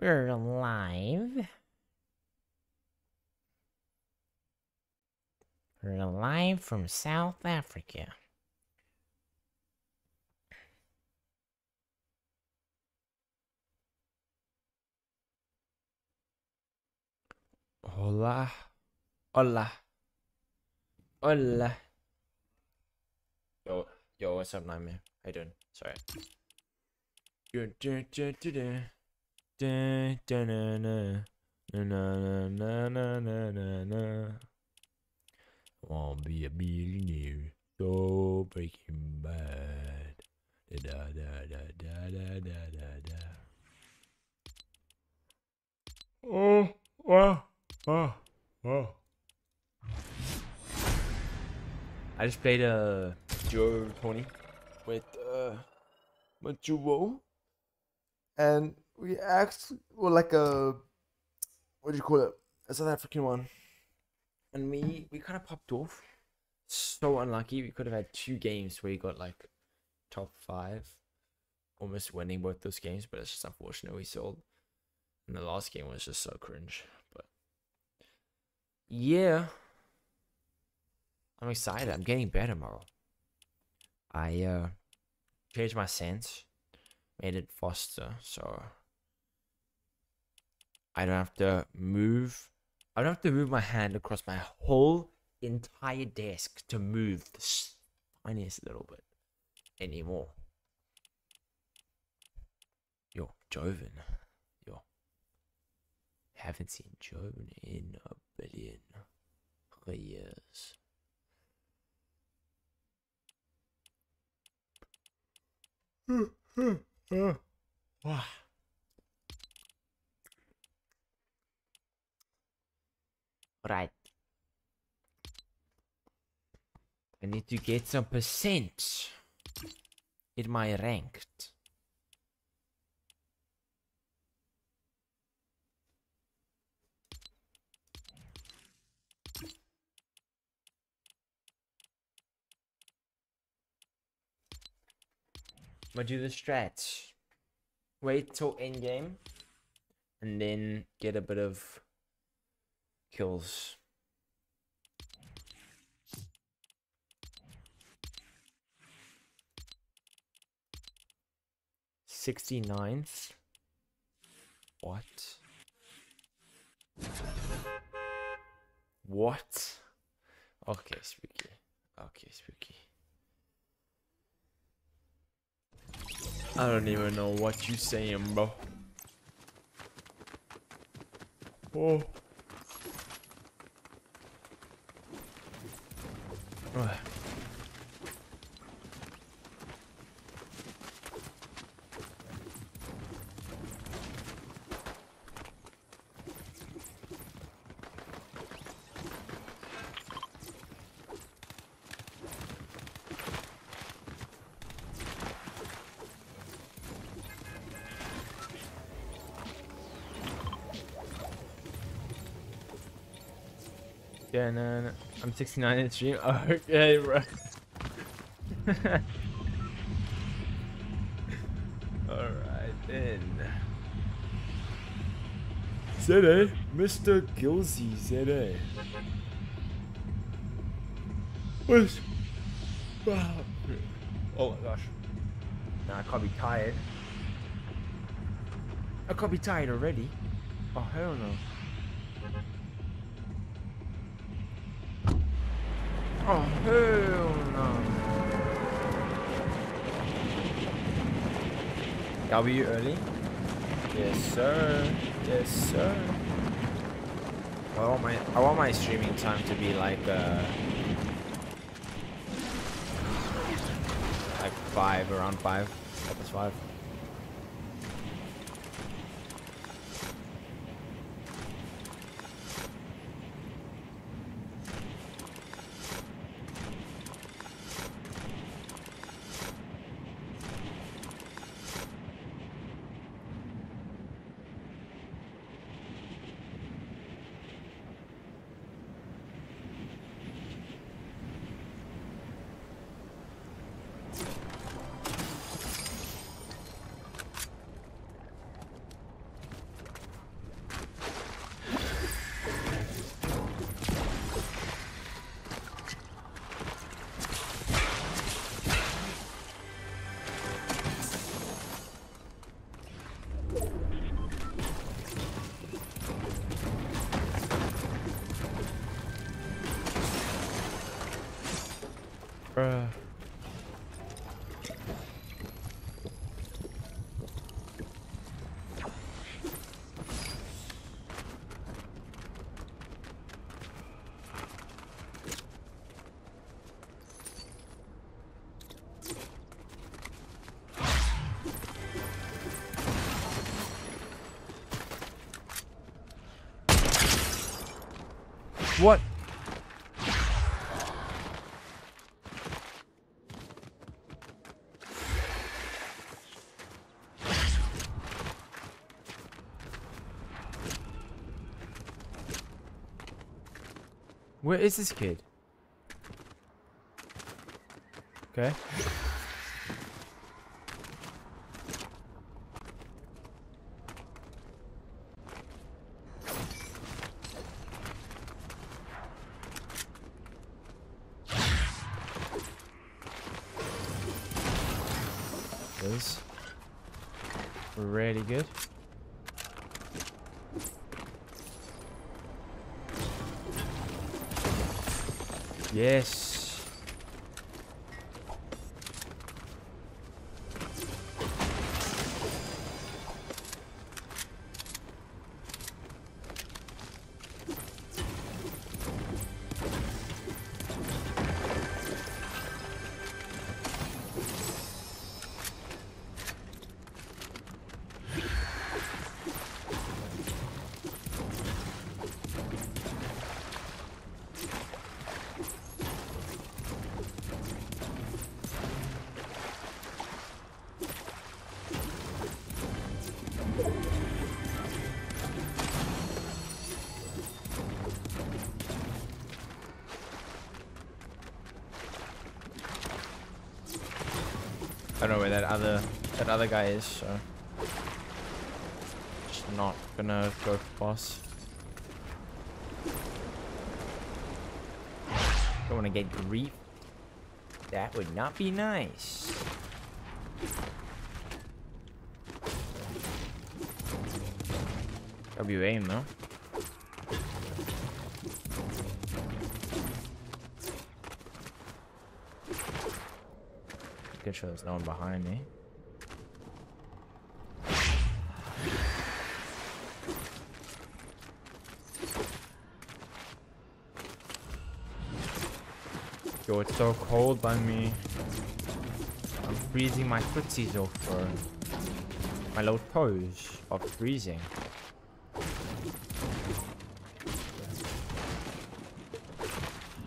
We're alive. We're alive from South Africa. Hola. Hola. Hola. Yo, yo, what's up, Nightmare? How you doing? Sorry. Na, na, na. Wanna be a billionaire, so breaking bad. Da da da da da da da da da. Oh, wow, oh, oh. I just played a duo Tony with uh duo, and we actually well like a what do you call it a South African one, and we we kind of popped off. So unlucky. We could have had two games where we got like top five, almost winning both those games, but it's just unfortunate we sold. And the last game was just so cringe. But yeah. I'm excited. I'm getting better tomorrow. I uh changed my sense, made it faster, so I don't have to move. I don't have to move my hand across my whole entire desk to move the tiniest little bit anymore. Yo, Joven. Yo. Haven't seen Joven in a billion years. Wow. Right. I need to get some percent in my ranked. Gonna do the strats. Wait till end game, and then get a bit of kills. Sixty ninth. What? What? Okay, spooky. Okay, spooky. I don't even know what you're saying, bro. Oh. Ugh. Yeah, no, no. I'm 69 in stream. Okay, bro. Alright then. ZA, Mr. Gilsey, ZA. What? Wow. Ah. Oh my gosh. Nah, I can't be tired. I can't be tired already. Oh, hell no. Oh, hell no. W early? Yes, sir. Yes, sir. I want my I want my streaming time to be like uh like five around five. That was five. Where is this kid? Okay. Is really good. Yes. Other that other guy is, so just not gonna go for boss. Don't want to get grief. That would not be nice. W aim though. Good sure there's no one behind me. Yo, it's so cold by me. I'm freezing my footsies off. My little toes are freezing.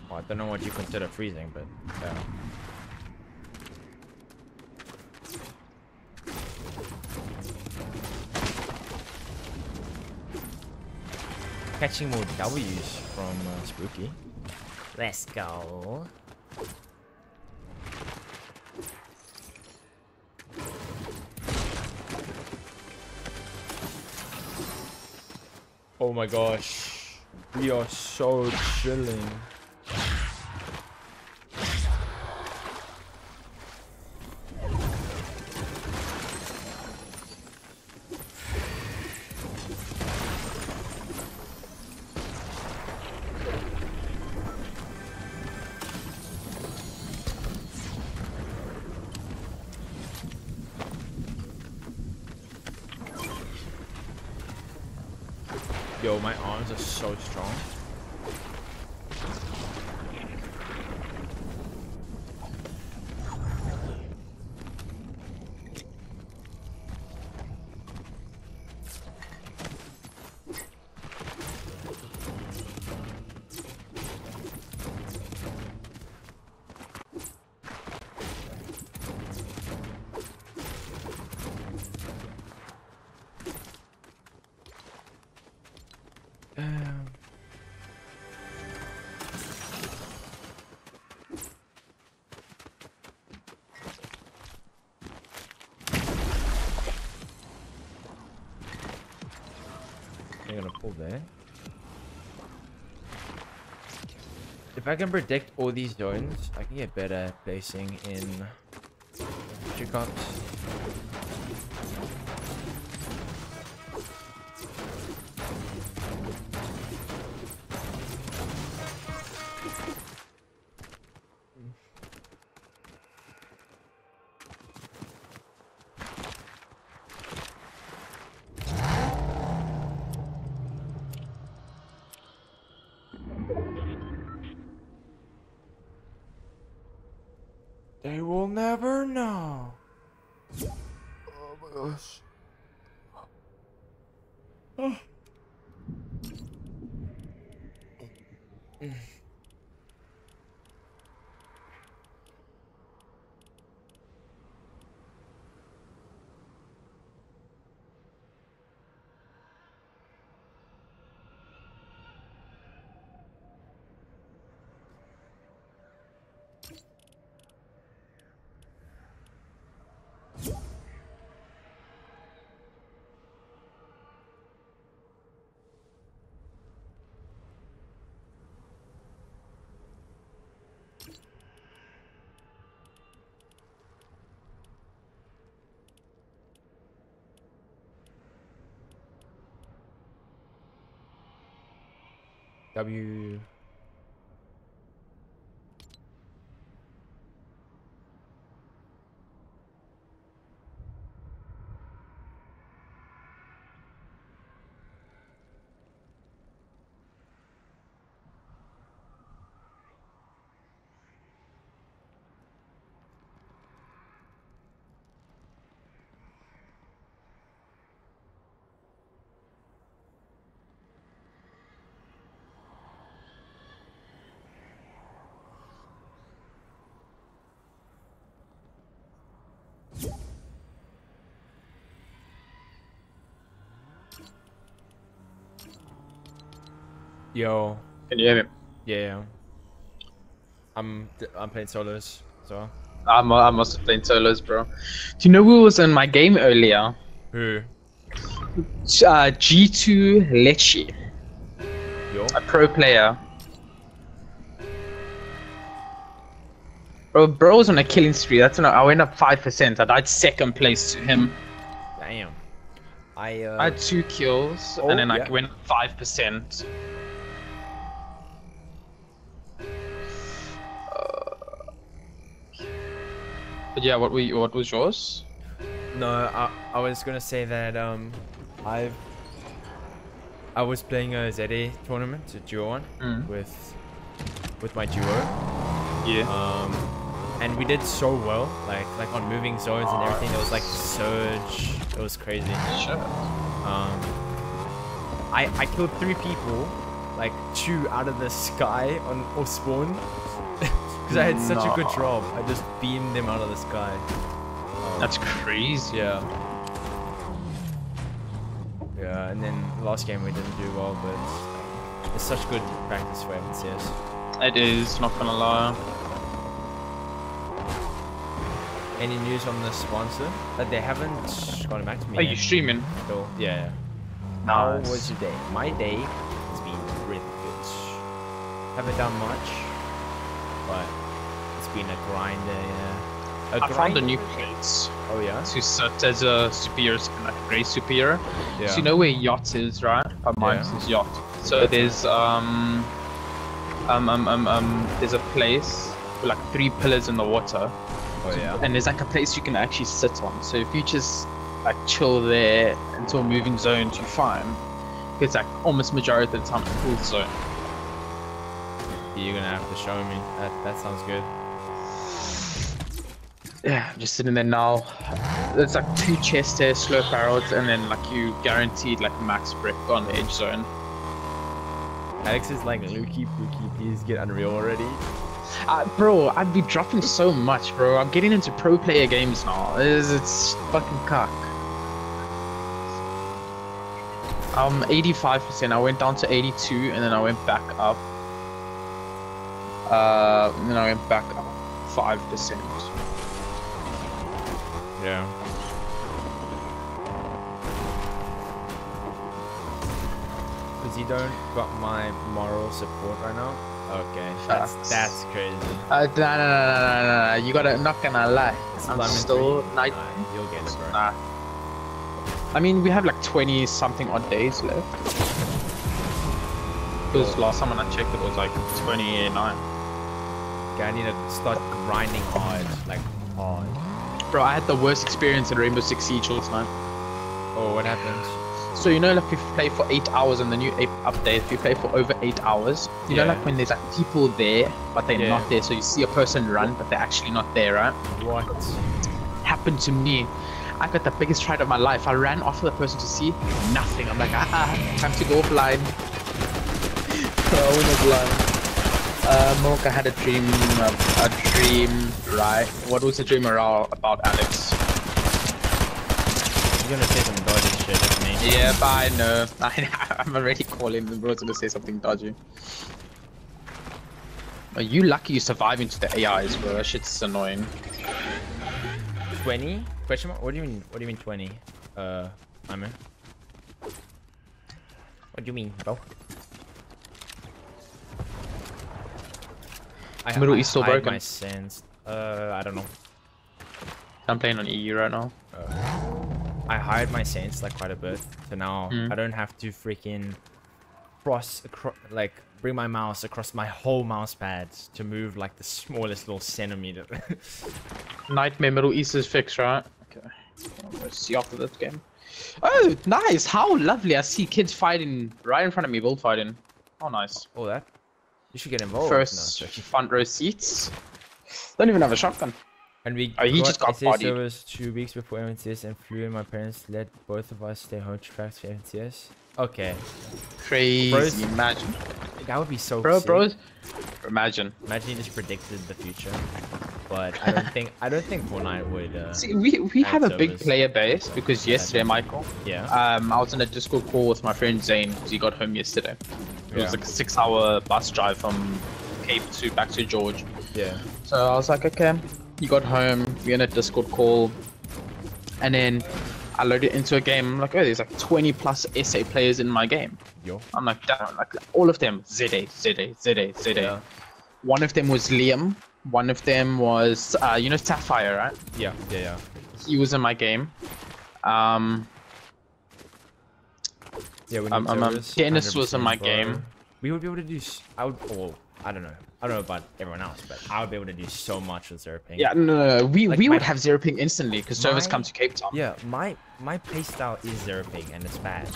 Well, I don't know what you consider freezing, but yeah. Catching more W's from uh, Spooky. Let's go. Oh my gosh. We are so chilling. Yo, my arms are so strong. I can predict all these zones, I can get better placing in future cups. They will never know. Oh my gosh. W. Yo. Can you hear me? Yeah. I'm I'm playing solos, so. I'm, I'm also playing solos, bro. Do you know who was in my game earlier? Who? Uh, G2 Lecce, Yo. a pro player. Bro, bro was on a killing spree. That's when I went up five percent. I died second place to him. Damn. I uh. I had two kills, Oh, and then I went five percent. Yeah, what we what was yours? No, I, I was gonna say that um, I've I was playing a ZA tournament, a duo one, Mm. with with my duo. Yeah. Um, and we did so well, like like on moving zones and everything. It was like surge. It was crazy. Sure. Um, I I killed three people, like two out of the sky on or spawn, because I had such a good drop. I just beamed them out of the sky. Um, That's crazy. yeah. Yeah, and then last game we didn't do well, but it's such good practice for MCS. It is, not gonna lie. Any news on the sponsor? That they haven't gotten back to me. Are you streaming? Still, yeah. How Nice. was your day? My day has been really good. Haven't done much, but been a grinder. Yeah. A I found a new place Oh yeah. to set as a superior, like Grey Superior. Yeah. So you know where yacht is, right? Uh, mine's Yeah. is yacht. So there's um, um, um, um, um, there's a place with like three pillars in the water, oh yeah. and there's like a place you can actually sit on. So if you just like chill there until moving zones, you find it's like almost majority of the time a cool zone. You're gonna have to show me. That that sounds good. Yeah, I'm just sitting there now. There's like two chests there, slow barrels, and then like you guaranteed like max brick on the edge zone. Alex is like Lukey Pookie, please get Unreal already. Uh, bro, I'd be dropping so much, bro. I'm getting into pro player games now. It's, it's fucking cock. I'm 85%. I went down to 82, and then I went back up. Uh, and then I went back up 5%. Yeah. Cause you don't got my moral support right now. Okay, that's that's crazy. Uh, no, no, no, no, no, no. You gotta, not gonna lie. I'm still three? night. Nah, you'll get it, bro. Nah. I mean, we have like 20 something odd days left. Because last time when I checked, it was like 29. Okay, I need to start grinding hard, like hard. Bro, I had the worst experience in Rainbow Six Siege last time. Oh, what happens? So you know, like if you play for eight hours in the new ape update, if you play for over eight hours, you know, like when there's like people there, but they're Yeah. not there. So you see a person run, but they're actually not there, right? What? Happened to me. I got the biggest fright of my life. I ran after the person to see nothing. I'm like, ah, time to go blind. I went blind. Uh, Mocha had a dream, uh, a dream, right? What was the dream about, about Alex? He's gonna say some dodgy shit, isn't he? Yeah, but I know. I, I'm already calling the bro's gonna say something dodgy. Are you lucky you survive into the AIs, bro? That shit's annoying. 20? Question mark? What do you mean? What do you mean 20? Uh, I'm in. What do you mean, bro? I, Middle I East still hide broken. My sense. Uh, I don't know. I'm playing on EU right now. I hired my saints like quite a bit, so now Mm. I don't have to freaking cross across, like bring my mouse across my whole mouse pad to move like the smallest little centimeter. Nightmare Middle East is fixed, right? Okay. Let's see after this game. Oh, nice! How lovely! I see kids fighting right in front of me, bullfighting. Oh, nice. oh, that you should get involved. First No, front row seats. I don't even have a shotgun. and we Oh, he just got SS bodied. service two weeks before MTS and flew, and my parents let both of us stay home to practice for MTS. Okay, Crazy. Bros- Imagine. that would be so. Bro, sick. bros. Imagine. Imagine you just predicted the future, but I don't think I don't think Fortnite would. Uh, See, we, we have a big player base because yesterday, Michael, yeah. um, I was in a Discord call with my friend Zane because he got home yesterday. It Yeah. was like a six hour bus drive from Cape to back to George. Yeah. So I was like, okay. He got home, we had a Discord call, and then I loaded into a game. I'm like, oh, there's like 20 plus SA players in my game. Yo. I'm like, damn, like all of them, ZA, ZA, ZA, ZA. Yeah. One of them was Liam. One of them was, uh, you know, Sapphire, right? Yeah. Yeah. Yeah. He was in my game. Um, Yeah, we Um, need um, um, servers, Dennis was in 100%, my bro. game. We would be able to do. s- I would. Well, I don't know. I don't know about everyone else, but I would be able to do so much with zero ping. yeah, no, no, no. We, Like we my- would have zero ping instantly because servers come to Cape Town. Yeah. My my playstyle is zero ping, and it's bad.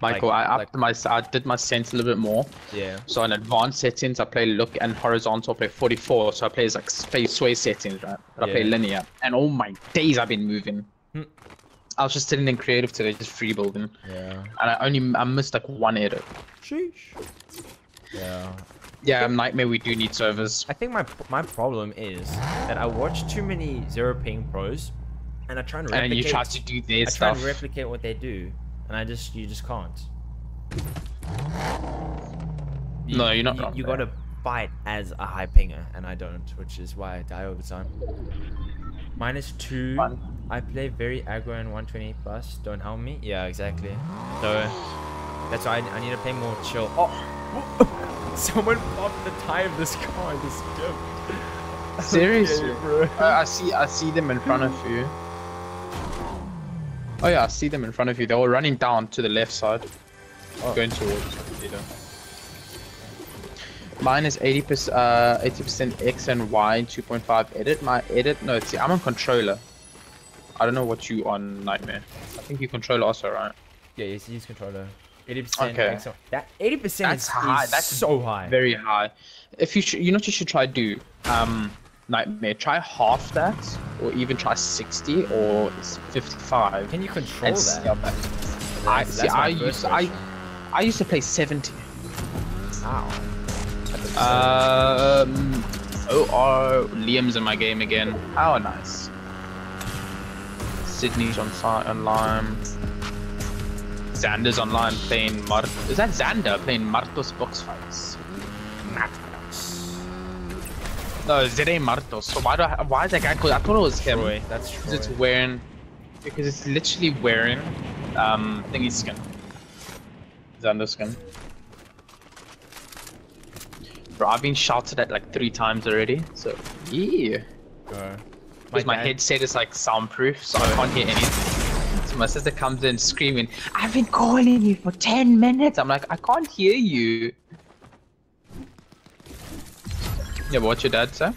Michael, like- I like- upped my, I did my sense a little bit more. Yeah. So in advanced settings, I play look and horizontal, I play 44. So I play like space sway settings, right? But I play linear. And all my days I've been moving. Hmm. I was just sitting in creative today, just free building. Yeah. And I only, I missed like one edit. Sheesh. Yeah. Yeah, Nightmare, we do need servers. I think my my problem is that I watch too many zero ping pros, and I try and replicate. And you try to do their I try stuff. and replicate what they do, and I just you just can't. You- No, you're not You, you gotta fight as a high pinger, and I don't, which is why I die all the time. Minus two. Fun. I play very aggro and 120 plus. Don't help me. Yeah, exactly. So that's why I, I need to play more chill. Oh, someone popped the tire of this car. This joke. Seriously? Okay, bro. Uh, I see, I see them in front of you. Oh yeah, I see them in front of you. They were running down to the left side, Oh. going towards. Peter. Mine is 80%, uh, 80% X and Y, 2.5 edit. My edit, no, see, I'm on controller. I don't know what you on Nightmare. I think you controller also, right? Yeah, use, use controller. 80% Okay. That 80% That's is, high, is that's so high. Very high. If you, sh- you know what you should try do? Um, Nightmare, try half that, or even try 60 or 55. Can you control and that? bad- I see. I used I. I used to play 70. Ow. That's absurd. Um, OR Liam's in my game again. How nice. Sydney's on site online. Xander's online playing Mar. Is that Xander playing Martos box fights? No, Zere Martos. So why do I, why is that guy called? I thought it was him. Troy. That's Because it's wearing, because it's literally wearing, um, thingy skin. Xander skin. Bro, I've been shouted at like three times already, so yeah. Go. Because my dad- headset is like soundproof, so I can't hear anything. My sister comes in screaming, I've been calling you for 10 minutes. I'm like, I can't hear you. Yeah, but what's your dad say?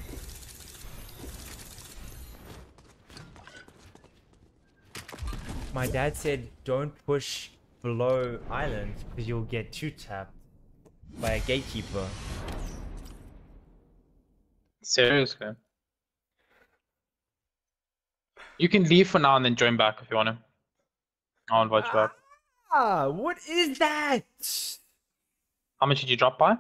My dad said, don't push below island because you'll get two tapped by a gatekeeper. Seriously. You can leave for now and then join back if you want to. I'll invite you back. Ah, what is that? How much did you drop by?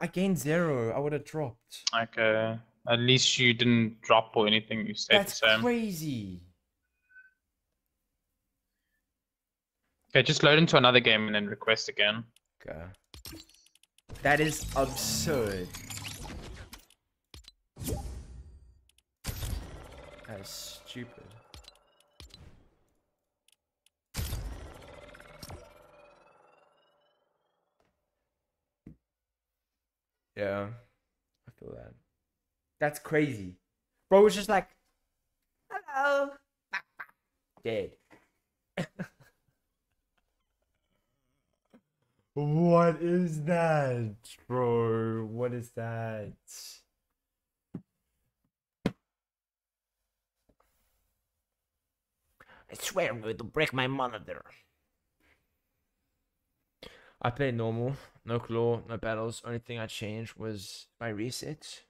I gained zero. I would have dropped. Okay. At least you didn't drop or anything. You stayed That's the same. crazy. Okay, just load into another game and then request again. Okay. That is absurd. That is stupid. Yeah, I feel that. That's crazy. Bro was just like, hello. Dead. What is that, bro? What is that? I swear I'm going to break my monitor. I played normal, no claw, no battles. Only thing I changed was my reset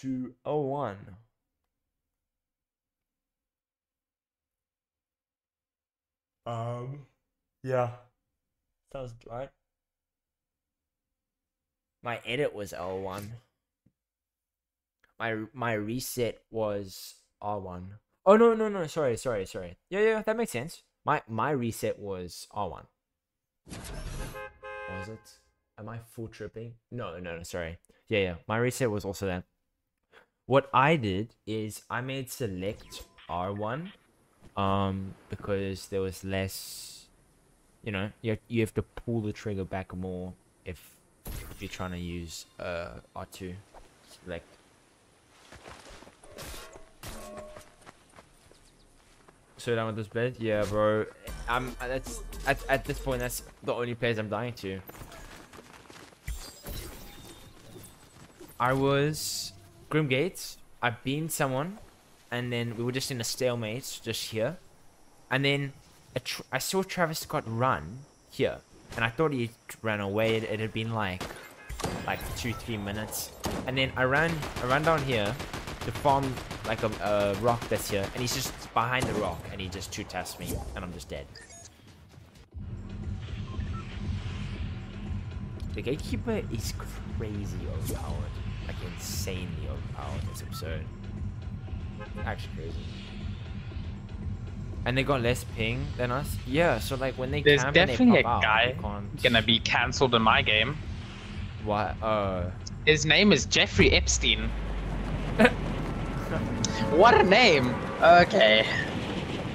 to 01. Um, yeah. Sounds right. My edit was L1. My my reset was R1. Oh no no no sorry sorry sorry. Yeah yeah that makes sense. My my reset was R1. Was it? Am I full tripping? No no no sorry. Yeah yeah my reset was also that. What I did is I made select R1 um because there was less you know you you have to pull the trigger back more if if you're trying to use uh R2 select so down with this bed yeah bro i'm that's at, at this point that's the only place i'm dying to. I was grim gates. I beamed someone and then we were just in a stalemate just here. And then I saw Travis Scott run here, and I thought he ran away. It, it had been like, like two, three minutes, and then I ran, I ran down here to farm like a, a rock that's here, and he's just behind the rock, and he just two taps me, and I'm just dead. The gatekeeper is crazy overpowered, like insanely overpowered. It's absurd. Actually crazy. And they got less ping than us. Yeah, so like when they There's camp and they definitely a pop out, guy gonna be cancelled in my game. What? Uh. His name is Jeffrey Epstein. what a name! Okay.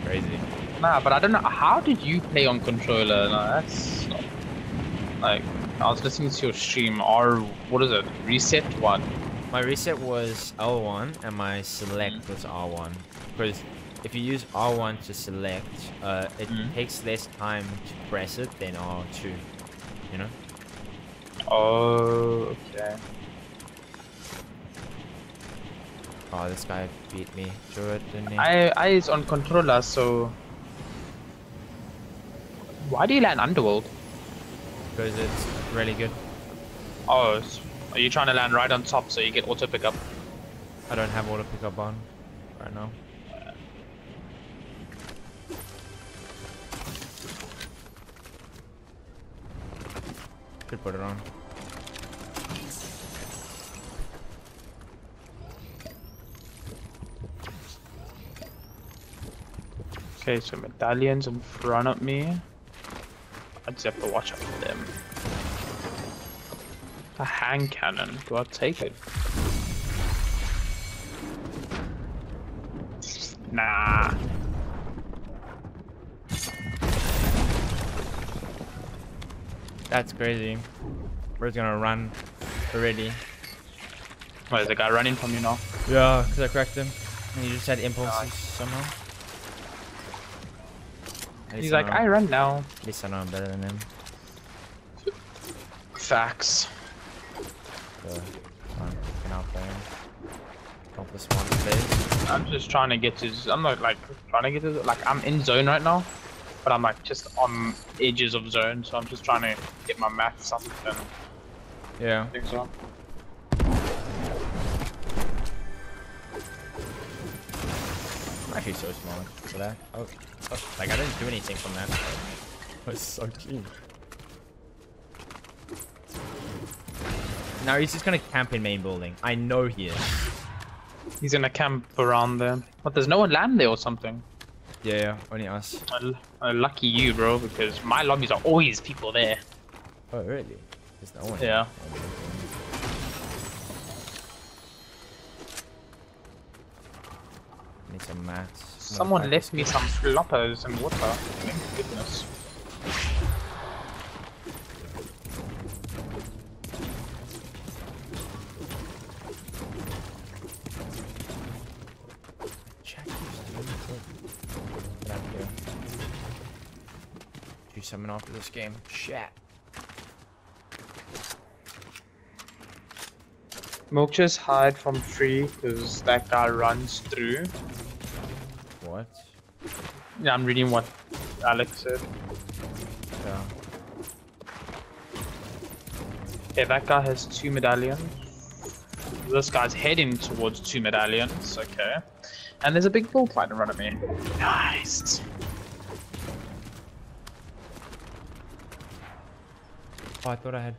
Crazy. Nah, but I don't know. How did you play on controller? No, that's not. Like, I was listening to your stream. R. What is it? Reset what? My reset was L1 and my select was R1. Because if you use R1 to select, uh, it Mm. takes less time to press it than R2. You know? Oh, okay. Oh, this guy beat me through it, didn't he? I I is on controller, so. Why do you land Underworld? Because it's really good. Oh, are you trying to land right on top so you get auto pickup? I don't have auto pickup on right now. Could put it on. Okay, so medallions in front of me. I just have to watch out for them. A hand cannon. Do I take it? Nah. That's crazy. We're just gonna run already. Wait, is the guy running from you now? Yeah, because I cracked him. And he just had impulses somehow. At least He's like, know- I run now. At least I know I'm better than him. Facts. So, I'm fucking out there. Top the spawn place. I'm just trying to get to. I'm not like trying to get to. Like I'm in zone right now, but I'm like just on edges of zone, so I'm just trying to get my maths up and Yeah. things up. I'm actually so small for that. Oh, oh, like I didn't do anything from that. That was so clean. Now he's just gonna camp in main building. I know he is. He's gonna camp around there. But there's no one land there or something. Yeah, yeah, only us. Well, uh, lucky you, bro, because my lobbies are always people there. Oh, really? There's no one. Yeah. Need some mats. Someone left me some floppers and water. Thank goodness. Check who's doing it. Get out here. Do something after this game. Shit. Milk just hide from tree because that guy runs through. What? Yeah, I'm reading what Alex said. Yeah. Okay, that guy has two medallions. This guy's heading towards two medallions, okay. And there's a big bullfight in front of me. Nice. Oh, I thought I had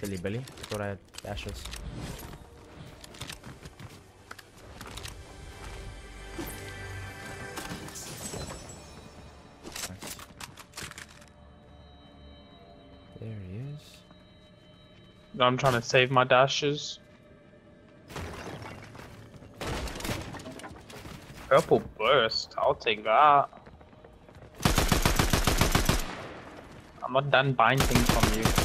Billy Billy. I thought I had dashes. Nice. There he is. I'm trying to save my dashes. Purple burst, I'll take that. I'm not done buying things from you.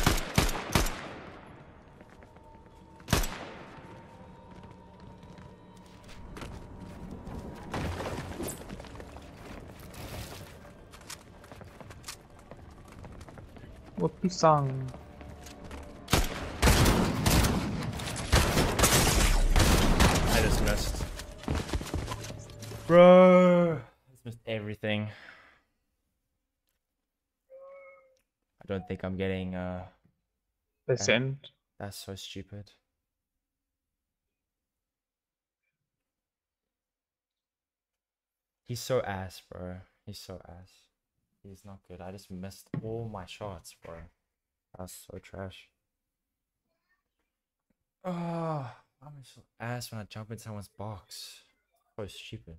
Whoopie song. I just missed. Bro! I just missed everything. I don't think I'm getting, uh, This end. that's so stupid. He's so ass, bro. He's so ass. He's not good. I just missed all my shots, bro. That's so trash. Oh, I'm so ass when I jump in someone's box. So stupid.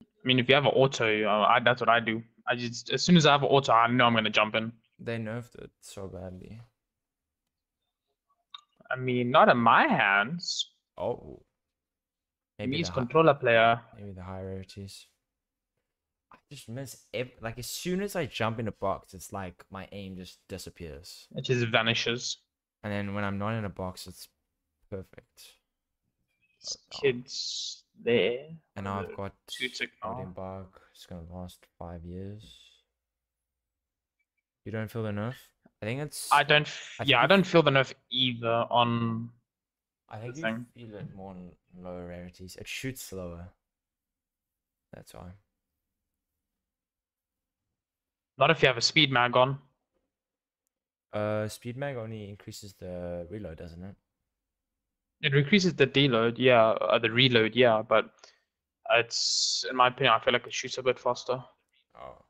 I mean, if you have an auto, uh, I, that's what I do. I just as soon as I have an auto, I know I'm gonna jump in. They nerfed it so badly. I mean, not in my hands. Oh. Maybe He's controller player. maybe the high rarities. Just miss ev- like as soon as I jump in a box, it's like my aim just disappears. It just vanishes. And then when I'm not in a box, it's perfect. This um, Kids there. And now I've got two tick Odin now. Bug. It's gonna last five years. You don't feel the nerf? I think it's. I don't. I yeah, I don't feel the nerf either on. I think you thing. feel it more on lower rarities. It shoots slower. That's why. Not if you have a speed mag on. Uh, speed mag only increases the reload, doesn't it? It increases the deload, yeah, uh, the reload, yeah, but it's in my opinion, I feel like it shoots a bit faster. Oh.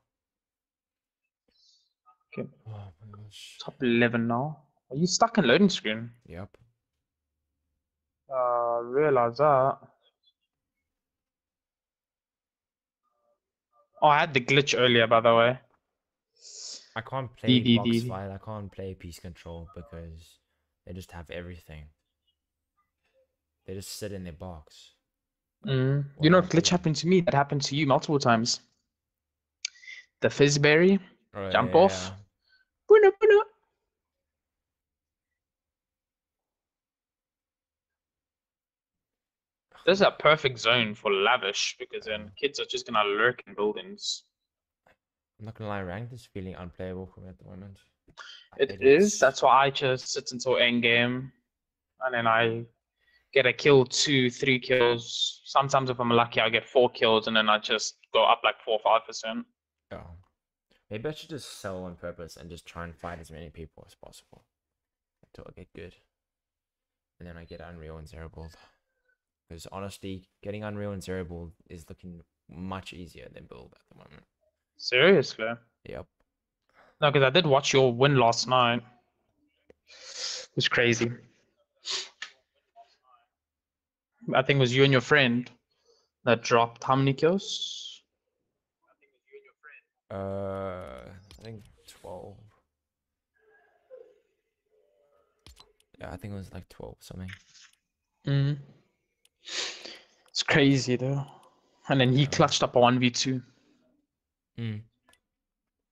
Okay, Oh my gosh. top eleven now. Are you stuck in loading screen? Yep. Uh, realize that. Oh, I had the glitch earlier, by the way. I can't play box DDD. fight. I can't play peace control because they just have everything. They just sit in their box. Mm. You know, glitch happened to me. That happened to you multiple times. The fizzberry. Oh, Jump yeah, off. yeah. Boona, boona. This is a perfect zone for lavish because then kids are just gonna lurk in buildings. I'm not gonna lie, ranked is feeling unplayable for me at the moment. I It hate is. That's why I just sit until end game, and then I get a kill, two, three kills. Sometimes if I'm lucky, I get four kills, and then I just go up like four, five percent. Yeah. Maybe I should just sell on purpose and just try and fight as many people as possible until I get good. And then I get Unreal and Zero Build. Because honestly, getting Unreal and Zero Build is looking much easier than Build at the moment. Seriously? Yep. No, because I did watch your win last night. It was crazy. I think it was you and your friend that dropped how many kills? Uh, I think 12. Yeah, I think it was like 12 something. Mm. It's crazy though. And then he clutched up a 1v2. Mm.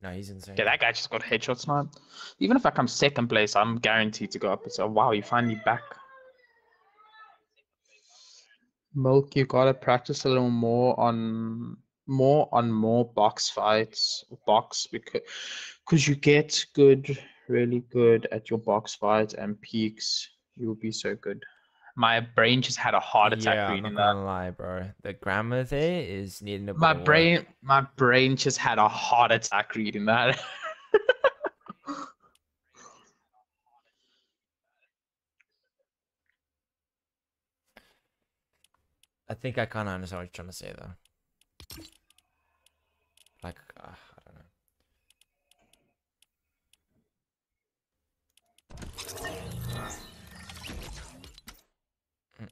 No, he's insane. Yeah, that guy just got headshots now. Even if I come second place, I'm guaranteed to go up. It's a wow, you finally back. Milk, you gotta practice a little more on more on more box fights, box because because you get good, really good at your box fights and peaks. You'll be so good. My brain just had a heart attack yeah, I'm reading not that. gonna lie, bro. The grammar there is needing a My work. brain, my brain just had a heart attack reading that. I think I kind of understand what you're trying to say, though. Like, uh, I don't know. I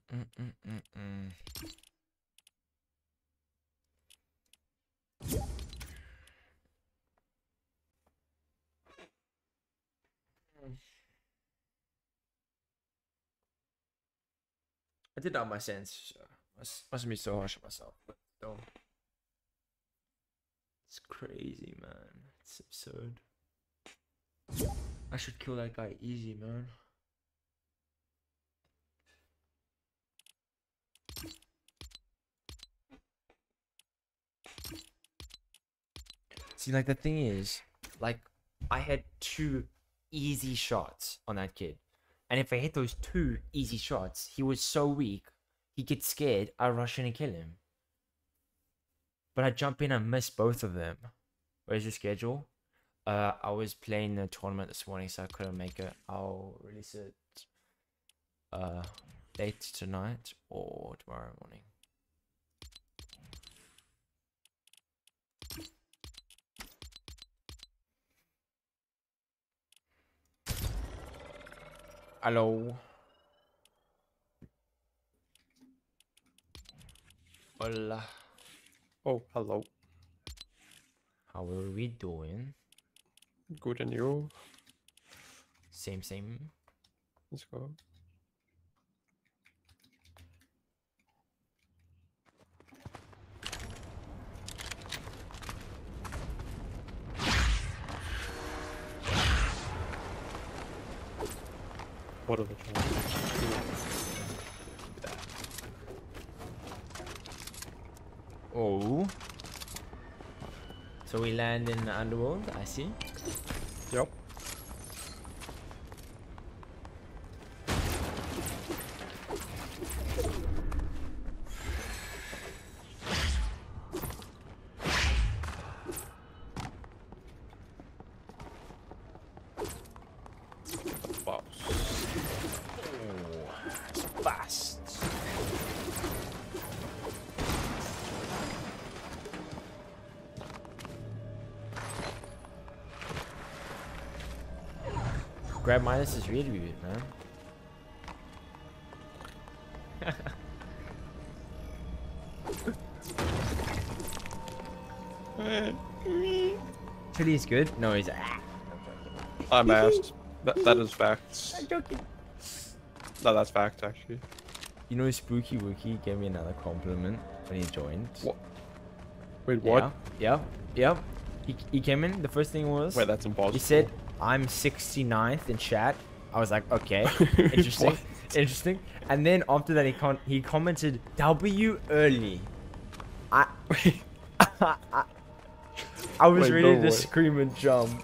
did out my sense. So must mustn't be so harsh on myself, but still, it's crazy, man. It's absurd. I should kill that guy easy, man. See, like the thing is, like I had two easy shots on that kid. And if I hit those two easy shots, he was so weak, he gets scared, I rush in and kill him. But I jump in and miss both of them. Where's the schedule? Uh, I was playing the tournament this morning, so I couldn't make it. I'll release it uh, late tonight or tomorrow morning. Hello. Hola. Oh, hello. How are we doing? Good and you? Same, same. Let's go. What are the chances? Oh. So we land in the underworld, I see. Yep. Grab minus is really weird, man. Chili is good. No, he's ah. I'm asked. That, that is facts. I'm joking. No, that's facts, actually. You know, Spooky Wookie gave me another compliment when he joined. What? Wait, what? Yeah, yeah, yeah. He, he came in. The first thing was Wait, that's impossible. he said, "I'm 69th in chat." I was like, "Okay, interesting, interesting." And then after that, he con- he commented, "W early." I I, I was Wait, ready no to way. scream and jump.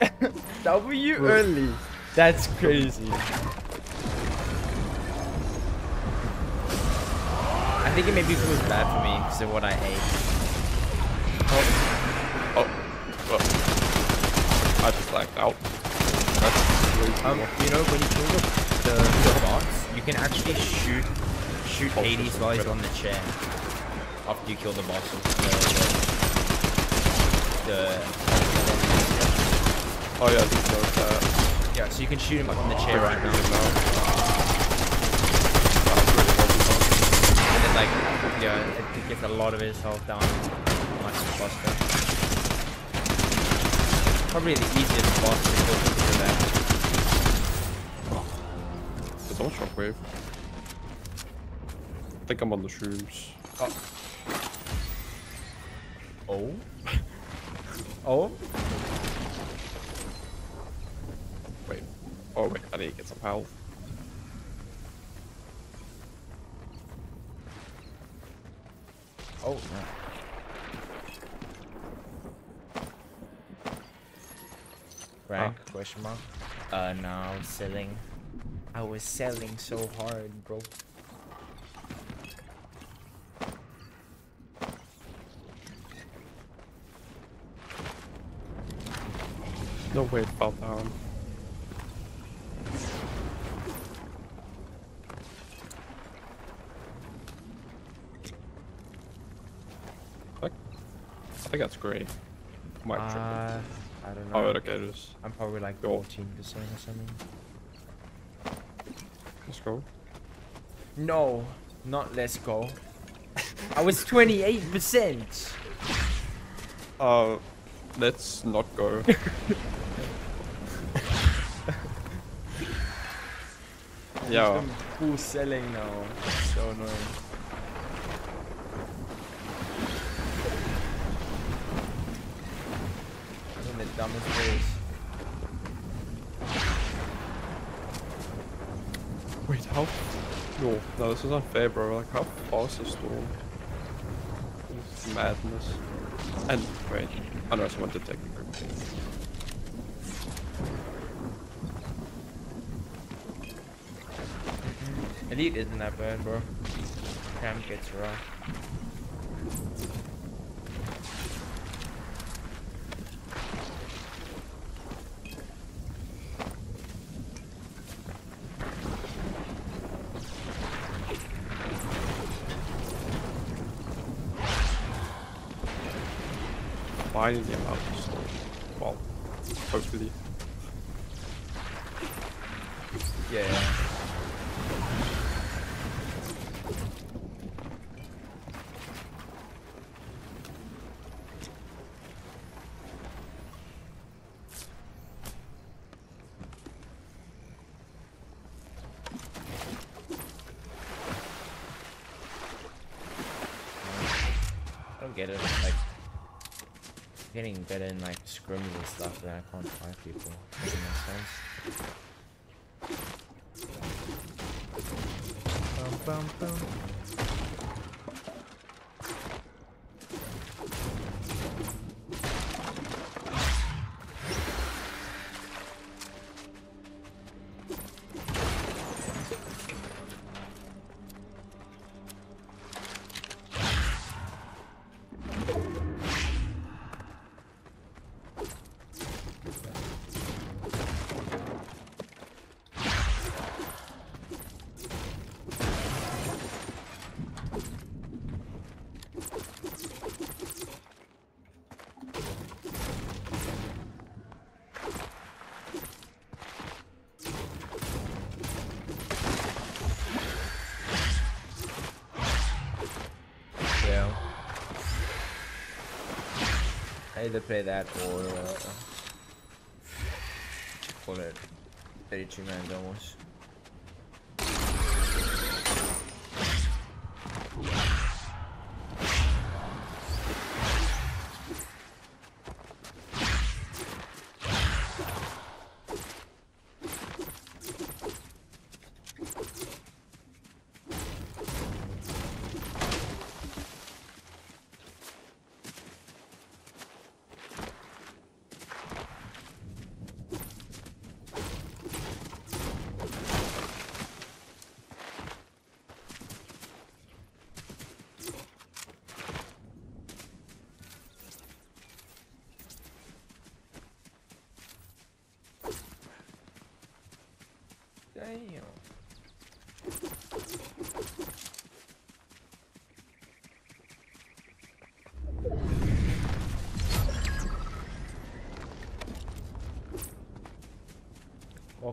w early. That's crazy. I think it maybe feels bad for me because of what I ate. Oh. Well. I just blacked out. That's way too Um, you know, when you kill the, the, the boss, you can actually shoot shoot Hades while he's on the chair. After you kill the boss. The, the, Oh yeah, I just noticed that. Yeah, so you can shoot him up from the chair right now. And then like, yeah, it, it gets a lot of his health down much faster. Probably the easiest boss to kill for that. It's all shockwave. I think I'm on the shrooms. Oh? oh? oh? Wait. Oh wait, I need to get some health. Oh, no. Rank? Question mark? Uh, no, I was selling. I was selling so hard, bro. No way it fell down. I think, that's great. Might uh, I don't know. Oh, okay, just I'm probably like Go. 14% or something. Let's go. No, not let's go. I was 28%. Uh, let's not go. yeah, Who's selling now? So annoying. The dumbest. How? No, no, this is unfair, bro. Like, how fast is Storm? Is madness. And wait, I know someone did take the group. Elite isn't that bad, bro. Cam gets rough. Finally, I'm out of Storm. Well, hopefully. Yeah. I don't get it. Like, getting better in like scrims and stuff that I can't fight people. Doesn't make sense. Either play that or uh, call it 32 man almost. Damn.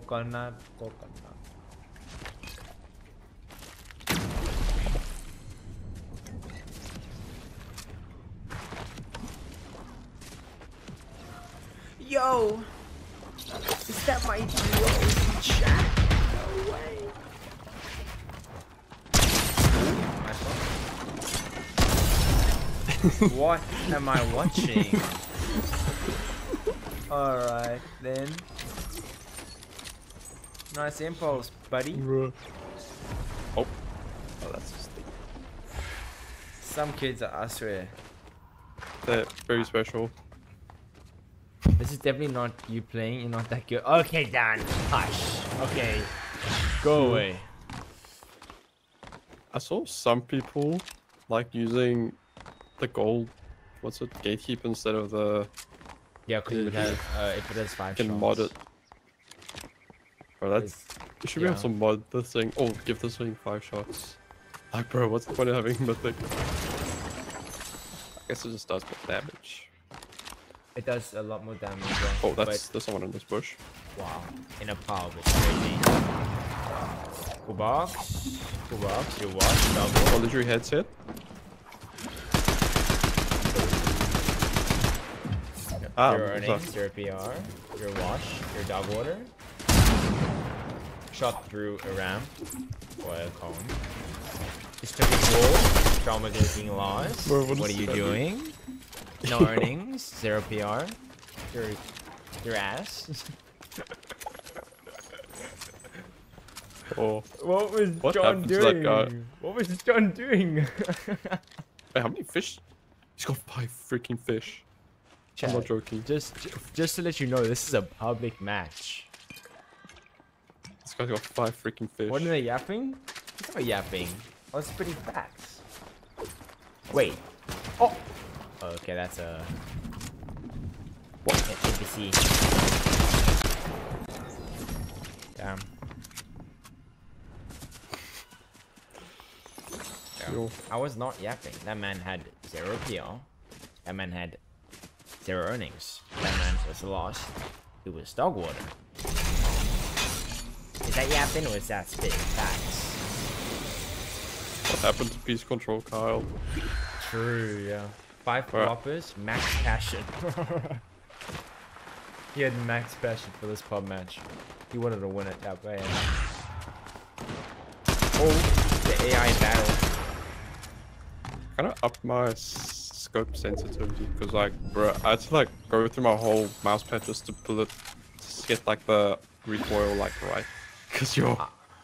Coconut, coconut. Yo! Is that my duo in chat? No way. what am I watching? Alright then. Nice impulse, buddy. Oh. Oh, that's just Some kids, are, I swear. they're very special. This is definitely not you playing. You're not that good. Okay, Dan. Hush. Okay. Go away. I saw some people like using the gold, what's it, gatekeep instead of the Yeah, because it have, uh, it has five can shots. mod it. Bro, that's you should be able yeah. to mod this thing. Oh, give this thing five shots. Like, bro, what's the point of having mythic? I guess it just does more damage. It does a lot more damage. Oh, but- that's there's someone in this bush. Wow. In a pile, but crazy. Cool box. Cool box. You watch. Double. Oh, did your headset? Ah, your what's earnings, up? your PR, your wash, your dog water. Shot through a ramp or a cone. Just took a wall. Trauma taking loss. Bro, what what are you that mean? doing? No earnings, zero PR. Your your ass. Oh, What was What John happened to that doing? What was John doing? wait, how many fish? He's got five freaking fish. I'm not joking. Just just to let you know, this is a public match. This guy's got five freaking fish. What are they yapping? It's not yapping. Oh, it's pretty facts. Wait. Oh. oh okay, that's a. What? NPC. Damn. Yeah. Yo. I was not yapping. That man had zero PR. That man had zero earnings. That man was lost. It was dog water. Is that yapping or is that spitting facts? What happened to piece control, Kyle? True, yeah. Five Right. floppers, max passion. he had max passion for this pub match. He wanted to win it that way. Oh, the AI battle. Kind of up my scope sensitivity because, like, bro, I had to like go through my whole mouse pad just to pull it, to get like the recoil like right. Cause you're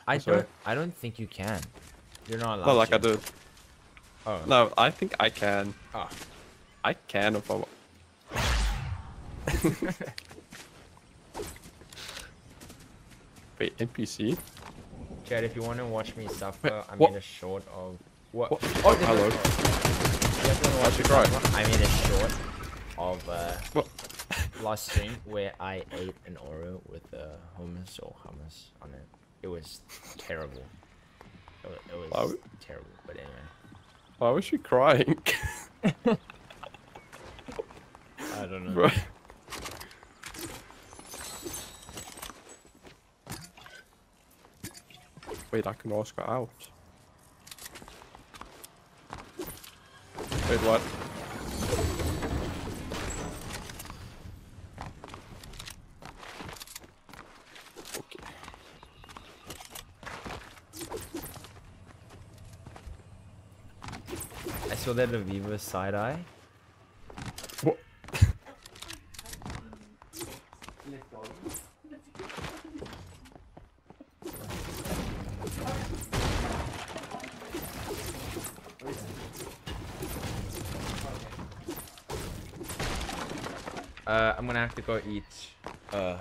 I sorry. don't. I don't think you can. You're not allowed. not like I to. did. Oh. No, I think I can. Ah. I can if I want. Wait, NPC? Chad, if you want to watch me suffer, I what? in a short of what? What? Oh, hello. I should cry. I made a short of uh, What? Last stream where I ate an Oreo with uh, hummus or hummus on it. It was terrible. It was, it was terrible, but anyway. Why was she crying? I don't know. bro? Wait, I can ask her out. Wait, what? Saw that Aviva side eye. What? Uh, I'm gonna have to go eat. Uh.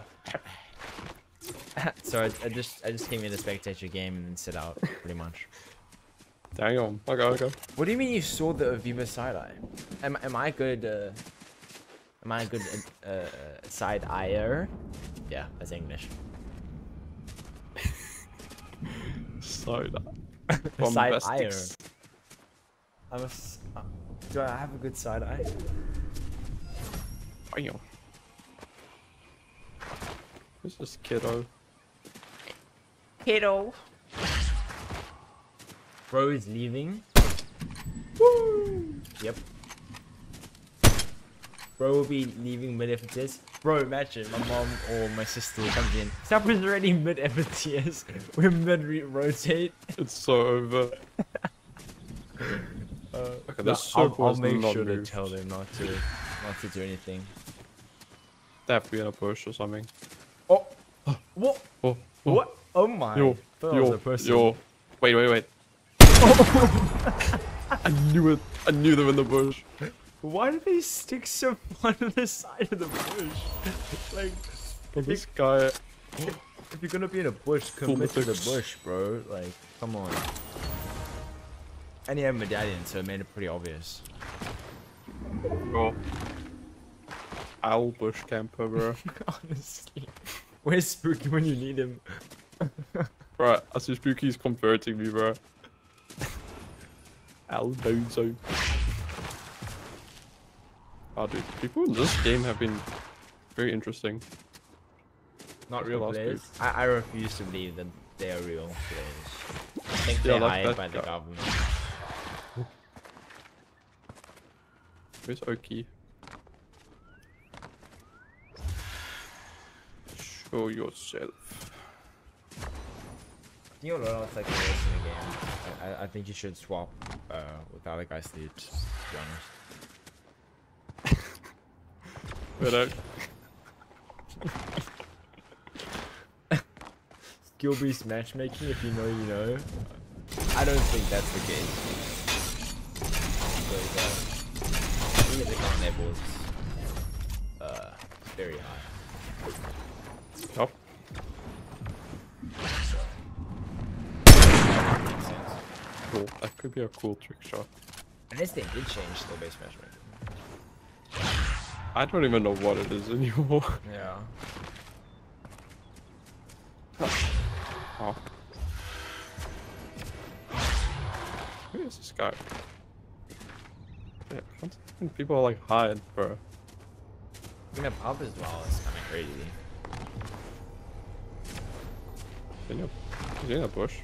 so I, I just I just came in to spectate your game and then sit out pretty much. Damn. Okay, okay. What do you mean you saw the Aviva side eye? Am am I good? Uh, am I a good uh, uh, side eyer? Yeah, that's English. So that. side Bombastic eyer. s- I'm a. s- uh, Do I have a good side eye? Damn. Who's this kiddo? Kiddo. Bro is leaving. Woo! Yep. Bro will be leaving mid FTS. Bro, imagine my mom or my sister comes in. Supper's already mid FTS. We're mid re- rotate. It's so over. Uh, Okay, no, I'll, I'll make sure to tell them not to, not to do anything. They have to be in a bush or something. Oh, what? Oh, oh. What? Oh my! Yo, yo, yo. Wait, wait, wait. I knew it. I knew them in the bush. Why do they stick so far to the side of the bush? like, But this guy. if you're gonna be in a bush, commit to the bush, bro. Like, come on. And he had a medallion, so it made it pretty obvious. Oh. Owl bush camper, bro. Honestly. Where's Spooky when you need him? Right, I see Spooky's converting me, bro. Albozo. Oh, ah, dude, people in this game have been very interesting. Not real players. I, I refuse to believe that they are real players. I think Yeah, they're like hired by the guy. government. Where's Oki? Show yourself. You know what? It's like the worst in the game. I, I, I think you should swap uh, with the other guy's leads, to be honest. But uh, skill based matchmaking, if you know, you know. I don't think that's the case. Because, uh, music on level is uh, very high. oh, Makes sense. Cool. That could be a cool trick shot. Unless they did change skill base measurement. I don't even know what it is anymore. Yeah. Oh. Who is this guy? Yeah, people are like hide, bro. The pub as well is kind of crazy. Is he in a, is he in a bush?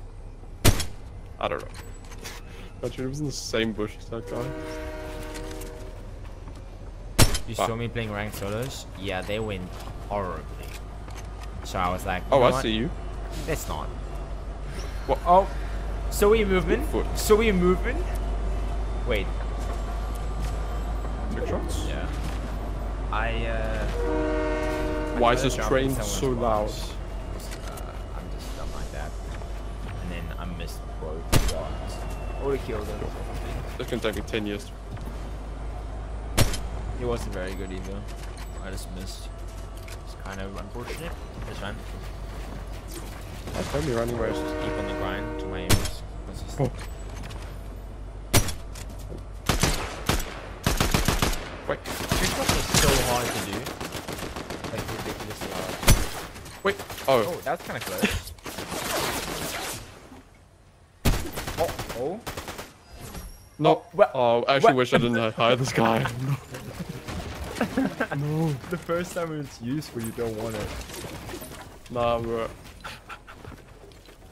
I don't know. Imagine he was in the same bush as that guy. You Wow. saw me playing ranked solos? Yeah, they went horribly. So I was like, Oh, I what? see you. Let's not. What? Oh, so we moving? So we moving? Wait, Trick shots? yeah. I uh. Why is I this train so loud? box. Uh, I'm just dumb like that. And then I missed both shots. Or killed him. This can take me 10 years. He wasn't very good either. I just missed. It's kind of unfortunate. It's fine. That's only running Whereas race. just keep on the grind to my aim is consistent. Wait, Trick shots are so hard to do. Like ridiculously hard. wait. Oh, Oh, that's kind of close. oh, oh. No. well- oh, I actually well- wish I didn't hire this guy. No. The first time it's useful, you don't want it. nah, bro.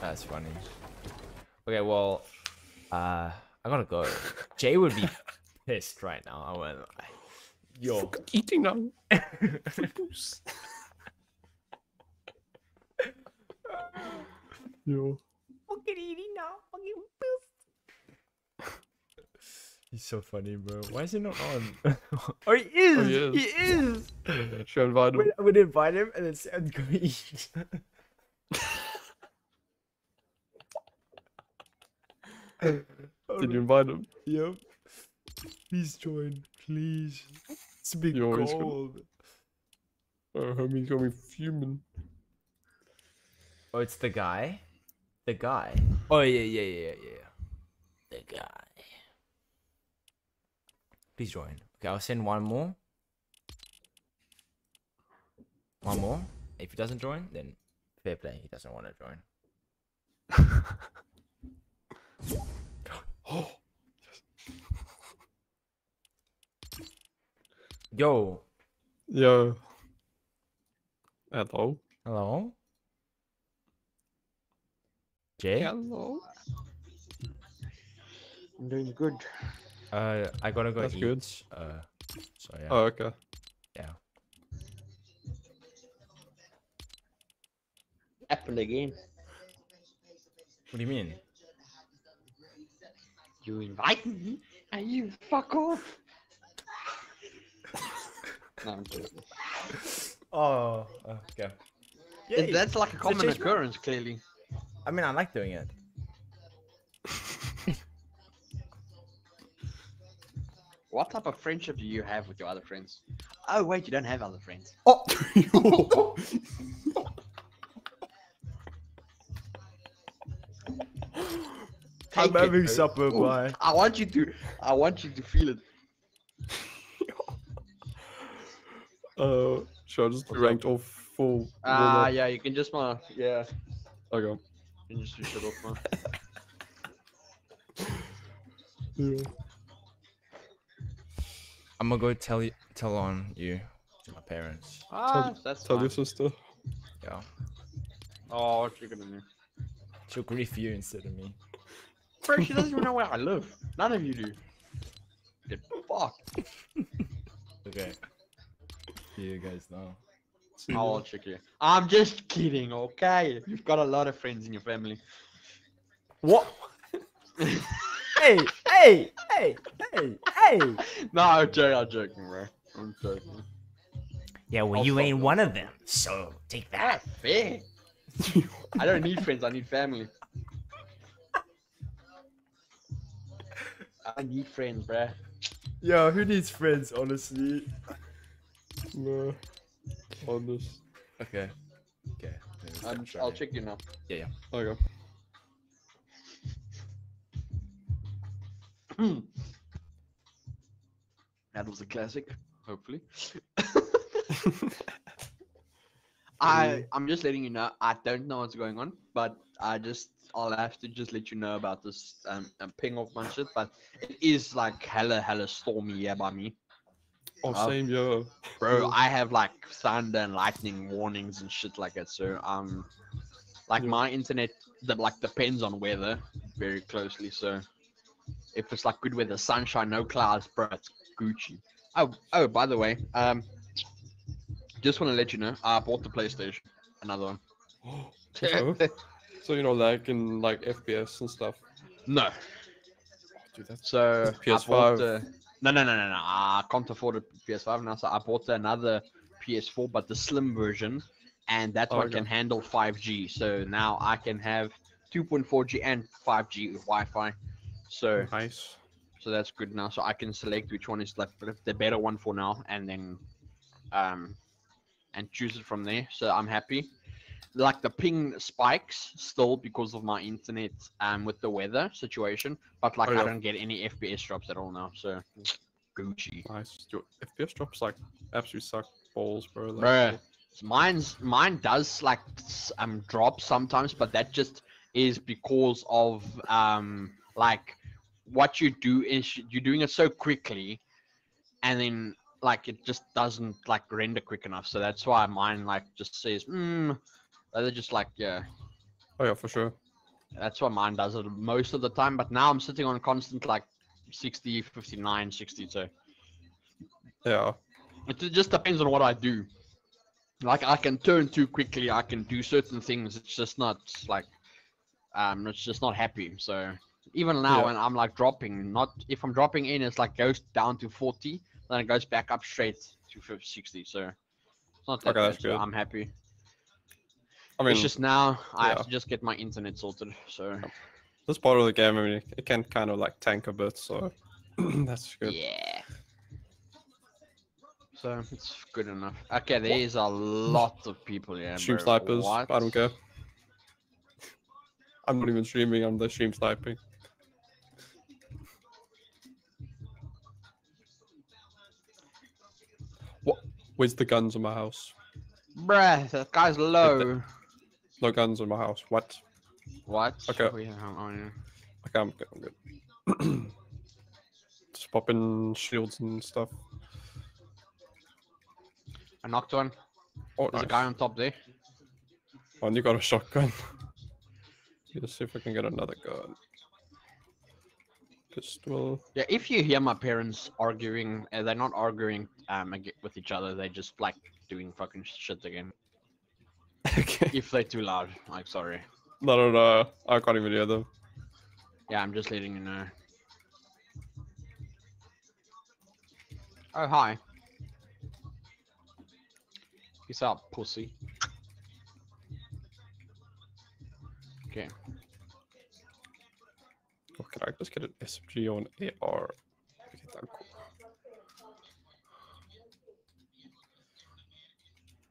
That's funny. Okay, well, uh, I gotta go. Jay would be pissed right now. I went, yo, Eating now. Yo. Fucking eating now. Fucking he's so funny, bro. Why is he not on? Oh, oh, he is. he is. He is. Should I invite him? Wait, I would invite him and then say, "I'm going to eat." Oh, Did you invite him? Yep. Please join, please. It's a big You always gonna- gold. Oh, homie's got me fuming. Oh, it's the guy. The guy. Oh yeah, yeah, yeah, yeah, yeah. The guy. Please join. Okay, I'll send one more. One more. If he doesn't join, then fair play. He doesn't want to join. Oh, Yo. yo. Hello. Hello. Jay? Hello. I'm doing good. Uh, I gotta go That's eat. good. Uh, so yeah. Oh, okay. yeah. Apple again. What do you mean? You invite me? And you fuck off. no, I'm joking. Oh, okay. It- That's like a common occurrence, clearly. I mean, I like doing it. What type of friendship do you have with your other friends? Oh wait, you don't have other friends. Oh, I'm Take it, having bro. supper. Ooh, Bye. I want you to. I want you to feel it. Uh, should I just be ranked off full? Ah, warm-up? yeah, you can just uh, yeah, Okay. you can just switch it off, man. Yeah. I'm gonna go tell you, tell on you to my parents. Ah, that's Tell fine. your sister. Yeah. Oh, what you gonna do? She'll grief you instead of me. Bro, she doesn't even know where I live. None of you do. Get fucked. Okay. You guys know. See I'll ya. check you. I'm just kidding, okay? You've got a lot of friends in your family. What? hey, hey, hey, hey, hey. No, I'm joking, I'm joking, bro. I'm joking. Yeah, well, I'll you ain't that. one of them, so take that. Ah, fair. I don't need friends, I need family. I need friends, bruh. Yo, who needs friends, honestly? No. Honest. Okay. Okay. I'm, I'll check you now. Yeah, yeah. Okay. That was a classic, hopefully. I I'm just letting you know. I don't know what's going on, but I just I'll have to just let you know about this um, um ping off my shit. But it is like hella hella stormy here by me, Oh, Uh, same, yeah. bro. I have like thunder and lightning warnings and shit like that. So um, like Yeah. my internet that like depends on weather very closely. So if it's like good weather, sunshine, no clouds, bro, it's Gucci. Oh oh, by the way, um, just want to let you know, I bought the PlayStation, another one. Oh, so you know, like in like FPS and stuff. no, Dude, that's so I PS5. bought the, no no no no no. I can't afford a PS5 now, so I bought another PS4, but the slim version, and that Oh, one okay. can handle 5G. So now I can have 2.4G and 5G Wi-Fi. So nice. so that's good now. So I can select which one is like the better one for now, and then um and choose it from there. So I'm happy. Like the ping spikes still because of my internet um with the weather situation, but like Oh, I don't get any FPS drops at all now. So Gucci. Nice. FPS drops like absolutely suck balls, bro. Like, Bruh. Mine's mine does like um drop sometimes, but that just is because of um like what you do is you're doing it so quickly, and then like it just doesn't like render quick enough. So that's why mine like just says hmm. They're just like yeah. Oh yeah, for sure. That's why mine does it most of the time. But now I'm sitting on constant like 60, 59, 60. So Yeah. it just depends on what I do. Like I can turn too quickly, I can do certain things. It's just not like um it's just not happy. So even now Yeah. when I'm like dropping, not if I'm dropping in it's like goes down to 40, then it goes back up straight to 50, 60. So it's not that Okay, bad, so good. I'm happy. I mean, it's just now I have to just get my internet sorted. So this part of the game, I mean, it can kind of like tank a bit, so that's good. yeah. So it's good enough. Okay, there is a lot of people here. Stream snipers, What? I don't care. I'm not even streaming, I'm the stream sniping. Where's the guns in my house? Bruh, that guy's low. No guns in my house. What? What? Okay. Oh, yeah, yeah. Okay, I'm good. I'm good. Just popping shields and stuff. I knocked one. Oh, There's nice. a guy on top there. Oh, and you got a shotgun. Let's see if I can get another gun. Pistol. Yeah, if you hear my parents arguing, uh, they're not arguing um with each other. They're just like doing fucking shit again. okay. If they're too loud, like sorry. No, no, no. I can't even hear them. Yeah, I'm just letting you know. Oh hi. Peace out, pussy. Okay. Can I just get an SMG on AR? Okay, thank you.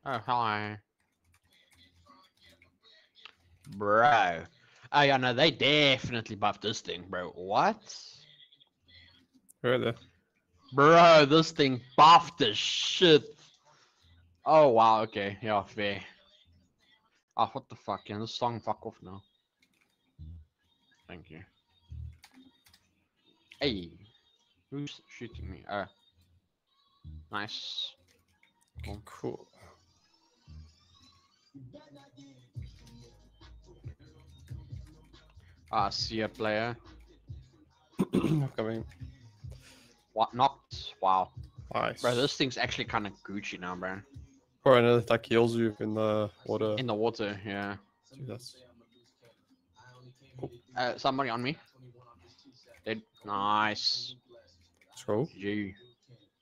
Oh hi. Bro. Oh yeah, no, they definitely buffed this thing, bro. What? Really? Bro, this thing buffed the shit. Oh wow, okay, yeah, fair. Oh, what the fuck? Can this song fuck off now? Thank you. Hey, who's shooting me? Uh, nice. Cool. Cool. Ah, see a player. Coming. What knocked? Wow, Nice. bro, this thing's actually kind of Gucci now, bro. Or and it like kills you in the water. In the water, yeah. Dude, that's Uh, somebody on me. Dead. Nice. let's go. G.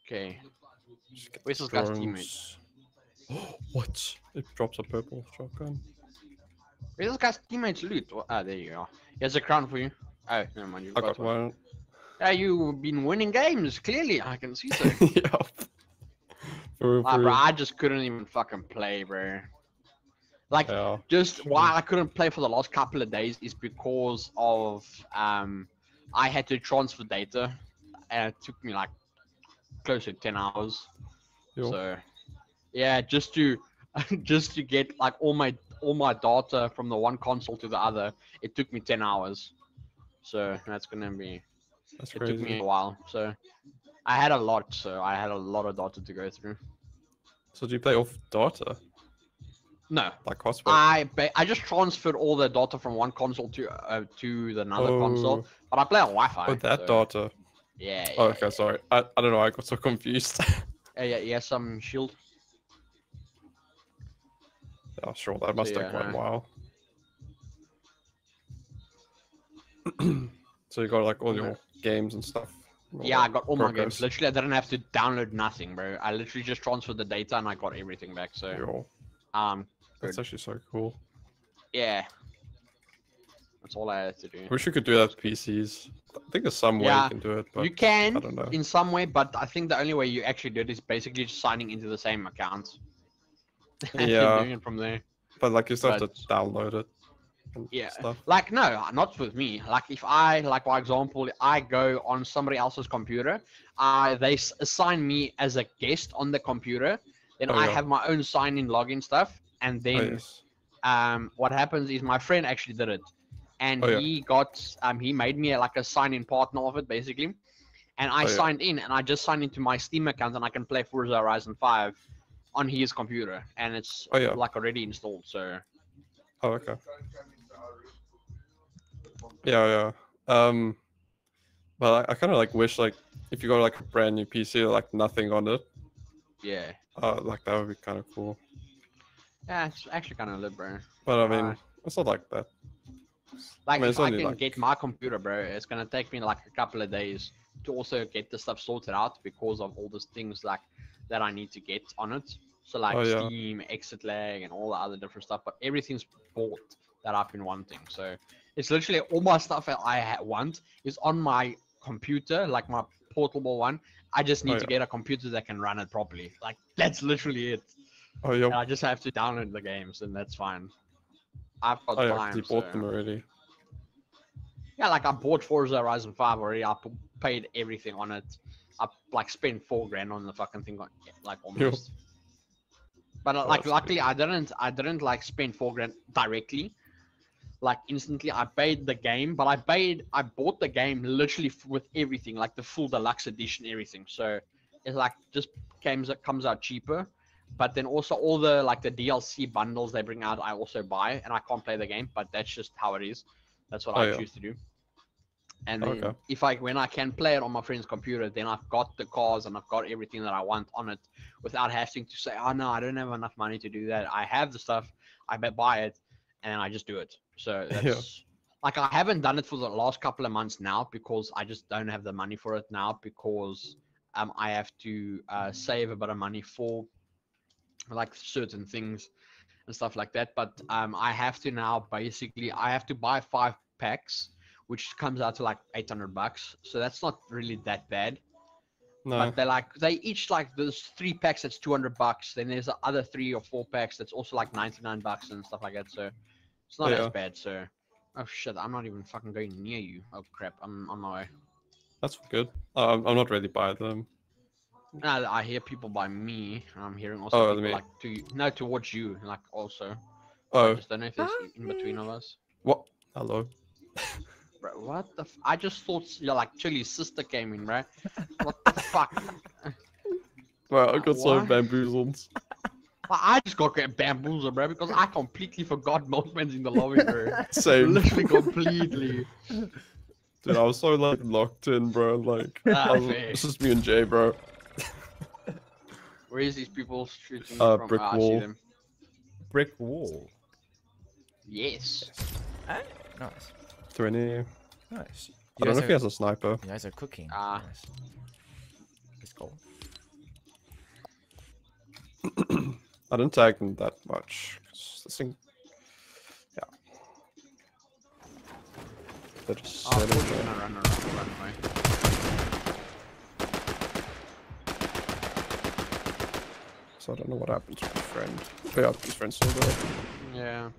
Okay. Where's the this guy's teammate? what? It drops a purple shotgun. Where's this guy's teammates loot? Oh, ah, there you go. Here's a crown for you. Oh, never mind. You've I got one. one. Yeah, you've been winning games. Clearly, I can see so. yeah. For, ah, for, bro, I just couldn't even fucking play, bro. Like, yeah. just why I couldn't play for the last couple of days is because of um, I had to transfer data, and it took me like close to ten hours. So, yeah, just to just to get like all my all my data from the one console to the other, it took me ten hours. So that's gonna be. That's It took me a while. So I had a lot. So I had a lot of data to go through. So do you play off data? No, Like hotspot? I ba- I just transferred all the data from one console to uh, to the another console, Oh. but I play on Wi-Fi. Oh, that so- data. Yeah. yeah, Oh, okay, yeah. sorry. I, I don't know. I got so confused. Yeah, yeah, yeah, some shield. yeah, sure. That must take yeah, quite a while. so you got like all your games and stuff. Yeah, I got all my games. Literally, I didn't have to download nothing, bro. I literally just transferred the data and I got everything back. So, Yo, um, that's actually so cool. yeah, that's all I had to do. Wish you could do that with PCs. I think there's some way you can do it, but you can I don't know. in some way, but I think the only way you actually do it is basically just signing into the same account. Yeah. doing it from there. But like you still have to download it. Yeah. Stuff. Like no, not with me. Like if I, like for example, I go on somebody else's computer, uh, they s- assign me as a guest on the computer. Then Oh, I yeah. have my own sign-in login stuff, and Oh, then yes. um, what happens is my friend actually did it, and Oh, yeah. he got um, he made me like a sign-in partner of it basically, and I Oh, yeah. signed in, and I just signed into my Steam account, and I can play Forza Horizon 5 on his computer, and it's Oh, yeah. like already installed. So Oh, okay. Yeah, yeah. Um, but I, I kind of like wish like if you got like a brand new PC, like nothing on it, yeah, uh, like that would be kind of cool. Yeah, it's actually kind of lit, bro. But I mean, Right. it's not like that. Like mean, if I can like- get my computer, bro, it's gonna take me like a couple of days to also get the stuff sorted out because of all these things like that I need to get on it. So like Oh, yeah. Steam, ExitLag, and all the other different stuff. But everything's bought that I've been wanting. So it's literally all my stuff that I ha- want is on my computer, like my portable one. I just need Oh, to yeah. get a computer that can run it properly. Like that's literally it. Oh, yeah. I just have to download the games, and that's fine. I've got. 'cause time. You bought so- them already. yeah, like I bought Forza Horizon 5 already. I paid everything on it. I like spent four grand on the fucking thing, like, almost. But uh, Oh, like, luckily, I didn't. I didn't like spend four grand directly, like instantly. I paid the game, but I paid. I bought the game literally f- with everything, like the full deluxe edition, everything. So it's like just games that comes out cheaper. But then also all the like the DLC bundles they bring out, I also buy, and I can't play the game, but that's just how it is. That's what Oh, I yeah. choose to do. And then Okay. if I when I can play it on my friend's computer, then I've got the cars and I've got everything that I want on it without having to say, oh no, I don't have enough money to do that. I have the stuff, I buy it, and I just do it. So Yeah. like I haven't done it for the last couple of months now because I just don't have the money for it now because um I have to uh, save a bit of money for like certain things and stuff like that. But um I have to now basically I have to buy five packs, which comes out to like eight hundred bucks. So that's not really that bad. No. But they're like they each like there's three packs that's two hundred bucks. Then there's the other three or four packs that's also like ninety nine bucks and stuff like that. So it's not Yeah. as bad. So oh shit, I'm not even fucking going near you. Oh crap, I'm on my way. That's good. Uh, I'm not really by them. No, I hear people by me. I'm hearing also Oh, people like to you- no towards you like also. I Oh, just don't know if there's in between of us. what? Hello. Bro, what the? F- I just thought you're like Chili's sister came in, bro. What the fuck? Well, I got so What? bamboozled. I just got get bamboozled, bro, because I completely forgot Milkman's in the lobby, bro. Same. Literally completely. Dude, I was so like locked in, bro. Like, Ah, I was, it's just me and Jay, bro. Where is these people shooting Uh, from? brick I see wall. them. Brick wall. Yes. Ah, nice. 20. I Nice. You don't guys know if he has a sniper. You guys are cooking. Ah. Nice. Let's go. I didn't tag him that much. This thing. Yeah. They just Oh, set of it course you're there. gonna run, run, run away. So I don't know what happened to my friend. Oh, yeah, his friend's still there. Yeah.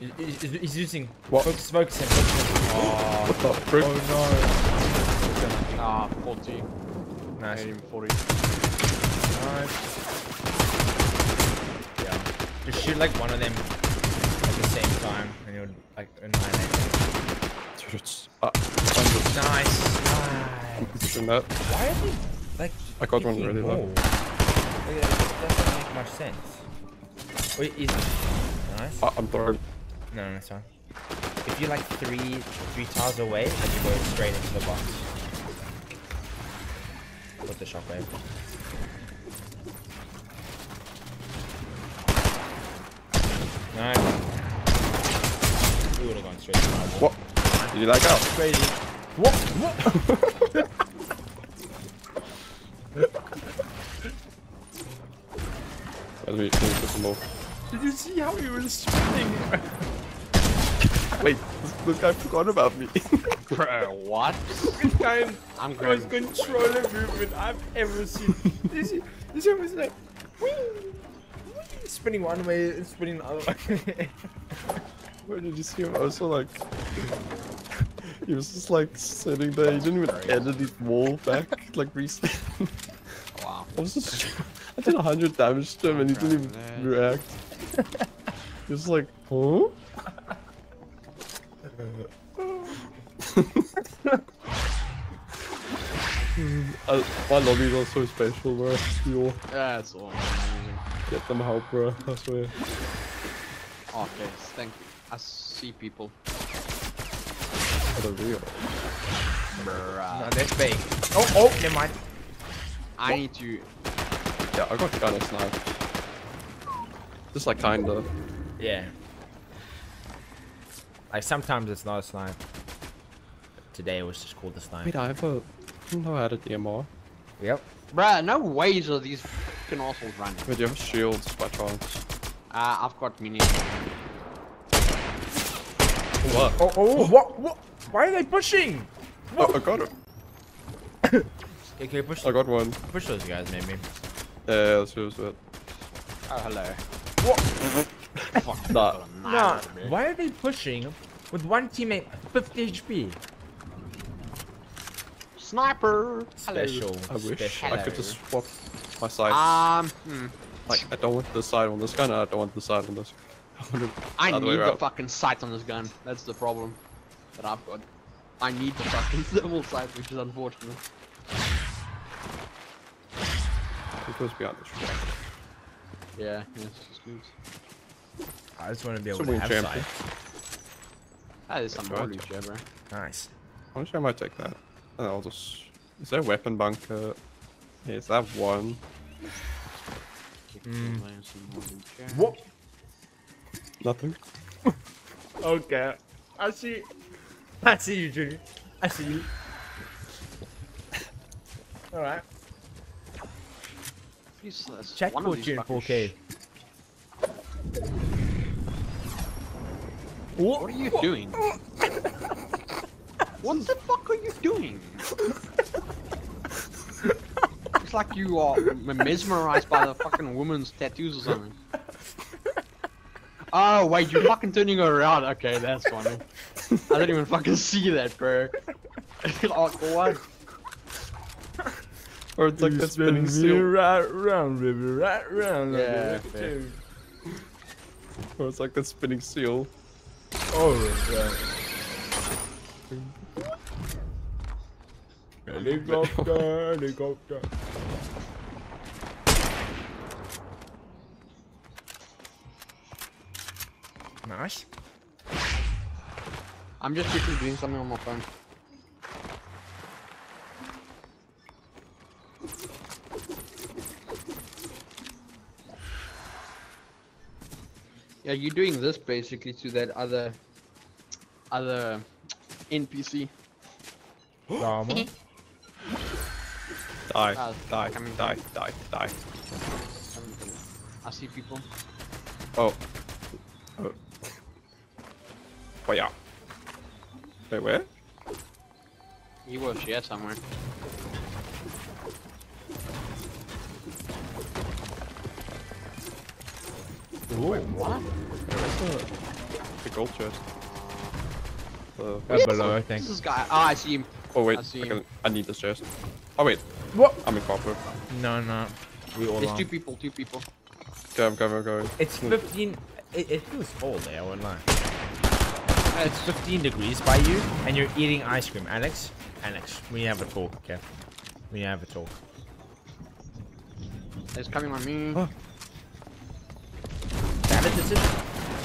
He- he- He's, he's using. What? Focus, focus him. Focus him. Oh, What the frick? Oh no. Ah, 40. nice. Made him 40. Nice. Yeah. Just shoot like one of them at the same time, and you'll like annihilate them. Dude, it's. Uh, Nice. Nice. Pushing that. Why are they like? I got one really low. Like, that doesn't make much sense. Wait, is nice? Uh, I'm throwing. No, no, it's fine. If you're like three, three tiles away, then you go straight into the box. With the shockwave. Nice. We would have gone straight to my wall. What? Did you like out? Crazy. What? What? Let me, let me put some more. Did you see how he was spinning? Wait, this, this guy forgot about me. Bro, what? Which kind I'm most grabbing. controller movement I've ever seen. this this one was like whee, whee, spinning one way and spinning the other way. Where did you see him? I was so like. He was just like sitting there. He didn't even edit his wall back like recently. Wow. I was just. I did 100 damage to him and he didn't even react. He was like, huh? Uh, my lobbies are so special, bro. You all That's all amazing. get them help, bro. I swear. Okay, thank you. I see people. For the real. Bruh. no, Bruh. that's big. Oh, oh, never mind. I need to. Yeah, I got kinda sniped. Just like kinda. Yeah. Like sometimes it's not a snipe. Today it was just called the snipe. Wait, I have a. I don't know how to DMR. Yep. Bruh, no ways are these fucking assholes running. Wait, do you have shields by chance? Uh, I've got mini. What? Oh, oh, what, what? Why are they pushing? Oh, I got it. Okay, okay, push, I got one. push those guys, maybe. Yeah, let's use it. Oh, hello. What? Fuck, Nah. Nah, why are they pushing with one teammate 50 HP? Sniper. Special. I wish special. I could just swap my sides. Um, hmm. like, I don't want this side on this gun, and I don't want this side on this. I want it I other need the around. fucking sight on this gun. That's the problem that I've got. I need the fucking thermal sight, which is unfortunate. It goes behind the tree. Yeah, yes, it's good. I just want to be able So to have champion. sight. That is there's some more Right. loot here, bro. Nice. Honestly, I might take that. And I'll just. Is there a weapon bunker? Yeah, is that one? Mm. There's some more loot here. What? Nothing. Okay. I see. I see you, Junior. I see you. All right. Please, uh, Check one for Junior June 4K. sh- What are you doing? what the fuck are you doing? it's like you are mesmerized by the fucking woman's tattoos or something. Oh wait, you're fucking turning around. Okay, that's funny. I didn't even fucking see that, bro. oh, what? Or it's like You that spinning seal. right round, baby, right round. Yeah, record. Or it's like that spinning seal. Oh, yeah. Helicopter, helicopter. Nice. I'm just quickly doing something on my phone. Yeah, you're doing this basically to that other other NPC. Llama. Die, Ah, die, coming die, die, die. I see people. Oh. Oh. Oh yeah. Wait, where? He was here somewhere. Ooh, What? the gold chest. Uh, Right below, I think. This guy. Ah, I see him. oh wait, I I, see. can, I need this chest. Oh wait, What? I'm in copper. No, no. We all There's are. two people. Two people. Okay, I'm going, I'm going. It's 15. It, it feels cold there, I won't lie. Uh, It's 15 degrees by you, and you're eating ice cream. Alex? Alex, we have a talk, okay? We have a talk. It's coming on me. Oh. Alex, is it?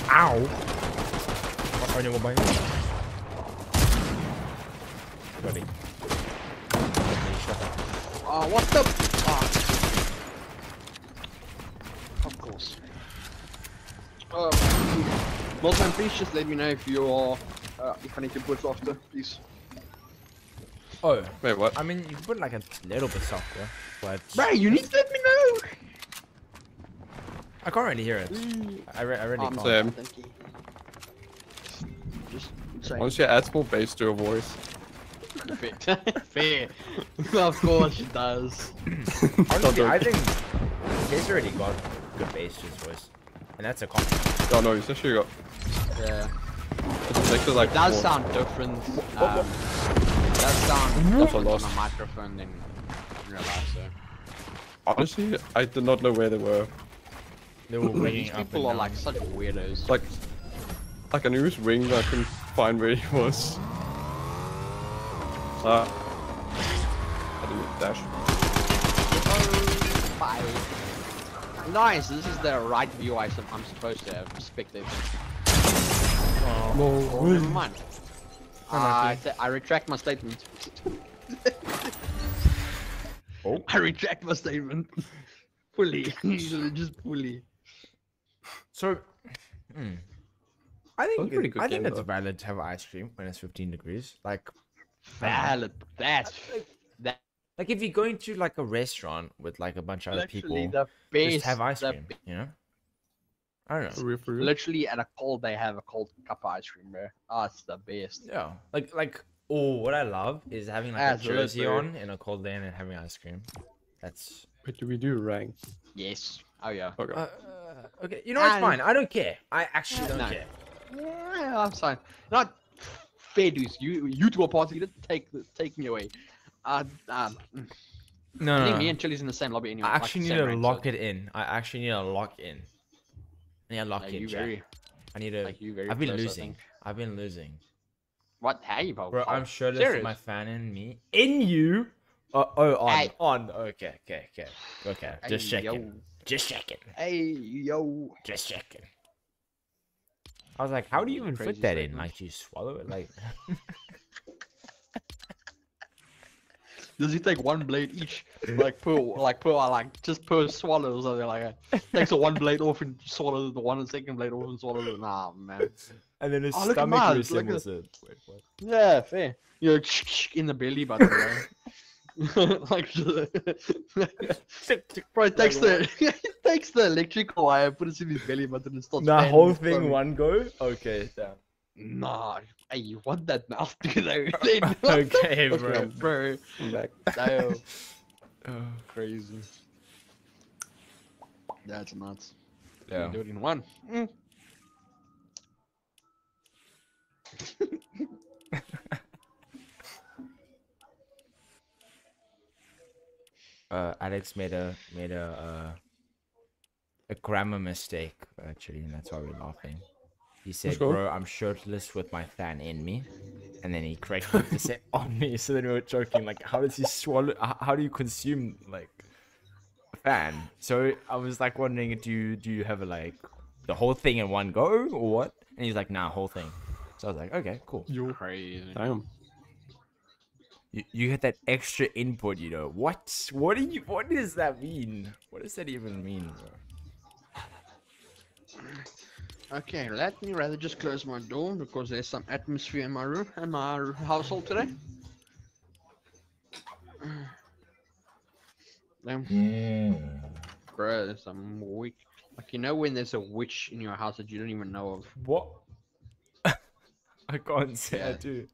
Ow! What are you going Buddy. Shut up. Oh, what the? Ah. Of course. Uh, Molten, please just let me know if you are. Uh, if I need to put softer, please. Oh, Wait, what? I mean, you can put like a little bit softer, but Bro, you need to let me know. I can't really hear it. I, re I really Um, can't. Same. Thank you. Just saying. Honestly, it adds more bass to your voice. Fair. Fair. of course she does. Honestly, I think he's already got good bass to his voice, and that's a compliment. Oh no, he's actually got. Yeah. It's actually like It does four. sound different. Um, it does sound different on lost. a microphone than in real life. So. Honestly, I did not know where they were. They were These ringing up people and are like such weirdos. Like, like I knew he was winged, but I couldn't find where he was. Uh, I didn't dash. Bye. Nice, this is the right view I sup- I'm supposed to have. Spectator. Oh, never mind. I th- I retract my statement. Oh. I retract my statement. fully. Just fully. So, hmm. I think was pretty it- good I think it's valid to have ice cream when it's 15 degrees. Like, Valid. That's that. Like if you're going to like a restaurant with like a bunch of other Literally people, the best. just have ice the cream. You know? I don't know. For real, for real. Literally at a cold, they have a cold cup of ice cream, bro. Oh, it's the best. Yeah. Like like oh, what I love is having like As a a jersey leopard. on in a cold day and having ice cream. That's What do we do rank? Yes. Oh yeah. Okay. uh, okay. You know it's And- fine. I don't care. I actually don't No. care. Yeah, I'm fine. Not fair dues. You you two are party. Let's take take me away. Uh, um, No, I no, think no. me and Chili's in the same lobby anyway. I like actually need to rank, lock so- it in. I actually need to lock in. I need to lock Like in. you chat. very, I need to. like you very. I've been close, losing. I've been losing. What? Hey, bro. Bro, I'm sure this is my fan in me. In you? Oh, oh, on, Hey. on. Okay, okay, okay, okay. Just Hey, checking. yo. Just checking. Hey yo. Just checking. I was like, how do you even fit that in? Like, you swallow it? Like, Does he take one blade each, like per, like per, like just per swallow or something like that? Takes a one blade off and swallows the one and second blade off and swallows it. Nah, man. and then his Oh, stomach mine, look at- resembles it. Wait, what? Yeah, fair. You're in the belly button, bro. like, bro, it takes the it takes the electrical wire, puts it in his belly button, and starts. The whole thing one go? Okay, damn. Nah, hey, you want that mouth though? Then okay, Okay, bro. Bro. I'm back. Damn, Oh, crazy. That's nuts. yeah. Do it in one. Mm. uh, Alex made a made a uh, a grammar mistake actually, and that's why we're laughing. He said, "Bro, I'm shirtless with my fan in me," and then he corrected it to say "on me." So then we were joking, like, how does he swallow? How do you consume like a fan? So I was like wondering, do you do you have a, like the whole thing in one go or what? And he's like, "Nah, whole thing." So I was like, "Okay, cool." You're crazy. Damn. You, you get that extra input, you know. What? What do you? What does that mean? What does that even mean, bro? Okay, let me rather just close my door because there's some atmosphere in my room and my household today. Damn. Bro, there's some witch. Like, you know, when there's a witch in your house that you don't even know of? What? I can't say I Yeah. do.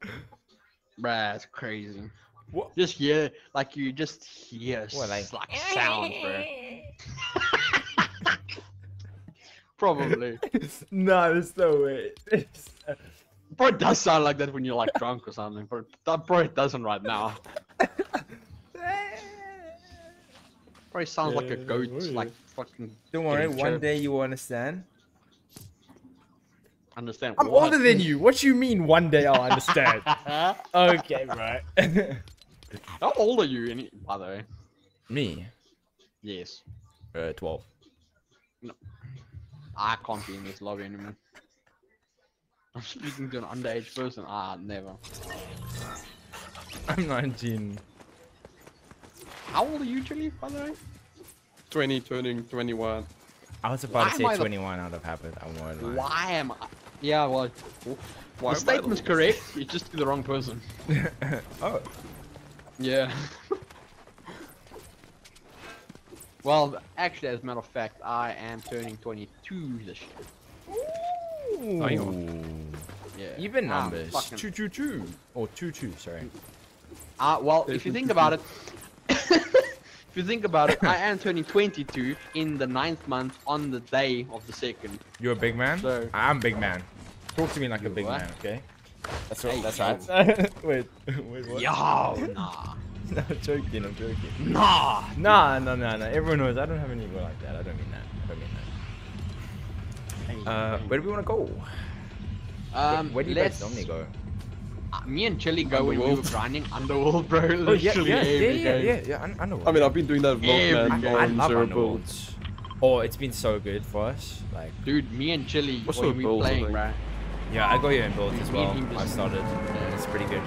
Bruh, that's crazy. What? Just hear, like, you just hear What, like- like sounds, bro. Probably. no, there's no way. Bro, it does sound like that when you're like drunk or something. but that, bro it doesn't right now. Bro, it sounds like a goat, like fucking. Don't worry, getting one choked. day you will understand. Understand? I'm what? older than you. What do you mean one day I'll understand? okay, right. How old are you, any, by the way? Me, Yes. uh, 12. I can't be in this lobby anymore. I'm speaking to an underage person. Ah, never. I'm 19. How old are you, Chili, by the way? 20 turning 21. I was about Why to say I the- 21 out of habit. I won't lie. Why am I? Yeah, well, Why the statement's the- correct. You're just the wrong person. oh, Yeah. well, actually, as a matter of fact, I am turning 22 this year. Ooh. Yeah. Even I'm numbers. fucking- Two, two, two. Or two, two. Sorry. Uh, well, if you think about it, if you think about it, I am turning 22 in the ninth month on the day of the second. You're a big man. So- I'm big man. Talk to me like a big what? man, okay? That's Hey, right. That's right. wait, wait, what? Yo, nah, No, I'm joking. I'm joking. nah. Nah, no, no, no. Everyone knows I don't have any ego like that. I don't mean that. I don't mean that. Uh, where do we want to go? um, where do you guys normally go? Uh, me and Chili go when we were Underworld. grinding Underworld, bro. Oh yeah, yeah, yeah, every yeah, game. yeah, yeah. I, I know. I mean, I've been doing that vlog, Every man, game. I on love zero Underworld. builds. Oh, it's been so good for us. Like, Dude, me and Chili What's when we builds, I playing, bro. yeah, I go here in builds as well. I started. and It's pretty good.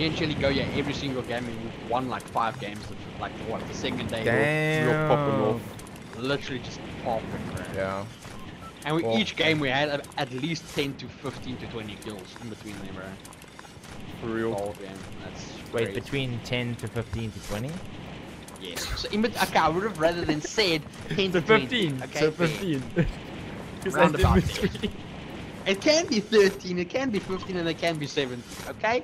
Me and Chili go yeah every single game and we won like five games. Like what the second day, Damn. Real popping off. literally just popping, bro. Yeah. And we, Well- each game we had at- at least 10 to 15 to 20 kills in between them, bro. For The real. whole game. That's Wait, crazy. between 10 to 15 to 20? Yes. So in bet- okay, I would have rather than said 10 to To 20. 15. Okay, so 15. Because Round about. It can be 13, it can be 15, and it can be 17. Okay.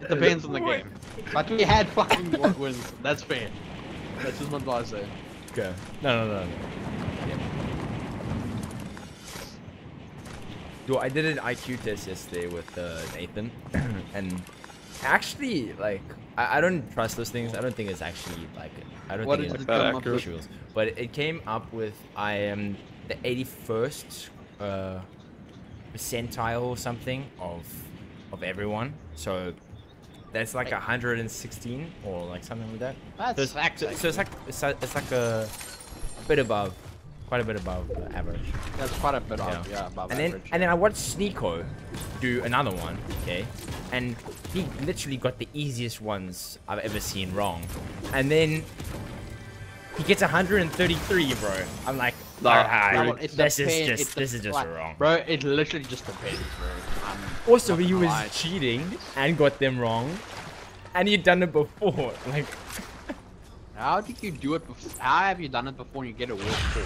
It depends on the game. But we had fucking w- wins. That's fair. That's just what I say. Okay. No, no, no. no. Yeah. Yo, I did an IQ test yesterday with uh, Nathan, and actually, like, I, I don't trust those things. I don't think it's actually like, I don't What think did it's it come up up with? visuals. But it came up with I am the 81st uh, percentile or something of of everyone. So that's like 116 or like something like that. That's So it's, so, it's like it's, like- it's like a bit above, quite a bit above the average. That's quite a bit Yeah. of yeah, above and then average. and then I watched Sneako do another one, okay, and he literally got the easiest ones I've ever seen wrong, and then he gets 133, bro. I'm like, Yeah, well, this is just it this is just like, wrong. Bro, it literally just depends, bro. Um, Also, he was cheating and got them wrong, and he'd done it before. Like, How did you do it before? How have you done it before and you get a worse score?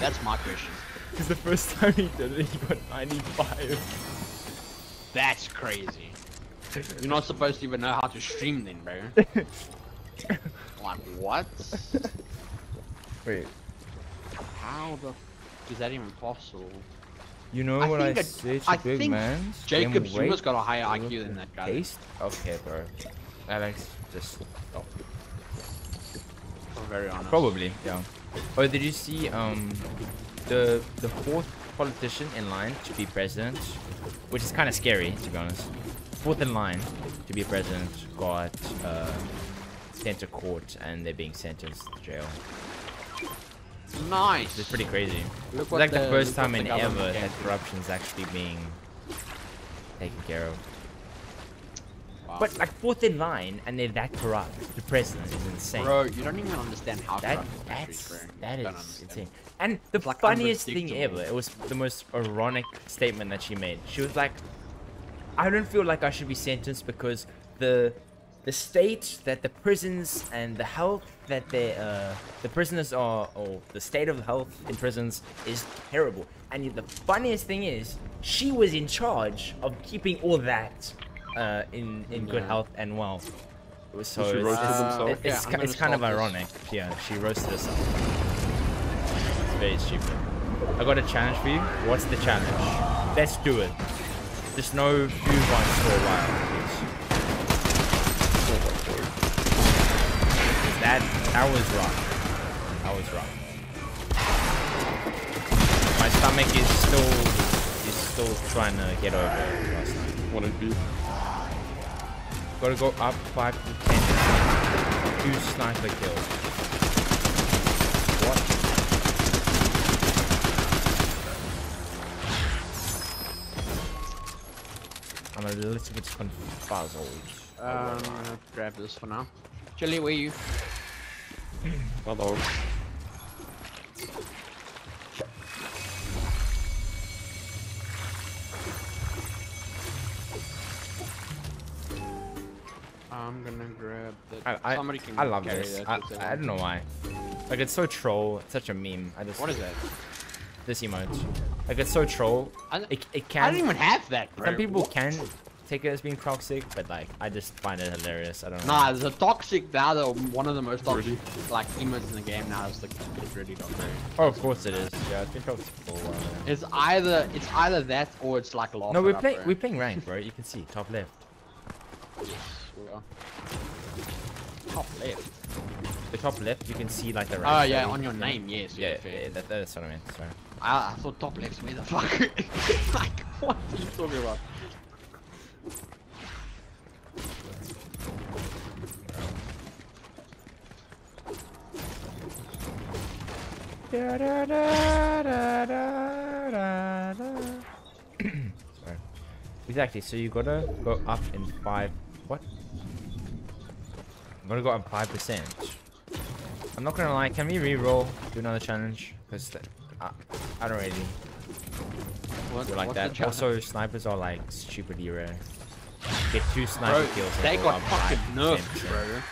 That's my question. because the first time he did it, he got 95. That's crazy. You're not supposed to even know how to stream then, bro. like, what? Wait, How the f- is that even possible? you know I what I say to I big think man? Jacob Zuma's got a higher IQ than that guy. Taste? Okay, bro. Alex, just stop. I'm very honest. Probably, yeah. Oh, did you see um the the fourth politician in line to be president, which is kind of scary to be honest. Fourth in line to be president got uh, sent to court and they're being sentenced to jail. Nice. It's pretty crazy. Look It's like the, the- first time in ever that do. corruption is actually being taken care of. Wow. But like fourth in line and they're that corrupt. The president is insane. bro, you don't even understand how That corrupt the country is, that's bro. that Don't is understand. insane. And the like, funniest thing ever, it was the most ironic statement that she made. She was like, "I don't feel like I should be sentenced because the the state that the prisons and the health that they uh, the prisoners are or the state of health in prisons is terrible." And the funniest thing is, she was in charge of keeping all that uh, in in good health and well. It was so she it's, roasted it's, herself? it- it's, Yeah, it's kind of this. ironic. Yeah, she roasted herself. It's very stupid. I got a challenge for you. What's the challenge? Let's do it. Just no few ones for a while, please. That that was rough. That was rough. My stomach is still is still trying to get over it last night. What it be? Gotta go up five to ten. Two sniper kills. What? I'm a little bit confuzzled. Um, I'm gonna grab this for now. Chili, where you? Hello. I'm gonna grab the. I, I, Somebody can I love carry this. that I, if they I don't know why. Like it's so troll. It's such a meme. I just What is that? this emote? Like it's so troll. I, don't- It, it I don't even have that, bro. Some people can take it as being toxic, but like I just find it hilarious. I don't know. Nah, the toxic now, the one of the most toxic Really? like emotes in the game now is the it's really toxic. Oh, of course it is. Yeah, it's been toxic for a while. now. It's either it's either that or it's like laugh No, we're playing. We're playing rank, bro. You can see top left. Yes, we are. Top left. The top left, you can see like the oh, rank. Oh yeah, on your name, yes. Yeah, Yeah, yeah, yeah, that, that's what I meant. Sorry. I, I thought top left's where the fuck. like, what are you talking about? Sorry. Exactly. So you gotta go up in five. What? I'm gonna go up five percent. I'm not gonna lie. Can we re-roll? Do another challenge? Because I, I don't really What, like that. Also, snipers are like stupidly rare. Get two sniper bro, kills. they got fucking 5%. nerfed, bro.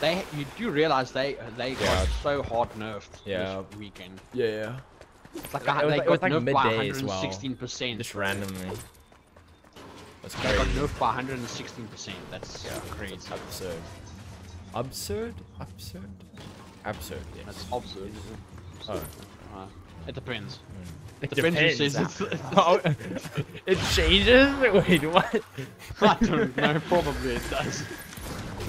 They, you do realize they they Yeah. got so hard nerfed Yeah. this weekend. Yeah, yeah. It's like It a- was they like- it was got like nerfed by midday as well. 116 percent. Just randomly. That's They got crazy. nerfed by 116 percent. That's crazy. Absurd. Absurd? Absurd? Absurd, yes. That's absurd. Oh. Uh, it depends. It Depends depends. says it's. oh, it changes? Wait, what? I don't know. Probably it does.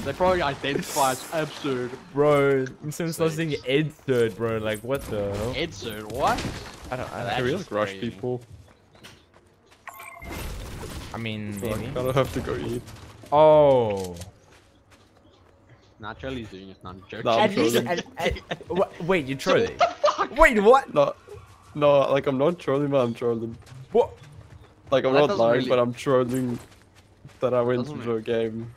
They probably identify as absurd. Bro, I'm so starts saying Ed third, bro. Like, what the hell? Absurd. What? I don't, I, That's Can we just like rush crazy. people? I mean, Like, maybe. I don't have to go eat. Oh. Not Charlie's doing it. Not joking. No, I'm At least, trolling. at, at, wait, you're trolling. Wait, what? No, no, like I'm not trolling, but I'm trolling. What? Like I'm That not lying, really- but I'm trolling that I went Doesn't into a game.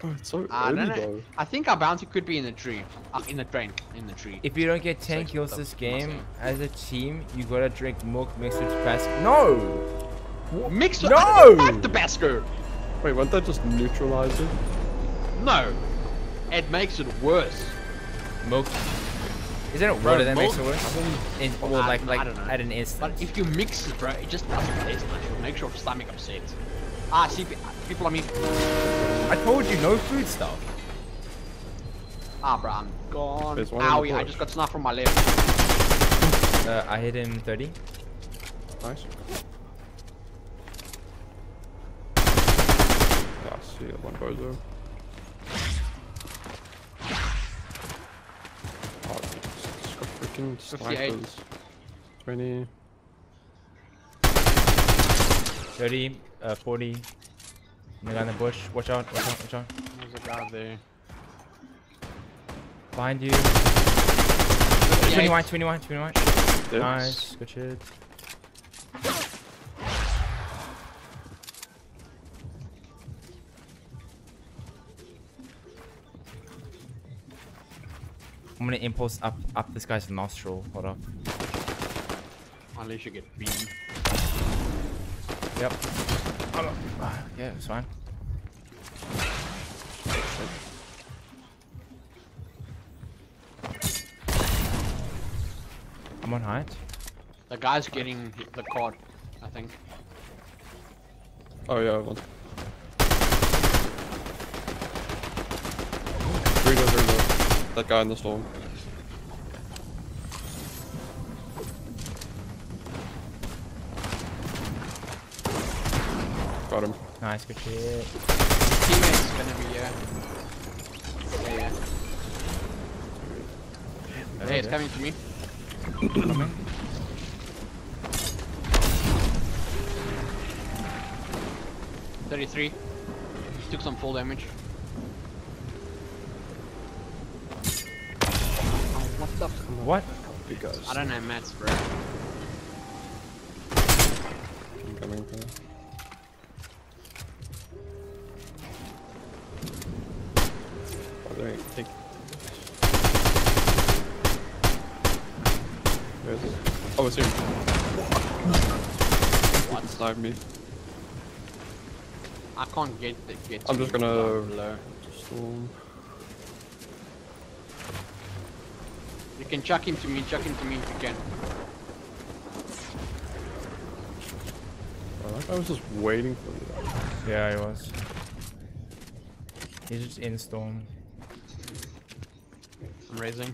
Bro, it's so no, early no. though. I think our bounty could be in the tree. Uh, in the train. In the tree. If you don't get 10 Sex kills this game as a team, you gotta drink milk mixed with Tabasco. No! Mixed No! I Tabasco. Wait, won't that just neutralize it? No. It makes it worse. Milk. Isn't it Bro, water that makes it worse? In, well, I- like, I like don't know. at an instant. But if you mix it, bro, it just doesn't taste nice. It makes your stomach upset. Ah, see, people on me. I told you, no food stuff. Ah, bro, I'm gone. There's one in the Owie, I just got snuffed from my left. Uh, I hit him 30. Nice. Yeah, I see one bozo. It's it's got freaking 58. snipers. 20. 30, uh, 40. The guy in the bush. Watch out, watch out, watch out. There's a guy there. Behind you. 58. 21, 21, 21. Yes. Nice, good shit. I'm gonna impulse up up this guy's nostril. Hold up. Unless you get beamed. Yep. Hold up. Yeah, it's fine. I'm on height. The guy's getting the card, I think. Oh yeah, one. Very low, very low. That guy in the storm. Got him. Nice, good shit. Teammate's gonna be here. Yeah, yeah. Hey, it's coming to me. Coming. Thirty-three. Took some full damage. Oh, what the? F- What? Big guys. I don't know, Matt's bro. Coming. here. Oh, they take. Where's it? Oh, it's here. What? Snipe me. I can't get the get. I'm just gonna- down below. Storm. You can chuck him to me. Chuck him to me if you can. I was just waiting for you. Yeah, he was. He's just in storm. I'm raising.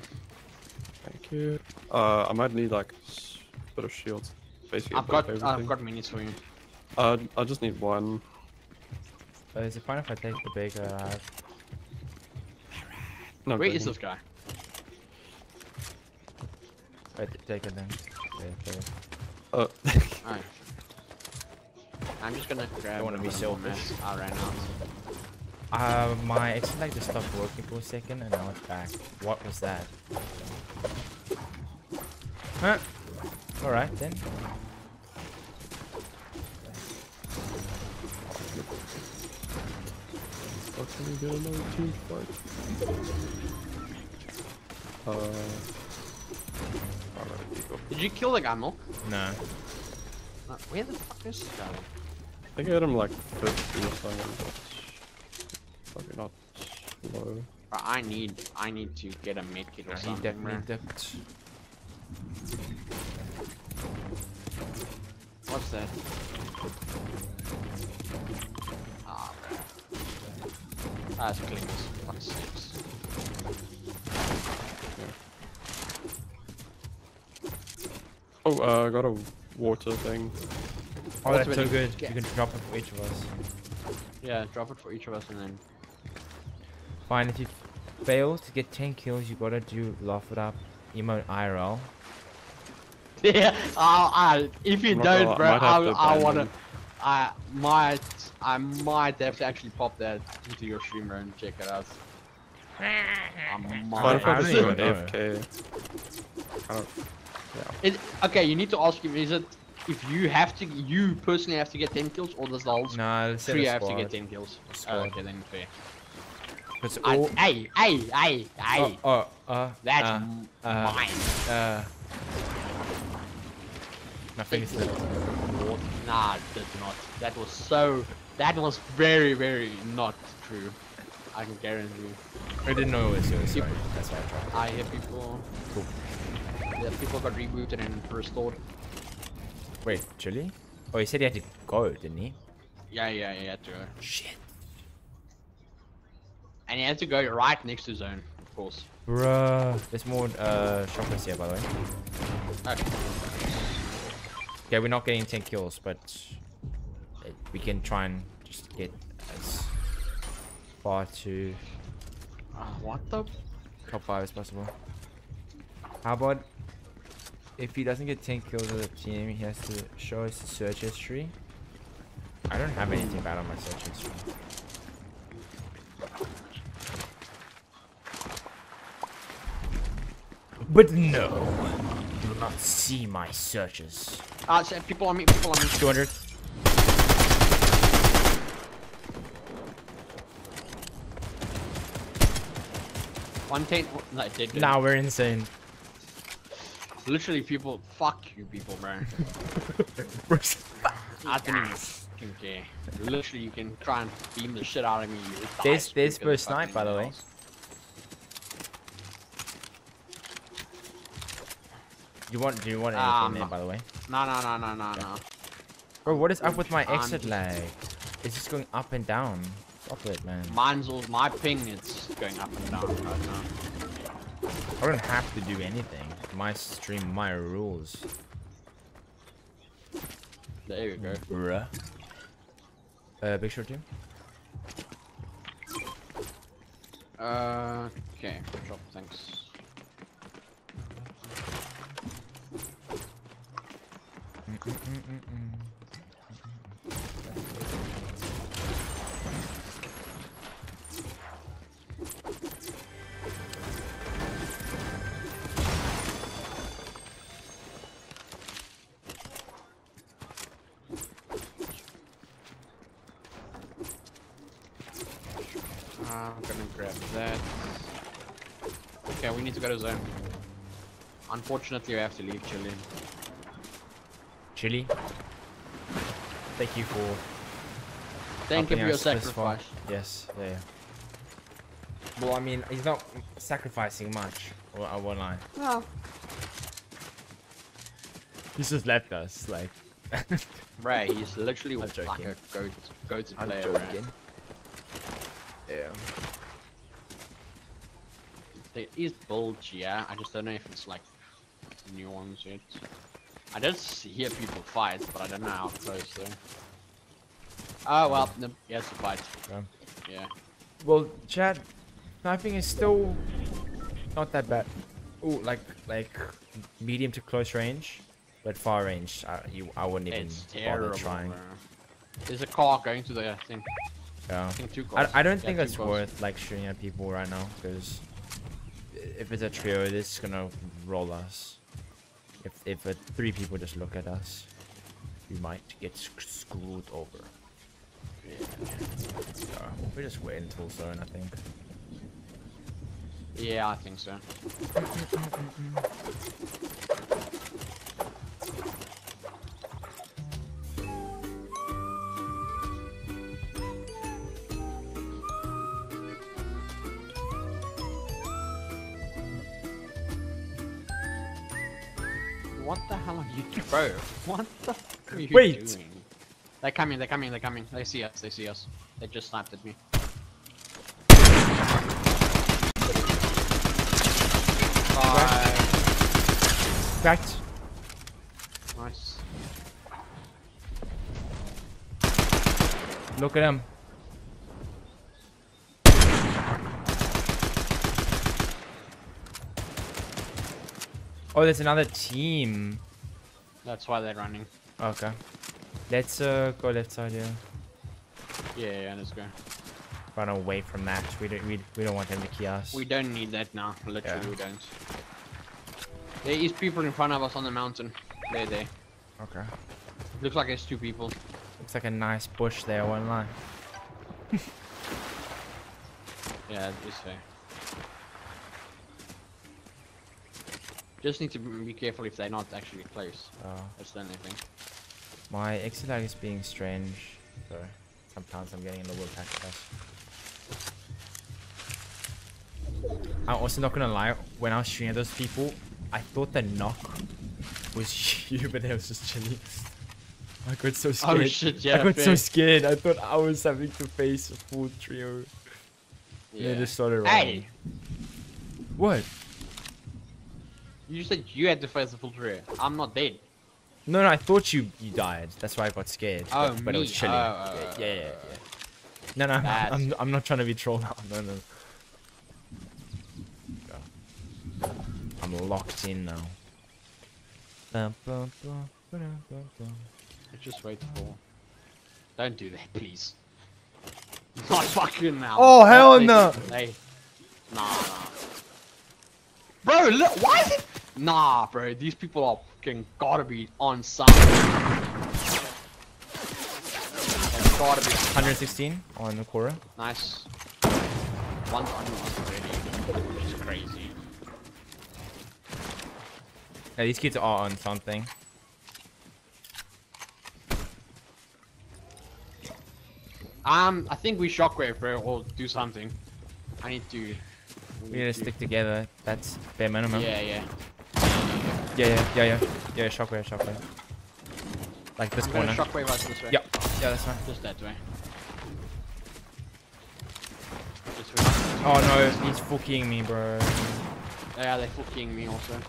Thank you. Uh, I might need like a bit of shields. Basically, a I've got of I've got minis for you. Uh, I just need one. Uh, is it fine if I take the big uh No, Where take is one. this guy? Wait, take it then. Yeah, take it. Uh, Alright. I'm just gonna grab. wanna be selfish. mess. I ran. Uh, my X like just stopped working for a second and now it's back. What was that? Huh? Alright then. How can we get another team fight? Uh. Alright, you go. Did you kill the guy, Milk? No. Uh, where the fuck is this guy? I think I hit him like 50 or something, but probably not low. Bro, I need I need to get a medkit or He something. definitely bro. dipped. What's that? Ah, bro. That's cleaners. Fuck sakes. Oh, uh, I got a water thing. Oh, What's that's so with good. the- You can drop it for each of us. Yeah, drop it for each of us and then. Fine, if you fail to get 10 kills, you gotta do laugh it up emote IRL. Yeah, I, I, if you I'm not gonna don't, bro, I I, to I wanna, them. I might, I might have to actually pop that into your streamer and check it out. I What might. if I I just don't do even an know. AFK? I okay, you need to ask him. Is it if you have to, you personally have to get ten kills, or does the whole Nah, three have to get ten kills? Oh, okay, then fair. It's all. hey, hey, hey, hey. Oh, oh, uh, That's uh, uh, mine. uh. Nothing is left. Nah, it did not. That was so. That was very, very not true. I can guarantee you. I didn't know it was yours. Sorry. That's why I tried. I hear people. Cool. Yeah, people got rebooted and restored. Wait, Chili? Oh, he said he had to go, didn't he? Yeah, yeah, yeah, yeah, too. Shit. And you have to go right next to zone, of course. Bruh. There's more uh, shoppers here, by the way. Okay. Okay, we're not getting 10 kills, but uh, we can try and just get as far to Uh, what the? top 5 as possible. How about if he doesn't get 10 kills as a team, he has to show us the search history? I don't have anything bad on my search history. But no, you will not see my searches. Uh, so people on me, people on me. 200. One ten. No, it did. Now we're insane. Literally, people. Fuck you, people, bro. I didn't even fucking care. Literally, you can try and beam the shit out of me. You die There's- there's quicker than first snipe, by the way. else. You want? Do you want anything Um, there, by the way? No, no, no, no, no, no. Bro, what is up with my I'm exit just- lag? It's just going up and down. Stop it, man. Mine's all my ping. It's going up and down right now. I don't have to do anything. My stream, my rules. There you go. Bruh. Uh, big short team. Uh, okay. Drop. Thanks. Uh, need to go to zone. Unfortunately, we have to leave Chili. Chili? Thank you for. Thank you for your us this far. sacrifice. Yes. Yeah. yeah. Well, I mean, he's not sacrificing much. Or I won't lie. No. He's just left us, like. Right, he's literally I'm like joking. a goat, goat I'm player. joking. Right? Yeah. There is bulge, yeah. I just don't know if it's like new ones yet. I see- hear people fight, but I don't know how close though. Oh well, no, yes, a fight. Yeah. Yeah. Well, Chad, sniping is still not that bad. Ooh, like like medium to close range, but far range. I, you, I wouldn't even It's bother terrible. trying. bro. There's a car going to the thing. Yeah. I think two cars. I, I don't Yeah, think it's worth like shooting at people right now because if it's a trio, it's gonna roll us. If if uh, three people just look at us, we might get sc- screwed over. Yeah. So we just wait until zone, I think. Yeah, I think so. What the hell are you doing? Bro, what the fuck are you Wait. doing? They're coming, they're coming, they're coming. They see us, they see us. They just sniped at me. Bye. Cracked. Nice. Look at him. Oh, there's another team. That's why they're running. Okay. Let's uh, go left side here. Yeah, yeah, let's go. Run away from that. We don't. We, we don't want them to key us. We don't need that now. Literally, Yeah. we don't. There is people in front of us on the mountain. There, there. Okay. Looks like there's two people. Looks like a nice bush there. One line. Yeah, that is Just need to be careful if they're not actually close. Oh, That's the only thing. my ExitLag is being strange. So sometimes I'm getting a little bit access. I'm also not gonna lie. When I was shooting at those people, I thought the knock was you, but it was just Chili. I got so oh, scared. Oh shit, yeah. I got so scared. I thought I was having to face a full trio. Yeah. They just started running. Hey! What? You said you had to face the full trio. I'm not dead. No, no, I thought you you died. That's why I got scared. Oh, but, but it was me. Chili. Oh, yeah, oh, yeah, oh, yeah, oh, yeah. No, no, I'm, I'm, I'm not trying to be trolled out. No, no. I'm locked in now. Just wait for. Don't do that, please. Not fucking now. Oh, hell no. Nah, nah. Bro, look, why is it? Nah, bro, these people are fucking gotta be on something. Gotta be 116 on the Cora. nice. One's on us already, which is crazy. Yeah, these kids are on something. Um, I think we shockwave, bro, or do something. I need to. We gotta stick together. That's bare minimum. Yeah, yeah. yeah, yeah, yeah, yeah. Yeah, shockwave, shockwave. Like this I'm corner. shockwave us this way. Yeah, yeah, that's fine. Just that way. This way. Oh no, he's fucking me, bro. Yeah, they're fucking me also.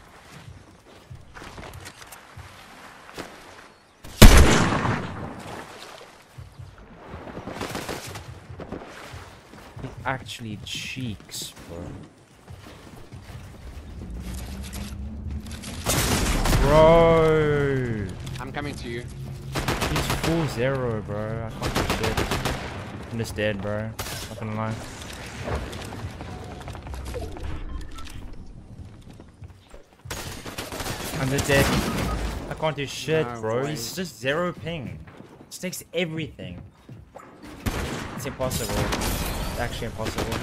Actually cheeks, bro. Bro, I'm coming to you. he's full zero, bro. I can't do shit. I'm just dead, bro. Not gonna lie. I'm just dead. I can't do shit, No bro. way. He's just zero ping. Just takes everything. It's impossible. It's actually impossible.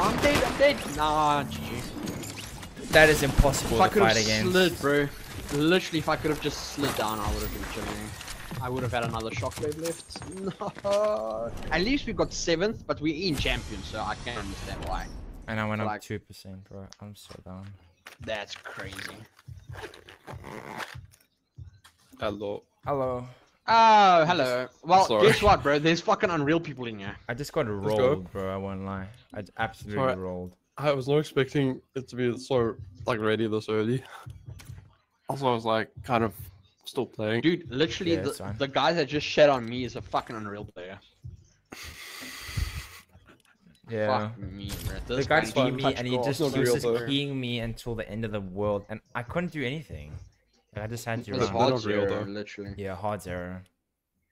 I'm dead, I'm dead. Nah, GG. That is impossible If I to could have fight against. slid, bro. Literally, if I could have just slid down, I would have been chilling. I would have had another shockwave left. No. At least we got seventh, but we're in champions, so I can understand why. And I went up Like- 2%, bro. I'm so down. That's crazy. Hello. Hello. Oh, hello. Well, Sorry. guess what, bro? There's fucking unreal people in here. I just got go. rolled, bro. I won't lie. I j- absolutely Sorry. rolled. I was not expecting it to be so like ready this early. Also, I was like kind of still playing. Dude, literally, Yeah, the, the guy that just shat on me is a fucking unreal player. Yeah. Fuck me, bro. The This guy guy's beat me and he just Not he was just though. me until the end of the world, and I couldn't do anything. Like, I just had to It's They're hard not real, though. literally. Yeah, hard zero.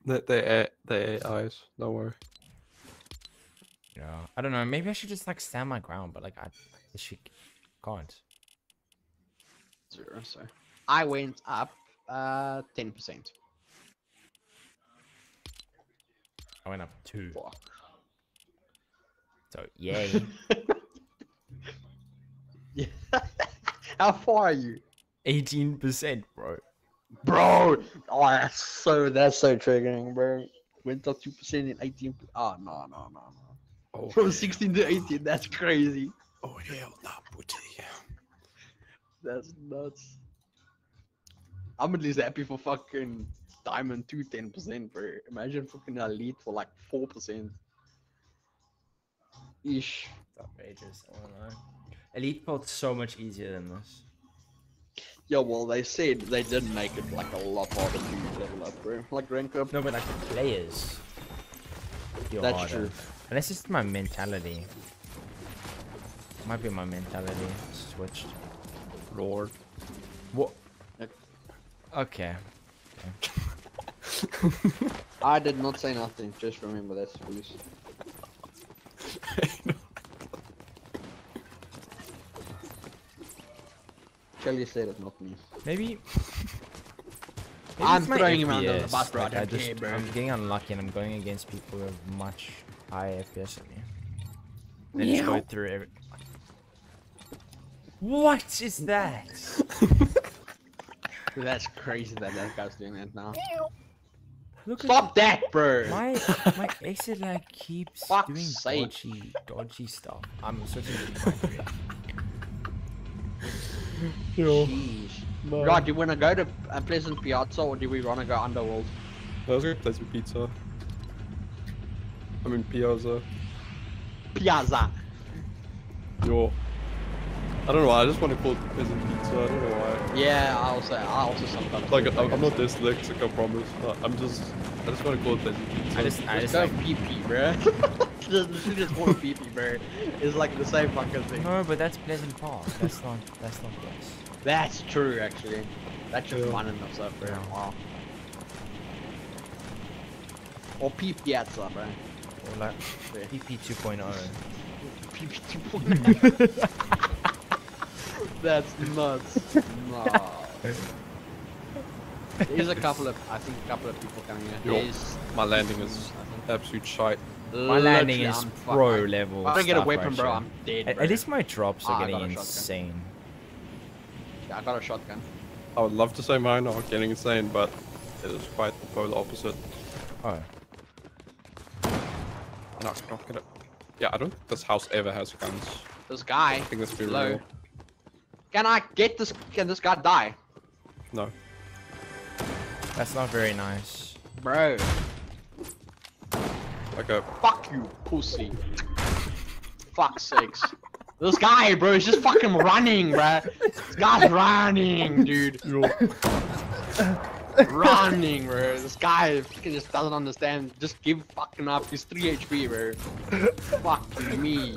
They they they AIs. Don't worry. Yeah. I don't know. Maybe I should just like stand my ground, but like I, this shit can't. Zero, so. I went up uh 10%. I went up two. Fuck. So yay. Yeah. How far are you? 18%, bro. Bro! Oh, that's so, that's so triggering, bro. Went up 2% in 18. Oh, no, no, no, no. Oh, From 16 to 18, that's crazy. oh hell no, booty. That's nuts. I'm at least happy for fucking Diamond 2 10%, bro. Imagine fucking Elite for like 4%. Ish. It's outrageous. I won't lie. Elite felt so much easier than this. Yeah, well, they said they did make it like a lot harder to level up, bro. Like rank up. No, but like the players. feel That's harder. true. And that's just my mentality. Might be my mentality switched. Lord. What? Yep. Okay. I did not say nothing. Just remember that, please. Kelly said it, not me. Maybe. Maybe I'm it's my throwing him under the bus, bro, I like, I don't just, care, bro. I'm getting unlucky and I'm going against people who have much higher FPS than me. They just go through every. What is that? That's crazy that that guy's doing that now. Look Stop that, bro. at my my ExitLag keeps Fuck's doing sake. dodgy dodgy stuff. I'm switching to my three. Jeez. Right, do you want to go to uh, Pleasant Piazza or do we want to go Underworld? Let's go Pleasant Pizza. I mean Piazza. Piazza. Yo. I don't know why, I just want to call it Pleasant Pizza, I don't know why. Yeah, I also, I also sometimes. Like, I'm, I'm not dyslexic, I promise. but I'm just, I just want to call it Pleasant Pizza. I just I Just just like pee pee, bro. just, just, just call it pee pee, bro. It's like the same fucking thing. no, but that's Pleasant Park. That's not that's not this. That's true, actually. That's just Yeah. fun enough stuff, bro. Yeah. Wow. Or pee piazza, bro. Or like Yeah. PP 2.0. Pee pee 2.0. That's nuts. no. There's a couple of, I think, a couple of people coming here. Yo. My landing is absolute shite. My landing is I'm pro fuck- level. I don't get a weapon, right bro, here. I'm dead. At, bro. at least my drops Ah, are I getting got a shotgun. insane. Yeah, I got a shotgun. I would love to say mine are getting insane, but it is quite the polar opposite. Oh, No, not gonna. Yeah, I don't think this house ever has guns. This guy. I think this be Hello. real. Can I get this? Can this guy die, No. that's not very nice. bro? Like a. Fuck you, pussy. Fuck's sakes. This guy, bro, is just fucking running, bro. This guy's running, dude. running, bro. This guy fucking just doesn't understand. Just give fucking up. He's 3 HP, bro. Fuck me.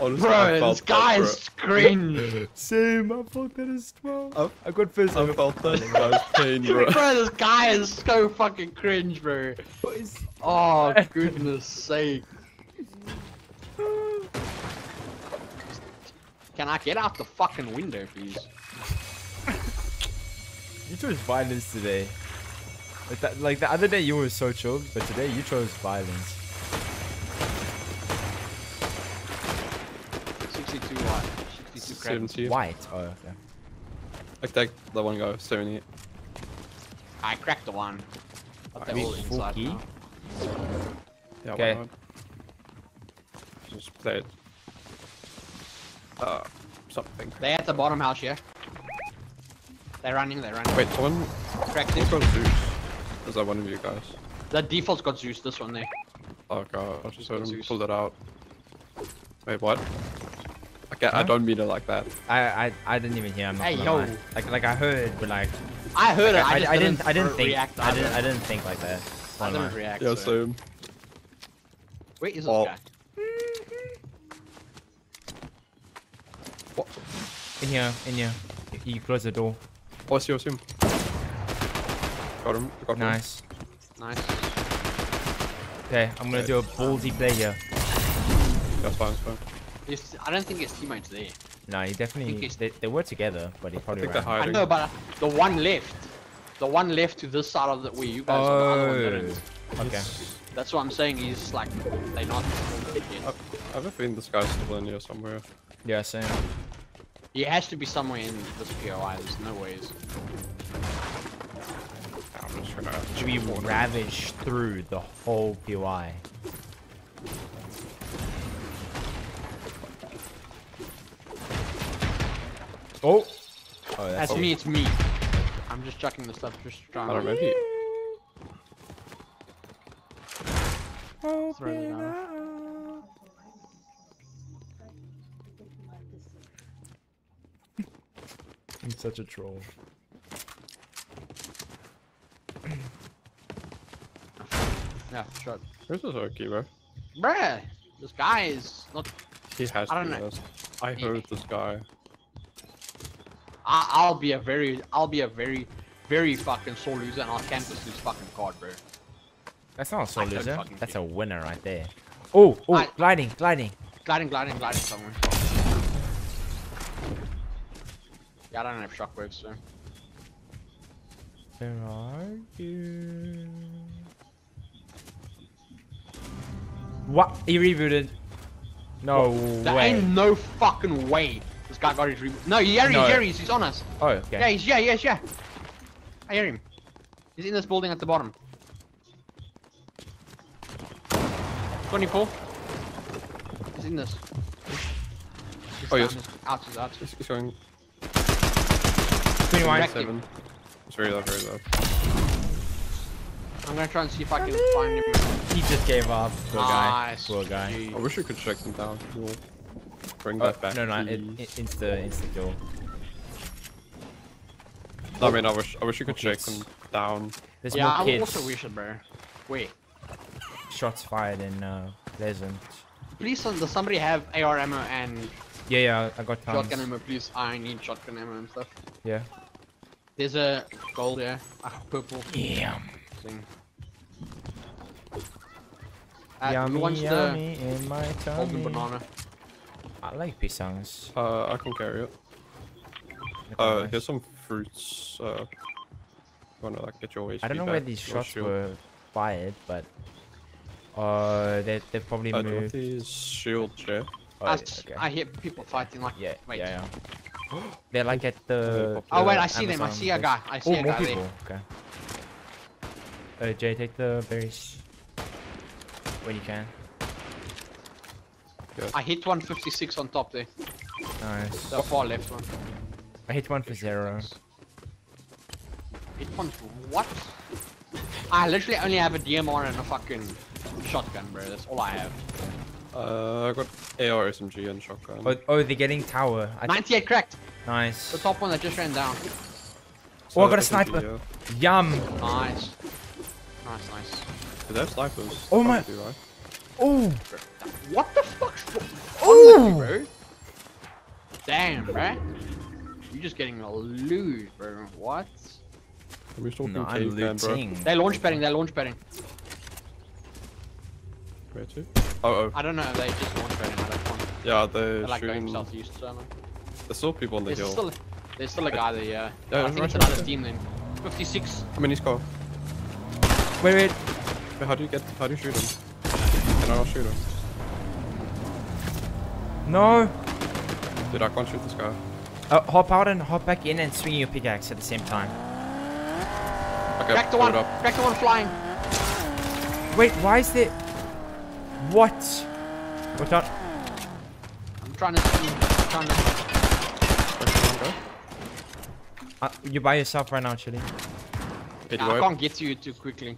Honestly, I Bro, felt this guy is cringe. Same, I thought that as well. Oh. I got first. bro. I felt that guy's pain, bro. bro, this guy is so fucking cringe, bro. Oh, goodness sake. Can I get out the fucking window, please? You chose violence today. Like, that, like the other day you were so chilled, but today you chose violence. 62 62 credits. 70. White. Oh, okay. Like that, that one guy, 70. I cracked the one. But they're all full inside key? now. Yeah, Okay. Just play it. Uh, something. They at the bottom house, yeah? They're running, they're running. Wait, someone. cracked Who's it. got Zeus? Is that one of you guys? The default's got Zeus, this one there. Oh god, I just heard him pull it out. Wait, what? Okay, I Huh? don't mean it like that. I I, I didn't even hear. I'm not Hey, yo. lie. Like like I heard, but like I heard it, I, I, just I didn't, didn't I didn't think react I didn't. I didn't think like that. I didn't react. Yeah, so- same. Where is this Oh. guy? In here, in here. You- You close the door. Oh, I see, I see him. Got him. Got him. Nice. Nice. Okay, I'm gonna do a ballsy play here. That's fine, that's fine. He's- I don't think his teammate's there. No, he definitely he's- they, they were together, but he I probably think ran. I know, but the one left. The one left to this side of the where you guys are, the other one Oh, didn't. okay. That's what I'm saying. He's like, they're not. yet. I have a feeling this guy's still in here somewhere. Yeah, same. He has to be somewhere in this POI. There's no ways. I'm just gonna. Should we ravage through the whole POI? Oh! Oh, that's, That's me. It's me. I'm just chucking the stuff. Just I don't know, to maybe. throw it out. He's such a troll. Yeah, shot. Where's this okay, bro? Bruh, this guy is not. He has I don't be know. this. I heard this guy. I, I'll be a very. I'll be a very very fucking sore loser, and I can't this fucking card, bro. That's not a sore don't loser. That's a winner right there. Oh, oh, I- gliding, gliding. Gliding, gliding, gliding somewhere. Yeah, I don't have shockwaves, so. Where are you? What? He rebooted. No There way. ain't no fucking way this guy got his reboot. No, he here No. is, here he's on us. Oh, okay. Yeah, he's yeah, yes, yeah. I hear him. He's in this building at the bottom. 24. He's in this. He's Oh, down, yes. Out, he's out. He's, he's going 21. Wrecked him. seven. It's very low, very low. I'm gonna try and see if I can find him. He just gave up. Poor guy. Nice. Poor guy. Gee. I wish we could check them down. We'll bring Oh, that back. no, no, it, please. it, insta, insta kill. I mean, I wish, I wish you could Okay, check them down. There's Yeah, more would kids. also wish it, bro. Wait. Shots fired in uh, Pleasant. Please, does somebody have AR ammo and Yeah, yeah, I got tons. shotgun ammo, please? I need shotgun ammo and stuff. Yeah. There's a gold, yeah. A purple Yeah. thing. Uh, yummy, who wants yummy in my the golden banana? I like pisangs. Uh, I can carry it. Uh, nice. here's some fruits. Uh, wanna like get your HP I don't know where these shots shield. were fired, but uh, they they probably I got moved. these shield chair. Oh, I, yeah, okay. I hear people fighting like. yeah, wait. yeah, yeah. They're like at the. Oh wait, I see them. I see a guy. I see Oh, a more guy people. Okay. Uh, Jay, take the berries when you can. There. I hit 156 on top there. Nice. The far left one. I hit one for zero. Hit one. for What? I literally only have a DMR and a fucking shotgun, bro. That's all I have. Uh, I got AR, SMG, and shotgun. Oh, oh, they're getting tower. I 98 cracked. nice. The top one that just ran down. Oh, I got a SMG, sniper. yeah. Yum. Nice. Nice, nice. Do they have snipers? Oh my- do, right? Oh. What the fuck's wrong Ooh. with you, bro? Damn, bro. You're just getting a loot, bro. What? Are we talking No, I'm caveman, bro? They're launch padding, they're launch padding. Where to? Oh, oh. I don't know, they just launch padding at that point. Yeah, they're, They're like going shooting. southeast, so There's still people on the there's hill. still, there's still a guy there, yeah. Yeah, I right, think it's another right. team then. 56. How many score? Wait, wait. Wait, how do you get? How do you shoot him? Can I not shoot him? No. Dude, I can't shoot this guy. Uh, hop out and hop back in and swing your pickaxe at the same time. Okay, Crack the put one, it up. crack the one flying. Wait, why is there? What? What's out. I'm trying to see, I'm trying to... Uh, you're by yourself right now, Chili. Hit Nah, I can't get to you too quickly.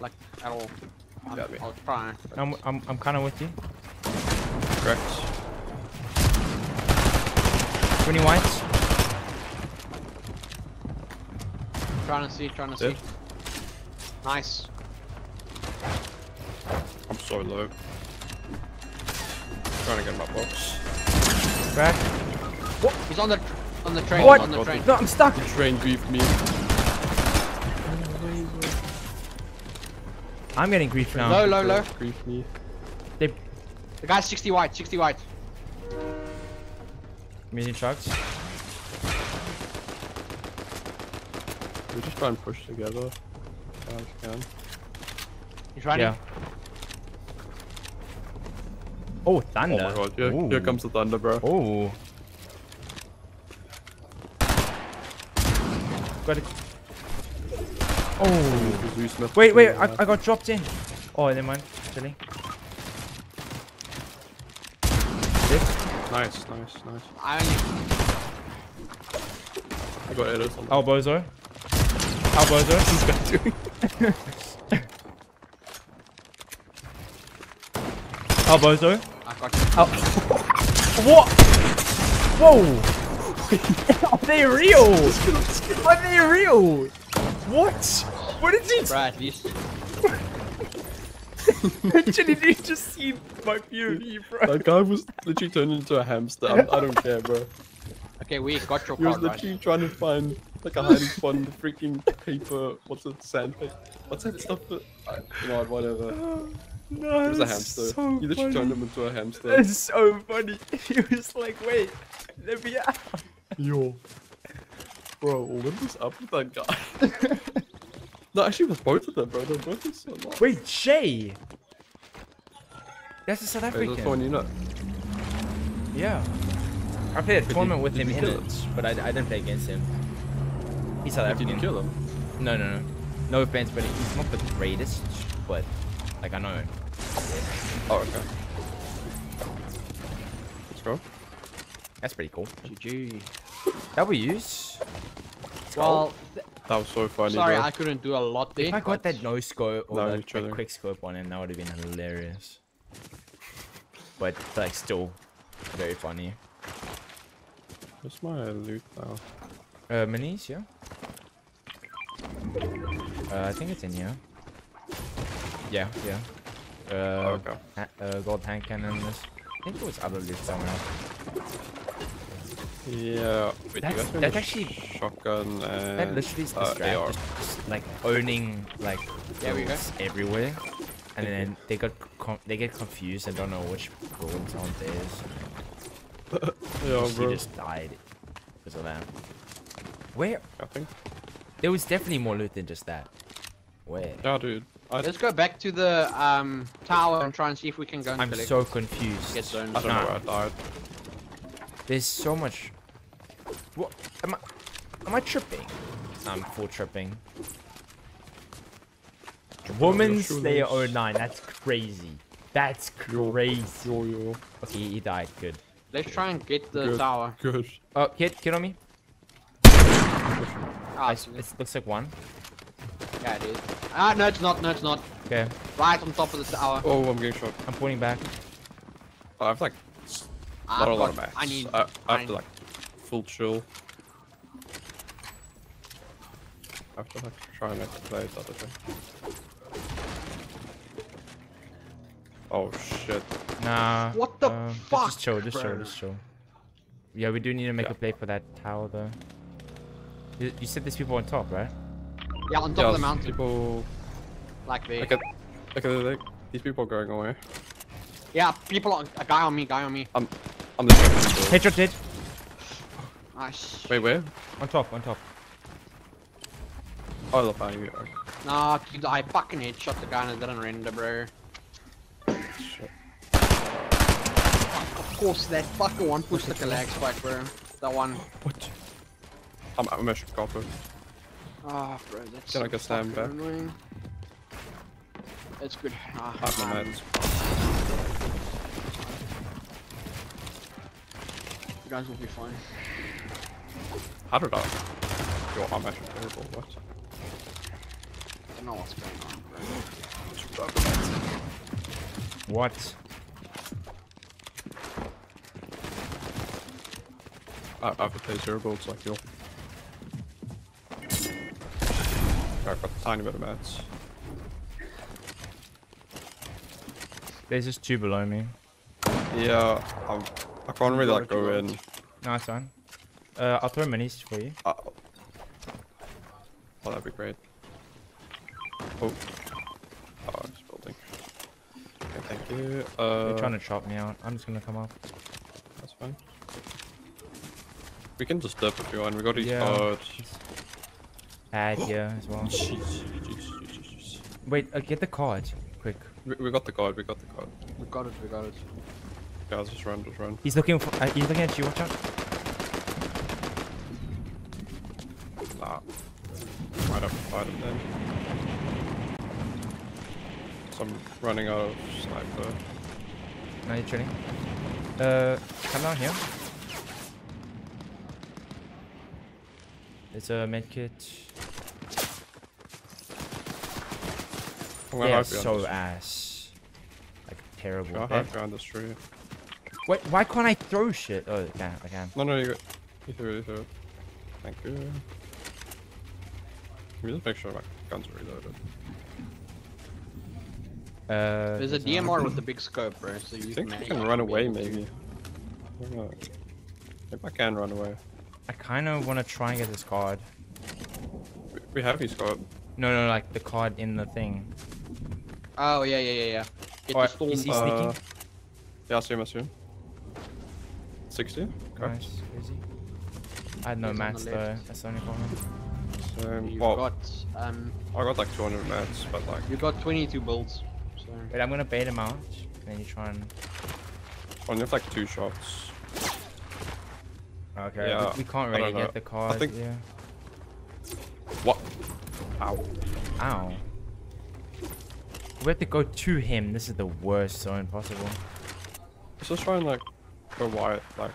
Like, at all. I'm, Got. I'll try. I'm, I'm, I'm kind of with you. Correct. 20 whites. Trying to see, trying to see. Nice. I'm so low. Trying to get my box. Crack. He's on the on the train. What? On the train. No, I'm stuck. The train griefed me. I'm getting grief now. Low, low, low. Griefed me. They The guy's 60 white, 60 white. million trucks. We just try and push together. As we can. He's running. Yeah. Oh, thunder. Oh my god, here, here comes the thunder, bro. Oh. Got it. Oh. Wait, wait, I. I got dropped in. Oh, never mind. Chili. Nice, nice, nice. I only, I got edits on Oh, Bozo. Oh, Bozo. this guy doing. Oh, Bozo. I got Oh. what? Whoa. Are they real? Are they real? What? What did you Bruh, at least. Actually, did you just see my POV, bro? That guy was literally turned into a hamster. I'm, I don't care, bro. Okay, we got your He was card, right? literally trying to find like a hiding spot in the freaking paper. What's it? Sandpaper. What's that stuff? That, I- you know? Whatever. No, It was a hamster. So you literally funny. turned him into a hamster. That's so funny. He was like, wait, let me out. Yo. Bro, what is up with that guy? no, actually, it was both of them, bro. They're both so long. Wait, Jay! That's a South Wait, that's the one you know. Yeah. I played a Did you- tournament with him in kill it, but I, I didn't play against him. He's South Did African. you kill him? No, no, no. No offense, but he's not the greatest, but like I know him. Oh, okay. Let's go. That's pretty cool. GG. W's. Well, th- That was so funny, sorry, bro. I couldn't do a lot there. If I got that no scope or No, like, you're that chilling. quick scope on him, that would have been hilarious. But like still very funny. Where's my loot now? Uh, minis, yeah. Uh, I think it's in here. Yeah, yeah. Uh, Oh, okay. ha- uh, gold hand cannon. This. I think it was other loot somewhere. Yeah. Wait, That's- that's actually- shotgun and That literally is the uh, strat, AR. just, just, like owning like There we go. builds everywhere, and then they got con- they get confused and don't know which builds on theirs. Yeah, bro. just died because of that. Where I think. there was definitely more loot than just that. Where? Yeah, dude. I, Let's go back to the um tower and try and see if we can go I'm so confused. Get zones. I don't Nah. know where I died. There's so much. What am I? Am I tripping? I'm full tripping. Woman your Slayer 09. That's crazy. That's crazy. Yo, yo. Okay, he died. Good. Let's try and get the Good. tower. Good. Oh, kid, kid on me. Ah, I, it looks like one. yeah, it is. Ah, no, it's not. No, it's not. Okay, Right on top of the tower. Oh, I'm getting shot. I'm pointing back. I have like I've not a lot of max. I need. I, I have I- to like full chill. I have to like try and like play it other thing. Oh shit. Nah. What the uh, fuck, Just chill, just chill, just chill. Yeah, we do need to make Yeah. a play for that tower though. You, you said there's people on top, right? Yeah, on top Yeah, of the mountain. People. Like there. Look at. Look at the, these people are going away. Yeah, people. On, a guy on me. Guy on me. I'm. I'm the second people. Headshot dead. Nice. Wait, where? On top, on top. Oh, look, I you. Nah, dude, I fucking headshot the guy and it didn't render, bro. Shit. Of course, that fucker one pushed like a lag spike, bro. That one. What? I'm. I'm actually copper. Ah, bro, that's Can I so go stand fucking back? annoying. That's good. Ah, I have my um, meds. You guys will be fine. How did I? Yo, I'm actually terrible. What? I don't know what's going on, bro. What? I, I have to play zero builds like you. I've got a tiny bit of meds. There's just two below me. Yeah, I'm, I can't really like go in. No, it's fine. Uh, I'll throw minis for you. Uh, oh, that'd be great. Oh. Oh, it's building. Okay, thank you. Uh, They're trying to chop me out. I'm just gonna come up. That's fine. We can just dip if you want. We got these Yeah. cards. Add here as well. Jeez, jeez, jeez, jeez, jeez. Wait, uh, get the card. Quick. We, we got the card. We got the card. We got it, we got it. Guys, just run, just run. He's looking for. Uh, he's looking at you. Watch out. Nah. Might have to fight him then. So I'm running out of sniper. No, you're chilling. Uh, come down here. There's a med kit. I'm They are so ass. Like terrible. Can I Eh, hide behind this tree? Wait, why can't I throw shit? Oh, I can. I can. No, no, you, you threw it, you threw it. Thank you. Let me just make sure my guns are reloaded. Uh, There's a DMR with a big scope, bro, so I you think can I can run away, maybe. I don't know. Maybe I can run away. I kind of want to try and get this card. We- We have his card. No, no, like the card in the thing. Oh yeah, yeah, yeah, yeah. Get Alright, the storm. is he sneaking? Uh, yeah, I see him, I see him. 60? Okay. Nice. Is he? I had no He's mats though. That's the only problem. So, You've well, got um, I got like 200 mats, but like, you got 22 builds. So Wait, I'm gonna bait him out, and then you try and. only have like two shots. Okay. Yeah, we, we can't really get the card. think- Yeah. What? Ow. Ow. We have to go to him. This is the worst zone possible. Let's just try and like go wide, like,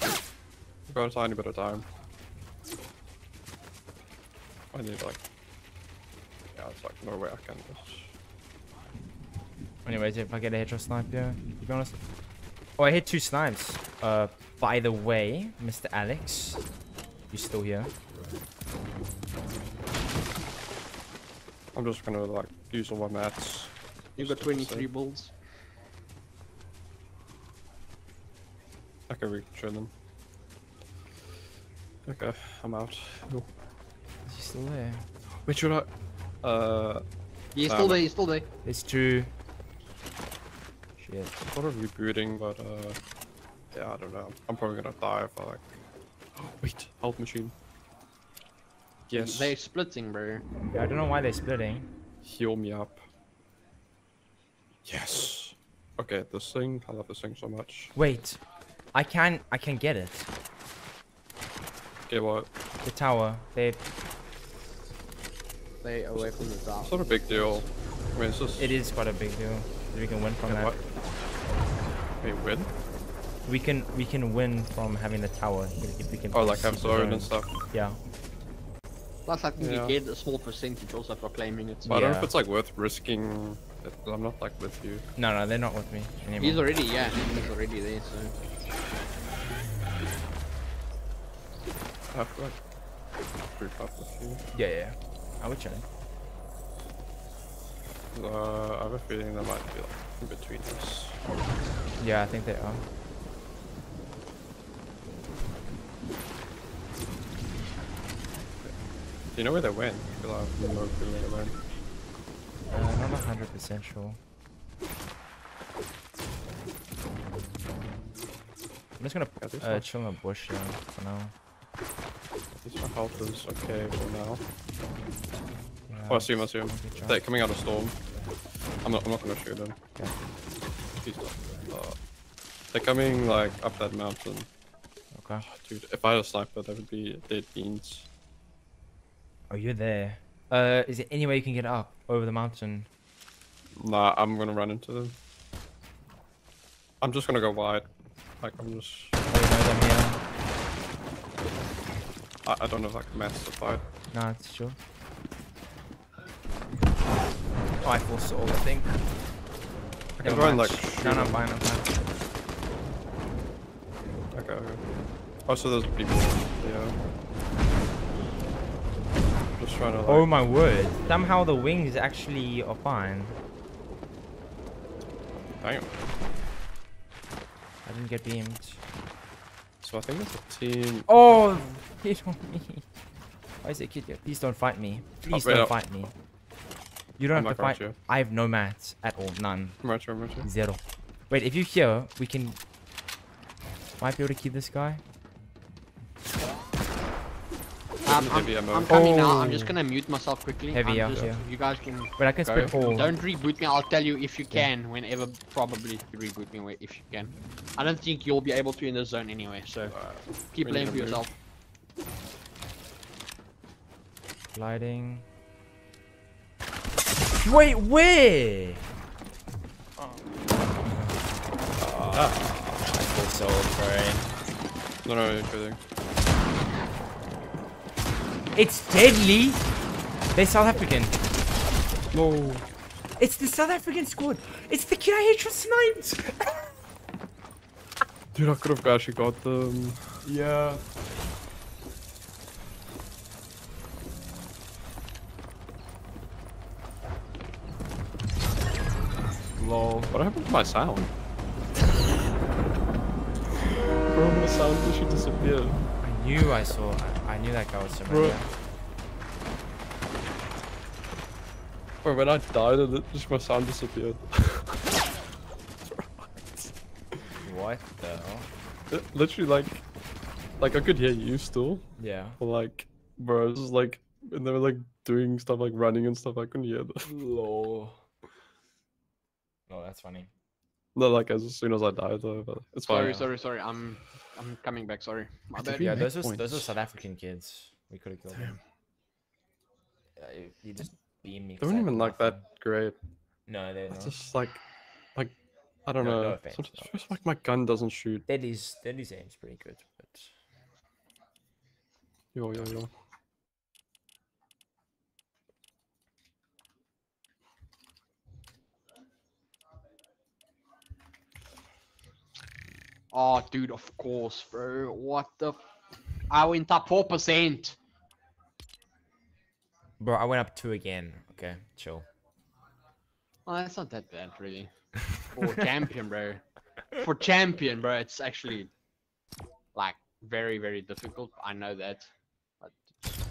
we got a tiny bit of time. I need like, yeah, it's like no way I can just. Anyways, if I get a headshot snipe yeah, to be honest. Oh, I hit two snipes. Uh, by the way, Mr. Alex, you still here? I'm just gonna like use all my mats. you got just to be 23 safe. Builds. I can reach them. Okay, I'm out. Is he still there? Wait, should I? Uh, He's still there. He's still there. It's two. Shit. I thought of rebooting, but uh, yeah, I don't know. I'm probably gonna die if I like. Oh, Wait, health machine. Yes, They're splitting, bro. Yeah, I don't know why they're splitting. heal me up. Yes. Okay, this thing. I love this thing so much. Wait, I can I can get it. Get what? The tower. They. Stay away from the top. It's not a big deal. I mean, it's just. It is quite a big deal. We can win from Okay, that. what? Wait, win? We can we can win from having the tower if if we can. Oh, like keep have the zone and stuff. Yeah. Plus, I think Yeah. you get a small percentage also for claiming it. But I don't know if it's like worth risking. It, I'm not like with you. No, no, they're not with me anymore. He's already, yeah, he's already there. So I have to like group up with you. Yeah, yeah. I would challenge. Uh, I have a feeling they might be like in between us. Yeah, I think they are. Do you know where they went? Because I have no clue where they went. Uh, I'm not hundred percent sure. I'm just gonna this uh, one. chill in a bush here for now. At least my health is okay for now. Yeah, Oh, I see him, I see him. I'll get you They're coming out of storm. I'm not, I'm not gonna shoot them. Yeah. Please don't. Uh, they're coming like up that mountain. Okay. Dude, if I had a sniper, that would be dead beans. Oh, you're there. Uh, is there any way you can get up over the mountain? Nah, I'm gonna run into them. I'm just gonna go wide. Like, I'm just. Oh, you know them here. I, I don't know if I can match the fight. Nah, it's sure. Oh, I foresaw, I think. I can and like. Shoot No, no, I'm them. fine, I'm fine. Okay, okay. Oh, so there's people. Yeah. Just trying to like. Oh my word. Somehow the wings actually are fine. Damn. I didn't get beamed. So I think it's a team. Oh, hit on me. Why is it kid here? Please don't fight me. Please wait, don't oh. fight me. You don't I'm have to fight. to. I have no mats at all. None. I'm right here, I'm right here. Zero. Wait, if you here, we can... Might be able to keep this guy. I'm, Heavy ammo. I'm coming now. I'm just Oh. gonna mute myself quickly. Heavy, I'm yeah, just- yeah. You guys can. But I can Go. split hole. Don't reboot me. I'll tell you if you can. Whenever, probably you reboot me whe- if you can. I don't think you'll be able to in the zone anyway. So keep we playing for yourself. Gliding. Wait, where? Ah. Ah. I feel so afraid. No, no, you're kidding. It's deadly. They're South African. No. It's the South African squad. It's the kid I headshot sniped. Dude, I could have actually got them. Yeah. Lol. What happened to my sound? Bro, my sound issue disappeared. I knew I saw. I, I knew that guy was somewhere. Bro. there. Bro, when I died, it just my sound disappeared. What the hell? It, literally, like, like I could hear you still, Yeah. but like, bro, it's just like, and they were like doing stuff like running and stuff. I couldn't hear them. Lol. Oh, that's funny. Not like as soon as I died though, but it's fine. Sorry, sorry, sorry. I'm I'm coming back. Sorry, my bad. Yeah, those are, those are. South African kids. We could have killed them. Yeah, you, you just beam me. They 'cause weren't I even like that nothing. great. No, they're It's not. just like, like, I don't No- no know. offense, sometimes no it feels like my gun doesn't shoot. Deadly's Deadly's aim's pretty good, but Yo, yo, yo. Oh, dude, of course, bro. What the? F- I went up four percent. bro, I went up two again. Okay, chill. Oh, that's not that bad, really. For champion, bro. For champion, bro, it's actually like very, very difficult. I know that. But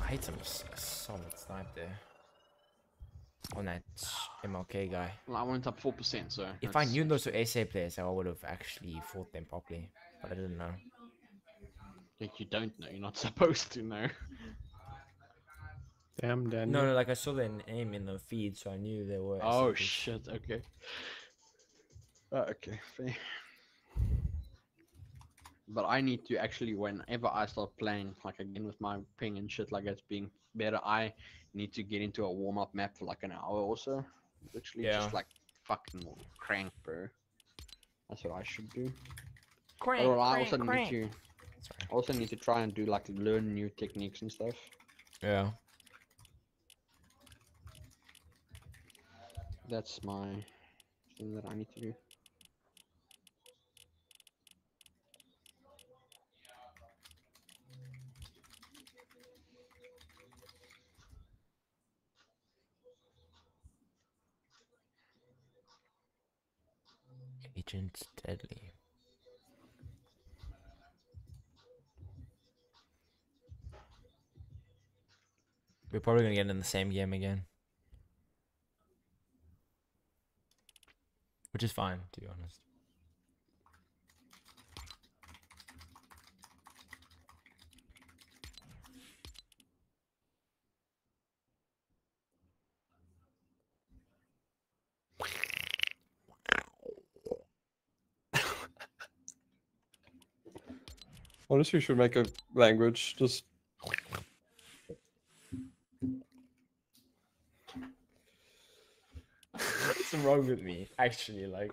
I hate some solid snipe there. On that MLK guy. well, I went up four percent, so. If I that's- knew those were SA players, I would have actually fought them properly. But I didn't know. Like, you don't know, you're not supposed to know. Damn, Daniel. No, no, like I saw their name in the feed, so I knew they were. SA Oh players. shit. Okay. Uh, okay. Fair. But I need to actually, whenever I start playing, like again with my ping and shit like that's being better, I need to get into a warm up map for like an hour or so. Literally Yeah. just like fucking crank, bro. That's what I should do. Crank, Or I crank, also crank. need to, Sorry. also need to try and do like learn new techniques and stuff. Yeah. That's my thing that I need to do. Agent Deadly. We're probably gonna get in the same game again. Which is fine, to be honest. Honestly, should make a language. Just What's wrong with me? Actually, like,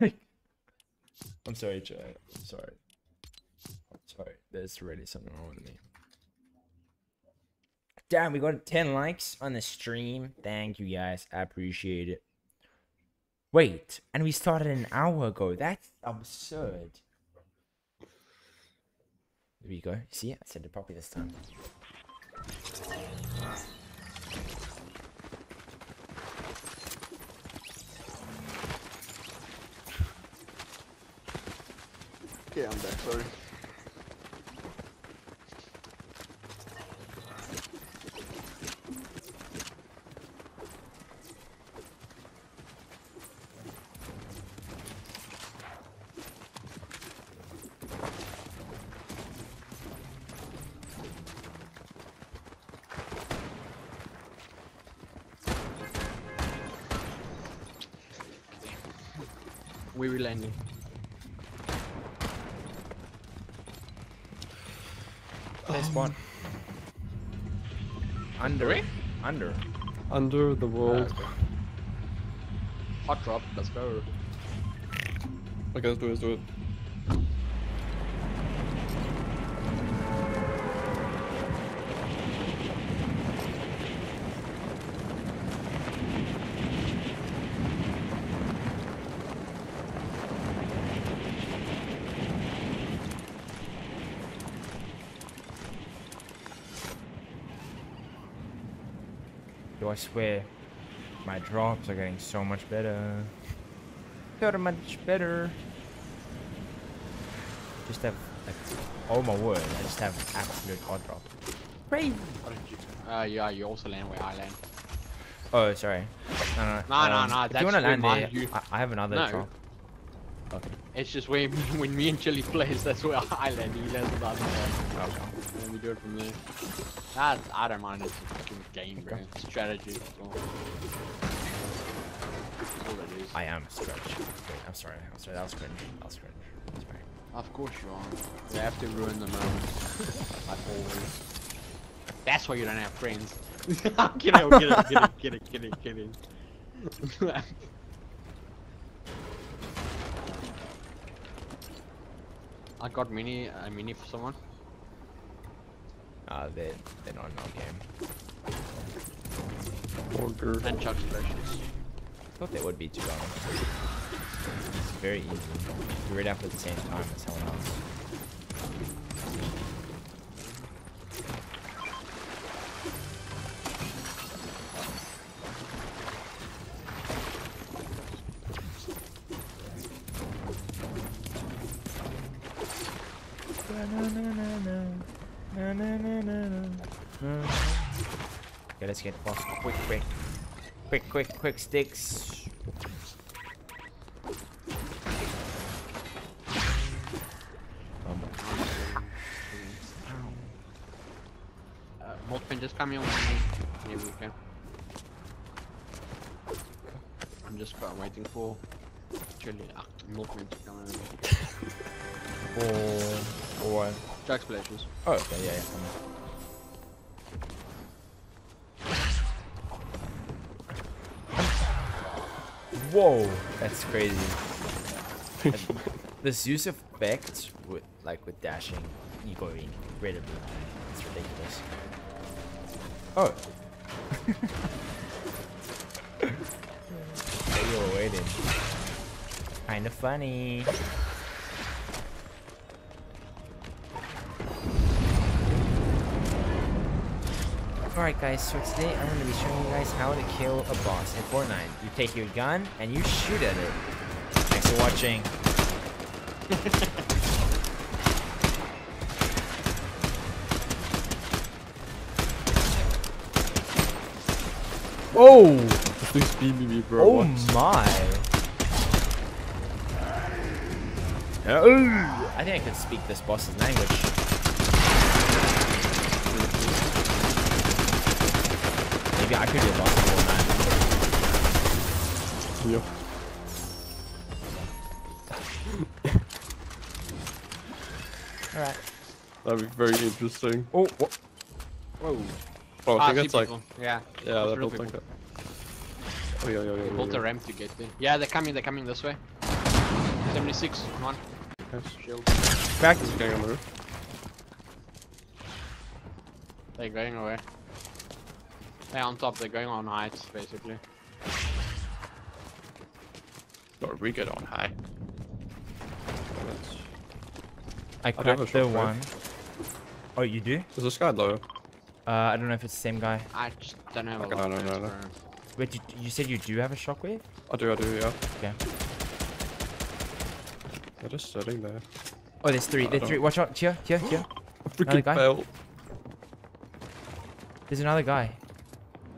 like I'm sorry, Joe. I'm sorry. I'm sorry. There's really something wrong with me. Damn, we got 10 likes on the stream. Thank you guys. I appreciate it. Wait, and we started an hour ago. That's absurd. There we go. See, I said it properly this time. Okay, I'm back. Sorry. Where we landing? Play spawn. Under. Where? Under. under the ah, world. Hot drop. Let's go. Okay, let's do it. Let's do it. I swear, my drops are getting so much better. So much better. Just have like Oh my word, I just have absolute hard drop. Crazy. What did you? Uh, yeah, you also land where I land. Oh, sorry. No, no, No, no, um, no, If you want to where land there, you- I, I have another No. drop. Okay. It's just when when me and Chili plays, that's where I land. He lands on the other side. Okay. And then we do it from there. That I don't mind. It's a fucking game, bro. Okay. Strategy. That's all. It is. I am stretch. Wait, I'm sorry. I'm sorry. That was cringe. That was cringe. Sorry. Of course you are. You have to ruin the moment. like always. That's why you don't have friends. I'm kidding, I'm kidding, I'm kidding, kidding, kidding, kidding. I got mini, a mini for someone. Uh, they they're not in our game. Order. And Chug Splashes. Thought they would be too long. It's very easy. You read up at the same time as someone else. Get boss quick, quick. Quick, quick, quick sticks. Um, Uh, Moltman just come here with me. Maybe we can. I'm just uh, waiting for Chili. Ah, Moltman to come in. or, or Chug Splashes. oh, okay, yeah, yeah. Whoa, that's crazy. This use effect with like with dashing, you go incredibly high. It's ridiculous. Oh. You were waiting. Kinda funny. Alright guys, so today I'm going to be showing you guys how to kill a boss in Fortnite. You take your gun and you shoot at it. Thanks for watching. Oh! Please beat me, bro. Oh what? my! Oh! I think I could speak this boss's language. Maybe I could be a boss in Fortnite. Yeah. Alright. That'd be very interesting. Oh, what? Whoa. Oh, I Ah, think see it's like, yeah. yeah, Those that real built like that. Oh, yeah, yeah, yeah. They yeah, built yeah. a ramp to get there. Yeah, they're coming. They're coming this way. 76. Come on. Nice. Shield. Back. He's going on the roof. They're going away. They're on top. They're going on heights, basically. Or we get on high. That's- I do have a cracked the shotgun. one. Oh, you do? Is this guy low? Uh, I don't know if it's the same guy. I just don't have a Okay, lot no, of no, no, no. Wait, you, you said you do have a shockwave? I do, I do, yeah. Okay. They're just sitting there. Oh, there's three. I There's three. Watch out. Here, here, here. Freaking guy? fail. There's another guy.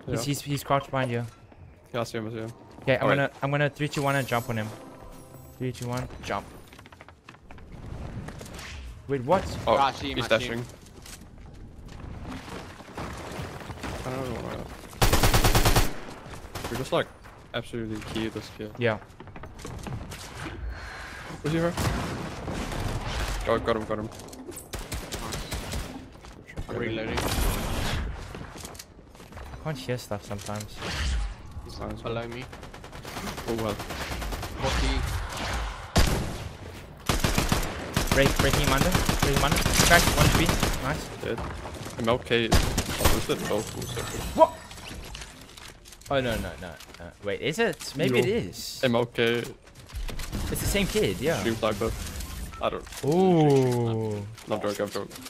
Yeah. He's, he's he's crouched behind you. yeah, I see him, I see him. Okay, I'm Alright. gonna I'm gonna three, two, one, and jump on him. Three, two, one, jump. Wait, what? Oh, I see him, he's I dashing. I don't know why. We're just like absolutely key this kill. Yeah. Was he her? Oh, got him, got him. I'm reloading. Can't hear stuff sometimes. He's Nice. below me. Oh well. 40. Break, breaking him under. Breaking him under. Crack. One to. Nice. Dead. MLK. Oh, is it both? What? Oh no no no. no. Wait, is it? Maybe it Yo. is. MLK It's the same kid. Yeah. stream sniper. I don't. Oh. I'm joking, I'm joking.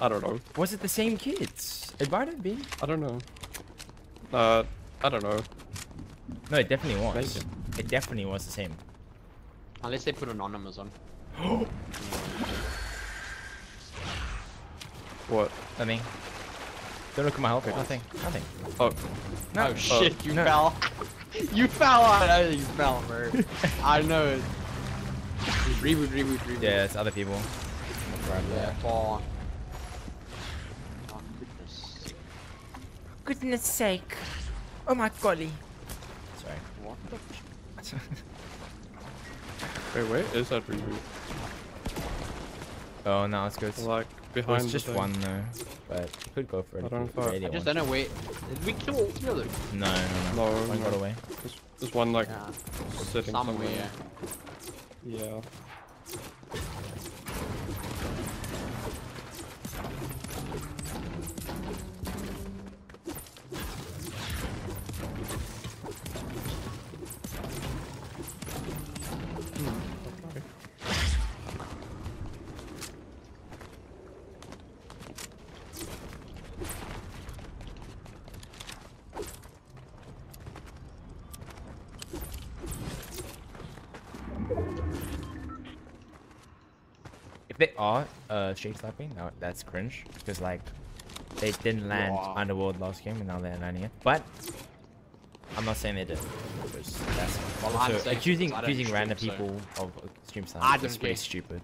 I don't know. Was it the same kids? It might have been. I don't know. Uh, I don't know. No, it definitely was. Maybe. It definitely was the same. Unless they put anonymous on. What? Nothing. Don't look at my health. Nothing. Nothing. Oh, No. Oh shit, you no. fell. you fell. I know you fell, bro. I know it. Reboot, reboot, reboot. Yeah, it's other people. Yeah, fall. Oh, goodness. Goodness sake. Oh my golly. Sorry. What the wait, where is that reboot? oh, no, let's go. Like Well, behind. it's just thing? one though, but you could go for it. I don't know. really I just want. don't know where. Did we kill all the other? No, no, no. No, One got away. There's, there's one like Yeah. sitting somewhere. Somewhere. Yeah. If they uh shake slapping, now that's cringe because like they didn't land Wow. underworld last game and now they're landing it. But I'm not saying they did. Because that's Well, I'm also accusing don't accusing random stream, so- people of uh, stream I sound don't is way stupid.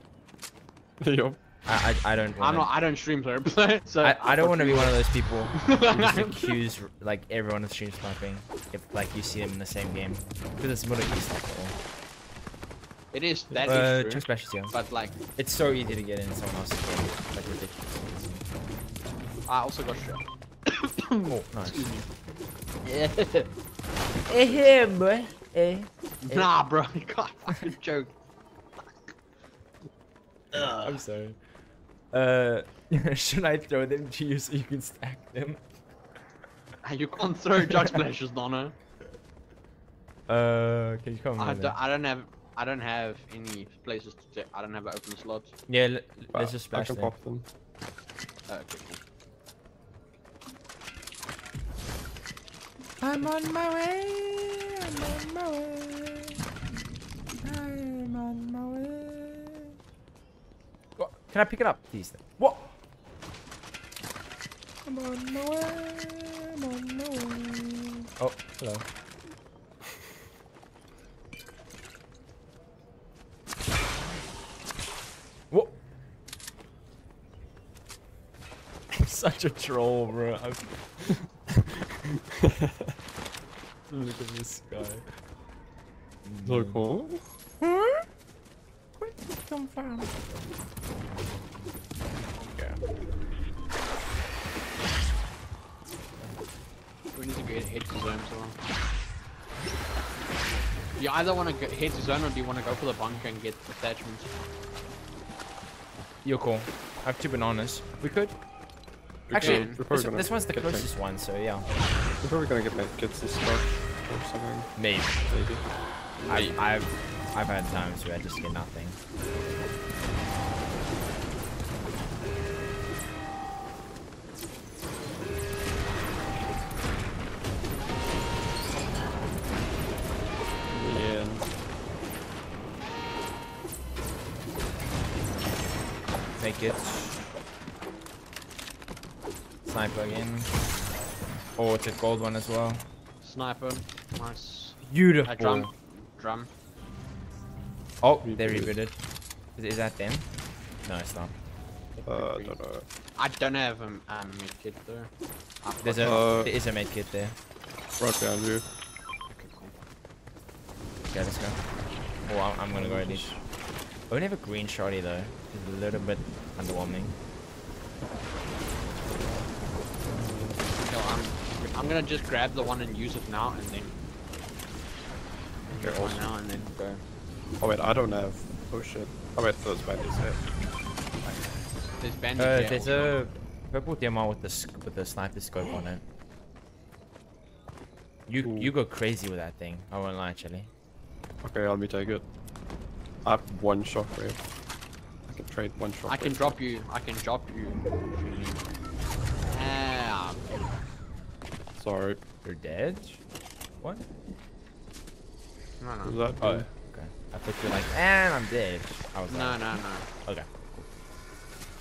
Yup. I I, I don't. I'm Wanna, not. I don't stream play, so I, I don't want to be one of those people who just those. accuse like everyone of stream sniping if like you see them in the same game because it's Middle East like all. It is. That is uh, true. Chug Splash is young. But like, It's so easy to get in someone else's game. Like ridiculous. I also got shot. Oh, nice. Yeah. Eh, boy. Eh. Nah, bro. You can't fucking joke. I'm sorry. Uh, should I throw them to you so you can stack them? You can't throw chug splashes, Donna. Uh, can you come I over? don't, I don't have. I don't have any places to check. I don't have an open slot. Yeah, l- Uh, let's just I can them. pop them. Okay, cool. I'm on my way. I'm on my way. I'm on my way. What? Can I pick it up, please? What? I'm on my way. I'm on my way. Oh, hello. Such a troll, bro. Look at this guy. So cool. Huh? Where did it come from? Okay. We need to get head to zone so long. You either want to go head to zone or do you want to go for the bunker and get attachments? You're cool. I have two bananas. We could. Actually, this, this one's the closest one, so yeah. We're probably gonna get like, get some stuff or something. Maybe. Maybe. I, I've I've had times where I just get nothing. Yeah. Make it. Sniper again. Oh, it's a gold one as well. Sniper, nice. Beautiful. A drum, drum. Oh, they Rebooted. rebooted. Is, is that them? No, it's not. Uh, I don't know. I don't have um, um mid kit though. I've There's got- a Uh, there is a med kit there. Right behind you. Okay, cool. Okay, let's go. Oh, I'm, I'm gonna go at least. I only have a green shotty though. It's a little bit underwhelming. No, I'm, I'm gonna just grab the one and use it now and then. Okay, Grab one awesome. now and then go. Oh wait, I don't have. Oh shit. Oh wait, those bandits hit. There's bandit Uh, here there's also. a purple DMR with the with the sniper scope on it. You Ooh. you go crazy with that thing. I won't lie, actually. Okay, let me take it. I have one shockwave. I can trade one shockwave. I can drop you. I can drop you. if you need. Ah, Sorry. You're dead. What? no, Was no, that? Oh, okay. I thought you were like, and I'm dead. I was no, like, no, no. No. Okay.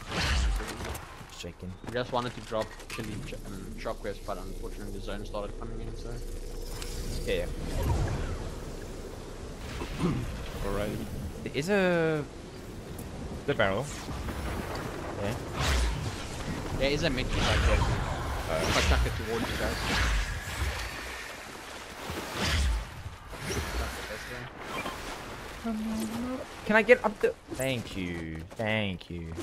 Shaking. checking. We just wanted to drop chili ch- um, shockwaves, but unfortunately the zone started coming in, so. Yeah, yeah. Alright. There is a the barrel. Yeah. There is a mid right there. If I chuck it towards you guys. Chuck it this way. Can I get up the? Thank you. Thank you.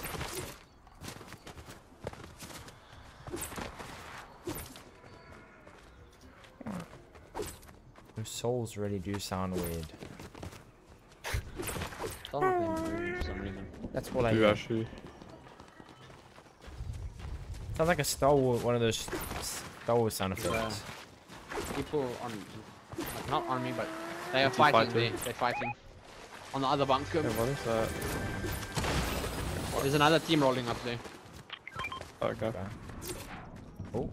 Those souls really do sound weird. Some of them move for some reason. That's what I You hear. actually. Sounds like a Star Wars, one of those Star Wars sound Yeah. effects. People on, like, not on me, but they are fighting. fighting? They, they're fighting. On the other bunker. Hey, what is that? There's another team rolling up there. Okay. Okay. Oh.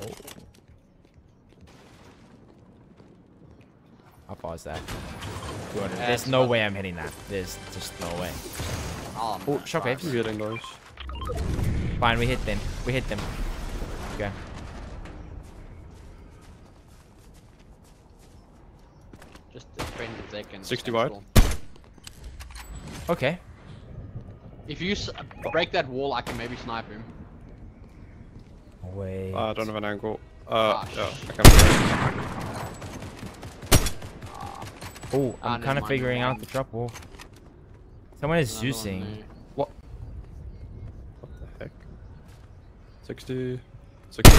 Oh. How far is that? 200. Uh, There's no about- way I'm hitting that. There's just no way. Oh, Oh, my shockwaves. God. I'm getting those. Fine, we hit them. We hit them. Okay. Just a friend if they can. 60 wide. Okay. If you s- break that wall, I can maybe snipe him. Wait. Uh, I don't have an angle. Uh, Ah, yeah, I can. oh, I'm never kind of figuring never out the drop wall. Someone is Another one juicing. there. What the heck? 60. 60.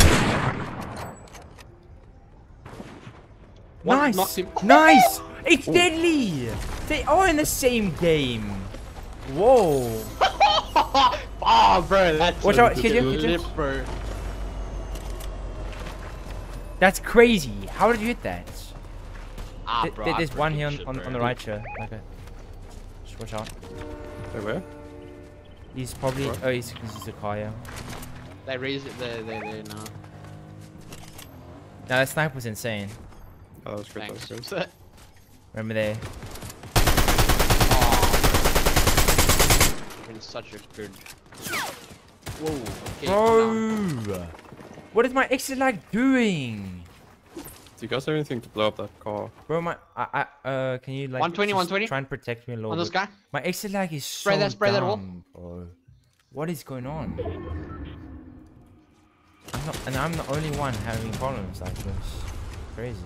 One Nice! Nice! It's deadly! They are in the same game. Whoa. oh, bro, that's Watch a out, Kitchen, lip, Kitchen. bro. That's crazy. How did you hit that? Ah, Th- bro, th- there's one here on, on, on the right here. Okay. Just watch out. Wait, where? He's probably. What? Oh, he's, he's a car, yeah. They raise it there, there, there now. Now that snipe was insane. Oh, that was good. That was Thanks. good. Remember there? oh. Been such a good. Whoa. Okay, calm down. Bro! What is my ExitLag doing? Do you guys have anything to blow up that car? Bro, my. I, I, uh, can you like. 120, 120? Try and protect me a little On this guy? My ExitLag is Spray so that- spray that wall. dumb, bro. What is going on? I'm not, and I'm the only one having problems like this. Crazy.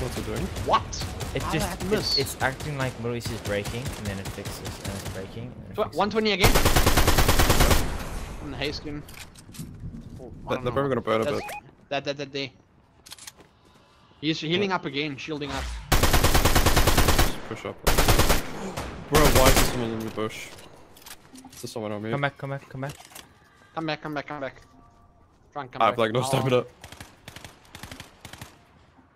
What's it doing? What? It How just that it, miss? it's acting like Maurice is breaking and then it fixes and it's breaking. And it fixes. 120 again? On the hay skin. Oh, I That, they're know. probably gonna burn a That's- bit. That, that, that, there. He's healing up again, shielding up. Just push up. Bro, why is there someone in the bush? Is there someone on me? Come back, come back, come back. Come back, come back, come back. Try and come I have back. like no Oh, stamina.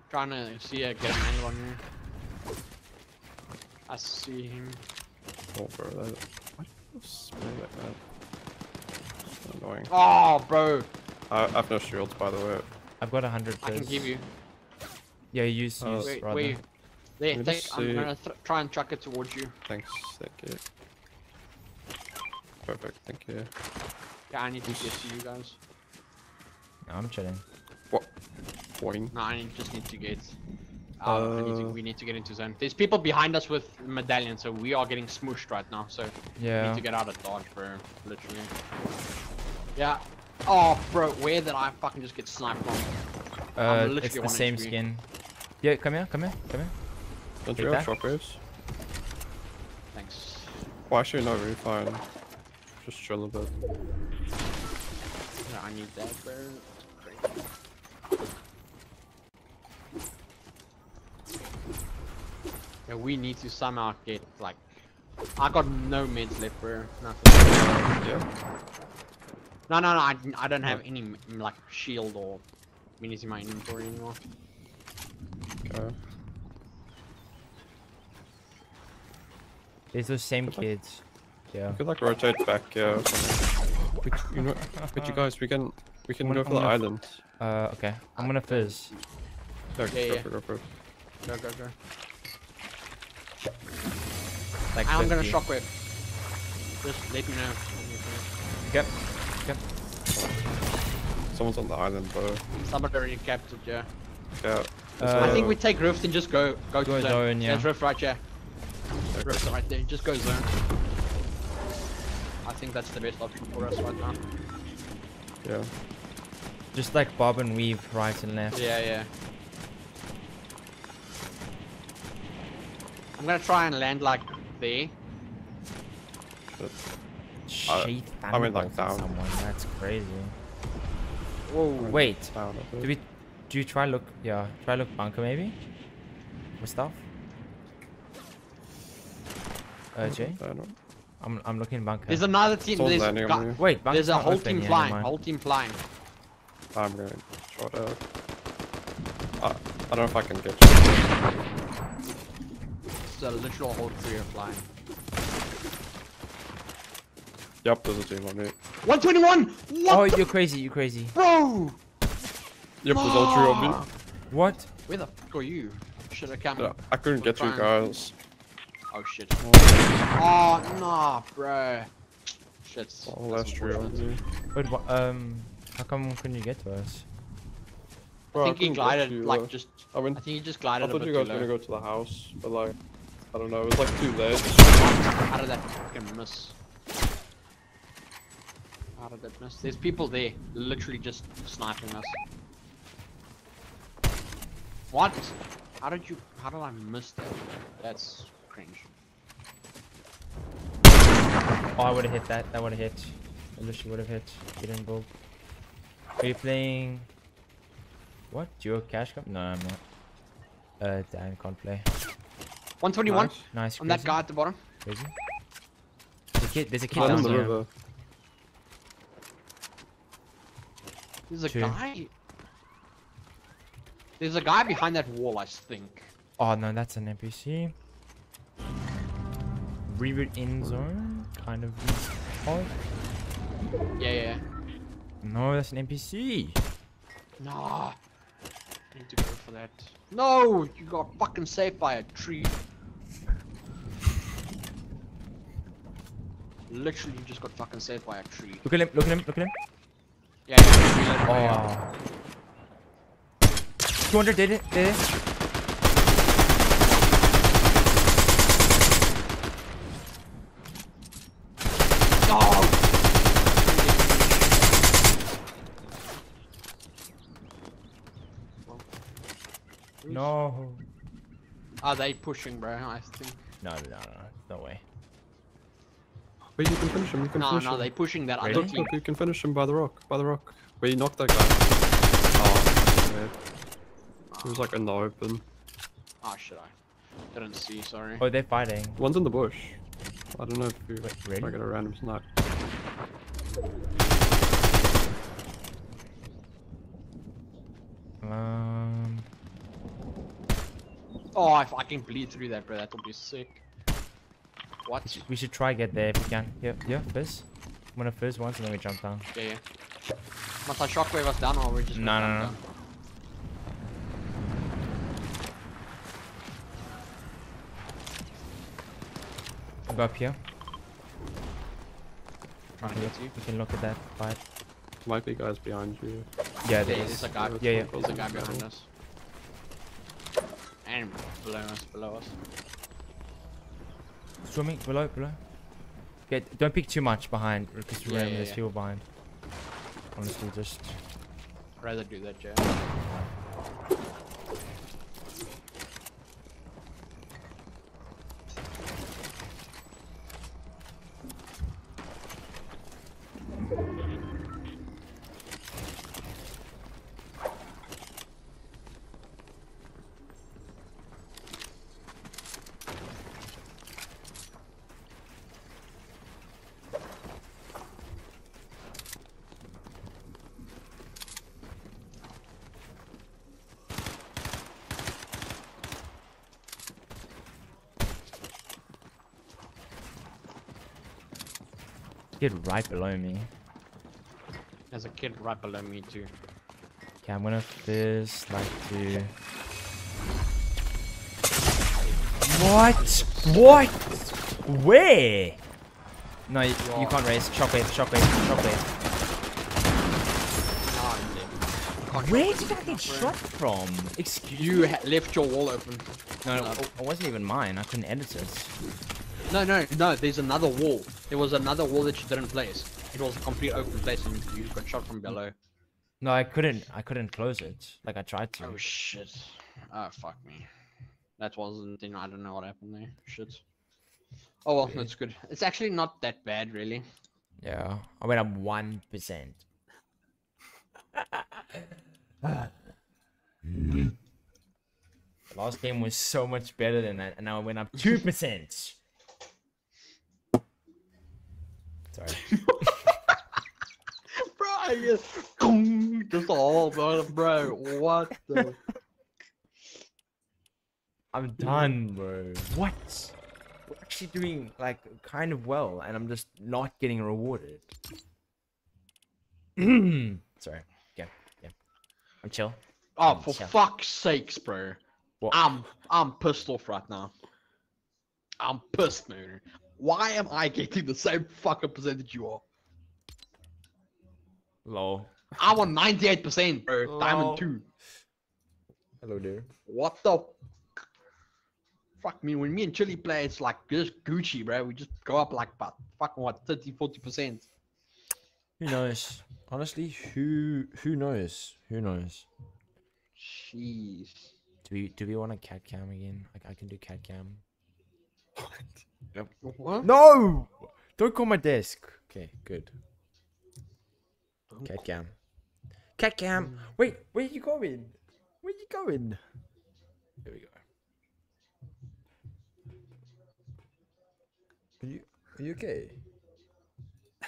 Trying to see uh, get an angle on you. I see him. Oh, bro, that. Why do you spray like that? So annoying. Oh, bro. I, I have no shields, by the way. I've got a hundred. I can pills. give you. Yeah, use Uh, use Wait, rather. wait. There, Let me take, just I'm gonna th try and chuck it towards you. Thanks, thank you. Perfect, thank you. Yeah, I need to get to you guys. No, I'm chilling. Boing. No, I just need to get. out. I need to, Uh. we need to get into zone. There's people behind us with medallion, so we are getting smooshed right now. So we Yeah. need to get out of dodge, bro. Literally. Yeah. Oh, bro, where did I fucking just get sniped from? Uh, it's the same HP. skin. Yeah, come here, come here, come here. Don't Take you have that. shockwaves? Thanks. Well, actually, not really fine. Just chill a bit. I need that, bro. Yeah, we need to somehow get like. I got no meds left, bro. Nothing. Yeah. No, no, no. I, I don't have any like shield or minis in my inventory anymore. Okay. It's those same Good luck. kids. Yeah. We could like rotate back, yeah. or. But, you know, but you guys, we can we can I'm go gonna- for the I'm gonna- island. Uh, okay. I'm gonna fizz. Yeah, Yeah, go yeah. for go for. Go, go, go. Like I'm gonna shockwave. Just let me know. when you're finished. Okay. Someone's on the island, bro. Somebody already captured, yeah. Yeah. Uh, I think we take Rift and just go go, Go to zone. zone, yeah. There's Rift right here. Rift right there. Just go zone. I think that's the best option for us right now. Yeah. Just like bob and weave right and left. Yeah, yeah. I'm gonna try and land like there. Sheath I went, like, thunderbolt down. someone. That's crazy. Whoa. Wait. Down, Do we? Do you try look? Yeah. Try look bunker maybe. For stuff. Uh, Jay. I don't know. I'm I'm looking bunker. There's another team. Someone's There's, landing gu- on me. Wait, bunker's there's a whole team yet, flying. never mind. Whole team flying. I'm gonna shot out. I, I don't know if I can get you. It's a literal whole crew flying. Yep, there's a team on me. 121! What Oh, the you're crazy. You're crazy. bro? Yep, there's all three on me. What? Where the fuck are you? Should have come. Yeah, I couldn't get you guys. Oh shit. Oh nah, bro. Shit. Oh, last three on me. Wait, wha- um, how come couldn't you get to us? Bro, I think he couldn't glided you, like uh, just. I went. I think he just glided I thought you guys were gonna go to the house, but like, I don't know. It was like too late. How did that fucking miss? How did that miss? There's people there, literally just sniping us. What? How did you? How did I miss that? That's cringe. Oh, I would have hit that. That would have hit. I wish you would have hit. You didn't build. Are you playing? What? Duo cash cup? No, I'm not. Uh, damn, can't play. 121 Nice. Nice. on that guy at the bottom. Crazy. There's a kid. There's a kid I'm down the there. river. There's a Two. guy. There's a guy behind that wall, I think. Oh no, that's an NPC. Reboot in zone, kind of. Oh Yeah, yeah. No, that's an NPC. Nah. I need to go for that. No, you got fucking saved by a tree. Literally, you just got fucking saved by a tree. Look at him. Look at him. Look at him. Yeah, yeah, yeah, yeah. Oh. 200 did it. Did it. No. Are they pushing, bro? I think. No, no, no, no way. Wait, you can finish him. You can No, finish no, him. they pushing that Really? other Look, team. look, you can finish him by the rock. By the rock. Wait, you knocked that guy. Oh, man. He was like in the open. Oh should I didn't see. Sorry. Oh, they're fighting. One's in the bush. I don't know if you Wait, if really? I get a random snipe. Um. Oh, if I can bleed through that, bro, that would be sick. What? We should, we should try get there if we can. Yeah, yeah, first. I'm gonna first once and then we jump down. Yeah, yeah. Must I shockwave us down or we're just? No, no, no. down? I'll go up here. Trying to We get can, you. we can look at that fight. Might be guys behind you. Yeah, Yeah, there there's a guy. Yeah, yeah. There's a guy behind us. And below us, below us. Swimming below, below. Okay, don't pick too much behind because Yeah, remember yeah, there's yeah. people behind. Honestly, just I'd rather do that, Joe. Get right below me. There's a kid right below me too. Okay, I'm gonna first like to. What? What? Where? No, you, you can't raise. Shockwave, shockwave, shockwave. Ah, Where did I get shot from? Excuse You ha- left your wall open. No, no, it wasn't even mine. I couldn't edit it. No, no, no. There's another wall. There was another wall that you didn't place. It was a complete open place, and you got shot from below. No, I couldn't. I couldn't close it. Like I tried to. Oh shit. Oh fuck me. That wasn't. You know, I don't know what happened there. Shit. Oh well, that's good. It's actually not that bad, really. Yeah, I went up one percent. The last game was so much better than that, and now I went up two percent. Sorry. Bro, I just, just all bro, bro. What the? I'm done, bro. What? We're actually doing like kind of well, and I'm just not getting rewarded. Sorry. Yeah, yeah. I'm chill. Oh, for Sure. fuck's sakes, bro. What? I'm I'm pissed off right now. I'm pissed, man. Why am I getting the same fucking percentage you are? Low. I'm on 98%, bro. Lol. Diamond 2. Hello there. What the f- fuck me? When me and Chili play, it's like just Gucci, bro. We just go up like about fucking what 30 40%. Who knows? Honestly, who who knows? Who knows? Jeez. Do we do we want a cat cam again? Like I can do cat cam. What? No! Don't call my desk. Okay, good. Cat cam. Cat cam. Mm. Wait, where are you going? Where are you going? Here we go. Are you are you okay?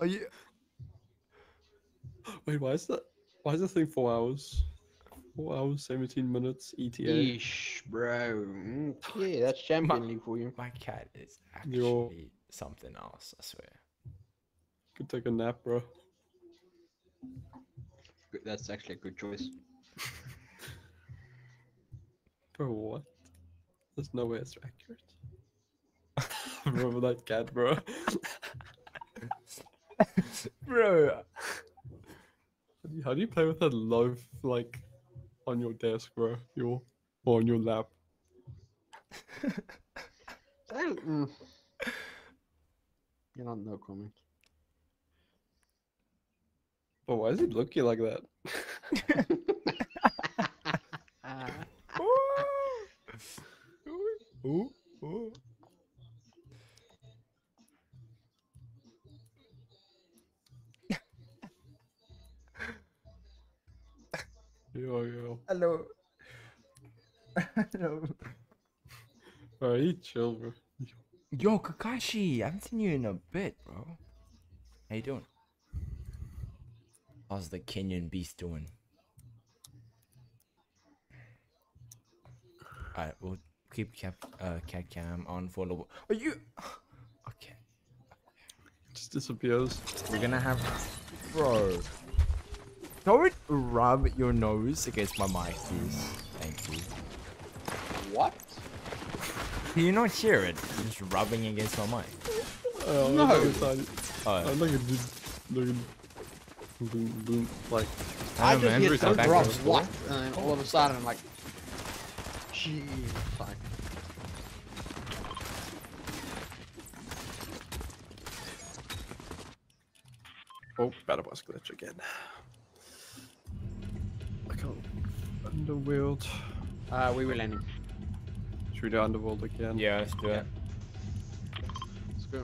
Are you Wait, why is that? Why is the thing four hours? Four hours, seventeen minutes ETA. Yeesh, bro. Yeah, that's Champion League for you. my cat is Yo. actually something else, I swear. Could take a nap, bro. That's actually a good choice. Bro, what? There's no way it's accurate. Remember that cat, bro? Bro, How do you- How do you play with a loaf like on your desk, bro? Your or on your lap? I don't- mm. You know, no comment. But why is he looking like that? Ooh, ooh. Yo, yo. Hello. Hello. Bro, he chill, bro. Yo, Kakashi, I haven't seen you in a bit, bro. How you doing? How's the Kenyan beast doing? Alright, we'll keep cap, uh, cat cam on for a little. Are you? Okay, Just disappears. we're gonna have, bro. Don't rub your nose against my mic, please. Thank you. What? Can you not hear it? Just rubbing against my mic. Oh, No. I'm excited. Oh, I'm looking just looking boom boom like I know, just man. hear Every some time back drops. What? And then all of a sudden, I'm like, jeez. Like, oh battle bus glitch again. Underworld. uh, we will end. Should we do underworld again? yeah, let's do it. Let's go.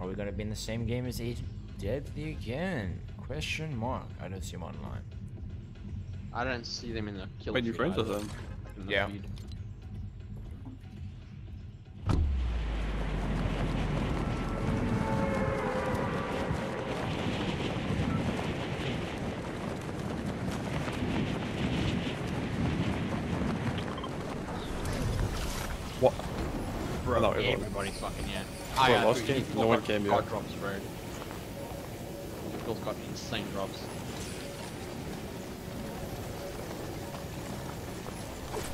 Are we gonna be in the same game as Agent Deadly again? Question mark. I don't see him online. I don't see them in the kill. Wait, you feed friends with them? Yeah. feed. What? Bro, No, everyone- everybody's fucking Well, yeah, last game, no one came, got yeah. drops, bro. Phil's got insane drops.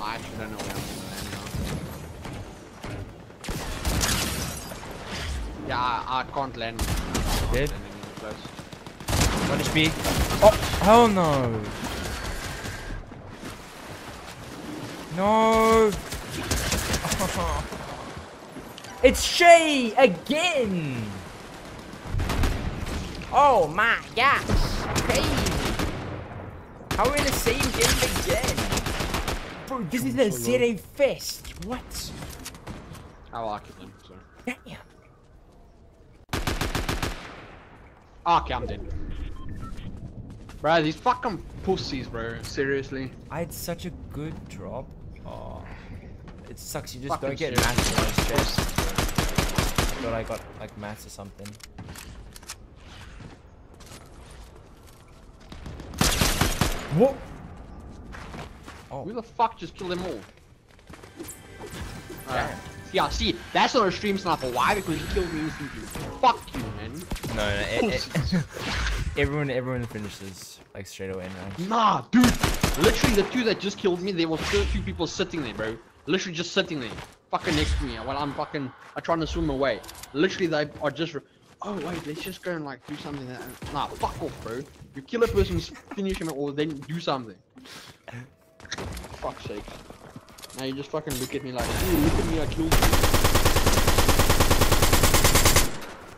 I actually don't know where I'm gonna land now. Yeah, I, I can't land. Dead. landing in close. One HP. Oh, hell no. No. It's Shay again. Oh my gosh. Crazy. How are we in the same game again? Bro, this is a ZA fist. What? I like it then. So. Damn. Ah, Okay, I'm dead. Bro, these fucking pussies, bro. Seriously. I had such a good drop. Oh. It sucks you just Fucking don't get serious. mats on those chests. Thought I got like mats or something. What? Oh. Who the fuck just killed them all? Alright. Yeah, see, that's not a stream sniper. Why? Because he killed me instantly. Fuck you, man. No, no, it, it, everyone, everyone finishes like straight away in range. Nah, dude. Literally, the two that just killed me, there were still two people sitting there, bro. Literally just sitting there. Fucking next to me while I'm fucking, I'm trying to swim away. Literally, they are just, oh wait, let's just go and like do something that, nah, fuck off, bro. You kill a person, finish him, or then do something. Fuck's sake. Now you just fucking look at me like, ooh, look at me, I killed you.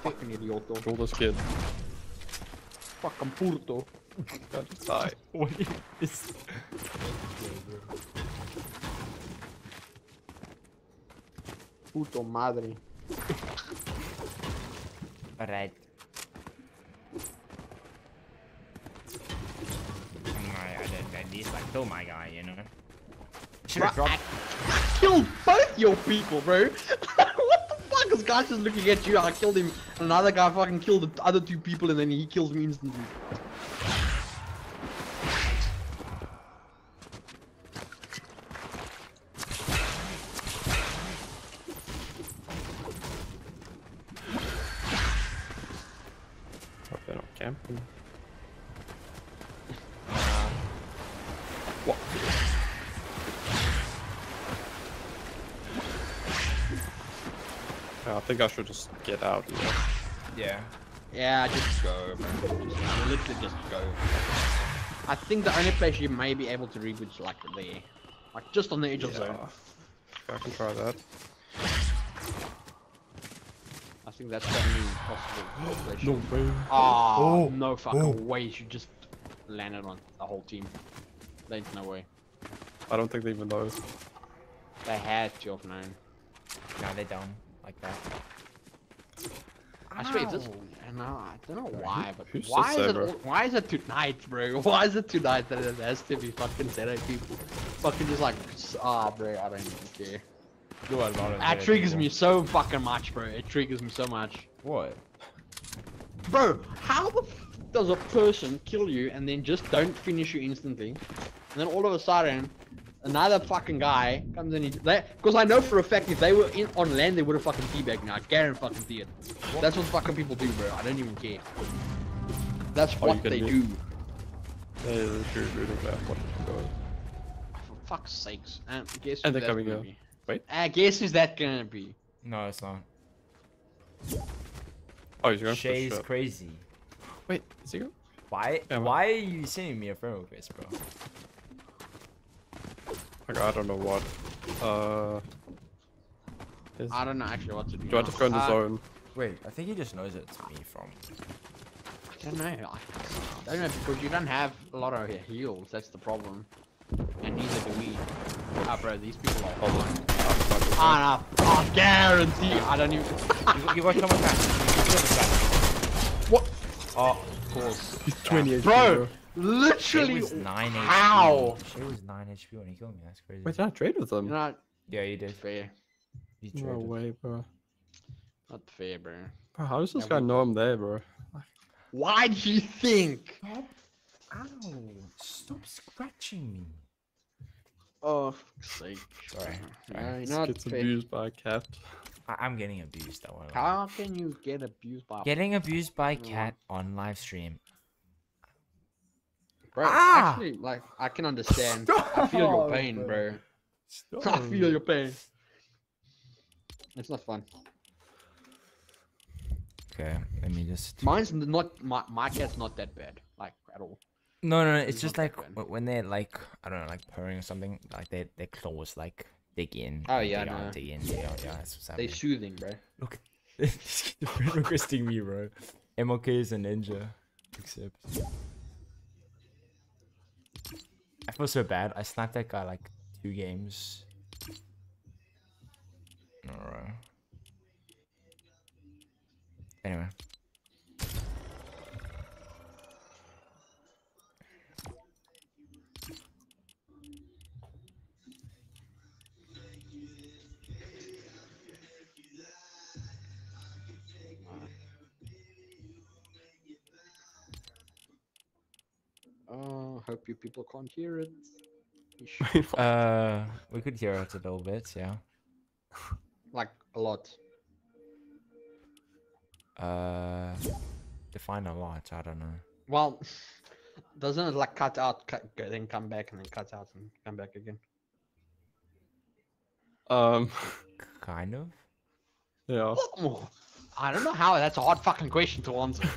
Fucking idiot, though. Kill this kid. Fucking purto. God, just die. What is this? Puto madre. Alright. I, I did like kill my guy, you know. Should have dropped. I killed both your people, bro. what the fuck? This guy's just looking at you. I killed him. Another guy fucking killed the other two people, and then he kills me instantly. Camping. Nah. What? I think I should just get out. You know? Yeah. Yeah, just go, bro. Just, literally just go. I think the only place you may be able to reboot is like there. Like just on the edge of zone. I can try that. I think that's the only possible place. No way. Ah, Oh. no fucking Oh. way. You just landed on the whole team. There's no way. I don't think they even know. They had to have known. No, they don't like that. I swear, it's just, no, I don't know why, but who's why the is it? server? al- Why is it tonight, bro? Why is it tonight that it has to be fucking Saturday people? Fucking just like, ah, bro, I don't even care. Do a lot of That triggers me so fucking much, bro. It triggers me so much, What? bro. How the f does a person kill you and then just don't finish you instantly, and then all of a sudden? Another fucking guy comes in. Because I know for a fact if they were in on land, they would have fucking teabagged me. I guarantee it. That's what fucking people do, bro. I don't even care. That's Oh, what they do- do. They're literally rooting for what. For fuck's sakes. And guess And who they're that's coming gonna out. Be? Wait. Uh, guess who's that gonna be? No, it's not. Oh, he's going for Shay's the shot. crazy. Wait, is he going? Why? Yeah, why are you sending me a friend request, bro? Like, I don't know what. Uh. is- I don't know actually what to do. do I now. just go in the Uh, zone? Wait, I think he just knows it's me from. I don't know. I I don't know because you don't have a lot of heals. That's the problem. And neither do we. Ah, bro, these people are Hold on. fine. Ah, fuck, okay. No, I guarantee. I don't even. You, you watch someone back. What? Oh, of course. He's 20 HP, Bro, Shay literally. was 9 HP. How? Shay was 9 HP when he killed me. That's crazy. Wait, did I trade with You them? know, yeah, you did. fair. You No traded. way, bro. Not fair, bro. Bro, how does this Yeah, guy we- know I'm there, bro? Why do you think? Ow! Stop scratching me. Oh, fuck's sake. Sorry. No, sorry. This not gets fair. abused by a cat. I- I'm getting abused. That one. How can you get abused by a Getting abused by Mm. cat on live stream. bro? Ah! Actually, like I can understand. I feel your pain, bro. bro. I feel your pain. It's not fun. Okay, let me just. Mine's not my my cat's not that bad, like at all. No, no, no. It's just like when they're like I don't know, like purring or something. Like their their claws like dig in. Oh, yeah, dig out, dig in, dig out. Yeah, that's what's They happening. soothing, bro. Look, friend requesting me, bro. MLK is a ninja. Except. I feel so bad. I sniped that guy like two games. Alright. Anyway. Oh, hope you people can't hear it. Uh, we could hear it a little bit, yeah. like a lot. Uh, define a lot. I don't know. Well, doesn't it like cut out, cut, then come back, and then cut out and come back again? Um, Kind of. yeah. I don't know how. That's a hard fucking question to answer.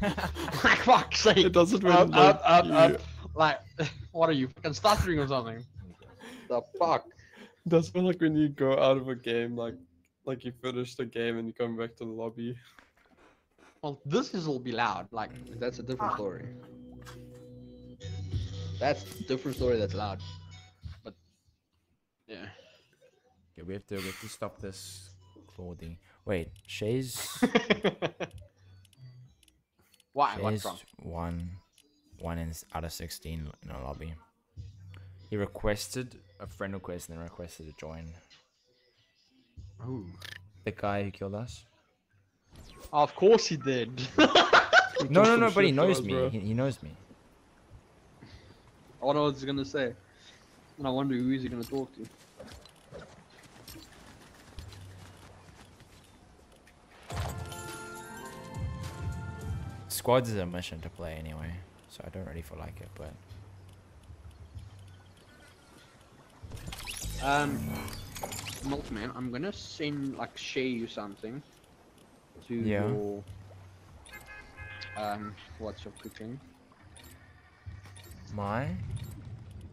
like fuck's sake. It doesn't really up, like, up, up, you- up. Like, what are you fucking stuttering or something? The fuck? Does feel like when you go out of a game, like like you finish the game and you come back to the lobby. Well, this is will be loud. Like, that's a different ah. story. That's a different story. That's loud. But yeah. Okay, we have to we have to stop this clothing. Wait, Shay's Why? What's Shay's wrong? one one in out of sixteen in a lobby. He requested a friend request and then requested to join. Ooh. The guy who killed us. Of course he did. No, no, no, but he knows us, me. He, he knows me. I wonder what he's gonna say. And I wonder who is he gonna talk to. Squads is a mission to play anyway, so I don't really feel like it. But Um, Multiman, I'm gonna send like share you something to Yeah. your um what's your cooking my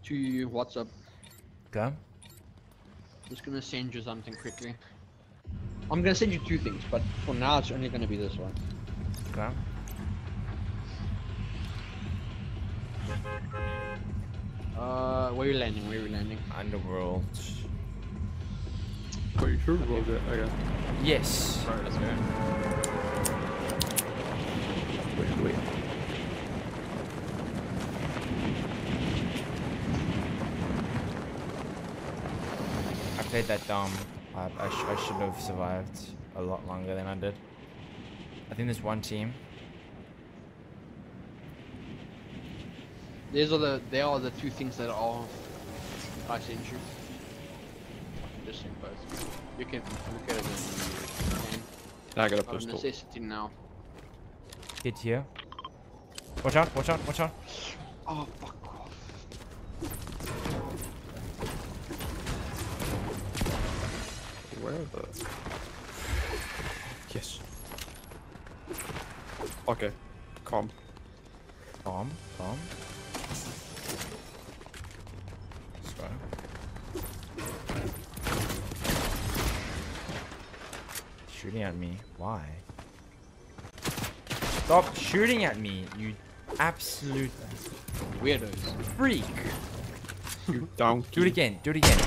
to your WhatsApp. okay. Just gonna send you something quickly. I'm gonna send you two things, but for now it's only gonna be this one. Okay. Uh, where are you landing? Where are you landing? Underworld. Oh, you should roll it. Okay. Yes. Bro, let's go. Wait, wait. I played that dumb. I, I, sh- I should have survived a lot longer than I did. I think there's one team. These are the they are the two things that are I sent you. Just in both. You can look at it when you can. Now I got a Out of pistol. necessity now. Hit here. Watch out, watch out, watch out. Oh fuck off. Where the? Yes. Okay. Calm. Calm. Tom. Shooting at me. Why? Stop shooting at me, you absolute Weirdos. freak. You down. Do it again, do it again.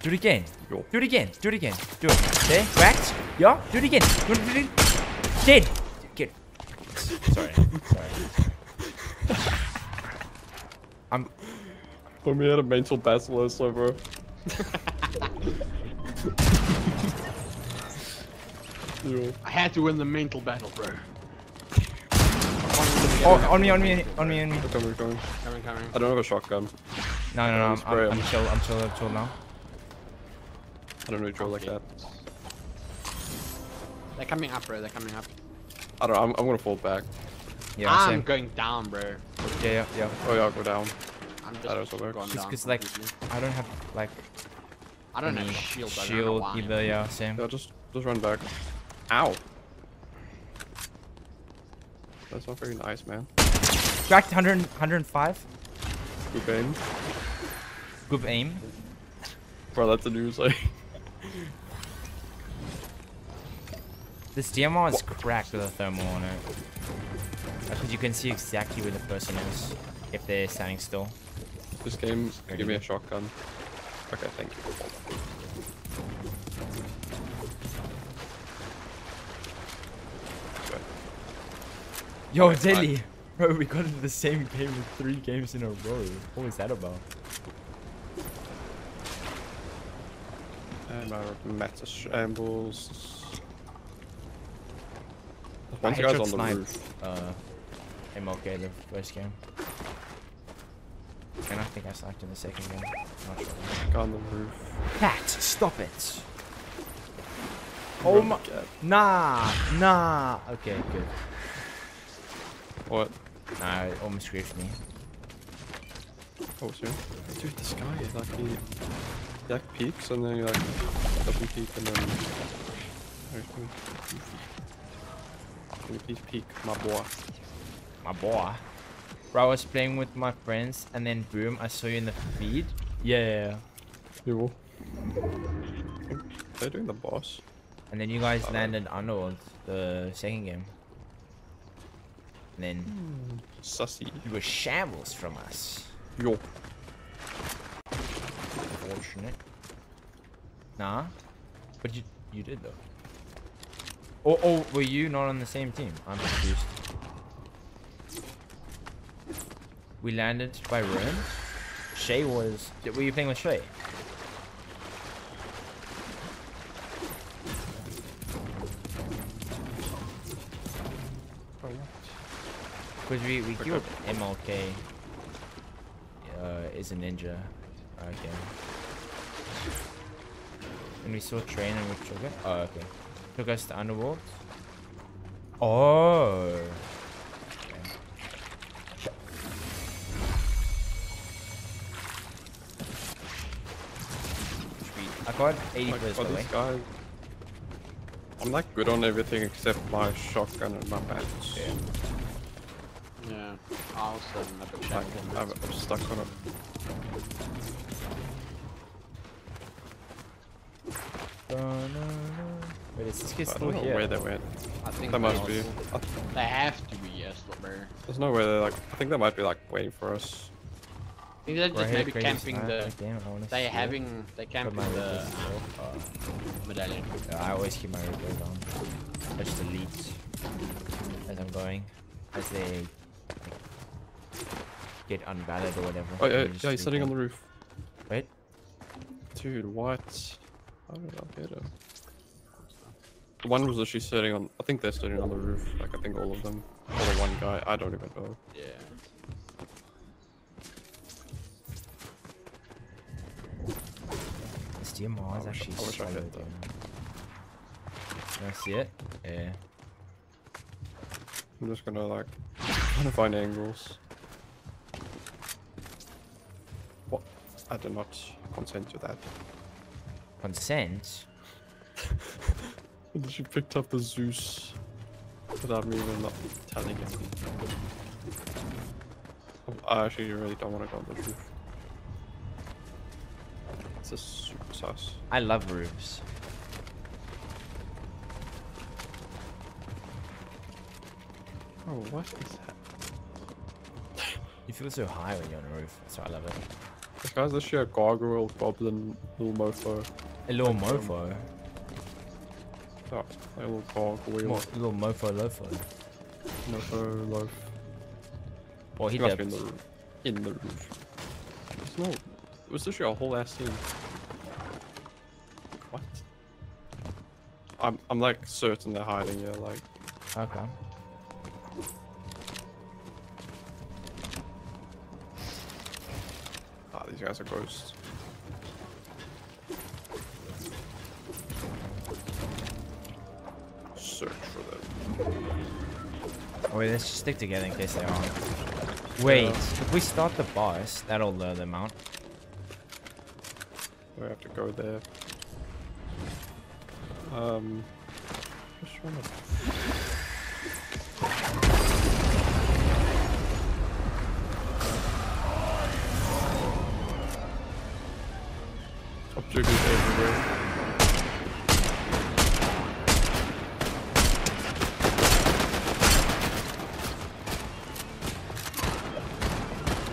Do it again. Yo. Do it again. Do it again. Do it. There. Cracked. Yeah. Do it again. Do it, do it. Dead. Get. Sorry. Sorry. I'm. Put me at a mental also, bro. Yo. I had to win the mental battle, bro. Oh, on me, on me, on me, on me. Coming, coming. Coming, coming. I don't have a shotgun. No, no, no. I'm, Spray I'm, I'm 'em. chill. I'm chill. I'm chill now. I don't know drill like that. They're coming up, bro. They're coming up. I don't. I'm, I'm gonna fall back. Yeah. I'm same. going down, bro. Yeah, yeah, yeah. Oh yeah, I'll go down. I'm That just also works. going Just down. 'cause, like. I don't have like I don't any have shield. I don't know shield why. either. Yeah, same. Yeah, just Just run back. Ow. That's not very nice, man. Cracked 100, 105. Good aim. Good aim. Bro, that's the news. Like, This DMR is cracked with a thermal on it. Because you can see exactly where the person is if they're standing still. this game, give me a shotgun. Okay, thank you. Okay. Yo, fine. Delhi! Bro, we got into the same game with three games in a row. What was that about? And my meta shambles. One guy's on the roof. Uh, MLK the first game. And I think I sniped in the second game. Not sure. Guy on the roof. Pat, stop it! Oh my- Nah, nah. Okay, good. What? Nah, it almost griefed me. Oh, sorry. Dude, this guy is like he, he like peaks and then he like doesn't peak and then. Can you please peek, my boy? My boy. Bro, I was playing with my friends and then boom, I saw you in the feed. Yeah. You They're doing the boss. And then you guys Alright. landed Underworld, the second game. And then Sussy. you were shambles from us. Yo. Unfortunate. Nah. But you you did though. Oh, oh, were you not on the same team? I'm confused. We landed by ruin. Shay was. Were you playing with Shay? Because we, we killed MLK. Uh, is a ninja. Okay. And we saw train and we took it. Oh, okay. Took us to Underworld. Oh. I got 80 Like, first, by the way. this guy. I'm like good on everything except my shotgun and my pants. Yeah. Yeah. I also never Like, checked. I'm, I'm stuck on it. Wait, is this kid I don't know here? where they went. I think That they must be. They have to be, yes, Lambert. There's no way they're like. I think they might be like waiting for us. Maybe they're just maybe camping sniper, the. damn, I wanna They it. having. They Put camping the replays as well. Uh, medallion. Yeah, I always keep my replays on. I just delete as I'm going, as they get unvalid or whatever. Oh you yeah, yeah, he's sitting on the roof. Wait, Dude, what? How did I get him? The one was actually sitting on. I think they're sitting on the roof. Like I think all of them. Or the one guy. I don't even know. Yeah. DMR is I actually I wish so good. yeah. Can I see it? Yeah. I'm just gonna like trying to find angles. What? I do not consent to that. Consent? And she picked up the Zeus without me even not telling him. I actually really don't want to go on the roof. It's a super sus. I love roofs. Oh, what is that? You feel so high when you're on a roof. That's why I love it. This guy's literally a gargoyle goblin little mofo. A little Like, um, mofo. Oh, a little gargoyle Mo- little mofo lofo. mofo loaf. Well, he He must be in the roof. In the roof. There's no. It was literally a whole ass scene. I'm I'm like certain they're hiding here. Like Okay. ah, these guys are ghosts. Search for them. Oh, wait, let's just stick together in case they are. Wait, if we start the boss, that'll lure them out. We have to go there. Um. Just trying to. Objectives everywhere.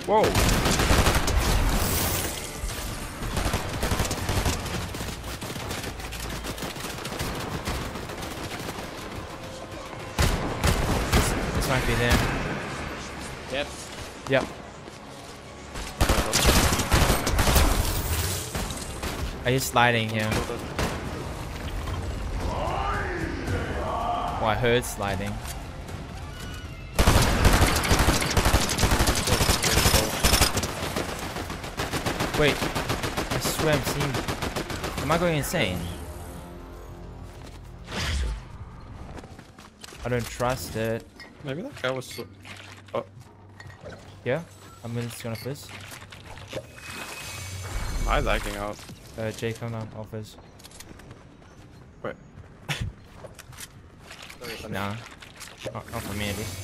Whoa. Sliding here? Oh, I heard sliding. Wait, I swear I'm seeing. Am I going insane? I don't trust it. Maybe that guy was. So... Oh, Yeah, I'm just gonna fizz. am I lagging out? Uh, Jay, come down, offers. Wait. Nah, not, not for me at least.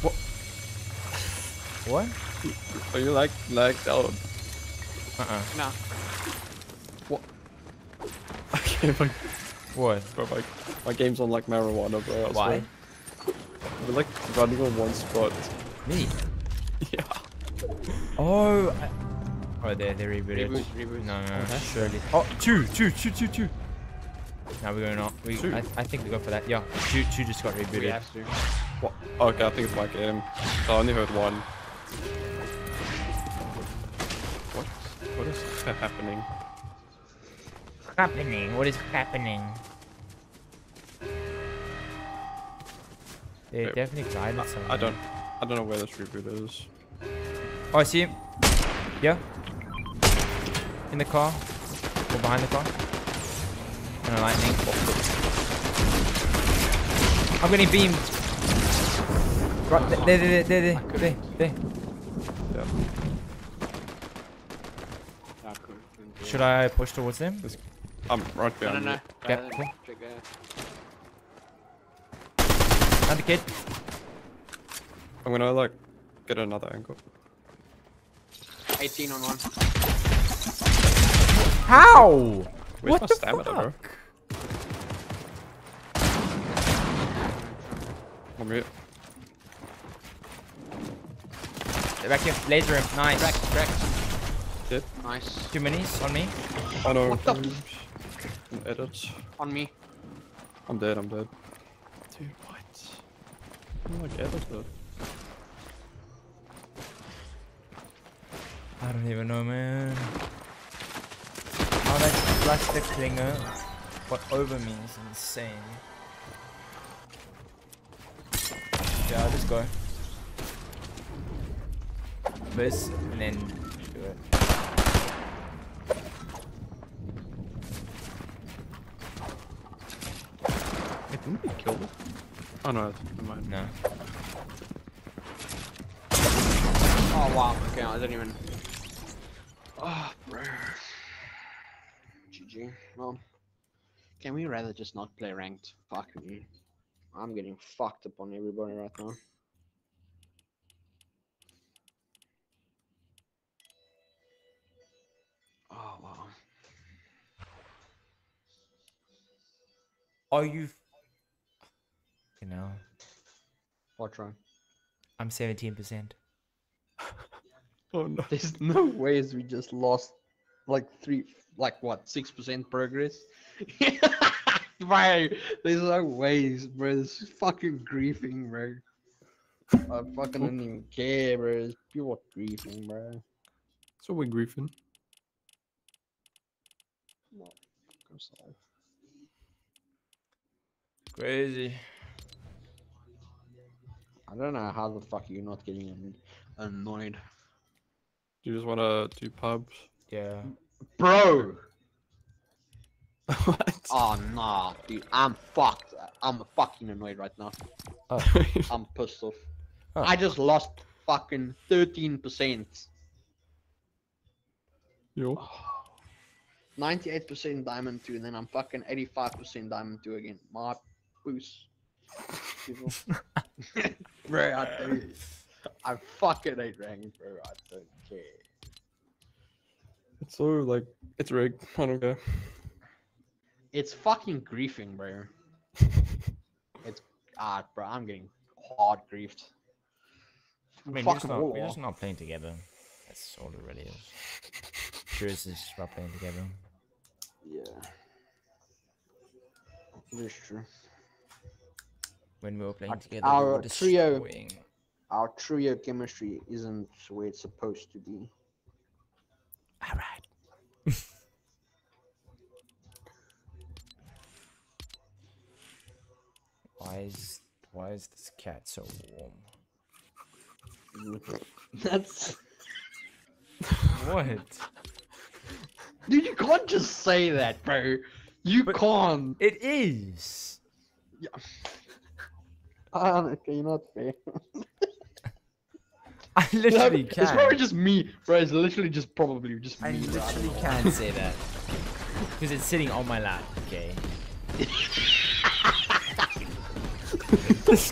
What? What? Are you like lagged out? Uh-uh. No. What? Okay, my, What? bro, my, my game's on like marijuana, bro. I Why? swear. We're like running on one spot. Me? Yeah. Oh, I... Oh, they they rebooted. Reboot, reboot. No, no, Okay. surely. Oh, two, two, two, two, two. No, we're going not. We, Two? I, I think we go for that. Yeah, two, two just got We rebooted. have to. What? Okay, I think it's my game. I only heard one. What? What is happening? happening? What is happening? They Wait, definitely died. something. I don't. I don't know where this reboot is. Oh, I see him. Yeah. In the car. Or behind the car. And a lightning. I'm getting beamed. Right, there, there, there, there, there, there, there. Yeah. Should I push towards them? I'm right No, no, behind no. you. Uh, cool. that. Another kid. I'm gonna like get another angle. 18 on one. How? Where's What my the stamina, bro? fuck? I'm here. They're back here. Laser him. Nice. Crack, crack. Dead. Nice. Two minis on me. Oh no. What the An edit. On me. I'm dead. I'm dead. Dude, what? I'm like edited. I don't even know, man. Oh, that plastic clinger. What over me is insane. Yeah, I'll just go. This and then do it. Wait, didn't we kill it? Oh no, never mind. No. Oh wow. Okay, I didn't even. Ah, oh, bro. GG. Well, can we rather just not play ranked? Fuck me. I'm getting fucked up on everybody right now. Oh wow. Are you? You know, What wrong? I'm 17%. Oh no. There's no ways we just lost like three, like what, six percent progress. bro, there's no ways, bro. This is fucking griefing, bro. I fucking don't even care, bro. It's pure griefing, bro. So we're griefing. No, I'm sorry. Crazy. I don't know how the fuck you're not getting annoyed, Do you just wanna do pubs? Yeah. Bro. what? Oh nah, dude. I'm fucked. I'm fucking annoyed right now. Oh. I'm pissed off. Oh. I just lost fucking thirteen percent. Yo. 98% diamond two, and then I'm fucking 85% diamond two again. My boost. Bro, I don't. I fucking hate rank, bro. I don't care. It's so like it's rigged. I don't care. It's fucking griefing, bro. it's ah, bro. I'm getting hard griefed. I mean, we're just, not, we're just not playing together. That's all it really is. Curious is just not playing together. Yeah. It is true. When we were playing Our- together, we our were trio- destroying. Our trio chemistry isn't where it's supposed to be. All right. Why is why is this cat so warm? That's What? dude. You can't just say that, bro. You But- can't. It is. Ah, okay, you're not fair. I No, literally it's probably just me, bro. It's literally just probably just I me. bro. I literally know. can say that because it's sitting on my lap. Okay.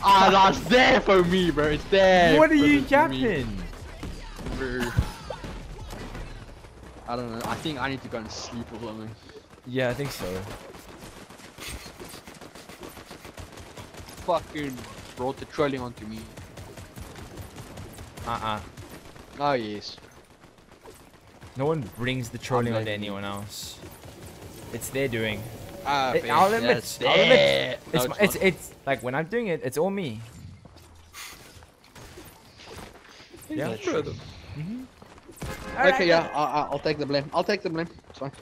Ah, that's there for me, bro. It's there. what are you yapping? bro. I don't know. I think I need to go and sleep or something. Yeah, I think so. Fucking brought the trolling onto me. Uh-uh. Oh yes. No one brings the trolling onto blaming anyone else. It's their doing. Ah, It- I'll admit, Yes, I'll admit, there. It's, No, my, it's it's like when I'm doing it, it's all me. Yeah. That's Sure, true. the- Okay, yeah, I, I- I'll take the blame. I'll take the blame. It's fine.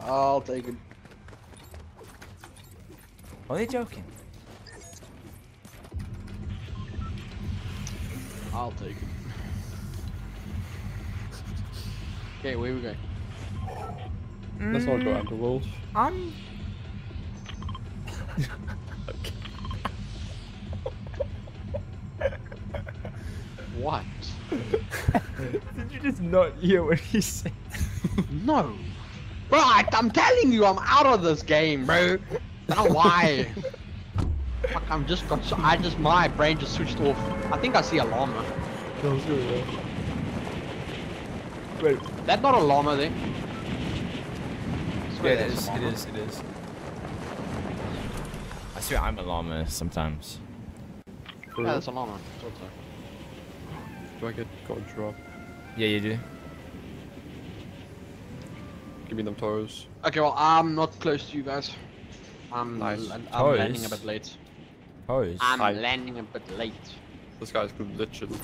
I'll take it. Are they joking? I'll take it. Okay, where we go? Let's not go Mm, underworld. I'm. What? Did you just not hear what he said? No. Bro, I, I'm telling you, I'm out of this game, bro. I don't know why. Fuck, I'm just got. So, I just my brain just switched off. I think I see a llama. Wait. That not a llama there. Yeah, swear it that's a is. It llama. is. It is. I swear I'm a llama sometimes. Yeah, that's a llama. Do I get gold drop? Yeah, you do. Give me them toes. Okay, well, I'm not close to you guys. I'm, Nice. l- I'm landing a bit late. Pose. I'm Hi. landing a bit late. This guy's glitching.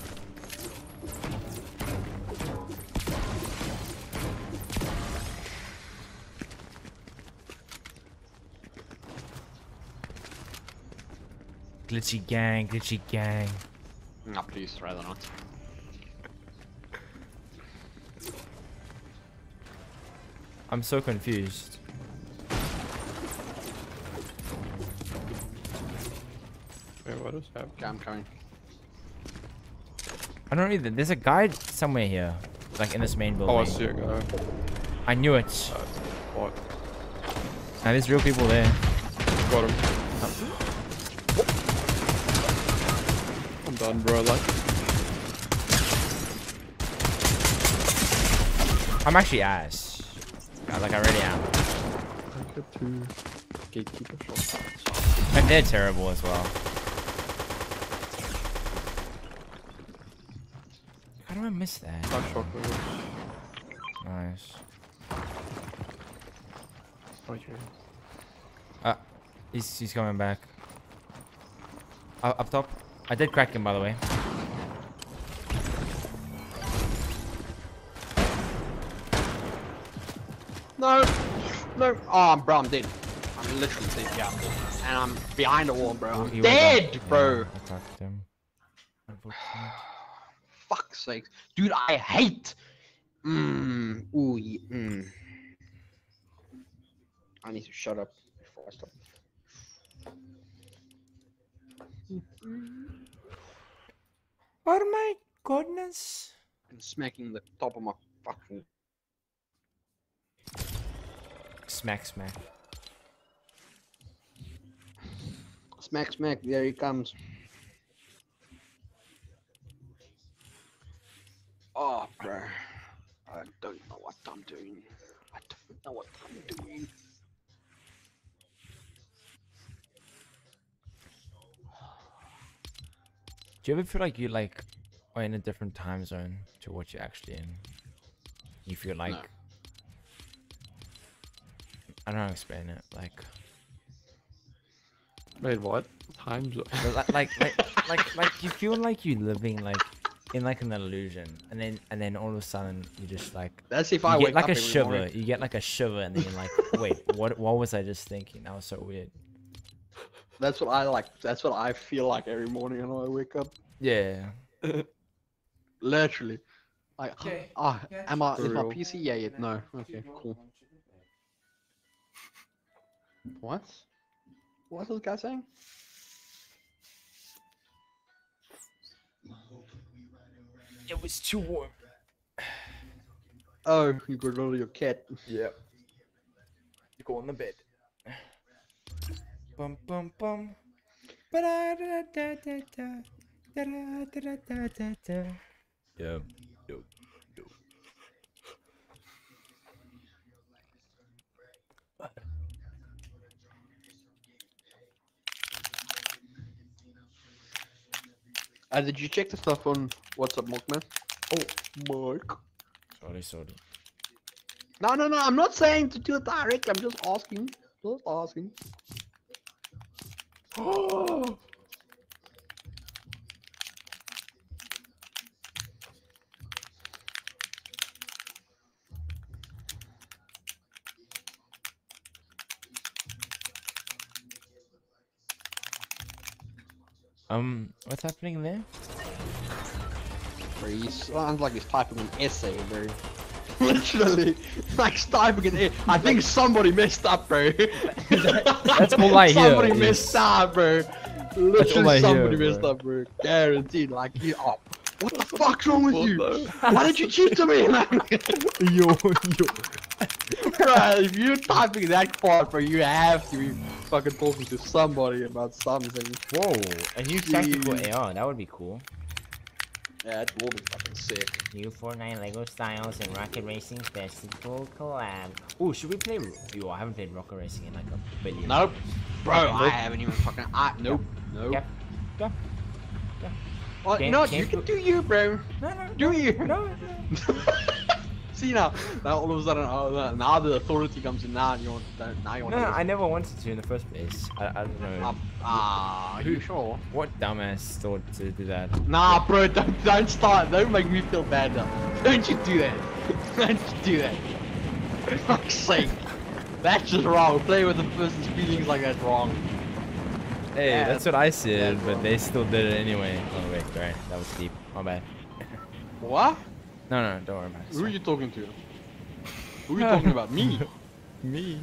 Glitchy gang, glitchy gang. No, please, rather not. I'm so confused. What is happening? Okay, I'm coming. I don't either. There's a guy somewhere here, like in this main building. Oh, I see a guy. I knew it. What? Now there's real people there. Got him. I'm done, bro. Like, I'm actually ass. Uh, Like I really am. I get two gatekeeper shots. And they're terrible as well. How do I miss that? Five shotguns. Nice. Right here. Uh, he's he's coming back. Uh, up top. I did crack him by the way. No, no. Oh, bro, I'm dead. I'm literally dead. Yeah, I'm dead. And I'm behind the wall, bro. I'm He dead, bro. I cracked him. Fuck's sake, dude. I hate. Mmm. Ooh. ye- Mmm. I need to shut up before I stop. Oh my goodness. I'm smacking the top of my fucking Smack, smack. Smack, smack. There he comes. Oh, bro. I don't know what I'm doing. I don't know what I'm doing. Do you ever feel like you like are in a different time zone to what you're actually in? You feel like I don't know how to explain it. Like, Wait, what? Times. but like, like, like, like, like, you feel like you're living like in like an illusion, and then and then all of a sudden you just like That's if you I get wake like up a shiver. morning. You get like a shiver, and then you're like, wait, what? What was I just thinking? That was so weird. That's what I like. That's what I feel like every morning when I wake up. Yeah. Literally. Like, Okay. ah, am I? For Is my. PC? Yeah, yeah. No. Okay, cool. What? What was the guy saying? It was too warm. Oh, you got rid of your cat. Yep. You go on the bed. Bum bum bum. Ba-da-da-da-da-da. Da-da-da-da-da-da. Yep. Yep. Yep. Uh, did you check the stuff on WhatsApp, Milkman? Oh, Mark. Sorry, sorry. No, no, no. I'm not saying to do it direct. I'm just asking. Just asking. Um, what's happening there? Bro, he sounds like he's typing an essay, bro. Literally, like typing an essay. I think somebody messed up, bro. That's all I hear Somebody is- messed up, bro. all Literally, somebody hear, messed bro. up, bro. Guaranteed. Like, you, oh, what the fuck's wrong with you? the- Why did you cheat to me? Yo, yo. bro, if you're typing that part, bro, you have to be fucking talking to somebody about something. Whoa, a new tactical Jeez. AR. That would be cool. Yeah, it will be fucking sick. New Fortnite Lego Styles and Rocket Racing Festival collab. Oh, should we play? Yo, I haven't played Rocket Racing in like a billion. Nope. Bro, I nope. haven't even fucking. I, nope. Nope. Yep. Yep. Well, Can't- you? Can go- do you, bro. No, no, Do you? no, no. See now, now all of a sudden, uh, now the authority comes in. Now you want, uh, now you want. No, to no. I never wanted to in the first place. I, I don't know. Ah, ah, are you sure? What dumbass thought to do that? Nah, bro, don't, don't start. Don't make me feel bad now. Don't you do that. Don't you do that. For fuck's sake. That's just wrong. Playing with the person's feelings like that's wrong. Hey, Yeah, that's what I said, but wrong. they still did it anyway. Oh wait, right, that was deep. My bad. What? No, no, don't worry about it. Who are you talking to? Who are you talking about? Me? Me.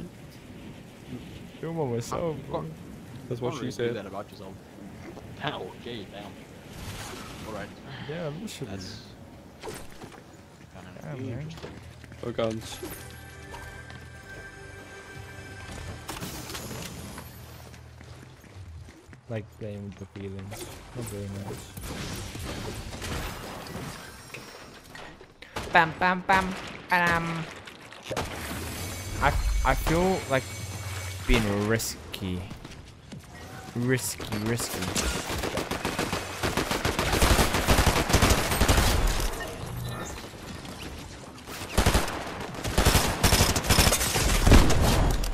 Do by myself. Fuck. That's what she said. that about yourself. Damn, okay, damn. Alright, Yeah, literally. that's... Yeah, kinda man. interesting. Oh, guns. Like playing with the feelings. Not very nice. Bam, bam, bam, bam. I I feel like being risky. Risky, risky.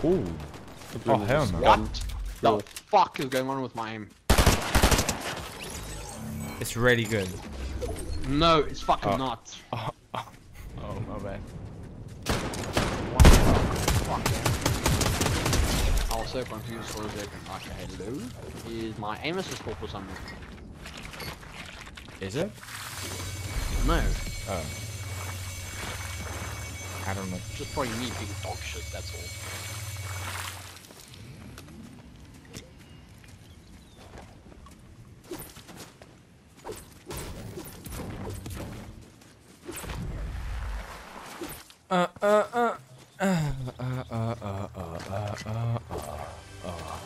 Ooh. Oh hell no. What the fuck is going on with my aim? It's really good. No, it's fucking Oh. not. Oh, oh, my bad. What the fuck? I was so confused for a second. Okay, hello? Is my aim assist for or something? Is it? No, Oh. I don't know. just probably me being dog shit, that's all. Uh, uh, uh. Uh, uh, uh, uh, uh, uh, uh, uh.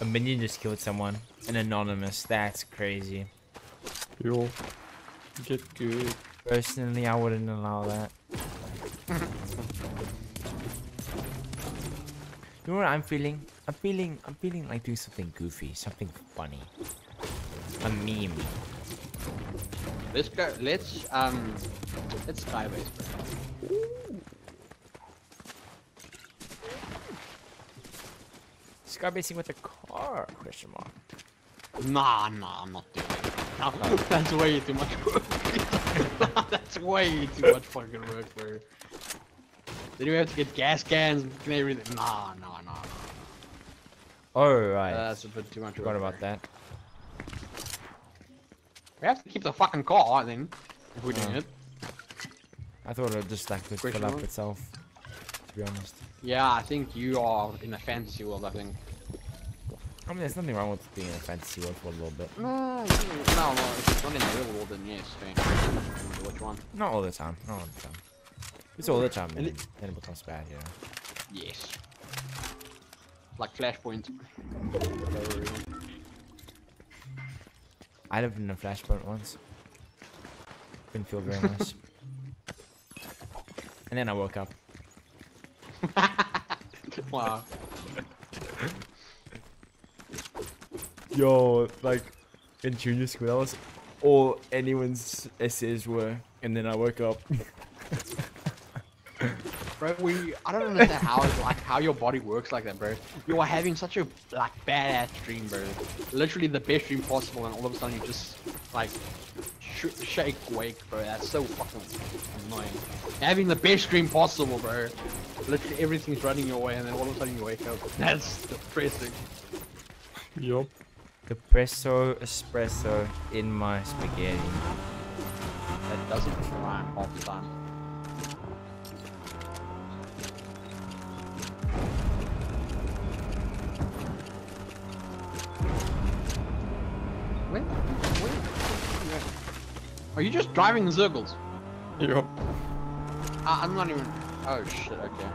A minion just killed someone. An anonymous. That's crazy. Yo. Get good. Personally, I wouldn't allow that. you know what I'm feeling? I'm feeling I'm feeling like doing something goofy, something funny. A meme. Let's go. Let's um. Let's skybase. Skybasing with a car? Question mark. Nah, nah, I'm not doing it. No, that's way too much work. that's way too much fucking work, bro. Then we have to get gas cans and everything. Nah, nah, nah. nah. Oh right. That's a bit too much work. Forgot about that. We have to keep the fucking car I think. If we're doing Oh. it. I thought it'd just like would Question fill up mark? itself. To be honest. Yeah, I think you are in a fantasy world, I think. I mean, there's nothing wrong with being in a fantasy world for a little bit. No, no, no, if it's not in the real world, then yes, fair. I don't Which one? Not all the time. Not all the time. It's all the time, And. Then it becomes bad, you know. Yes. Like Flashpoint. I lived in a flashpoint once. Didn't feel very nice. and then I woke up. wow. Yo, like in junior school, that was all anyone's essays were, and then I woke up. Bro, we I don't understand how like how your body works like that, bro. You are having such a like badass dream, bro. Literally the best dream possible, and all of a sudden you just like sh shake wake, bro. That's so fucking annoying. Having the best dream possible, bro. Literally everything's running your way, and then all of a sudden you wake up. That's depressing. Yup. Depresso espresso in my spaghetti. That doesn't rhyme half the time. Are you just driving in circles? Yup. Uh, I'm not even. Oh shit. Okay.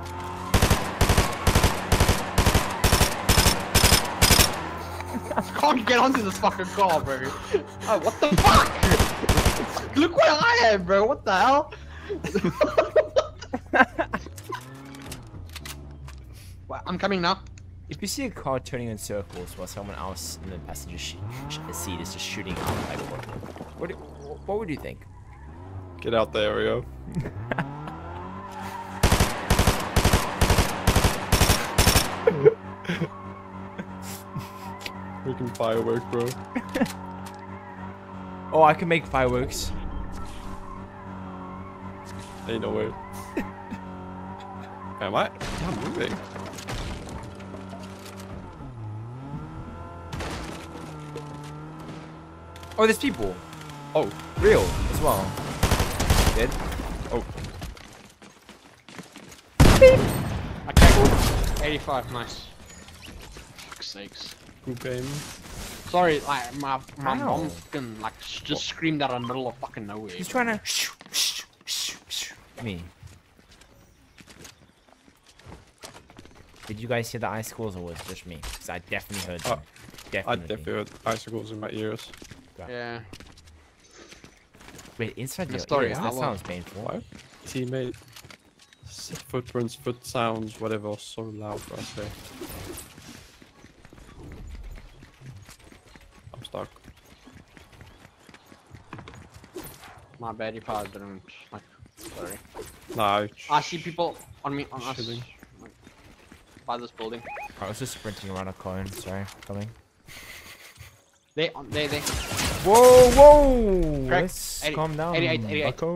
I can't get onto this fucking car, bro. Oh, what the fuck? Look where I am, bro. What the hell? Well, I'm coming now. If you see a car turning in circles while someone else in the passenger sh- sh- seat is just shooting out, like what? What, do- what would you think? Get out there, area. Freaking fireworks, bro. Oh, I can make fireworks. Ain't no way. Am I? I'm moving. Oh, there's people. Oh, Real as well. Dead. oh. Beep. I can't 85. Nice. Fuck's sakes. Group aim. Sorry, like my my Ow. mom fucking like sh- just screamed out in the middle of fucking nowhere. He's trying to me. Did you guys hear the icicles or was it just me? Because I definitely heard them. Uh, I definitely. definitely heard icicles in my ears. Yeah. Wait, inside your Sorry, ears? That will- sounds painful. What? Teammate. S- Footprints, foot sounds, whatever, so loud right there. I'm stuck. My bad if I didn't like. Sorry. Nah, I see people on me on us. Chilling. By this building. Oh, I was just sprinting around a cone. Sorry, coming. They they they. Whoa, whoa! Crack. Let's 80 calm down. 88, 88. bucko.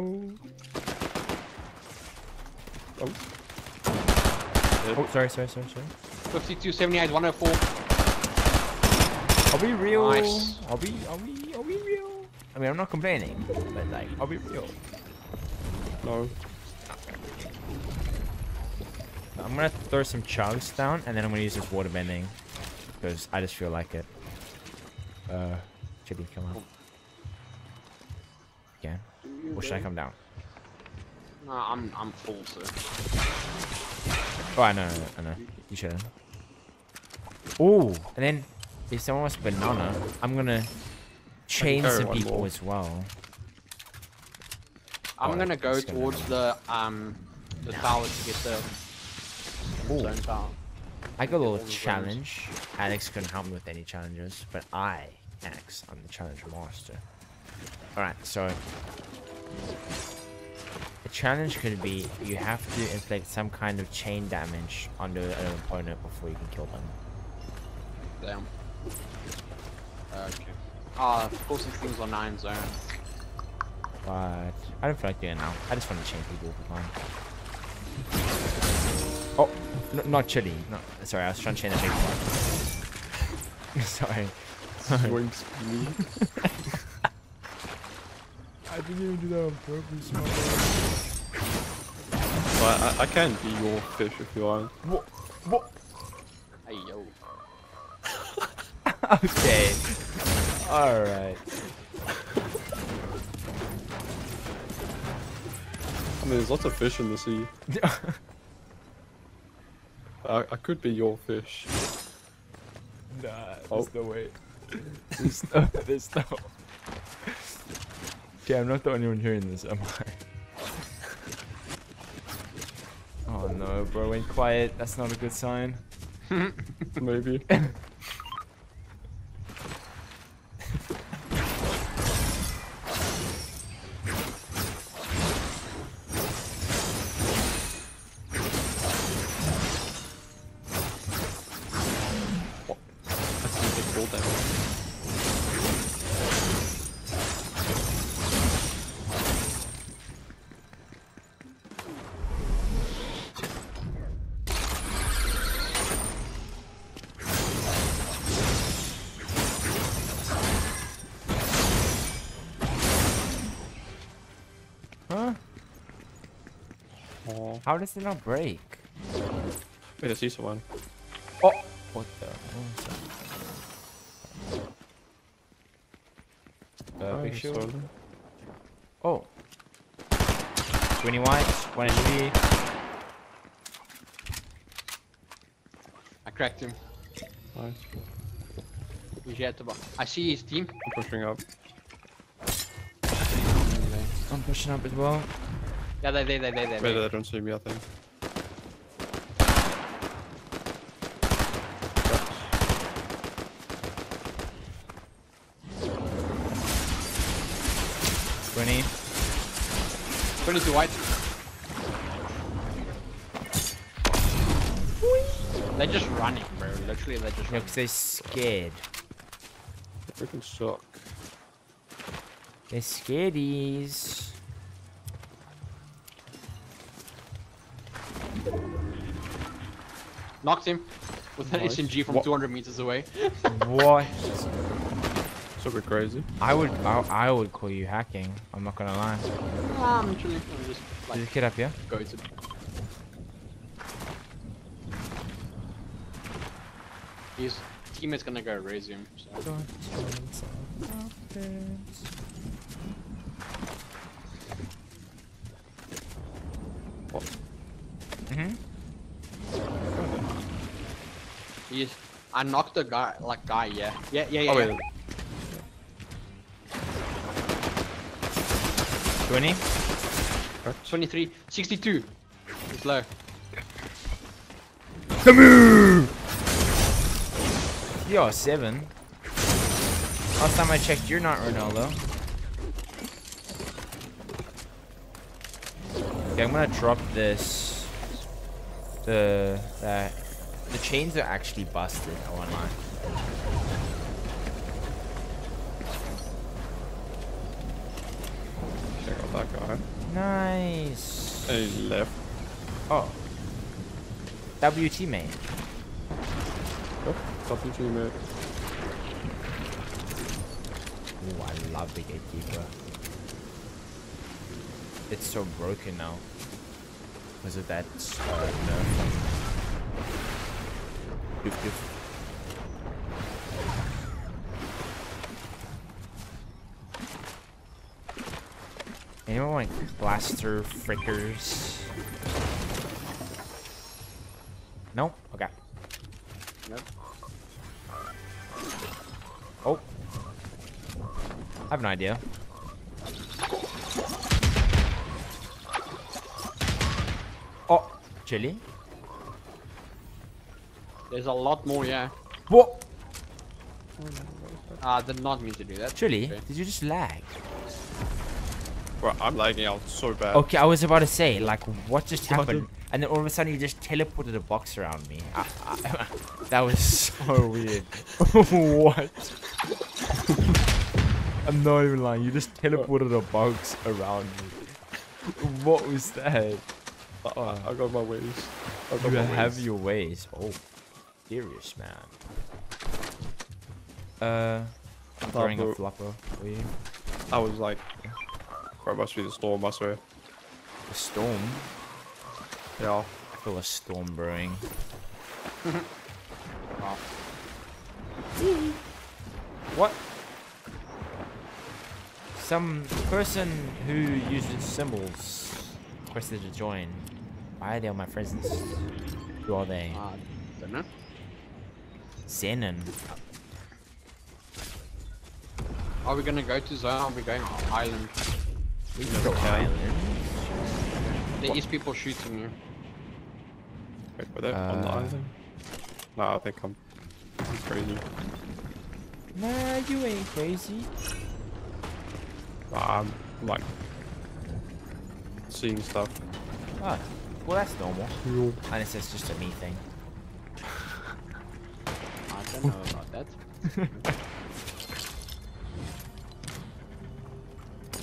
Oh. Oh, sorry, sorry, sorry, sorry. 52, 78, 104. Are we real? Nice. Are we? Are we? Are we real? I mean, I'm not complaining, but like, are we real? no. I'm gonna throw some chugs down, and then I'm gonna use this water bending because I just feel like it. Uh, Chili, come on. Yeah. Or should I come down? No, I'm I'm full, sir. Oh, I know, I know, You should. Oh, and then if someone wants banana, I'm gonna chain some people more. as well. I'm Alright, gonna go towards the um the tower to get the zone tower. I got a little all the zones. challenge. Alex couldn't help me with any challenges, but I, Alex, I'm the challenge master. Alright, so the challenge could be you have to inflict some kind of chain damage onto an opponent before you can kill them. Damn. Okay. Ah, of course these things are nine zone. But I don't feel like doing it now. I just want to chain people all the time. Oh, not chili. No, sorry, I was trying to chain a big one. sorry. Swings me. I didn't even do that on purpose. But I, I can be your fish if you want. What? What? Hey yo. okay. Alright. I mean, there's lots of fish in the sea. I, I could be your fish. Nah, Oh. there's no way. There's no, there's no. Okay, I'm not the only one hearing this, am I? Oh no, bro, went quiet. That's not a good sign. Maybe. How does it not break? wait, I see someone. Oh! What the? What was that? Uh, big Oh, shield. sorry. Oh. 20 white, 1 HP. I cracked him. Nice. He's yet to bo- I see his team. I'm pushing up. I'm pushing up as well. Yeah, they they they they they. Wait, they don't see me, I think. Twenty. 22 white. They're just running, bro. Literally, they're just Yeah, running. because they're scared. They freaking suck. They're scaredies. Knocked him with an Nice. SMG from What? 200 meters away. what? So a bit crazy. I would, I, I would call you hacking. I'm not gonna lie. I'm literally I'm just There's a like kid up here. go to. His teammate's gonna go raise him. So. Mm-hmm. He's. I knocked the guy, like guy, yeah, yeah, yeah, yeah. Oh, yeah. wait. 20. 23, 62. He's low. You're seven. Last time I checked, you're not Ronaldo. Okay, I'm gonna drop this. The that the chains are actually busted. I won't lie. Check out that guy. Nice. And he left. Oh. WT main. Oh, WG mate. Ooh, I love the gatekeeper. It's so broken now. Was it that uh, nerf? Doof doof. Anyone want blaster frickers? No? Okay. Nope. Oh. I have an idea. Oh, chili. There's a lot more, yeah. What? Ah, I did not mean to do that. Chili, Okay. did you just lag? Bro, I'm lagging out so bad. Okay, I was about to say, like, what just What happened? And then all of a sudden, you just teleported a box around me. I, I, that was so weird. what? I'm not even lying. You just teleported a box around me. What was that? I, I, I got my ways. I got You my have ways. your ways. Oh, serious man. Uh, I'm throwing a Flopper. flopper for you. I was like, bro, it must be the storm, I swear. A storm. Yeah. I feel a storm brewing. What? Some person who uses symbols requested to join. Why are they on my friends list? Who are they? Ah, don't know. Zenon. Are we gonna go to zone? Are we going island? We can go island. There is people shooting you. Wait, were they on the Uh, island? Nah, I think I'm, I'm crazy. Nah, you ain't crazy. Nah, I'm like seeing stuff. Oh, well that's normal. Unless it's just a me thing. Oh, I don't know about that.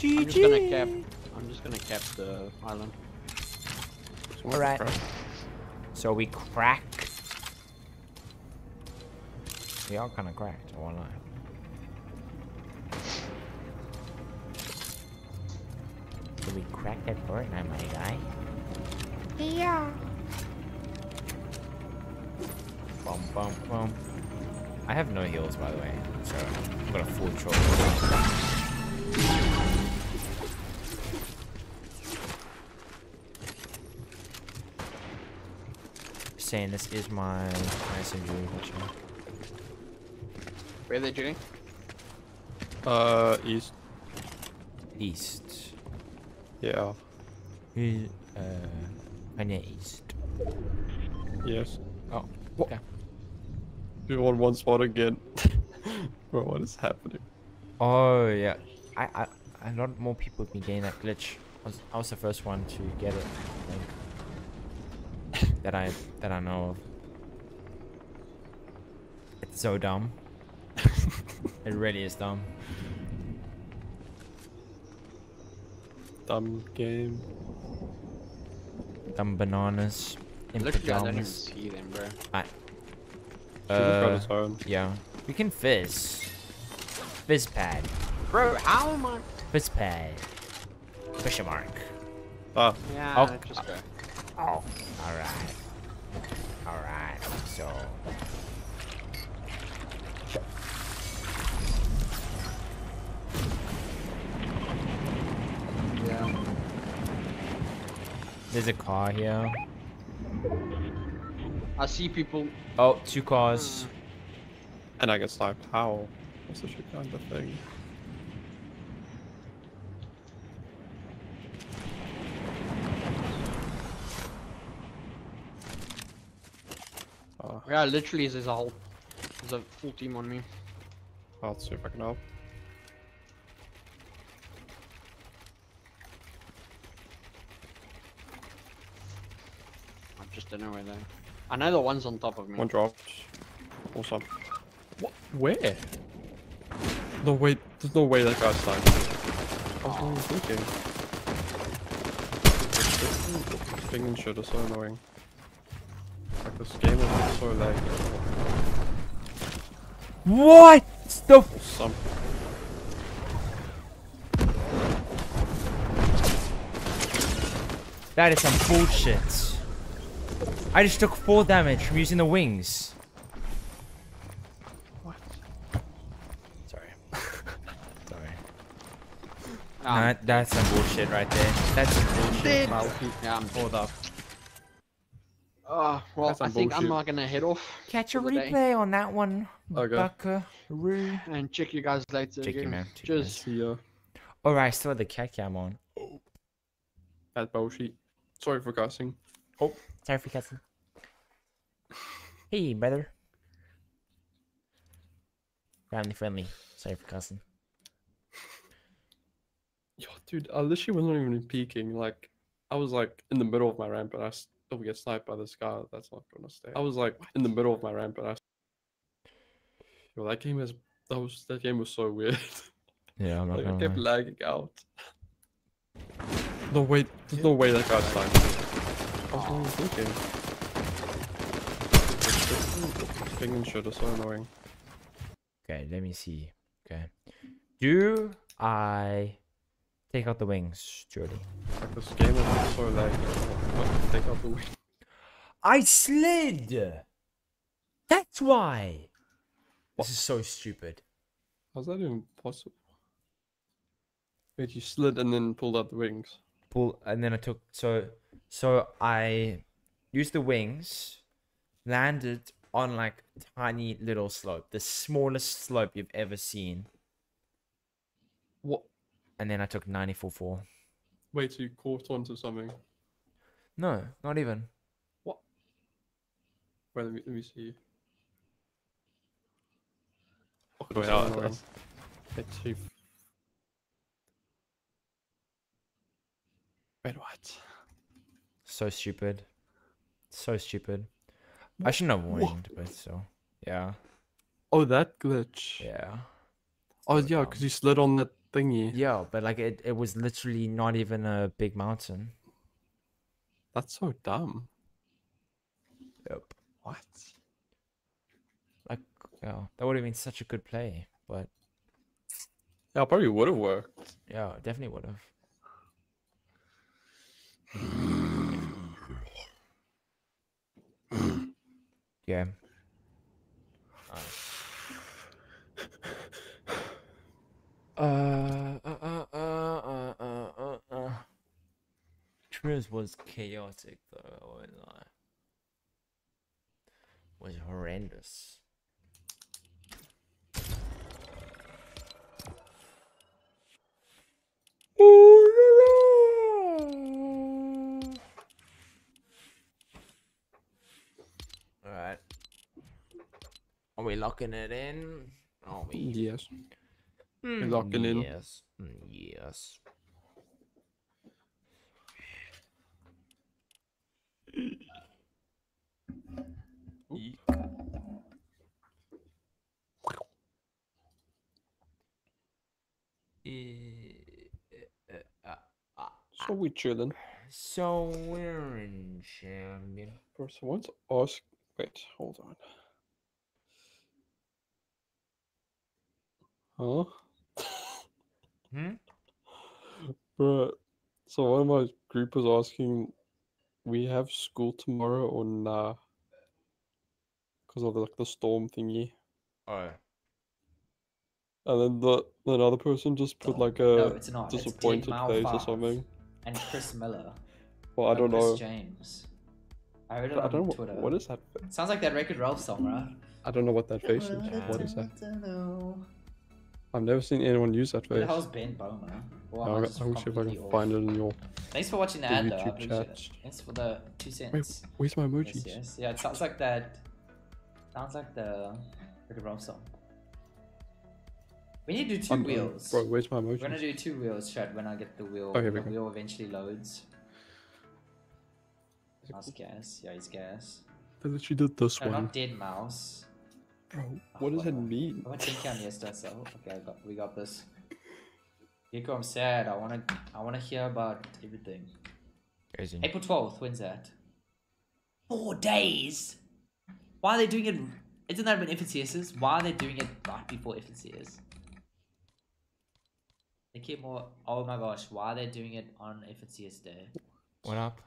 I'm just gonna cap. I'm just gonna cap the island. Someone Alright. So we crack. We are kind of cracked, I won't lie. So we crack that Fortnite, my guy. Yeah. Bum bum bum. I have no heals, by the way, so I've got a full troll. Saying this is my nice and Julie picture. Where are they shooting? Uh, east. East. Yeah. Who, uh, Kanye East. Yes. Oh, What? okay. You're on one spot again. Bro, what is happening? Oh, yeah. I, I, a lot more people have been getting that glitch. I was, I was the first one to get it, I think. that I, that I know of. It's so dumb. it really is dumb. Dumb game. Dumb bananas. In Literally, I don't even pajamas. see them, bro. Should have got Uh, yeah. We can fizz. Fizz pad. Bro, how am I? Fizz pad. Question mark. Ah, Yeah, Oh. just go. Oh. Alright. Alright. So. Yeah. There's a car here. I see people. Oh, two cars. and I get sniped. How? What's the shit kind of thing? Ah, Yeah, literally, there's a whole, there's a full team on me. I'll see if I can help. I just don't know where they. I know the one's on top of me. One dropped. Awesome. What? Where? No way. There's no way that guy's sniped. me. I was not even thinking. This Ping and shit is so annoying. Like this game is so laggy. What the f- Some That is some bullshit. I just took four damage from using the wings. What? Sorry. Sorry. Um, that- that's some bullshit right there. That's some bullshit. dead. Yeah, I'm Hold up. Oh, well, I some think I'm not gonna head off Catch a for the day. replay on that one. Okay. Buckaroo. and check you guys later. Check you, man. Check you, Cheers. See ya. Alright, still had the cat cam on. At bullshit. Sorry for cussing. Sorry for cussing. Hey, brother. Family friendly. Sorry for cussing. Yo, dude, uh, I literally wasn't even peeking. Like, I was like in the middle of my ramp and I still get sniped by this guy. That's not gonna stay. I was like in the middle of my ramp and I. Yo, that game is that was that game was so weird. Yeah, I'm not like, I gonna kept lie. lagging out. No way, there's no way that guy sniped. Me. I was not even thinking. Ping and shit is so annoying. Okay, let me see. Okay. Do I take out the wings, Jordy? Like this game is so laggy. Take out the wing. I slid! That's why! This is so stupid. How's that even possible? Wait, you slid and then pulled out the wings. Pull and then I took so so I used the wings, landed on like tiny little slope, the smallest slope you've ever seen, What? and then I took 94 Wait, so you caught onto something. No, not even. What? Wait, let me, let me see. Wait, so uh, how- annoying. that's- Let's see. if- Wait, what? So stupid. So stupid. I shouldn't have winged, but so yeah, Oh, that glitch. yeah, Oh, yeah, because you slid on that thingy. yeah. But like it, it was literally not even a big mountain. That's so dumb. Yep. What? Like yeah, that would have been such a good play, but Yeah, probably would have worked. yeah, definitely would have. Yeah. Uh, uh, uh, uh, uh, uh, uh, uh. Triz was chaotic though, I won't lie. Was horrendous. Alright. Are we locking it in? Are we? Yes. Mm, locking in. Yes. Mm, Yes. Eek. So we chilling. So we're in champion. First someone's ask. Wait, hold on. Huh? Hmm? Bro, so one of my group was asking, we have school tomorrow or nah? Because of like the storm thingy. Oh. And then the another person just put like no, a it's not. It's disappointed Dead face or something. And Chris Miller. Well, I don't Chris know. James. I heard it I on don't know Twitter. what, what is that. fa- Sounds like that Record Ralph song, right? I don't know what that face is. What is that? I've never seen anyone use that face. Who the hell's Ben Bowman? Or I, I wish if I can off? find it in your. Thanks for watching the the ad, though. YouTube appreciate chat. it. Thanks for the two cents. Where's my Yes, emojis? yes. Yeah, it sounds like that. Sounds like the Record Ralph song. We need to do 2 I'm- wheels. Bro, where's my emojis? We're gonna do two wheels, chat, when I get the wheel. Oh, here we the go. wheel eventually loads. Nice gas. Yeah, he's gas. They literally did this No, one. not dead mouse. Bro, oh, what does that mean? I went to count yesterday, so okay, I got, we got this. Nico, I'm sad. I wanna, I wanna hear about everything. Crazy. April twelfth. When's that? Four days. Why are they doing it? Isn't that when FNCS is? Why are they doing it right before FNCS? They keep more. Oh my gosh! Why are they doing it on FNCS day? What up?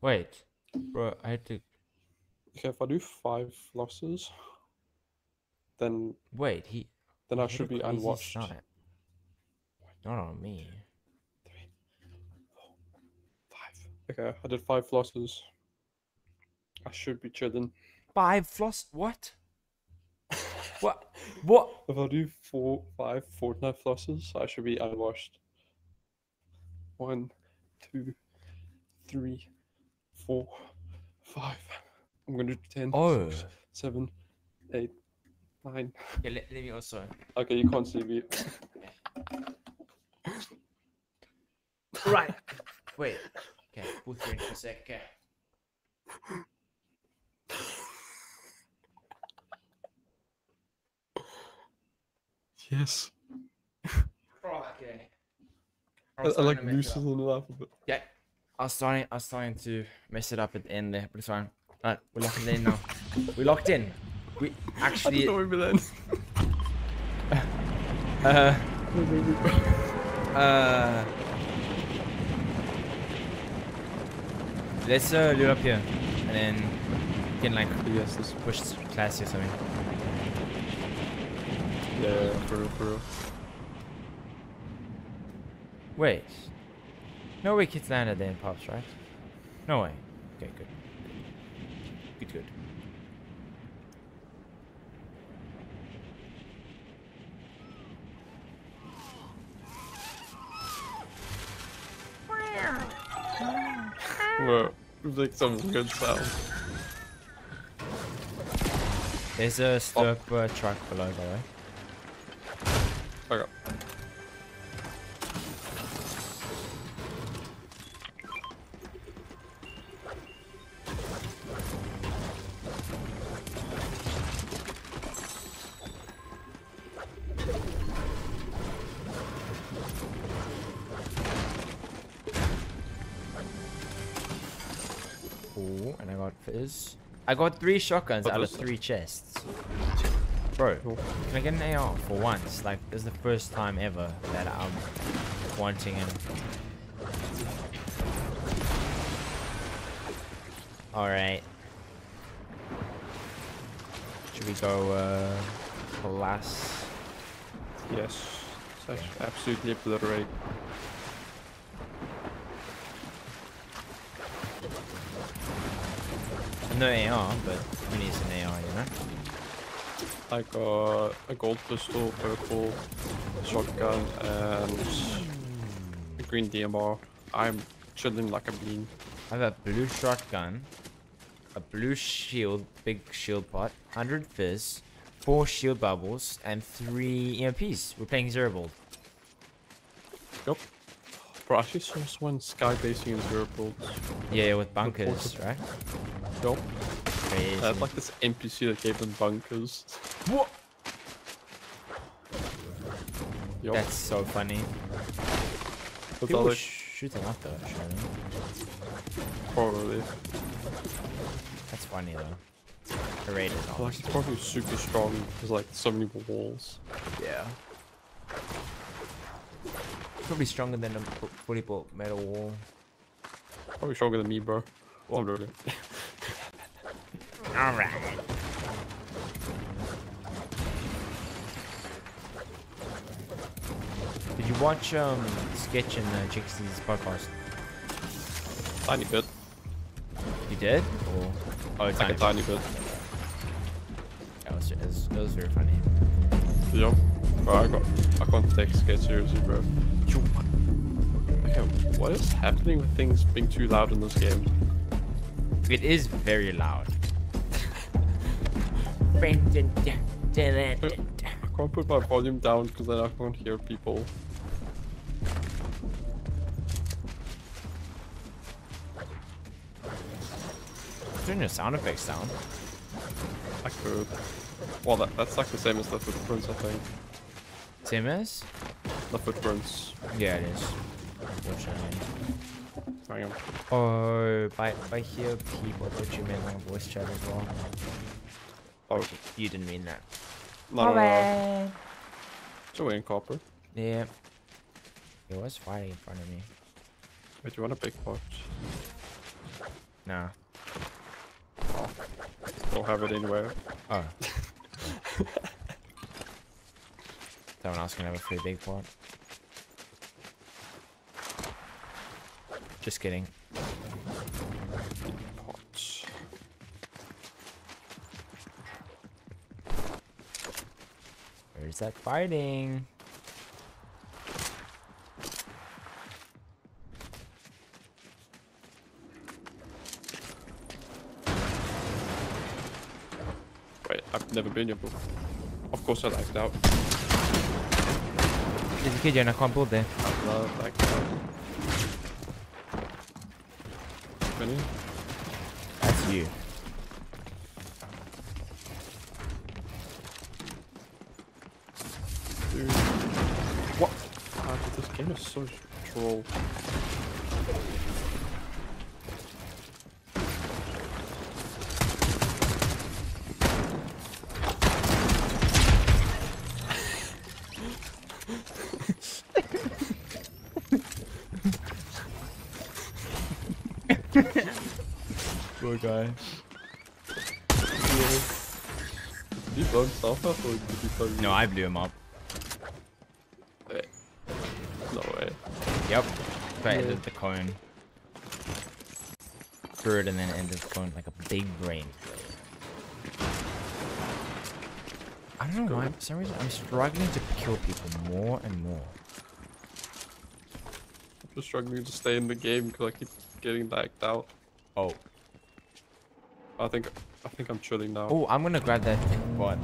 Wait, bro, I had to Okay, if I do five losses, then wait. He then I should be crazy unwashed. Not on me. Five. Okay, I did five losses. I should be chilling. Five floss. What? what? What? If I do four, five Fortnite flosses, I should be unwashed. One, two, three, four, five. I'm gonna do ten. Oh. six, seven, eight, nine. Yeah, let, let me also. Okay, you can't see me. Right. Wait. Okay, both drink for a sec. Okay. yes. Okay. I, I like looser than an alphabet. Yeah. I was starting. I was starting to mess it up at the end there, but it's fine. Alright, we're locked in now. We're locked in. We I actually. don't know where then. Uh. Uh. Let's uh, loot up here, and then we can like yes, this. push classy or something. Yeah, yeah, for real, for real. Wait. No way kids landed there in pops, right? No way. Okay. Good, Whoa, like some good sound. There's a slurp uh, truck below, by the way. Okay. I got three shotguns out of three chests. Bro, can I get an AR for once? Like, this is the first time ever that I'm wanting an... Alright. Should we go, uh, class? Yes. Actually absolutely obliterate. No AR, but we need an AR, you know? I got uh, a gold pistol, purple shotgun, and a green DMR. I'm chilling like a bean. I have a blue shotgun, a blue shield, big shield pot, 100 fizz, 4 shield bubbles, and 3 EMPs. We're playing Zero Build. Yup. Bro, I actually saw someone sky basing in zero builds. Yeah, with bunkers, right? Yup. Crazy. They had like this NPC that gave them bunkers. What? Yup. That's so funny. But People they're, were like, shooting up though, surely. probably. That's funny though. The raid is Like, on. it's probably super strong. There's like so many walls. Yeah. Probably stronger than a fu- fully built metal wall. Probably stronger than me, bro. Well, I'm really. Alright. Did you watch um Sketch and uh, Jynxzi's podcast? tiny bit. You did? Or oh, it's Like a tiny bit. That was, it, was, very funny. Yeah. Bro, I got. I can't take skate seriously, bro. Okay, what is happening with things being too loud in this game? It is very loud. I can't put my volume down because then I can't hear people. Turn your sound effects down. I could. Well, that, that's like the same as the footprints, I think. Same as? The footprints. Yeah, it is. Unfortunately. Hang on. Oh, by by hear people, I thought you meant my voice chat as well. Oh, You didn't mean that. no, no, no. It's a in copper. Yeah. He was fighting in front of me. Wait, you want a big box? Nah. Don't have it anywhere. Oh. Someone else can have a free big pot. Just kidding. Pots. Where's that fighting? Wait, I've never been here before. Of course I lagged out. There's a kid and I can't build there. I love lagged out. That's you. Dude. What? Ah, dude, this game is so troll. Poor guy. Did you blow himself up or did you blow you? No, I blew him up. Yep. If I ended the cone. Threw it and then ended the cone like a big brain. I don't know why, for some reason, I'm struggling to kill people more and more. I'm just struggling to stay in the game because I keep getting lagged out. Oh. I think I think I'm chilling now. Oh, I'm gonna grab that bot.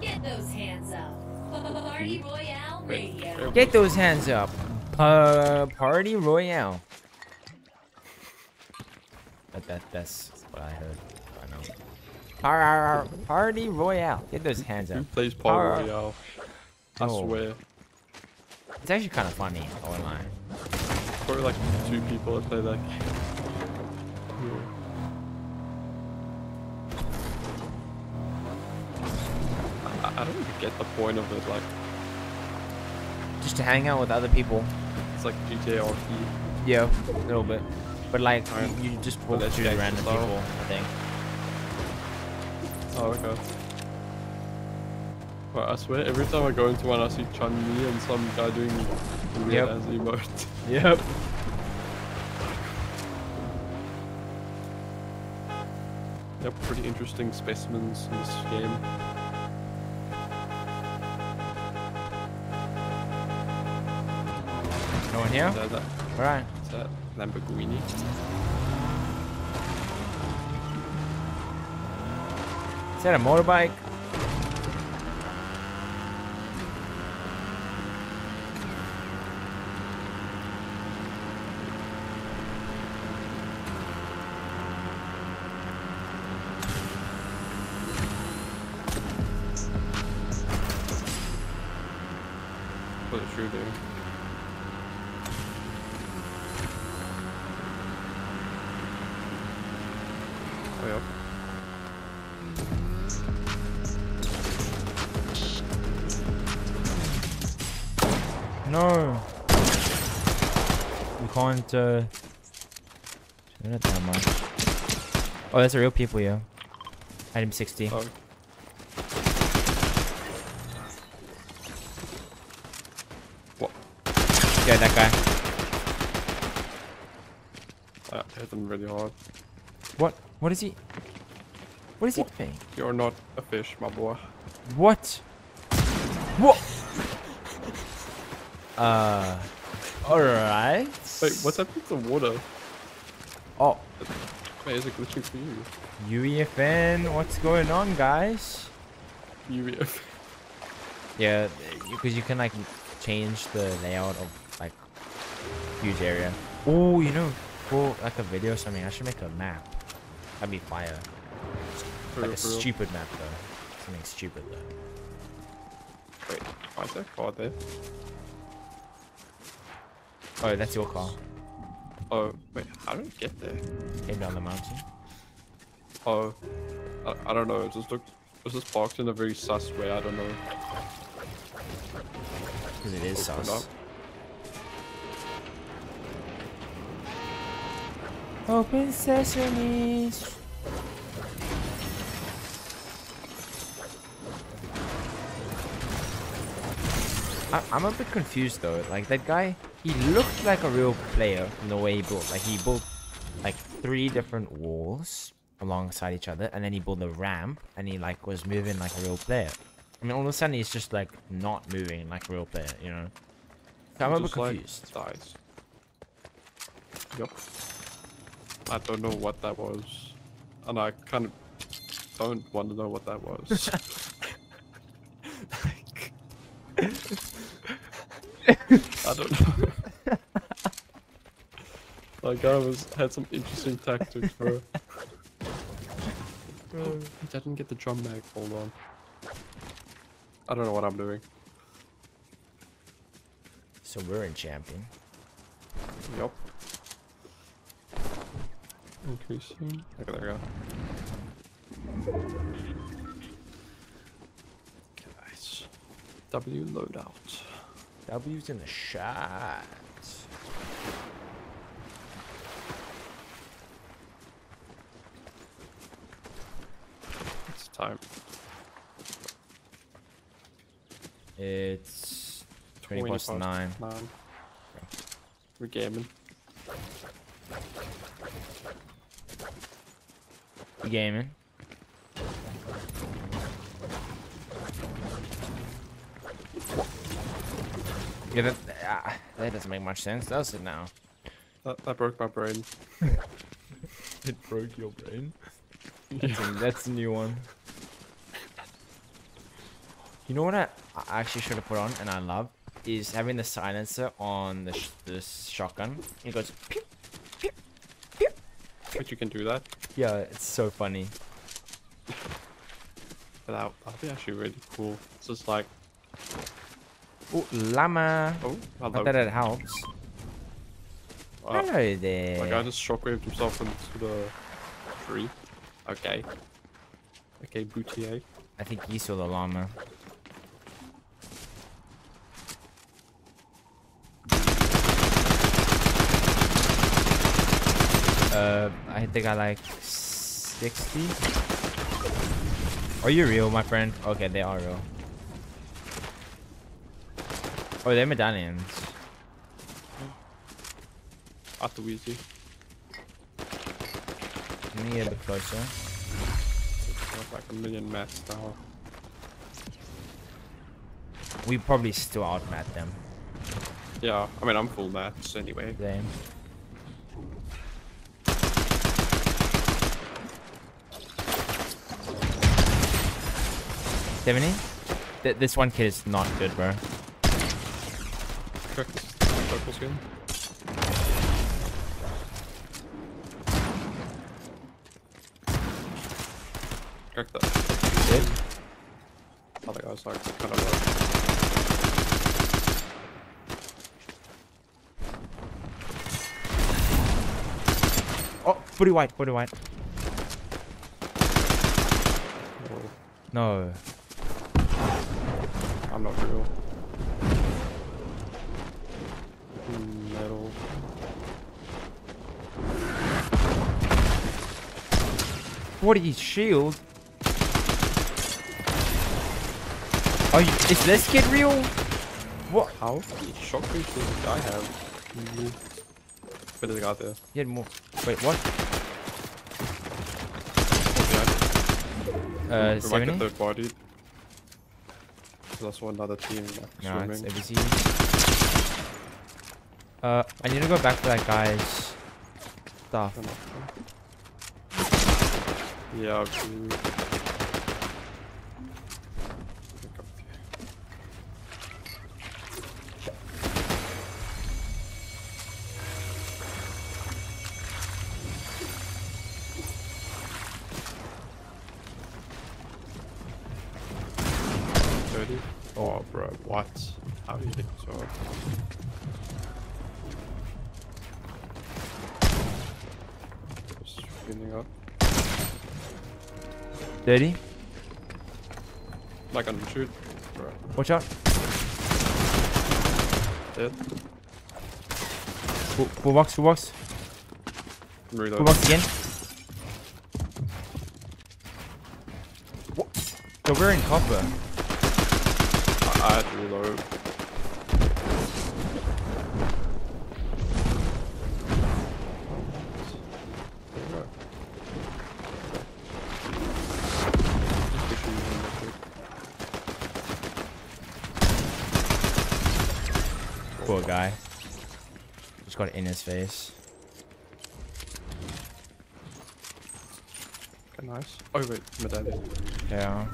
Get those hands up. Party Royale Radio. Get those hands up. Pa party Royale. That, that, that's what I heard. I know. Par party Royale. Get those hands Who up. plays Paul Power- Royale? I Oh. swear. It's actually kind of funny. Won't. Probably like two people that play that game. I, I don't even get the point of it. Like, Just to hang out with other people. It's like GTA RP. Yeah, a little bit. But like, Alright. you, you just But walk that's through random style. people, I think. Oh, okay. Well, I swear, every time I go into one, I see Chun Li and some guy doing weird Yep. ass emote. Yep. They're pretty interesting specimens in this game. No one here? Is that, that, Alright. is that Lamborghini? Is that a motorbike? We can't, uh... that that much. Oh, that's a real people, yeah. Item 60. Oh, Yeah, that guy. that hit them really hard. What? What is he? What is he What? doing? You're not a fish, my boy. What? What? Uh. Alright. Wait, what's happening to the water? Oh, Wait, is it glitching for you? UEFN, what's going on, guys? UVF. Yeah, because you can like change the layout of like huge area. Oh, you know, for like a video or something, I should make a map. That'd be fire. For Like real, a for real. stupid map though. Something stupid though. Wait, why is that car there? Oh, that's your car. Oh, wait, how did it get there? Came down the mountain. Oh, I, I don't know. It just looked. It was just parked in a very sus way. I don't know. Because it is Open sus. up. Open sesame. I, I'm a bit confused though. Like that guy, he looked like a real player from the way he built. Like he built like three different walls alongside each other, and then he built a ramp, and he like was moving like a real player. I mean, all of a sudden he's just like not moving like a real player, you know? So I'm a bit like, confused. dies. Yup. I don't know what that was. And I kind of don't want to know what that was. I don't know. like I was had some interesting tactics, bro. Bro, he didn't get the drum mag. Hold on. I don't know what I'm doing. So we're in champion. Yup. Increasing. Okay, there we go. Guys. W loadout. W's in the shot. It's time. It's 20 plus past 9. Nine. We're gaming. You gaming? Yeah, that, ah, that doesn't make much sense, does it now? That, that broke my brain. It broke your brain. That's, a, that's a new one. You know what I, I actually should have put on and I love is having the silencer on the sh this shotgun. It goes. Pew, pew, pew. But you can do that. Yeah, it's so funny. But that that'd be actually really cool. It's just like, Oh, llama. oh, Not that it helps. Uh, Hello there. My guy just shockwaved himself into the tree. Okay. Okay, Boutier. I think he saw the llama. Uh, I hit the guy like 60. Are you real, my friend? Okay, they are real. Oh, they're medallions. After Weezy. Let me get a bit closer. Like a million mats now. We probably still outmat them. Yeah, I mean, I'm full mats anyway. Same. Seventy? Th this one kid is not good, bro. Correct. Purple skin. Correct that. Good. Other guy's like kind of low. Oh, pretty white, pretty white. Oh, No. I'm not real. 40 shield. Are you, is this kid real? What? How? Shock creatures did I have? Mm-hmm. Where did I got there? He had more. Wait, what? Okay, uh, 70? Like third party. That's one another team. Like, nah, swimming. it's ABC. Uh, I need to go back to that guy's stuff. Yeah, I've 30? Like on the shoot. Watch out. dead. Full, full box, full box. Reload. Full box again. What? So we're in copper. I, I had to reload. Poor guy. Just got it in his face. Okay, nice. Oh wait, medallion. Yeah.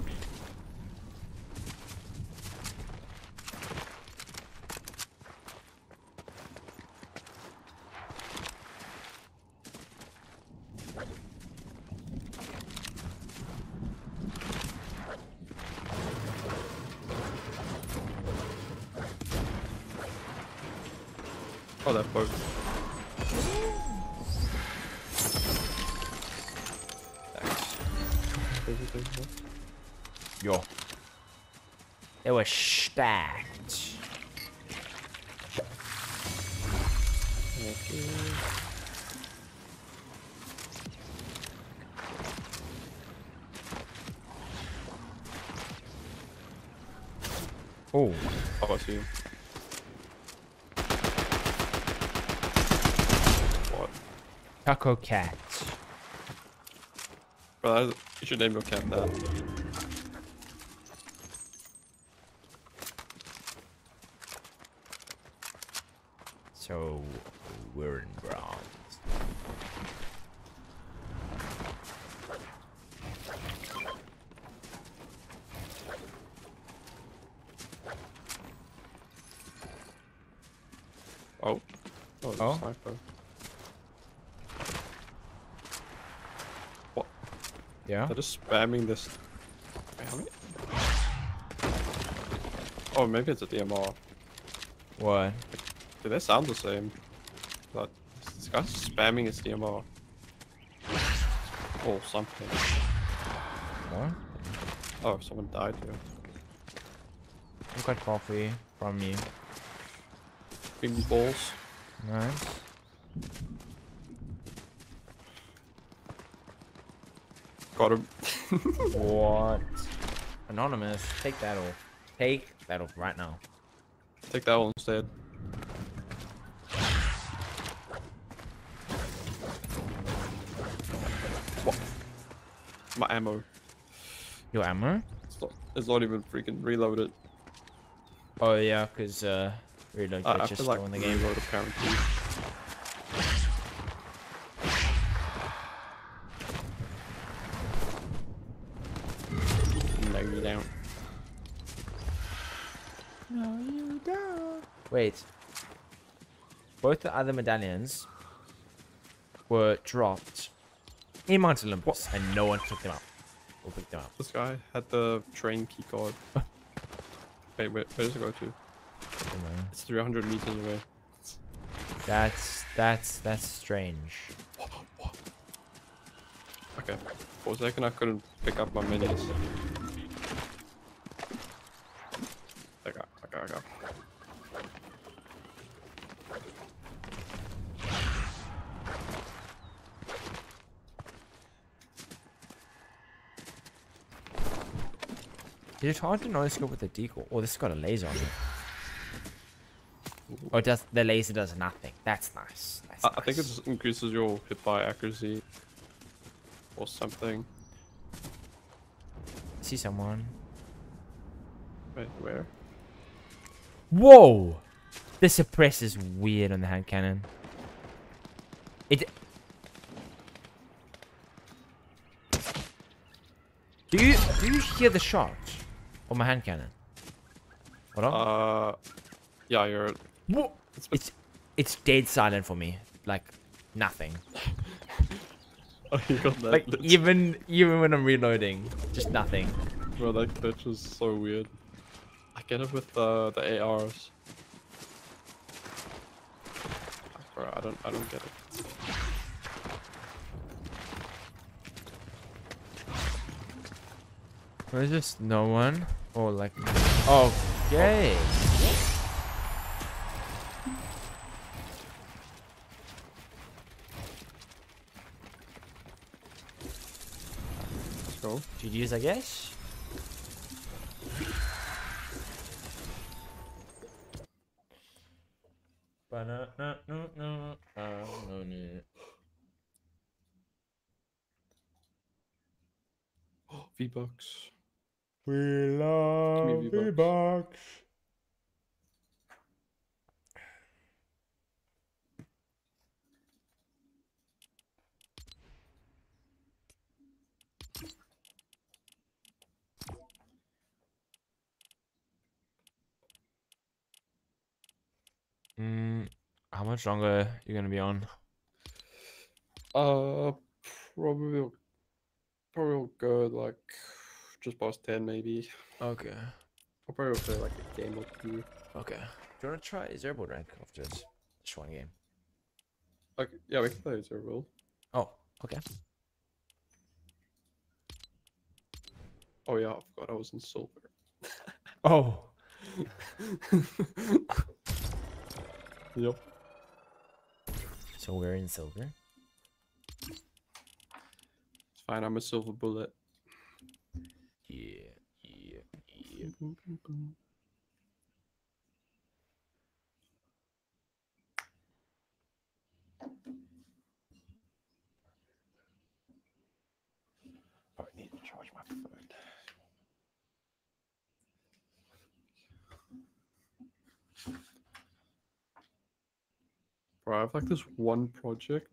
Taco Cat. Bro, you should name your cat that. So we're in bronze. Oh. Oh, it's Oh? a sniper. Yeah. They're just spamming this. Wait, how many? Oh, maybe it's a DMR. What? Do they sound the same? But this guy's spamming his DMR. Or oh, something. What? Oh, someone died here. I got coffee from you. Bing balls. Nice. Got him. What? Anonymous, take that off. Take that off right now. Take that one instead. What? My ammo. Your ammo? It's not, it's not even freaking reloaded. Oh yeah, cause uh, reload I, I glitches feel still like in the game. reload apparently. No, you don't. Wait. Both the other medallions were dropped in Mount Olympus, and no one took them up. We'll pick them up. This guy had the train key card. Wait, wait, where does it go to? It's 300 meters away. That's that's that's strange. Okay. For a second, I couldn't pick up my minis. I got, I got, I got. It's hard to no scope with the decoy. Oh, this has got a laser on it. Oh, it does the laser does nothing. That's nice. That's I, I think it just increases your hit by accuracy. Or something. see someone. Wait, where? Whoa! The suppress is weird on the hand cannon. It. Do you do you hear the shot on my hand cannon? Hold on. Uh, yeah, you're. Whoa! It's, It's it's dead silent for me. Like nothing. oh, you got that Like glitch. even even when I'm reloading, just nothing. Bro, that glitch is so weird. I get it with uh, the ARs. Bro, I don't, I don't get it. There's just no one. Or like. Okay. Let's go. GG's, I guess. V bucks. We love V-Bucks. Mm, how much longer are you gonna be on? Uh, probably, probably go like just past ten maybe. Okay. I'll probably play like a game or two. Okay. Do you wanna try Zerbo rank after this? Just one game. Okay, yeah, we can play World. Oh, okay. Oh yeah, I forgot I was in silver. Oh. Yep. So we're in silver. It's fine. I'm a silver bullet. Yeah, yeah, yeah. Probably need to charge my phone. Bro, I have like this one project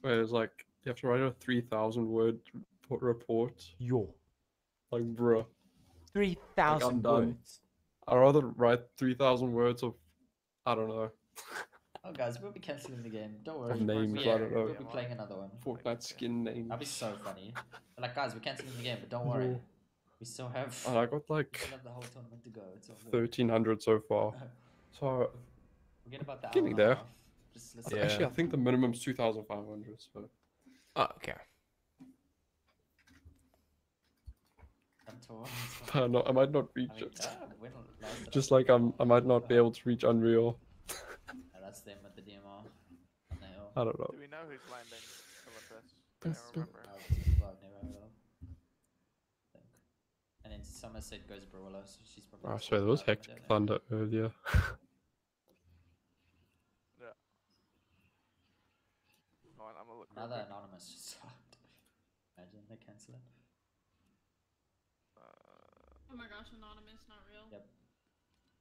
where it's like you have to write a three thousand word report- report. Yo. Like, bruh, 3,000 I'm thousand done. words. I'd rather write three thousand words of, I don't know, Oh, guys, we'll be canceling the game. Don't worry. of names. We- I don't know. We'll be playing another one. Fortnite skin name. That'd be so funny. But like, guys, we're canceling the game, but don't worry. No. We still have. And I got like the whole tournament to go. It's thirteen hundred so far. So Forget about the hour Getting there. Just Yeah. actually, I think the minimum's two thousand five hundred. So Oh, okay. come to us. I, not, I might not reach I mean, it. ah, when last did I Just like I'm, I might not be able to reach Unreal. Yeah, that's them at the DMR on the hill. I don't know. Do we know who's landing Olympus? I don't remember. Which is I've never heard of. I think. And then Somerset goes Brawler, so she's probably. I the swear there was same guy, hectic I don't know. thunder earlier. Hold on, I'm gonna look. Another anonymous just. Imagine they cancel it. Oh my gosh, anonymous, not real. Yep.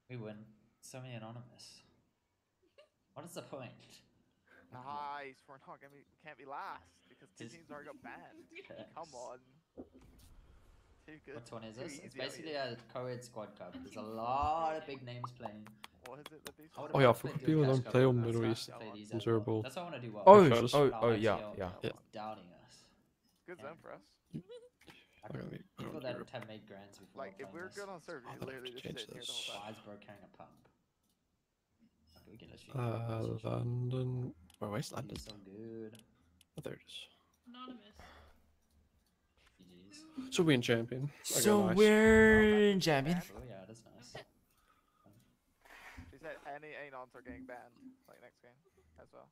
We win. So many anonymous. What is the point? nice. We're not gonna be. Can't be last because two teams already got banned. Yes. Come on. Too good. What one is too this? It's easy basically a co-ed squad cup. There's a lot of big names playing. What is it that these? Oh yeah, for people Dual don't play on but Middle it's East nice to play these on as Zero well. Ball. That's what I want to do well. Oh, Okay, sh- just- oh, oh, yeah, yeah. Yeah. Doubting us. Good Yeah. zone for us. Like, Okay, let me put people on that Europe. have made grands before. Like if playing we're this. good on server, I'll you have literally to just change sit here the this. whole time. is bro carrying a pump? Okay, we can literally. Uh, London. Where where's London? So good. Oh, there it is. Anonymous. GG's. So we in champion. Okay, So nice. we're in champion. Oh yeah, that's nice. She said any anons are getting banned like next game as well.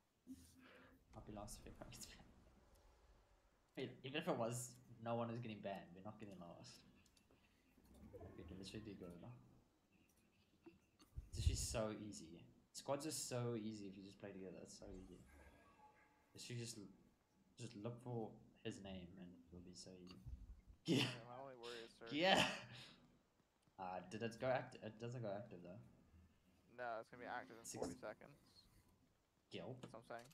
I'll be lost if it gets banned. Wait, even if it was, no one is getting banned. We're not getting lost. We can literally do good. It's just so easy. Squads are so easy if you just play together. It's so easy. You just just look for his name and it'll be so easy. Yeah. My only worry is. Yeah. Uh, did it go active? It doesn't go active though. No, it's gonna be active in Six- 40 seconds. Gil. That's what I'm saying.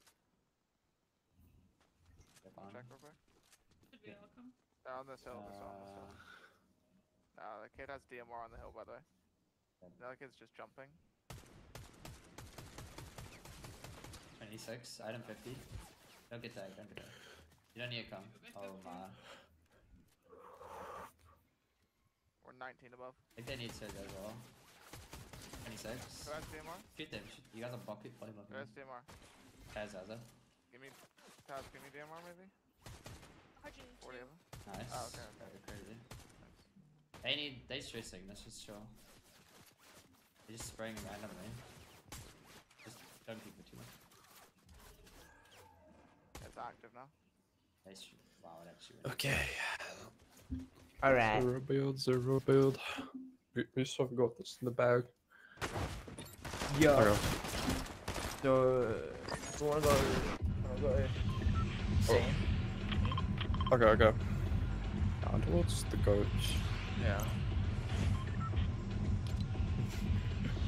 Check real quick. Should we all come? They're on this hill. This one, on this hill. uh, the kid has DMR on the hill, by the way. The other kid's just jumping. 26, item 50. Don't get tagged, don't get tagged. You don't need to come. Oh my. We're 19 above. I think they need to as well. 26. Who has DMR? Shoot them. Shoot. You guys are bucket body Who blocking. has DMR? Taz has it. Give me, Taz, give me DMR maybe? 40 of them. Nice. Oh, okay, okay. Very crazy. Thanks. They need. They stressing. That's just chill. They're just spraying randomly. Just don't keep it too much. It's active now. They wow, it actually. really- Okay. Alright. Zero build, zero build. We, we still have got this in the bag. Yeah. Okay. So, you wanna go? Wanna go? Same. Okay, okay. Down towards the goats. Yeah.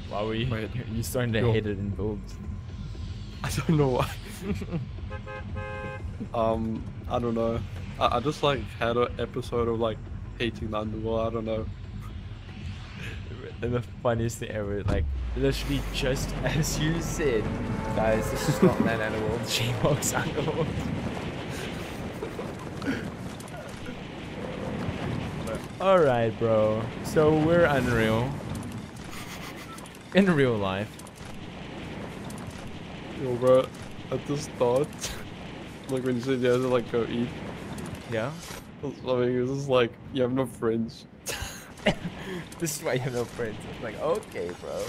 Why were you? Wait, you're starting to hate it in builds? I don't know why. um, I don't know. I, I just like had an episode of like hating the underworld. I don't know. And the funniest thing ever, like literally just as you said. Guys, this is not Land Animal. J-Box Underworld. Alright, bro. So we're unreal. In real life. Yo, bro, at the start, like when you said you had to like go eat, Yeah? I mean, it was just like, you have no friends. This is why you have no friends. I'm like, okay, bro.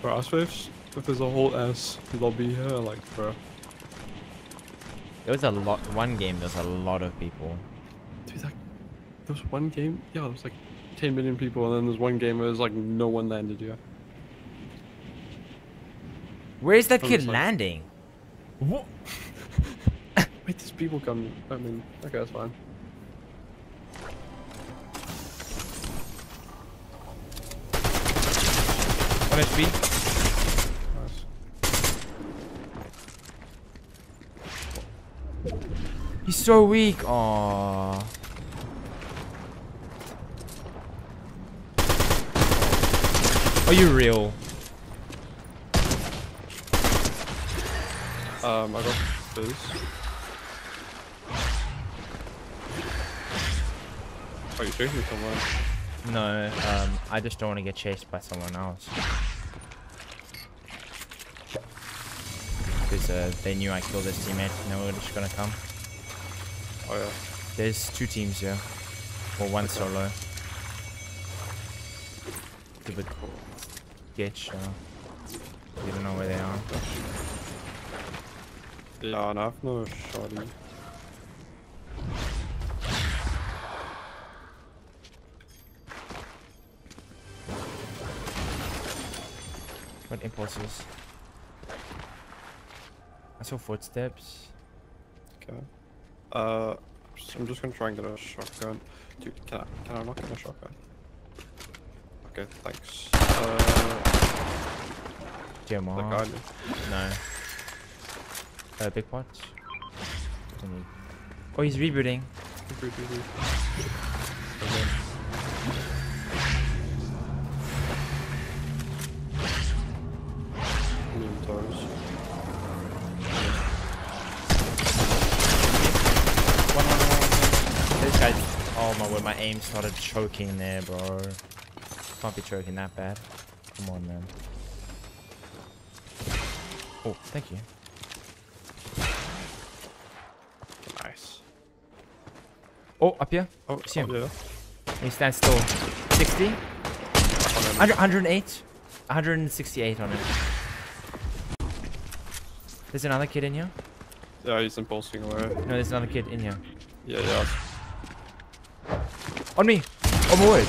Bro, I if, there's a whole ass lobby here, like, bro. There was a lot. One game, there's a lot of people. Dude, like, there was one game, yeah, there was like 10 million people, and then there's one game where there's like no one landed here. Where's that Oh, kid like- landing? What? Wait, there's people coming. I mean, okay, that's fine. One HP. Nice. He's so weak. Aww. Are you real? Um, I got Fizz. Are you're chasing someone. No, um, I just don't want to get chased by someone else. Because uh, they knew I killed this teammate and they were just gonna come. Oh, yeah. There's two teams here. Or one solo. Give it sketch. Uh, you don't know where they are. Yeah, and I have no shotty. What impulses? I saw footsteps. Okay. Uh, I'm just gonna try and get a shotgun. Dude, can I, can I not get a shotgun? Okay, thanks. Uh, that guy. No. Uh, big pot. Oh, he's rebooting. Started choking there, bro. Can't be choking that bad. Come on, man. Oh, thank you. Nice. Oh, up here. Oh, See him. yeah. He stands still. 60. 100, 108. 168 on him. There's another kid in here. Yeah, he's impulsing away. No, there's another kid in here. Yeah, yeah. On me! Oh my word!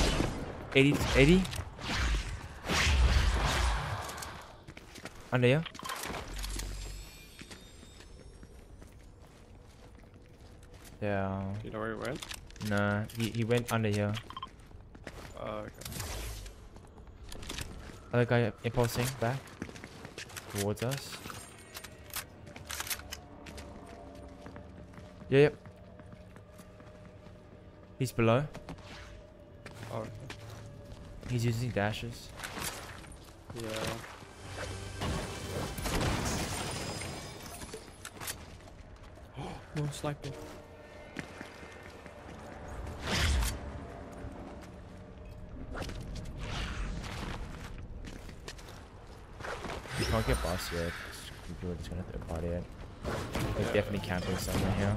80, 80? Under you? Yeah. Do you know where he went? Nah, he, he went under here. Uh, okay. Other guy impulsing back towards us. Yeah, yep. He's below. He's using dashes. Yeah. no sniping. You can't get boss yet. People are just gonna third party it. There's definitely camping somewhere here.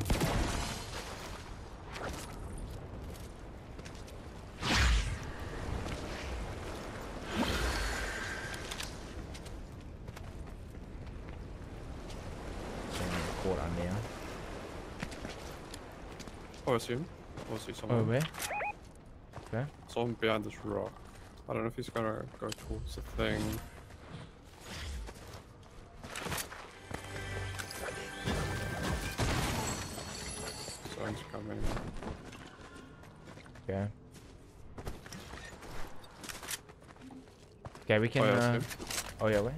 Someone caught on there. Oh, I see him. Oh, I see someone. Oh, where? Okay. Someone behind this rock. I don't know if he's gonna go towards the thing. Someone's coming. Okay. Okay, we can. Oh, yeah, uh, oh yeah, wait.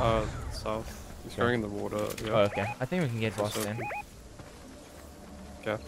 Uh, south. He's Okay. going in the water. Yeah. Oh, okay. I think we can get boss then. Okay.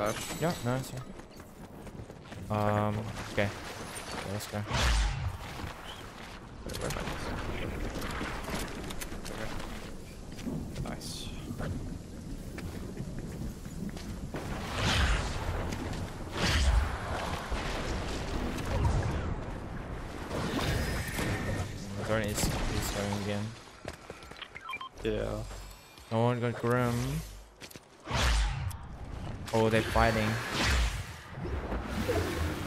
To the splash. Yeah, no, it's fine. Um, okay. Yeah, let's go. Okay. Nice. Darn it, it's, it's going again. Yeah. No one got Grim. They're fighting.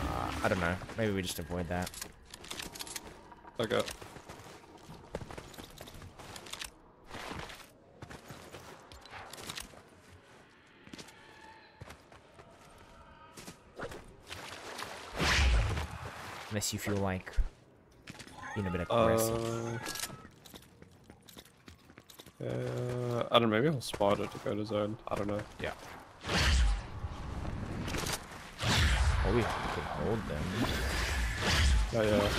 Uh, I don't know. Maybe we just avoid that. Okay. Unless you feel like being a bit aggressive. Uh, uh, I don't know, maybe I'll spot it to go to zone. I don't know. Yeah. Oh, we could hold them. Yeah, yeah.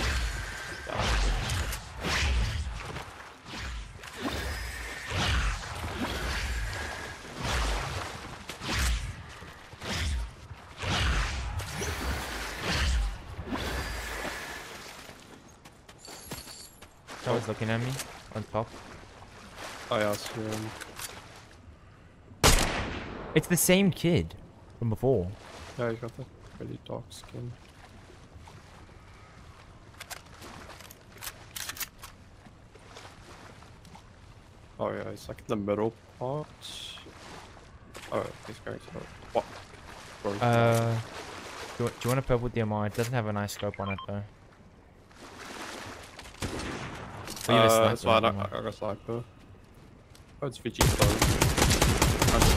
Someone's looking at me on top. Oh yeah, I see him. It's the same kid from before. Yeah, he's got that really dark skin. Oh yeah, it's like in the middle part. Oh, he's going to what? Uh, do you, do you want to purple with the MR? It doesn't have a nice scope on it though. Oh, a uh, it's sniper, fine. I. I got a sniper. Oh, it's Vegeta.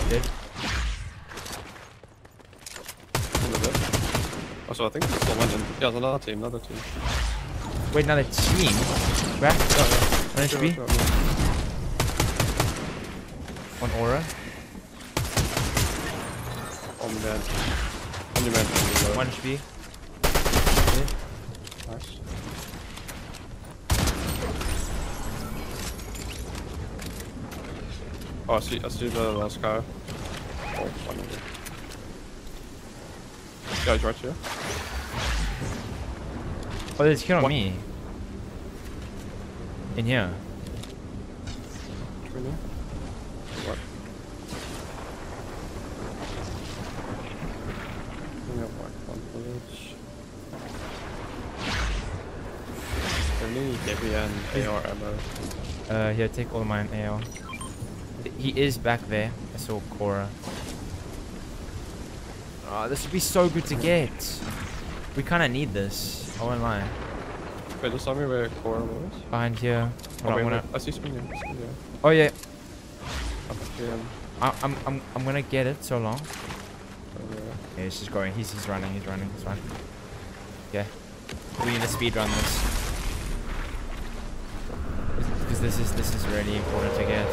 Dead. Under there. Oh, so I think there's someone in. Yeah, there's another team, another team. Wait, another team? Back? Yeah, yeah. Sure, HP? sure, yeah. On Aura? On the man. On your man. One. HP? Nice. Oh, I see, I see the last guy. Oh, finally. Yeah, he's right here. Oh, there's a kid on me. In here. Really? What? We have like one village. Only heavy and AR ammo. Uh, here, take all of mine AL. He is back there. I saw Cora. Oh, this would be so good to get. We kind of need this. I won't lie. Wait, just tell me where Cora was. Behind here. Oh, Hold wait, I'm gonna- I see something here. I see here. Oh yeah. I, I'm I'm I'm gonna get it so long. Oh, yeah. Yeah, he's just going. He's he's running. He's running. It's fine. Yeah. We need to speed run this. Because this is this is really important to get.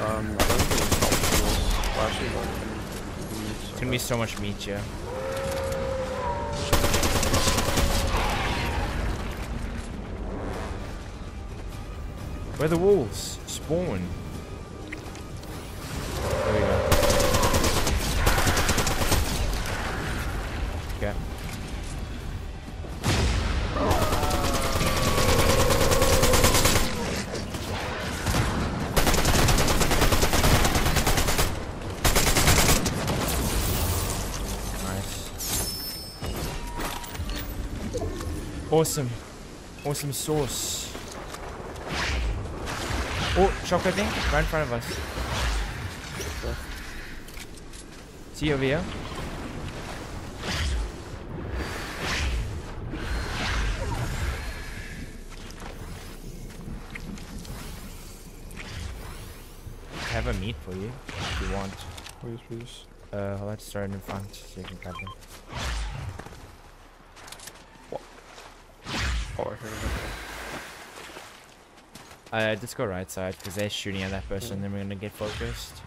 Um, I don't think it's helpful. Well, actually, no, I can use, It's gonna be so much meat here. Where the wolves spawn? Awesome. Awesome sauce. Oh, chocolate thing right in front of us. See over here? I have a meat for you if you want. Please, please. Uh, let's start in front so you can cut them. Oh, I hear it. Uh, just go right side because they're shooting at that person. Then we're gonna get focused.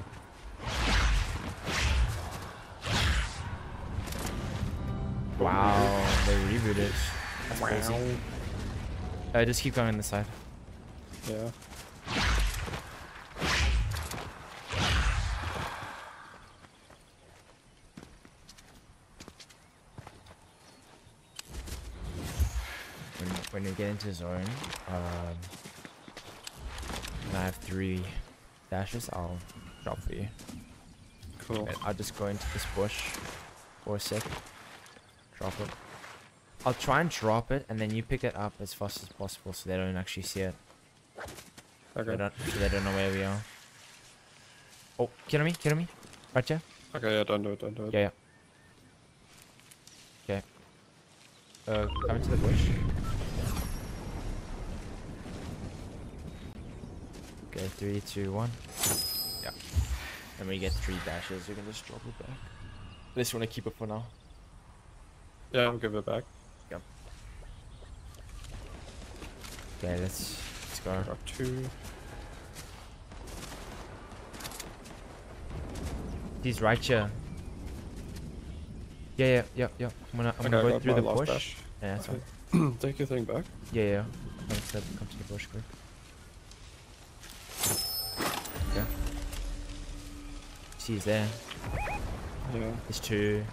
Wow, they rebooted. That's crazy. Uh, just keep going on the side. Yeah. When when you get into zone, um, and I have three dashes. I'll drop for you. Cool. And I'll just go into this bush for a sec. Drop it. I'll try and drop it, and then you pick it up as fast as possible, so they don't actually see it. They Okay. don't, so they don't know where we are. Oh, kidding me? Kidding me? Right here? Okay, yeah, don't do it, don't do it. Yeah, yeah. Okay. Uh, come into the bush. Okay, three, two, one. Yeah. And we get three dashes, you can just drop it back. I just want to keep it for now. Yeah, I'll give it back. Yep. Okay, let's let's go. Drop two. He's right here. Yeah, yeah, yeah, yeah. I'm gonna I'm Okay, gonna go through the bush. dash. Yeah, that's Okay. Take your thing back. Yeah, yeah. Come to, come to the bush quick. See, he's there. Yeah. There's two.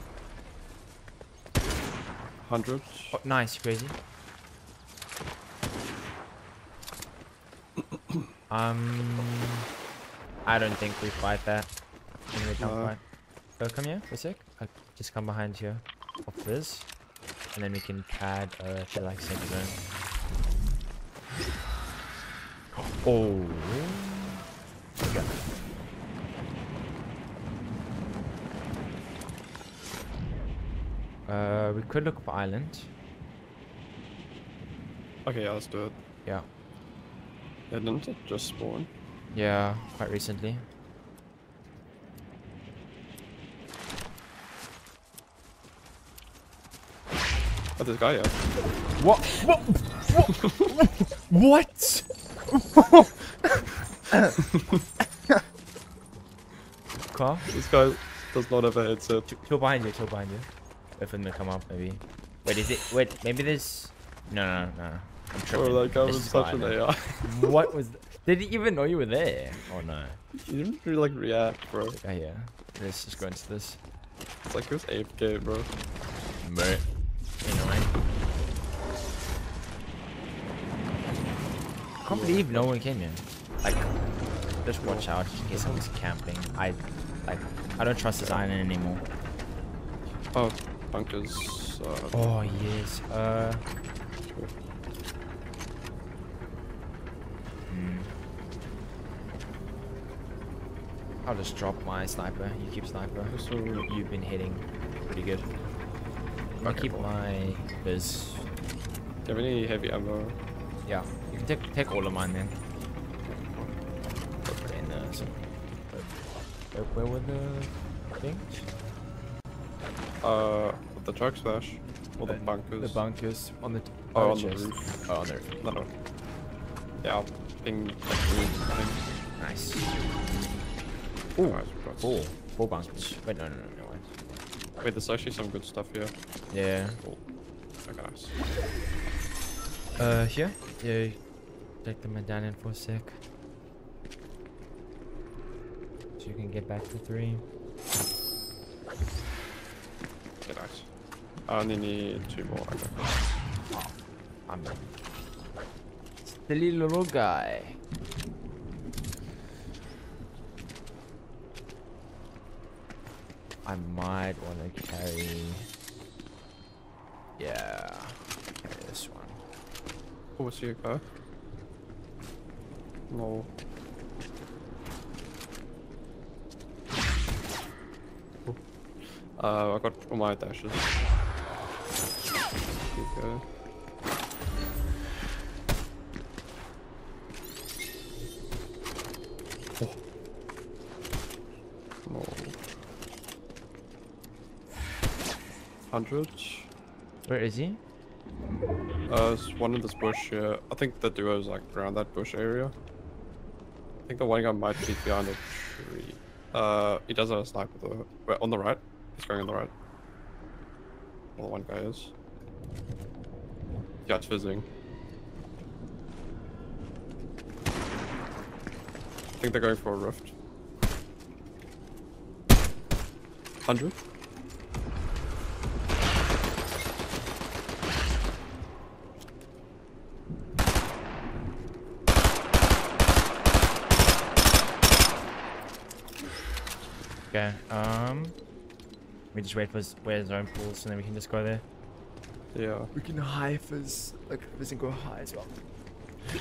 100. Oh, nice, you crazy. um, I don't think we fight that. We come No. fight? Uh, come here for a sec. Uh, just come behind here. Of this, and then we can pad uh, to like safe zone. Oh. Okay. Uh, we could look for island. Okay, yeah, let's do it. Yeah. Yeah, didn't it just spawn? Yeah, quite recently. Oh, this guy, yeah. What? What? What? Car? This guy does not have a headset. Two behind you, two behind you. For them to come up, maybe. Wait, is it? Wait, maybe there's. No, no, no. I'm tripping. Bro, that guy This was such an. AI. what was? th- Did he even know you were there? Oh no. He didn't really like react, bro. Oh yeah. Let's just go into this. It's like it was AFK, bro. Mate. Anyway. I can't believe no one came here. Like, just watch out just in case someone's camping. I, like, I don't trust this island anymore. Oh, bunkers. Uh, Oh yes. Uh. Hmm. I'll just drop my sniper. You keep sniper. So- You've been hitting pretty good. I'll Okay, keep cool. my biz. do you have any heavy ammo? Yeah, you can take take all of mine then. Put it in there. So. Where, where were the things? Uh, the truck slash. Or the bunkers. The bunkers on the. Oh, on the roof. Oh, on the roof. No, no. Yeah, I'll ping like green thing. Nice. Ooh, Ooh, four. Four bunkers. Wait, no, no, no, no. Wait. There's actually some good stuff here. Yeah. Okay, nice. Uh, here? Yeah. Take the medallion for a sec. So you can get back to three. Okay, nice. I only need two more. Okay. I'm done. Silly little guy. I might want to carry. Yeah, carry this one. Oh, I see a guy. No. Oh. Uh, I got all my dashes. Okay. Oh. No. Hundred. Where is he? Uh, there's one in this bush here. I think the duo is like around that bush area. I think the one guy might be behind a tree. Uh, he does have a sniper though. Wait, on the right. He's going on the right. Well, the one guy is. It's fizzing. I think they're going for a rift. 100? Okay. Um. We just wait for where his zone pulls, and then we can just go there. Yeah. We can high fizz, like fizz and go high as well.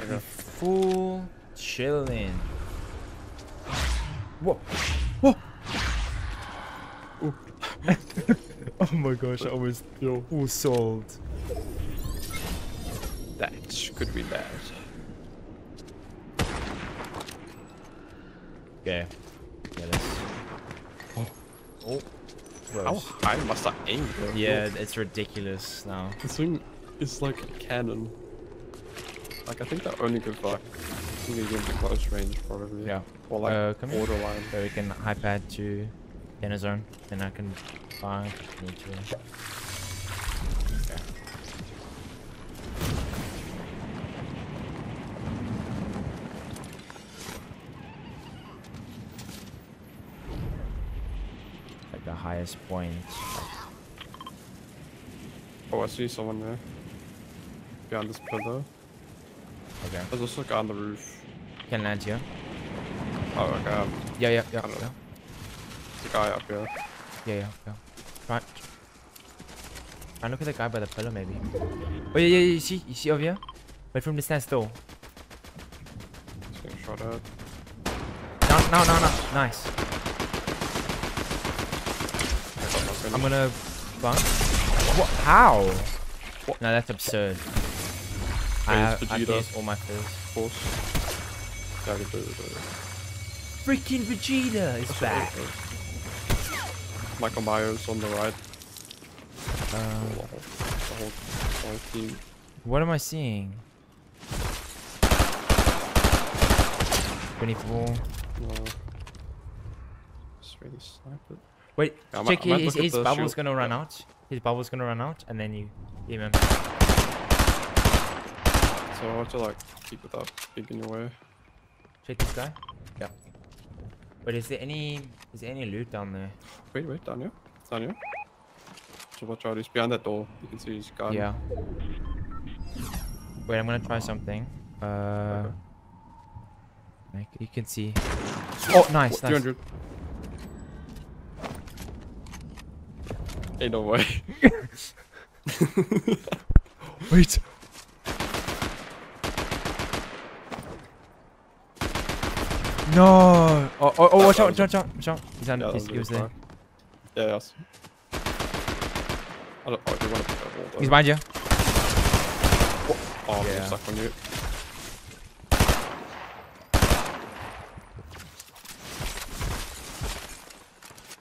Okay. Full chilling. Whoa. Whoa. oh my gosh, I almost yo, full sold. That could be bad. Okay. Yeah, let's. Oh. oh. Oh. How high must I aim? bro? Yeah, it's ridiculous now. This thing is like a cannon. Like I think that only good for like medium to close range probably. Yeah. Or like Uh, come here. borderline. So we can high pad to inner zone, then I can buy if I need to. Highest point. Oh, I see someone there. Behind this pillar. Okay. There's also a guy on the roof. Can land here. Oh, okay. um, Yeah, yeah, yeah, yeah. There's a guy up here. Yeah, yeah, yeah. Right. I look at the guy by the pillar, maybe. Oh yeah, yeah, yeah, you see, you see over here? Wait from the stand still. He's getting shot at. No, no, no, no. Nice. I got my finish. I'm gonna bunk. What? How? No, that's absurd. I, have, it's I Vegeta. used all my fizz. Force. Yeah, we do. Freaking Vegeta is That's back. what. Michael Myers on the right. Um, the whole, the whole, the whole team. what am I seeing? 24. No. Just really snipe it. Wait, Yeah, I might- check I here. might His, his bubble's shield. gonna run Yeah. out. His bubble's gonna run out, and then you him him. So I have to like keep it up, big in your way. Check this guy. Yeah. But is there any is there any loot down there? Wait, wait, down here. Down here. So watch out, he's behind that door. You can see his gun. Yeah. Wait, I'm gonna try something. Uh, like you can see. Oh, nice, What, nice. 200. Ain't no way. Wait. No. Oh, oh, oh, watch out, watch out, watch out, watch out. He's on. Yeah, he's, he was there. Yeah, yes. I don't, oh, do you want to put that wall He's behind you. Oh, Yeah. I'm stuck on you.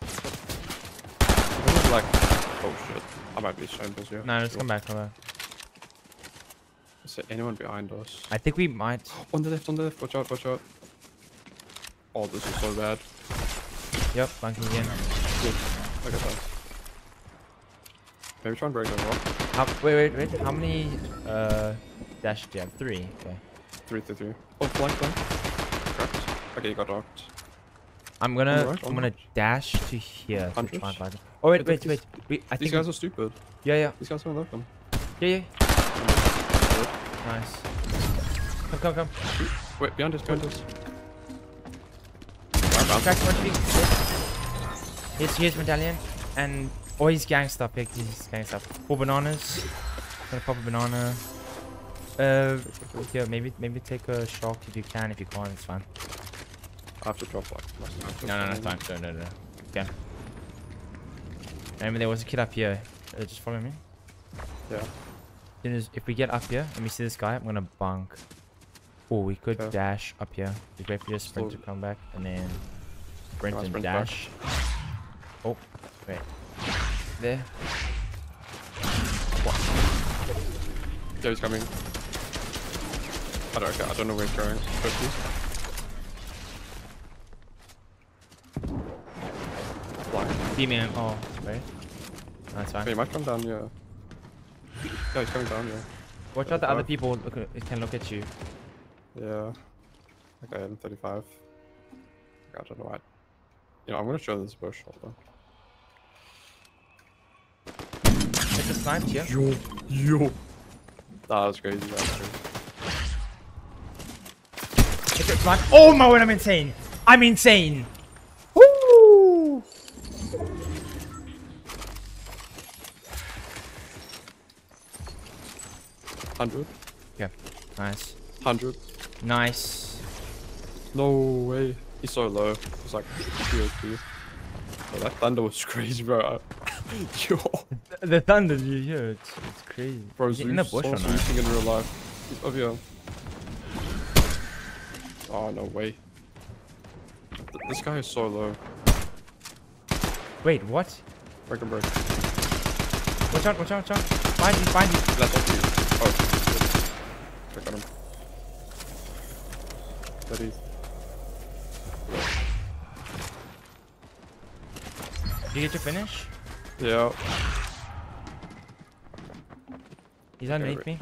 This is like, oh shit, I might be shambles here. No, let's come back, come back. Is there anyone behind us? I think we might. On the left, on the left, watch out, watch out. Oh, this is so bad. Yep, bunking again. Good. Look at that. Maybe try and break the rock. How, wait, wait, wait. How many uh dash do you have? Three. Okay. Three to. Oh, flank, flank. Cracked. Okay, you got knocked. I'm gonna I'm gonna dash to here to try and find it. Oh wait, wait, wait. We, I These think. guys are stupid. yeah, yeah, These guys are not them. yeah, yeah. Nice. Come, come, come. Wait, behind us, behind us. Crack one. Here's here's medallion and oh he's gang stuff. Yeah, he's gang stuff. Four bananas. Gonna pop a banana. Uh, yeah, maybe maybe take a shark if you can. If you can't, it's fine. I have to drop like my No, no, no, phone. it's fine. No, no, no. Okay. Remember, there was a kid up here. Uh, just follow me. Yeah. Soon as if we get up here and we see this guy, I'm gonna bunk. Or we could Okay. dash up here. We wait for your sprint to come back and then sprint and sprint back. dash. Oh, wait. There. Yeah, he's coming. I don't, I don't know where he's going. But he's... Flying. Female. Oh, wait. That's fine. He might come down, yeah. Yeah, he's coming down, yeah. Watch out the other people look at, can look at you. Yeah. Okay, I'm 35. I don't know why. You know, I'm gonna show this bush. Hold on. It's a snipe here. Yo, yo. That was crazy. That was crazy. It's a snipe. Oh my word, I'm insane. I'm insane. 100. Yeah. Nice. 100. Nice. No way. He's so low. It's like POP. Oh, that thunder was crazy, bro. Yo. The thunder, yeah, it's, it's crazy. Bro, Zeus, in the bush so or not? in real life. Over here. Oh, no way. Th this guy is so low. Wait, what? Break and break. Watch out, watch out, watch out. Find you, find you. That's up to Check on him. That is. Did you get your finish? Yeah. He's underneath me.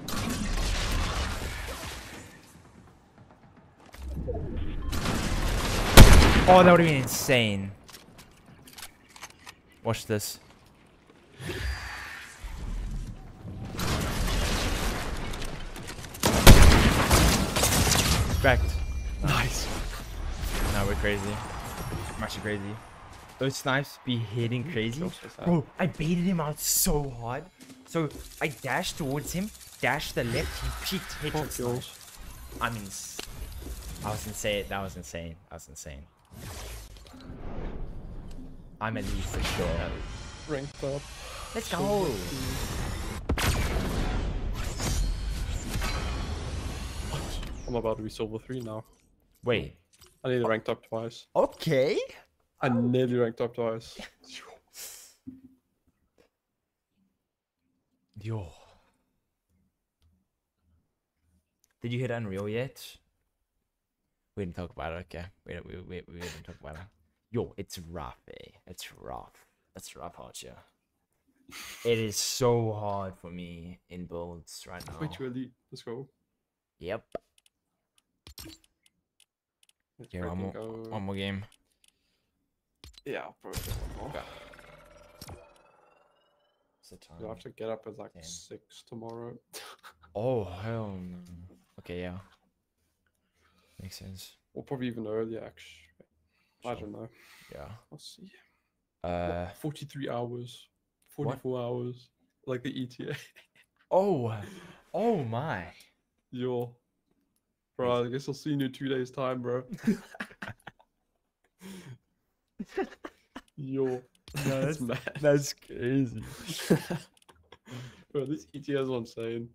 Oh, that would have been insane. Watch this. Respect. Nice. No, we're crazy. I'm actually crazy. Those snipes be hitting crazy. Feels. Bro, I baited him out so hard. So I dashed towards him, dashed the left, he peeked, hit Four the kills. I mean, s- I was insane. That was insane. That was insane. I'm elite for sure. Ranked up. Let's go. I'm about to be silver 3 now. Wait. I nearly ranked up twice. Okay. I nearly ranked up twice. Yo. Did you hit Unreal yet? We didn't talk about it. Okay. We we we, we didn't talk about it. Yo, it's rough, eh? It's rough. It's rough out here. It is so hard for me in builds right now. Wait, really? Let's go. Yep. Let's Yeah, one more, go. one more game. Yeah, I'll probably do one more. What's the time? You'll have to get up at like Damn. 6 tomorrow. Oh hell no. Okay, yeah. Makes sense. or probably even earlier, actually. I don't know. Yeah. I'll see. Uh. What, 43 hours. What? 44 hours. Like the ETA. Oh. Oh my. Yo. Bro, I guess I'll see you in two days' time, bro. Yo. that's mad. That's crazy. Bro, this ETA is insane.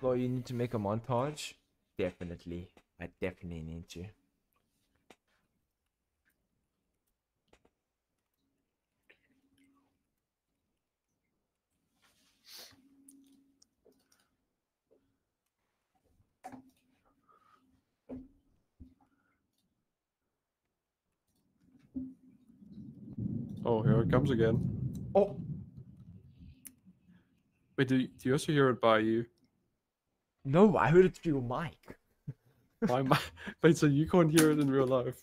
Well, you need to make a montage. Definitely. I definitely need to. Oh, here it comes again. Oh. Wait, do, do you also hear it by you? No, I heard it through your mic. By my... Wait, so you can't hear it in real life?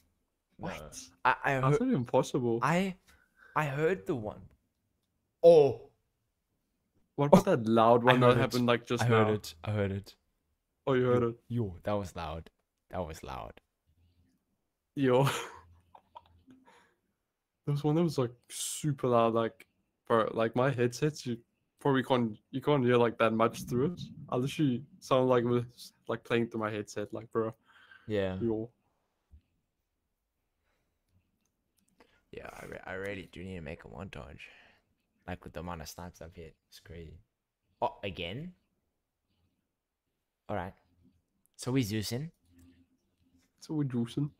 What? I I How's heard that impossible? I I heard the one. Oh. What about that loud one that it. happened like just I now? heard it. I heard it. Oh, you heard it? Yo, that was loud. That was loud. Yo. There was one that was like super loud, like, bro, like my headsets, you probably can't, you can't hear like that much through it. I literally sound like it was like playing through my headset, like, bro, Yeah. yo. Yeah, I, re- I really do need to make a montage. Like with the amount of snipes I've hit. It's crazy. Oh, again? Alright. So we Zeusing. So we're juicing.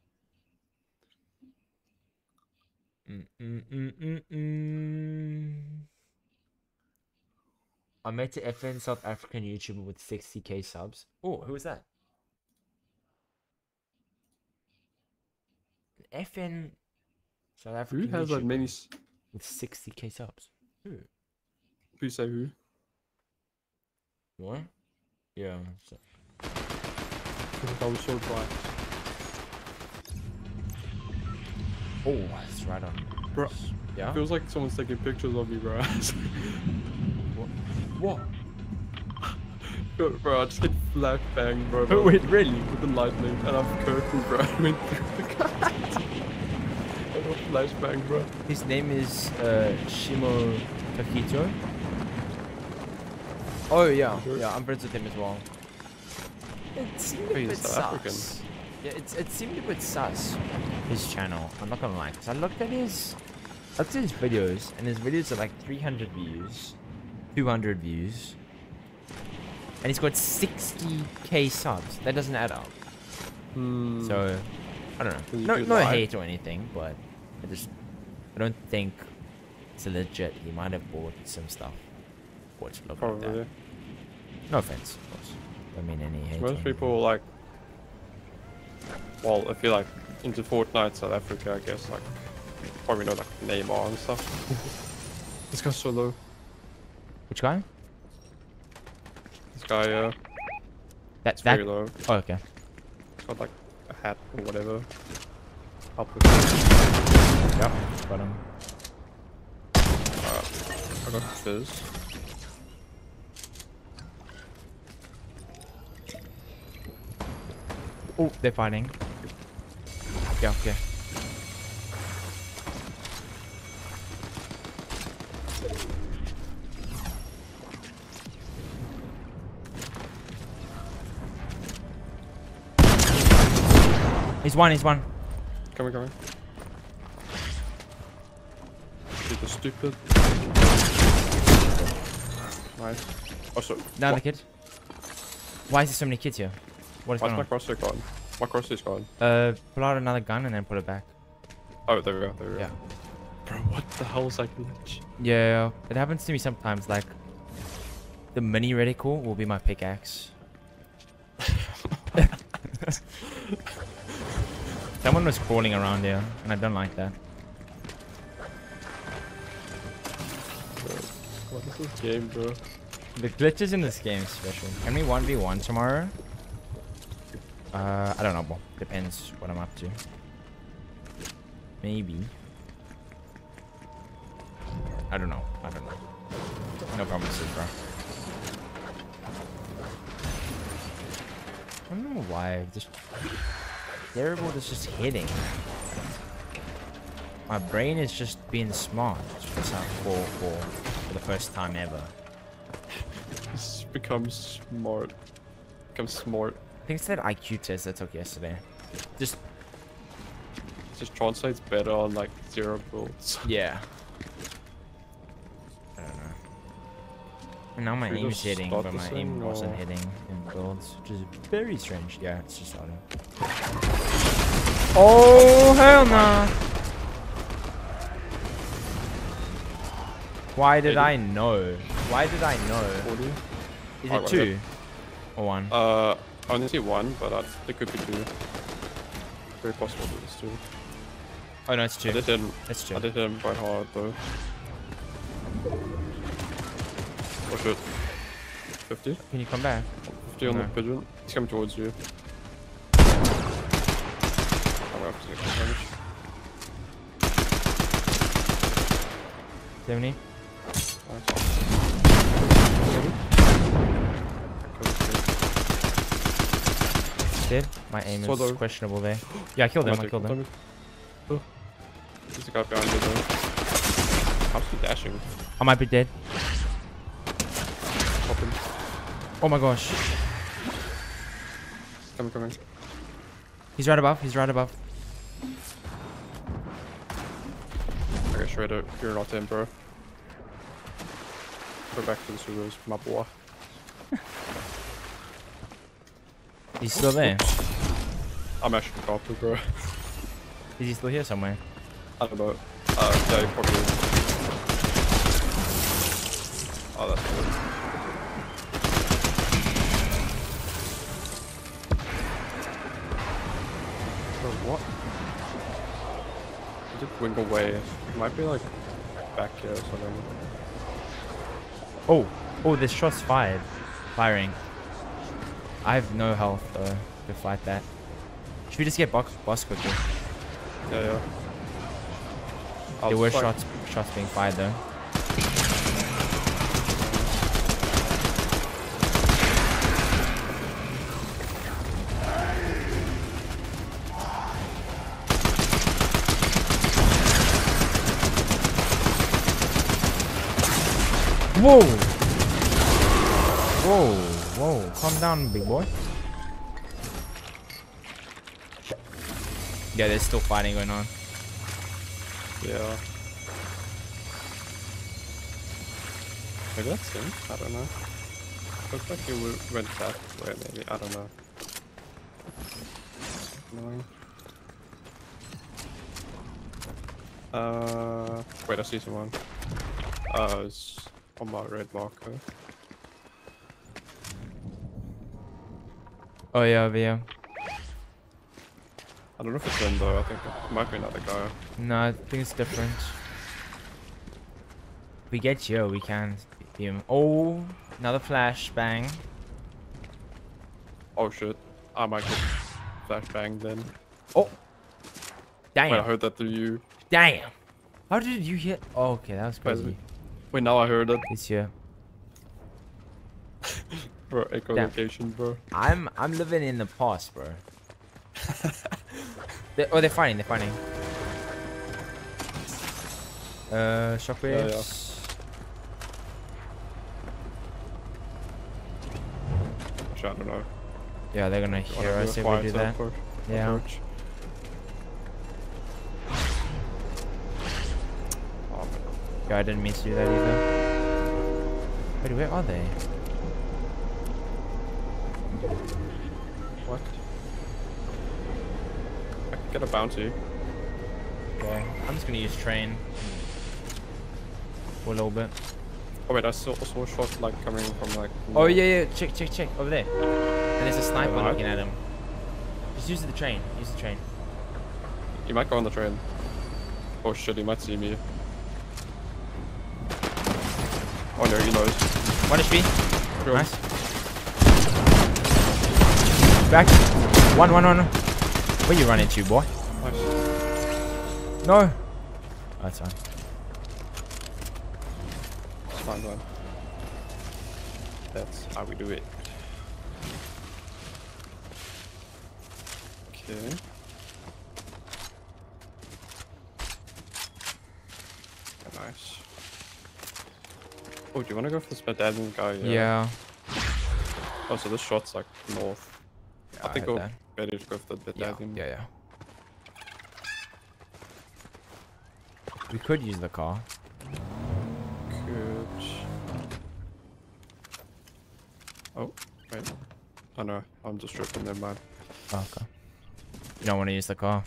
I met an FN South African YouTuber with 60k subs. Oh, who is that? FN South Who African has that YouTuber many? with 60k subs. Who? Who say who? What? Yeah. so- I was so bright. Oh, it's right on. Bro, Yeah. feels like someone's taking pictures of me, bro. What? bro, bro, I just hit flash bang, bro. Oh, bro, wait, really? With the lightning, and I've curtain, bro. I went through the cut. I got flash bang, bro. His name is uh, Shimo Takito. Oh yeah, Sure. yeah, I'm friends with him as well. It seemed a bit South African. sus. Yeah, it's, it seemed a bit sus. His channel, I'm not gonna lie, cause I looked at his, I looked at his videos, and his videos are like 300 views, 200 views, and he's got 60k subs. That doesn't add up. Hmm. So, I don't know. No, no hate or anything, but I just, I don't think it's legit. He might have bought some stuff. It's look like Probably. that. No offense, of course. Don't mean any hate. Most people like. Well, if you're like into Fortnite South Africa, I guess like probably know like Neymar and stuff. this guy's so low. Which guy? This guy, uh, That is that. very low. Oh, okay. He's got like a hat or whatever. Up with Yep. Got him. uh, I got fizz. Oh, they're fighting. Yeah. Okay. He's one. He's one. Coming, coming. Super stupid. Nice. Oh, so. Another what? kid. Why is there so many kids here? What is Why's going my on? crosshair gone? My crosshair's gone. Uh, pull out another gun and then put it back. Oh, there we go, there we go. Yeah. Bro, what the hell is that glitch? Yeah, it happens to me sometimes. Like, the mini reticle will be my pickaxe. Someone was crawling around here, and I don't like that. What is this game, bro? The glitches in this game is special. Can we 1v1 tomorrow? Uh, I don't know, depends what I'm up to. Maybe. I don't know. I don't know. No promises, bro. I don't know why. Just terrible. Is just hitting. My brain is just being smart for some for for for the first time ever. This becomes smart. Becomes smart. I think it's that IQ test I took yesterday. Just It just translates better on like zero builds. yeah. I don't know. And now my Should we aim's hitting, but my aim wasn't hitting in builds, which is very strange. Yeah, it's just starting. Oh hell no! Why did Maybe. I know? Why did I know? 40. Is it two or one? Uh, I only see one, but I, it could be two. Very possible that it's two. Oh no, it's two. I did hit him. It's two. I did him quite hard though. Oh shit. 50? Can you come back? 50 on the pigeon. He's coming towards you. I'm gonna have to take some damage. 70? Dead? My aim is Solo. questionable there. Yeah, I killed him. I killed him. automatic. There's a guy behind you though. How's he dashing? I might be dead. Pop him. Oh my gosh. Coming, coming. He's right above. He's right above. Okay, Shredder, you're not in, bro. Go back to the sewers, my boy. He's still there. I'm actually copper, bro. Is he still here somewhere? I don't know. Uh, yeah, he probably is. Oh, that's good. Bro, what? Did it wing away? It might be like back here or something. Oh, oh, there's shots fired. Firing. I have no health though to fight that. Should we just get box boss quickly? Yeah, yeah. I'll There were just, shots shots being fired though. Whoa! Whoa, calm down, big boy. Yeah, there's still fighting going on. Yeah. Maybe that's him. I don't know. Looks like he went that way, maybe. I don't know. Annoying. Uh, wait, I see someone. Uh, it's on my red marker. Oh yeah, over here. I don't know if it's him though. I think it might be another guy. No, I think it's different. If we get Joe, we can beat him. Oh, another flash bang. Oh shit! I might get flashbang then. Oh, damn! Wait, I heard that through you. Damn! How did you hit? Oh, okay, that was Wait, crazy. Wait, now I heard it. It's here. Bro, echo Damn. location, bro. I'm I'm living in the past, bro. they, oh, they're fighting. They're fighting. Uh, shockwaves. Actually, I don't know. Yeah, they're gonna Wanna hear us if we do that. teleport Yeah. approach? Oh, man. Yeah, I didn't mean to do that either. Wait, where are they? What? I could get a bounty. Okay, I'm just gonna use train for a little bit. Oh wait, I saw, I saw a shot like coming from like. Oh yeah, yeah, check, check, check over there. And there's a sniper Alright. looking at him. Just use the train. Use the train. He might go on the train. Oh shit, he might see me. Oh no, he knows. One HP. Go. Nice. Back. One, one, one. Where you running to, boy? Nice. No. That's fine. It's fine. That's how we do it. Okay. Nice. Oh, do you want to go for this medallion guy? Yeah. Oh, so this shot's like north. Yeah, I think heard we'll better to go for Yeah, yeah, yeah. We could use the car. Could. Oh, wait. Oh no, I'm just tripping, never mind. Oh, okay. You don't want to use the car.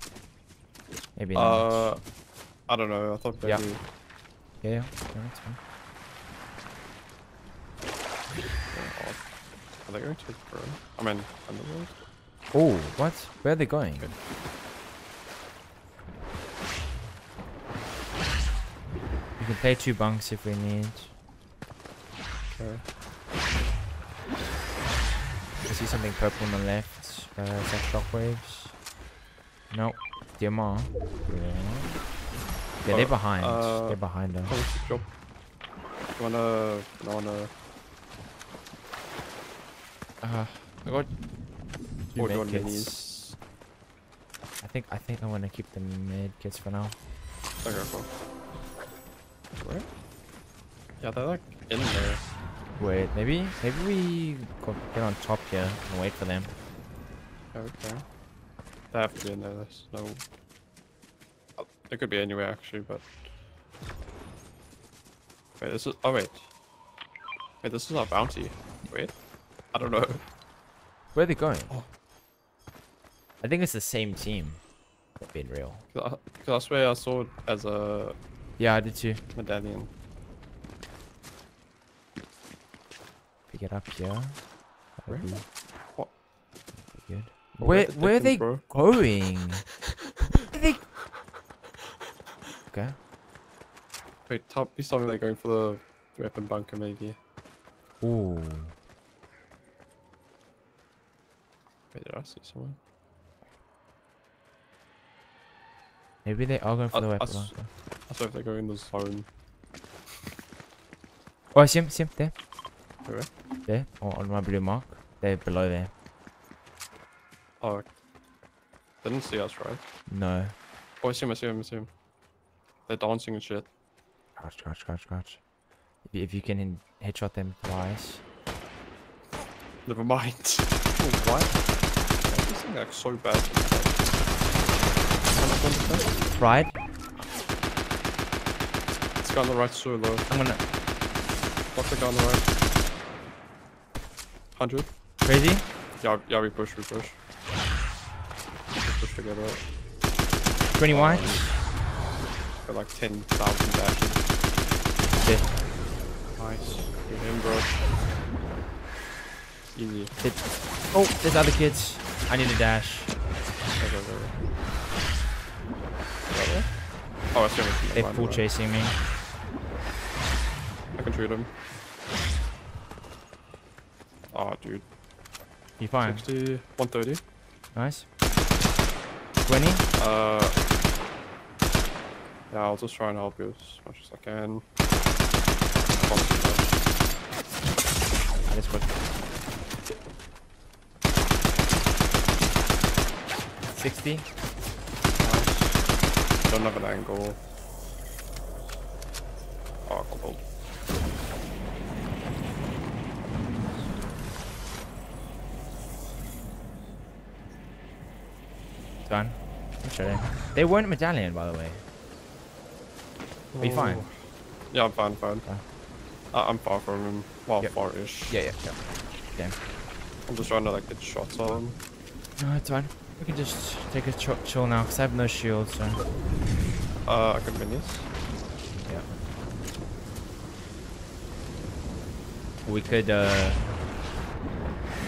Maybe not. Uh, I don't know, I thought Yeah. maybe. Yeah, yeah. yeah that's fine. Are they going to bro? I mean, underworld? Oh, what? Where are they going? We can play two bunks if we need. Okay. I see something purple on the left. Uh, is that shockwaves? Nope. DMR. Yeah. Yeah, they're behind. uh, they're behind us. Oh, it's a job. You wanna, you wanna, Uh, I got two or do you want minis? kits. I think I think I want to keep the mid kits for now. Okay, cool. Where? Yeah, they're like in there. Wait, maybe maybe we go get on top here and wait for them. Okay. They have to be in there. There's no. Oh, It could be anywhere actually, but. Wait, this is. Oh wait. Wait, this is our bounty. Wait. I don't know. Where are they going? Oh. I think it's the same team. Being real. I, 'cause I swear I saw it as a Yeah, I did too. medallion. Pick it up here. That'd be What? good. Where where are they Dickens, going? Are they? Okay. Wait, top. Please tell me they're going for the weapon bunker, maybe. Ooh. Wait, did I see someone? Maybe they are going for I- the I weapon. s- bunker. I swear if they go in the zone. Oh, I see him. See him there. Where? There. Oh, on my blue mark. They're below there. Oh. They didn't see us, right? No. Oh, I see him, I see him, I see him. They're dancing and shit. Crouch, crouch, crouch, crouch. If you, if you can headshot them twice. Never mind. oh, what? This thing like so bad. Right. It's guy on the right so low. I'm gonna. What's the guy on the right? 100? Crazy. Yeah, yeah, we push, we push. We push together. 20 white. Um, got like 10,000 dashes. Dead. Nice. Good him, bro. Easy. Dead. Oh, there's other kids. I need a dash. Go, go, go, go. Right there? Oh, I see him. They're full chasing me. I can shoot him. Oh, dude. You fine? 60, 130. Nice. 20. Uh, yeah, I'll just try and help you as much as I can. Can't do much. I just got 60. Don't have an angle. Oh, cool. Done. Okay. They weren't medallion, by the way. Are you fine? Oh. Yeah, I'm fine, fine. Okay. Uh, I'm far from him. Well, Yep. far-ish. Yeah, yeah, yeah. Okay. I'm just trying to like get shots on him. No, it's fine. We can just take a ch- chill now, because I have no shield, so. Uh, I can this. Yeah. We could, uh.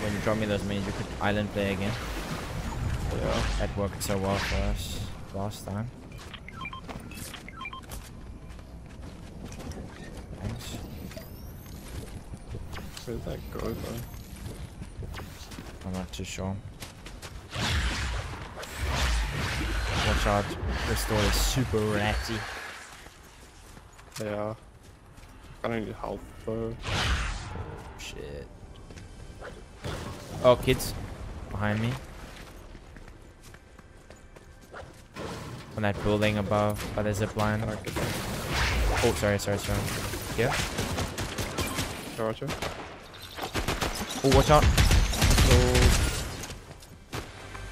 When you drop me those minis, we could island play again. Yeah. That worked so well for us last time. Thanks. Where did that go though? I'm not too sure. Out. This door is super ratty. Yeah. I don't need help though. Shit. Oh, kids. Behind me. On that building above by the zip line. Can I get Oh, sorry, sorry, sorry. Yeah. Roger? Oh, watch out.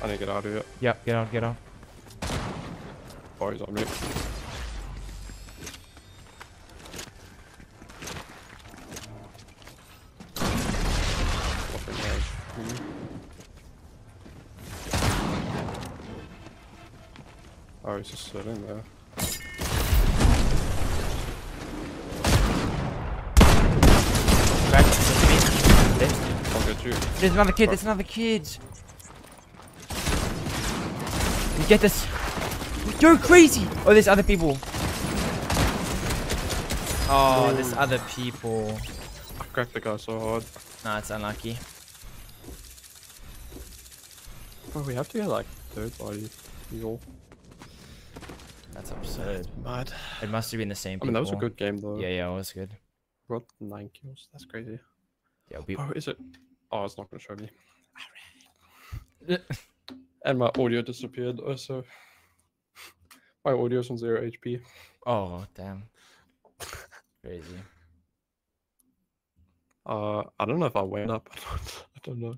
I need to get out of here. Yeah, get out, get out. Oh, he's on me. Oh, he's just sitting there. Back. Dead. I'll get you. There's another kid, there's another kid. You get this. You're crazy. Oh, there's other people. Oh, oh, there's other people. I cracked the guy so hard. Nah, it's unlucky. Oh, we have to get like third body heal. That's absurd. Mad. It must have been the same I mean, that was a good game though. Yeah, yeah, it was good. Got nine kills. That's crazy. Yeah, we. Oh, is it? Oh, it's not gonna show me. and my audio disappeared oh, also. My audio's on zero HP. Oh damn. Crazy. Uh, I don't know if I went up. I don't know.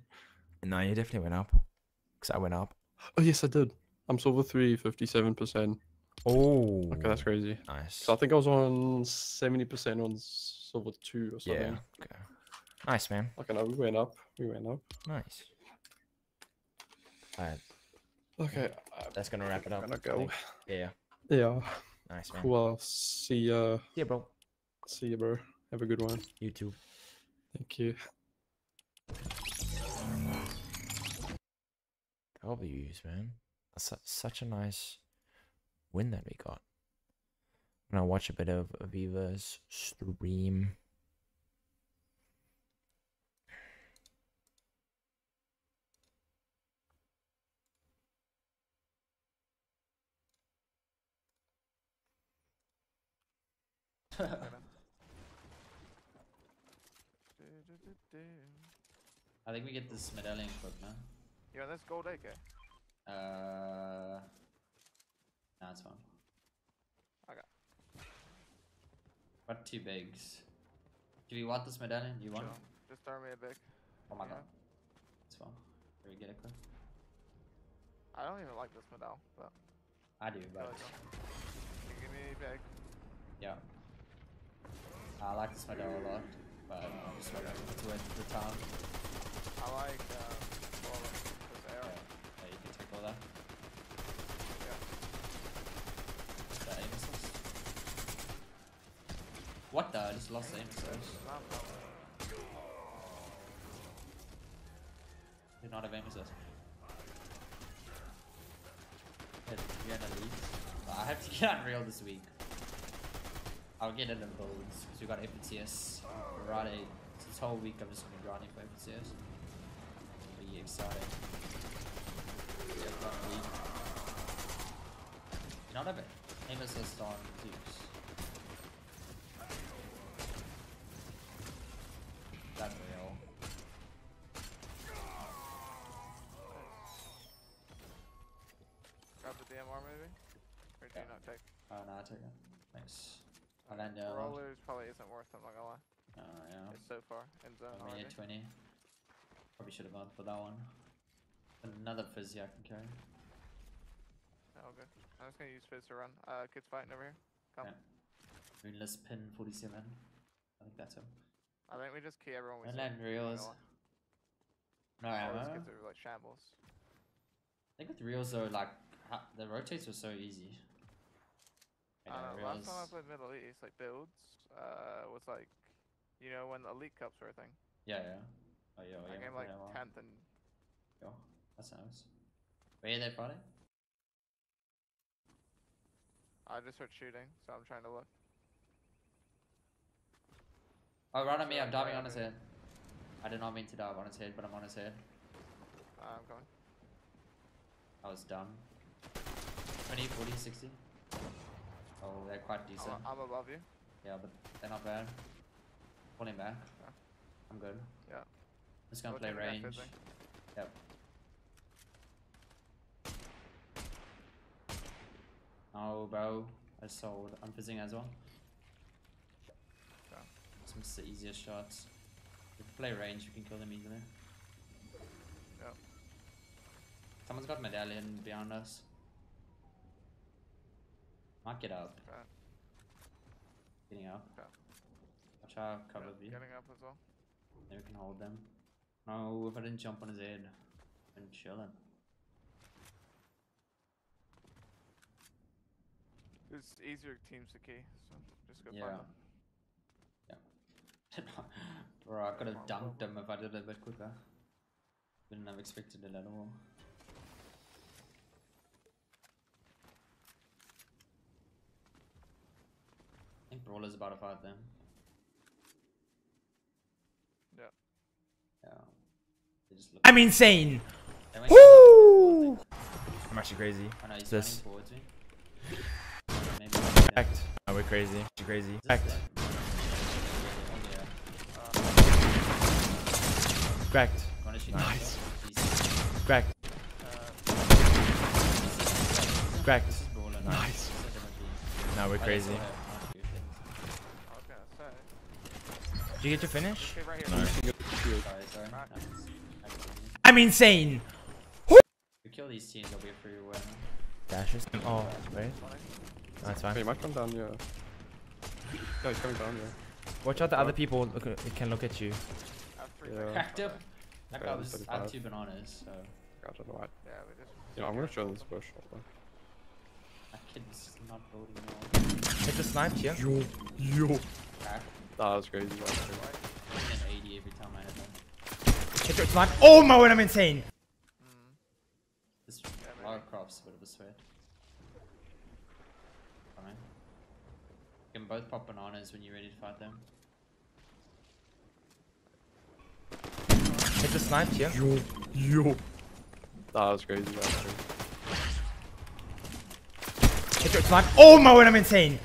No, you definitely went up. Cause I went up. Oh yes, I did. I'm silver three, 57 percent. Oh. Okay, that's crazy. Nice. So I think I was on 70 percent on silver two or something. Yeah. Okay. Nice man. Okay, no, we went up. We went up. Nice. Alright, Okay, uh, that's gonna wrap it up. gonna go. Yeah. Yeah. Nice man. Cool. I'll see ya. Yeah, bro. See you, bro. Have a good one. You too. Thank you. W's, man. That's su- such a nice win that we got. I'm gonna watch a bit of Aviva's stream. I think we get this medallion quick now. You want this gold AK? Uh, nah, it's fine. Okay. Got two bigs. Do you want this medallion? Do You want? Sure. Just throw me a big. Oh my Yeah. god. It's fine. Can we get it quick? I don't even like this medal, but I do, but. You give me a big. yeah. I like this medal a lot, but I'm just to wait for the time. I like uh, all of this Yeah, yeah, you can take all that. Yeah. The aim assist. What the? I just lost the aim assist. Did not have aim assist. Hit, you're the lead. But I have to get Unreal this week. I'll get it in builds because we got FPTS. Friday. This whole week I'm just been grinding for FPTS. Be exciting. Yeah, got lead. You not have aim assist on Dukes. That's real. Grab the DMR maybe? Or do Yeah. you not take? Oh no, I took it. Nice. I down. Rollers probably isn't worth it, I'm not gonna lie. Oh yeah. It's so far in zone I mean, already. 20. Probably should have gone for that one. Another fizzy I can carry. Oh, good. I'm just gonna use Fizz to run. Uh, kid's fighting over here. Come. Yeah. Moonless pin 47. I think that's him. I think we just key everyone we And see. then reels. No lie. All ammo. these kids are like shambles. I think with reels though, like the rotates were so easy. You I don't know, last time I played Middle East, like builds, uh, was like, you know, when the Elite Cups were a thing. Yeah, yeah. Oh yeah, oh, I yeah. came like 10th and Yo, that's nice. Were you there Friday? I just heard shooting, so I'm trying to look. Oh, right on me, I'm diving on his head. I did not mean to dive on his head, but I'm on his head. Uh, I'm coming. I was dumb. 20, 40, 60. Oh, they're quite I'm, decent. I'm above you. Yeah, but they're not bad. Pulling back. Yeah. I'm good. Yeah. Just gonna Go play range. Yep. Oh, bro. I sold. I'm fizzing as well. Some of the easiest shots. If you play range, you can kill them easily. Yep. Someone's got medallion behind us. Might get up. Okay. Getting up. Okay. Try to cover Yeah, B. Getting up as well. Then we can hold them. No, if I didn't jump on his head. I'm chilling. It's easier teams to key, so just go Yeah. find them. Yeah. Bro, I could have dunked him if I did it a bit quicker. Wouldn't have expected it at all. Think Brawler's about to fight them. Yeah. Yeah. Just I'm insane. Woo! I'm actually crazy. Oh no, he's This. running towards me. Maybe. Fact. Oh, we're crazy. We're crazy. Fact. Cracked. Nice. Cracked. Cracked. Nice. Now we're crazy. Did you get to finish? Okay, right. No. Sorry, sorry. Right. I didn't mean it. I'm insane. If we kill these teams, it'll be a free win. Dashes. Oh, wait. That's Hey, he might come down here. Yeah, he's coming down here. Watch out, the other people look at, can look at you. I'm yeah. up. Yeah, I got was. I 35. have two bananas, so God, I don't know why. Yeah, we just. You know, I'm gonna show this bush. Hold that kid's not building well. Hit the snipe here. Yo, yo. Crack. That was crazy. That was crazy. I get an 80 every time I hit them. Hit. Oh my word, I'm insane. Mm. This Yeah, Lara maybe. Croft's a bit of a sweat. Come. You can both pop bananas when you're ready to fight them. Hit the snipe here. Yo, yo. That was crazy. That was crazy. Hit the snipe. Oh my word, I'm insane.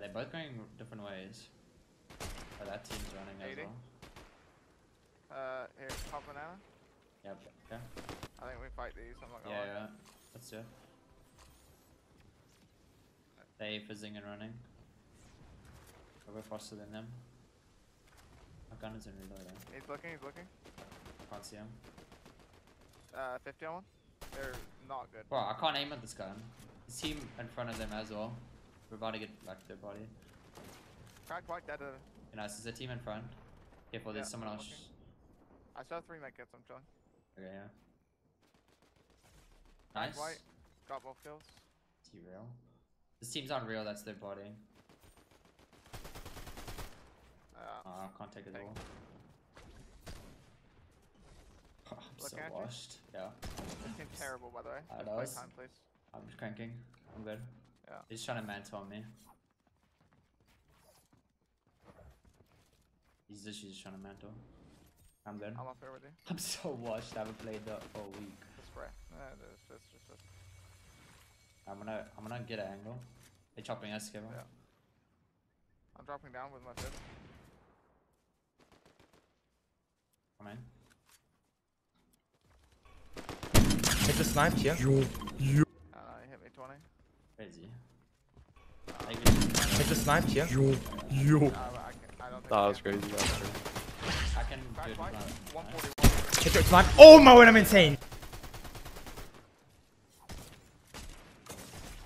They're. Both going different ways. But that team's running as well. Uh, here, pop banana. Yep, yeah. I think we fight these. I'm not gonna Yeah, lie. yeah. Let's do it. They fizzing and running. Go faster than them. My gun isn't reloading. He's looking. He's looking. Can't see him. Uh, 50 on one. They're not good. Bro, I can't aim at this gun. Team in front of them as well. We're about to get back to their body. Crack white dead. Uh, You know, there's a team in front. Careful, there's Yeah, someone I'm else. looking. I saw three medkits. I'm chilling. Okay, yeah. Nice. white. Got both kills. Is he real? This team's not real, that's their body. Uh, Oh, I can't take it all. I'm so Looking at you? washed. Yeah. this team's terrible, by the way. I know, play time, please. I'm just cranking. I'm good. Yeah. He's trying to mantle on me. He's literally just trying to mantle. I'm good. I'm up here with you. I'm so washed. I haven't played that for a week. The spray. Uh, this, this, this, this. I'm gonna, I'm gonna get an angle. They chopping us, Kevin. Yeah. I'm dropping down with my fist. Come in. Hit the snipe here. Yo, yo. Uh, he hit me 20. Crazy. Maybe. Hit the snipe here. Yo, yo. I, can, I don't That was can. crazy. That was crazy. I can do Crack it. white. with my- 141. Hit the snipe. Oh my word, I'm insane.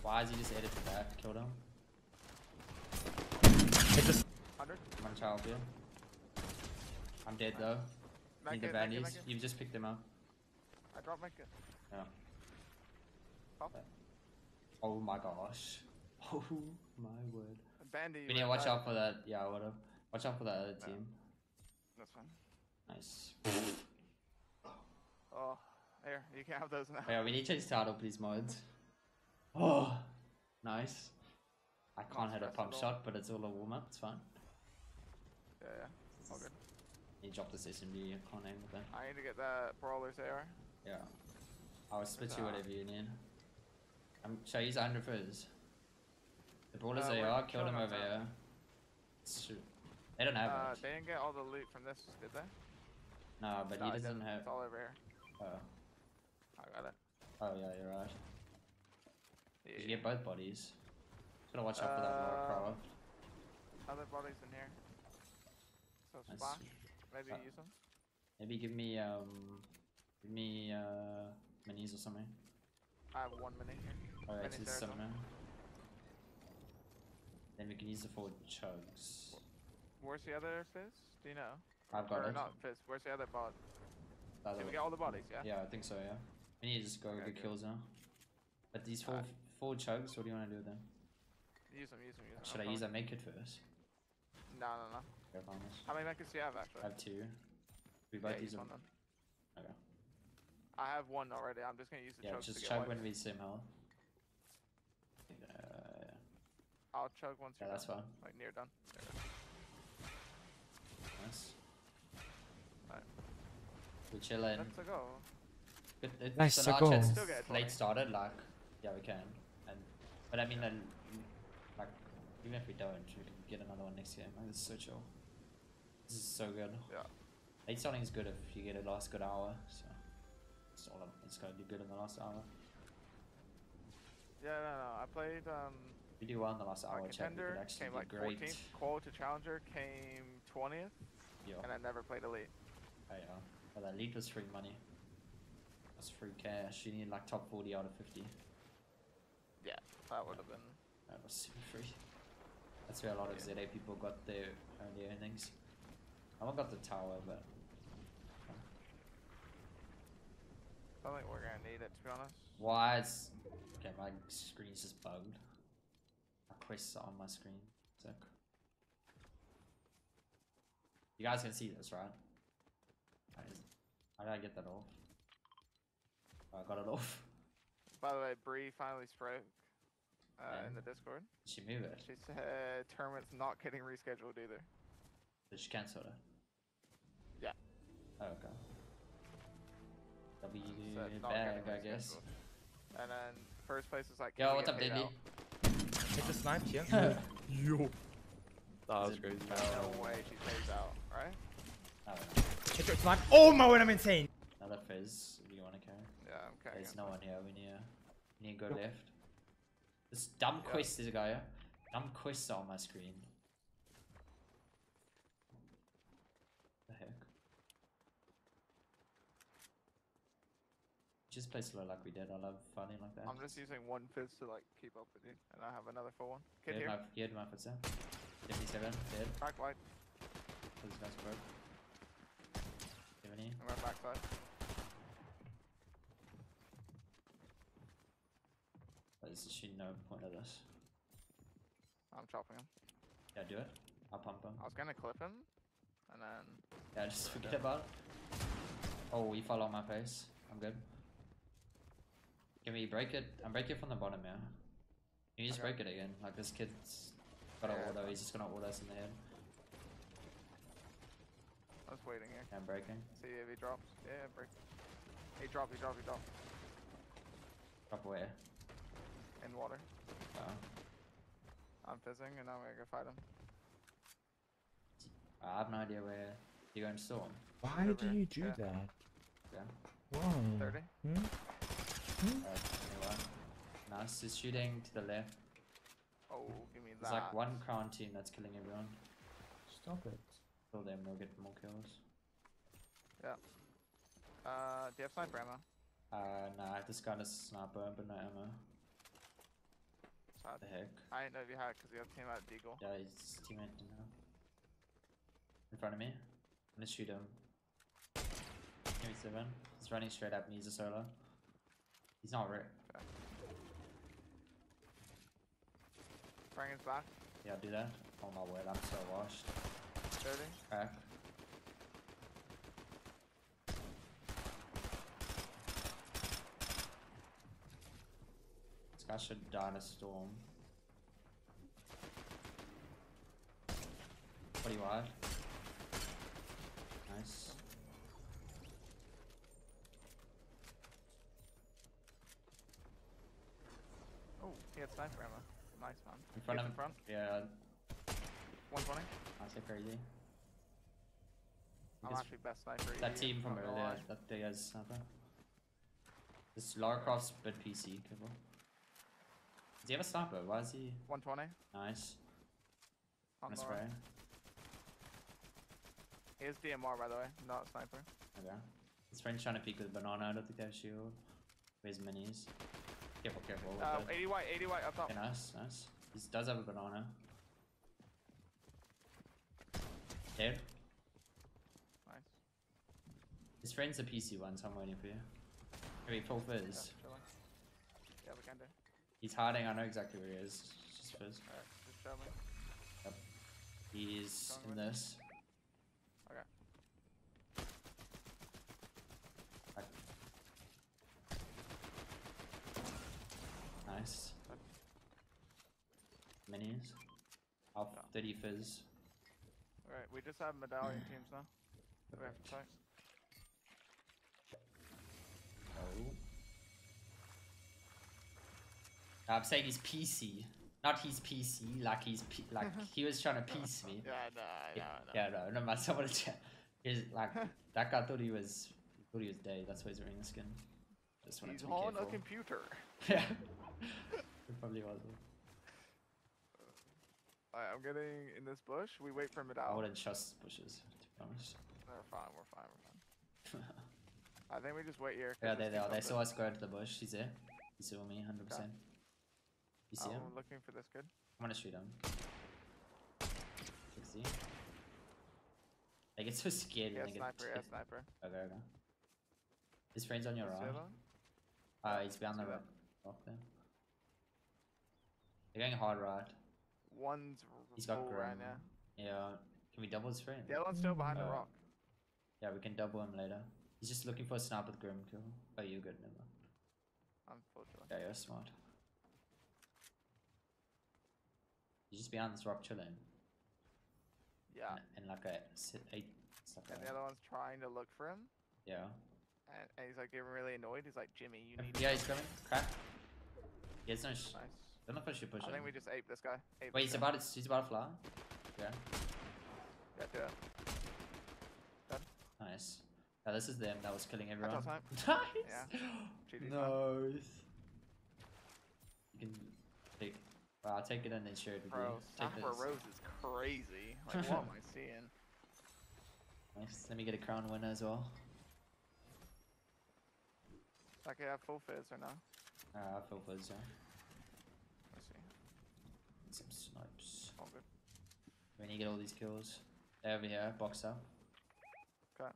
Why is he just edited that? Killed him. Hit the 100. I'm gonna try help you. I'm dead though. Need the Medkit, medkit, bandies. You've just picked them up. I dropped my kit. Yeah. Pop. Oh my gosh. Oh my word. Bandy. We need to watch out for that. Yeah, would've. Watch out for that other team. That's fine. Nice. Oh, here. You can have those now. Yeah, we need to change title, please, mods. Oh, nice. I can't hit a pump shot, but it's all a warm up. It's fine. Yeah, yeah. All good. You drop this SMG. I can't aim with that. I need to get that brawler's AR. Yeah. I'll split you whatever you need. Um, should I use 100 fizz? The brawlers Uh, they we're killed him over here. Shoot. They don't have Uh, it. they didn't get all the loot from this, did they? No, but No, he doesn't didn't. have. It's all over here. Oh. I got it. oh, yeah, you're right. Yeah, you get both bodies? Just gotta watch out for that Lara Uh, Croft. Other bodies in here. So splash. Maybe Uh, use them. Maybe give me um, give me uh, minis or something. I have one minute here. Alright, it's summoner. Then we can use the four chugs. Where's the other fizz? Do you know? I've got or it. not fizz. Where's the other bot? Did we get all the bodies? Yeah. Yeah, I think so. Yeah. We need to just go Okay, get good. kills now. But these four Alright. four chugs, what do you want to do with them? Use them. Use them. Use them. Should I use that make it first? No, no, no. Okay, How many medkits do you have actually? I have two. We yeah, both use use them. Okay. I have one already. I'm just gonna use the Yeah, chugs just to chug when we same health. Uh, yeah. I'll chug once Yeah, you're that's done. fine. Like near done. There. Nice. Alright. We're chilling. Let's go. But it, Nice so to go. chat's Still get a 20. late started, like, yeah, we can. And but I mean, then, like, even if we don't, we can get another one next game. Like, this is so chill. This is so good. Yeah. Late starting is good if you get a last good hour. So it's all. It's gonna do good in the last hour. Yeah, no, no. I played um We do well in the last hour, chat. We could contender, actually came like great. 14th, qual to challenger, came 20th, Yo. and I never played elite. Oh yeah. Well, that lead was free money. That's free cash. You need like top 40 out of 50. Yeah, that would have been. That was super free. That's where a lot of ZA people got their early earnings. I haven't got the tower, but I don't think we're gonna need it to be honest. why is okay? My screen's just bugged. Quests on my screen. Sick. You guys can see this, right? How did I get that off? Oh, I got it off. By the way, Bree finally spoke uh, Yeah. in the Discord. Did she move it? She said tournament's not getting rescheduled either. Did she cancel it? Yeah. Oh, okay. W not bag, I guess. And then first place is like. Yo, what's up, Dindy? Out? Hit the snipe here. Yo. That was crazy. No way she pays out, right? I don't know. Hit your snipe. Oh my word, I'm insane. Another fizz. Do you want to carry? Yeah, I'm carrying. There's no one here. We need to, we need to go left. This dumb quest is a guy. here. Dumb quests on my screen. The heck? Just play slow like we did. I love fighting like that. I'm just using one fizz to like keep up with you, and I have another full one. Kid had here. my, had my footstep. 57, dead. Back wide. Those guys broke. 70. I'm right backside. There's actually no point of this. I'm chopping him. Yeah, do it. I'll pump him. I was gonna clip him, and then. Yeah, just forget about it. Oh, he fell on my face. I'm good. Can we break it? I'm breaking it from the bottom, yeah. You just Okay. break it again. Like this kid's got an Yeah, auto. it's He's just gonna auto us in the head. I was waiting here. Yeah, I'm breaking. See if he drops. Yeah, break. He dropped, he dropped, he dropped. Drop away. In water. Oh. I'm fizzing, and now we're gonna go fight him. I have no idea where you're going to storm. Why Over do you do Yeah. that? Yeah. Why? 30. Hmm? Alright, anyway. Nice. He's shooting to the left. Oh, give me that. There's like one crown team that's killing everyone. Stop it. Kill them, we'll get more kills. Yeah. Uh, do you have sniper ammo? Uh, nah, this got a sniper, but no ammo. Sad. What the heck? I didn't know if you had because you have team out Deagle. Yeah, his teammate didn't know. In front of me. I'm gonna shoot him. Give me seven. He's running straight at me. He's a solo. He's not right. Okay. Bring his back. Yeah, do that. Oh my word, I'm so washed. 30. Crack. This guy should die in a storm. What do you want? Nice. Oh, he had sniper ammo. Nice man. In front of in front. Yeah, 120. that's it crazy. I'm actually best sniper. That team from earlier, lie. that they guys sniper. This Lara Croft's bit PC, careful. Does he have a sniper? Why is he 120. nice? On Nice spray. He is DMR by the way, not a sniper. Okay. His friend's trying to peek with banana. I don't think they have shield. Where's minis? Careful, careful. Uh, 80 white, 80 white up top. Okay, nice, nice. He does have a banana. Dead. Nice. His friend's a PC one, so I'm waiting for you. Maybe full fizz. chilling. Yeah, we can do. He's hiding. I know exactly where he is. Just fizz. Alright, just show me. Yep. He's Going in this. Okay. Like- Nice. Minis. I'll Yeah. 30 fizz. Alright, we just have medallion teams now. that We have to fight. Oh. I'm saying he's PC. Not he's PC, like he's P like he was trying to piece me. Yeah, no, I know, I know. Yeah, no, no matter someone. He's like that guy thought he was thought he was dead. That's why he's wearing the skin. Just wanted He's to be on a computer. yeah. Probably wasn't. Alright, I'm getting in this bush. We wait for him to I out. wouldn't trust bushes, to be honest. We're fine, we're fine, we're fine. I think we just wait here. yeah, there they are. They saw us go into the bush. He's there. He saw me, 100%. You see Oh, him? I'm looking for this kid. I'm gonna shoot him. 60. They get so scared Yeah, when they sniper, yeah, get. sniper. Okay, okay. His friend's on your right. Uh, he's behind the rock, rock there. They're going hard right. One's He's got full right now. Yeah. Can we double his friend? The other one's still behind the rock. Yeah, we can double him later. He's just looking for a sniper with grim kill. Oh, you're good, never. mind. Unfortunately. Yeah, you're smart. He's just behind this rock chilling. Yeah. And, and like a sit eight. Like And the other one's trying to look for him. yeah. And, and he's like getting really annoyed. He's like, Jimmy, you need to. Yeah, he's coming. Crack. He has no. Sh- Nice. Don't know if I should push I him. think we just ape this guy. Ape Wait, he's guy. about to. He's about to fly. Yeah. Yeah, do it. Dead. Nice. Yeah, this is them that was killing everyone. time. nice. Yeah. Nice. You can take. Well, I'll take it and then share it with Bro, you. Take this. Rose is crazy. Like, what am I seeing? Nice. Let me get a crown winner as well. I have full fizz or no? Uh, for this, yeah. Some snipes. All good. When you get all these kills, they're over here, Boxer. Okay.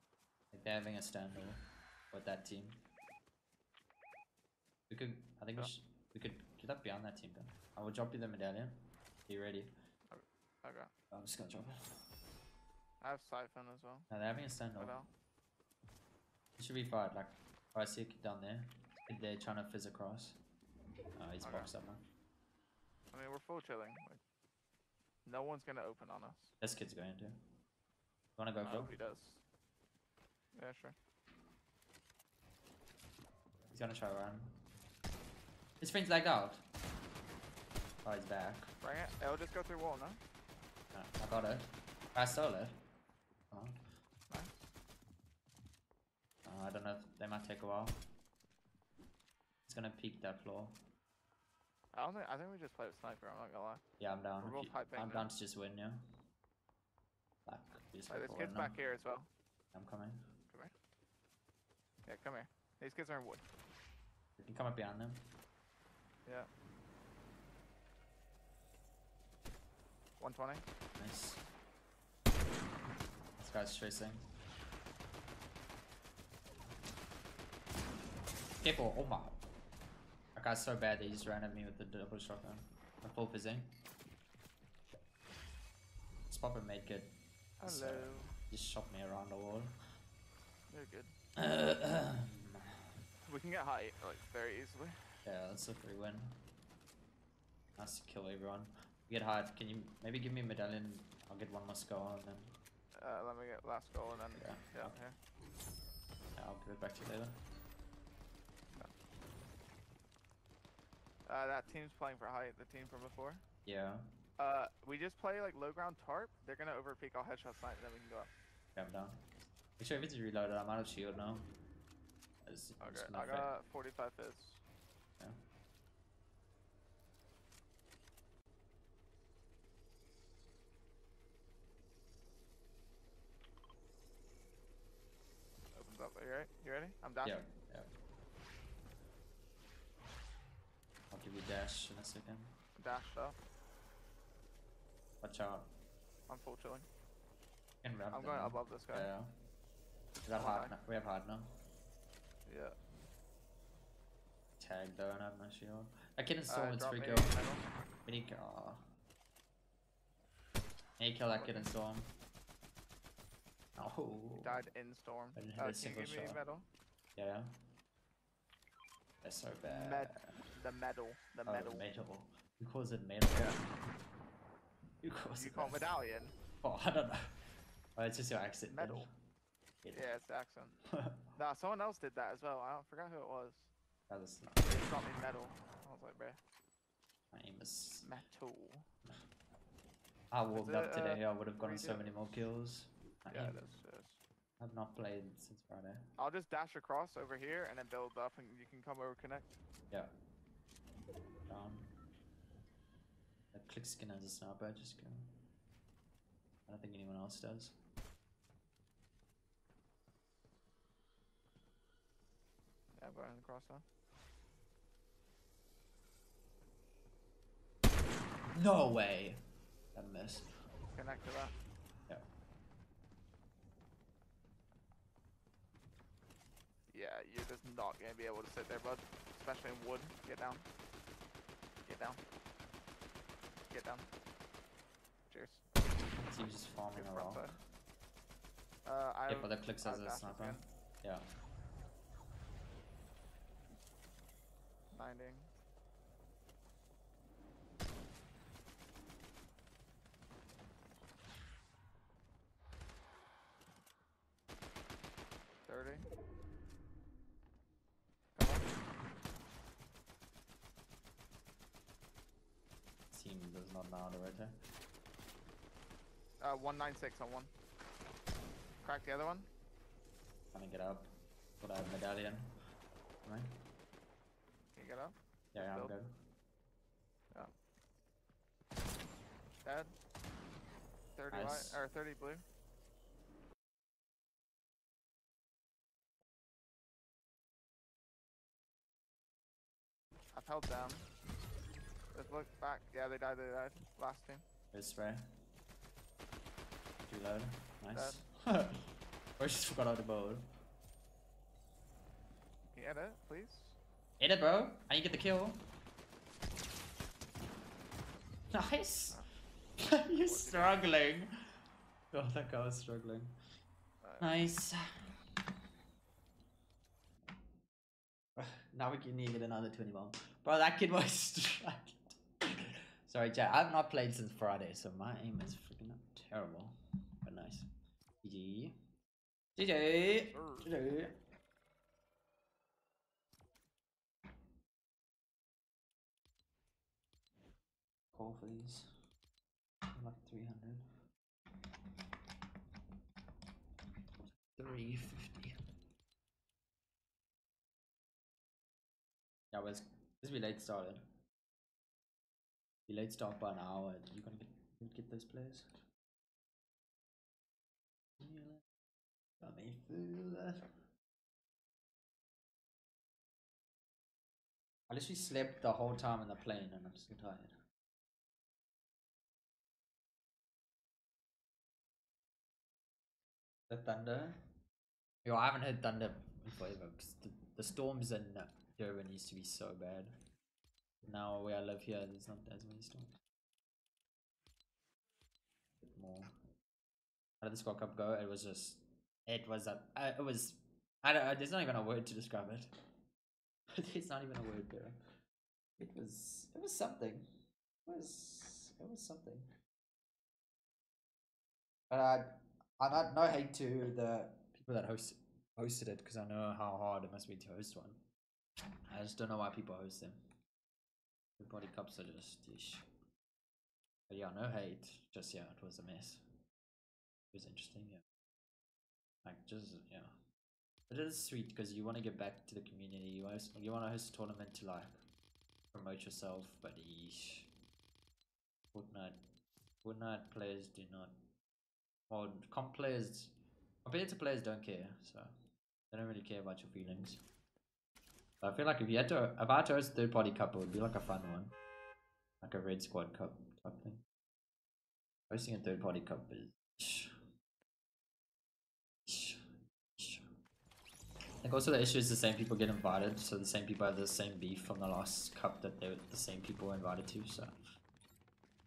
Like they're having a standoff with that team. We could, I think we should, we could get up beyond that team though. I will drop you the medallion. Are you ready? Okay. I'm just gonna drop it. I have Siphon as well. No, they're having a standoff. It should be fine. Like, I see a kid down there. They're trying to fizz across. Oh, he's Okay. boxed up now. I mean, we're full chilling. Like, no one's gonna open on us. This kid's going to. You wanna go for he does. Yeah, sure. He's gonna try run. His friend's lagged out. Oh, he's back. Bring it. It'll just go through wall, no? No, I got it. I stole it. Oh. Nice. Uh, I don't know if they might take a while. It's gonna peek that floor. I don't think. I think we just play with sniper. I'm not gonna lie. Yeah, I'm down. We're both I'm now. down to just win. Like, just Hey, this kid's now. back here as well. I'm coming. Come here. Yeah, come here. These kids are in wood. You can come up behind them. Yeah. 120. Nice. This guy's tracing. Careful, oh my. That guy's so bad that he just ran at me with the double shotgun. I'm full fizzing. Popper made good. So, Hello. just shot me around the wall. They're good. We can get high like very easily. Yeah, that's a free win. Nice to kill everyone. We get hard. Can you maybe give me a medallion? I'll get one more skull and then Uh, let me get last goal and then Yeah. yeah, Okay. here. yeah, I'll give it back to you later. Uh, that team's playing for height. The team from before. Yeah, Uh, we just play like low ground tarp. They're gonna overpeak. I'll headshot snipe, and then we can go up. okay, I'm down. Make sure if it's reloaded, I'm out of shield now. It's, it's Okay, not I got 45 fizz. Yeah. Opens up. Are you ready? You ready? I'm down. Yeah, yeah. I'll give you dash in a second. Dash up. Watch out. I'm full chilling. Can run I'm them. going above this guy. Yeah. We have hard now. We have hard now. Yeah. Tag though, and I have no shield. I can install Uh, it's free kill. in. We need oh. Hey, kill that kid and storm. Oh. He died in storm. I didn't hit Uh, a single shot. medal? Yeah. That's so bad. Med. The medal. The Oh, medal. metal. Who calls it metal? Who calls You it call it medallion? Oh, I don't know. Oh, it's just your accent. then. Metal. Metal. Yeah, it's the accent. nah, someone else did that as well. I don't, forgot who it was. That was not. They got me medal. I was like, bruh. My aim is. Metal. I warmed it, up today. uh, I would have gotten so many more kills. My Yeah, aim- it is. It is. I've not played since Friday. I'll just dash across over here and then build up and you can come over connect. Yeah. Down. That click skin as a sniper, just go. I don't think anyone else does. Yeah, I'm going across now. No way! That missed. Connect to that. Yeah. You're just not gonna be able to sit there, bud. Especially in wood. Get down. Get down. Get down. Cheers. Team's just farming around. front side. Uh, I Yeah, but that clicks as a sniper. Yeah. Ninding. Thirty. Come on. Team does not know how. Uh, one nine six on one. Crack the other one. Trying to get up. Got a medallion. Right? Can you get up? Yeah, I'm Build. good. Dead. Thirty Nice. white or thirty blue. I've held down. Let's look back. Yeah, they died. They died. Last team. Good spray. Reload. Nice. I just forgot how to bowl. Can you edit, please? Hit it, bro. I need to get the kill. Nice. You're struggling. Oh, that guy was struggling. Nice. Now we can need get another 20 bomb. Bro, that kid was struggling. Sorry, chat. I've not played since Friday, so my aim is freaking terrible. But nice. GG. GG. GG. Call for these. Like 300. 350. Yeah, but it's, this be late started. Be late start by an hour. You gonna get get those players? Got me fool. I literally slept the whole time in the plane and I'm so tired. The thunder. Yo, I haven't heard thunder in forever because the, the storms in Durban used to be so bad. Now where I live here, there's not as many storms. Bit more. How did the Squad Cup go? It was just, it was a, uh, it was. I don't. uh, There's not even a word to describe it. there's not even a word there. It was. It was something. It was. It was something. But I, I not no hate to the people that host hosted it because I know how hard it must be to host one. I just don't know why people host them. The body cups are just ish. But yeah, no hate. Just yeah, it was a mess. It was interesting, yeah. Like just yeah. But it is sweet because you want to get back to the community. You want you want to host a tournament to like promote yourself, but eesh. Fortnite, Fortnite players do not. Well, comp players, competitive players don't care, so they don't really care about your feelings. I feel like if you had to, if I had to host a third party cup, it would be like a fun one, like a red squad cup type thing. Hosting a third party cup is. I think also the issue is the same people get invited, so the same people have the same beef from the last cup that they the same people were invited to. So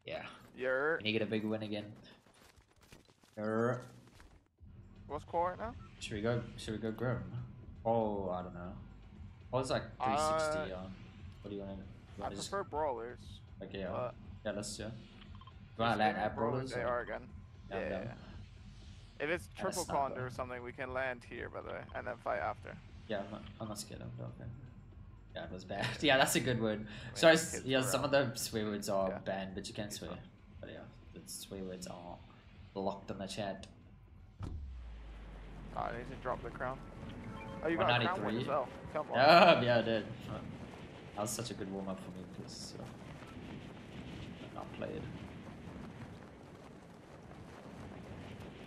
yeah, You're. and you get a big win again. Err. What's core right now? Should we go? Should we go Grim? Oh, I don't know. Oh, it's like 360 Uh, on. What do you want to? I prefer brawlers. Okay, yeah. but- yeah, let's do. it. You want to land at Brawlers? They are again. Yeah, Yeah. yeah. If it's triple condor or something, we can land here, by the way, and then fight after. Yeah, I'm not, I'm not scared of it. Okay. Yeah, it was bad. yeah, that's a good word. mean, Sorry, yeah, some of the swear words are Yeah. banned, but you can swear. But yeah, the swear words are blocked in the chat. Oh, I need to drop the crown. Oh, you got a crown win 193. as well. Come on. Yeah, yeah, I did. That was such a good warm up for me because uh, I'm not played.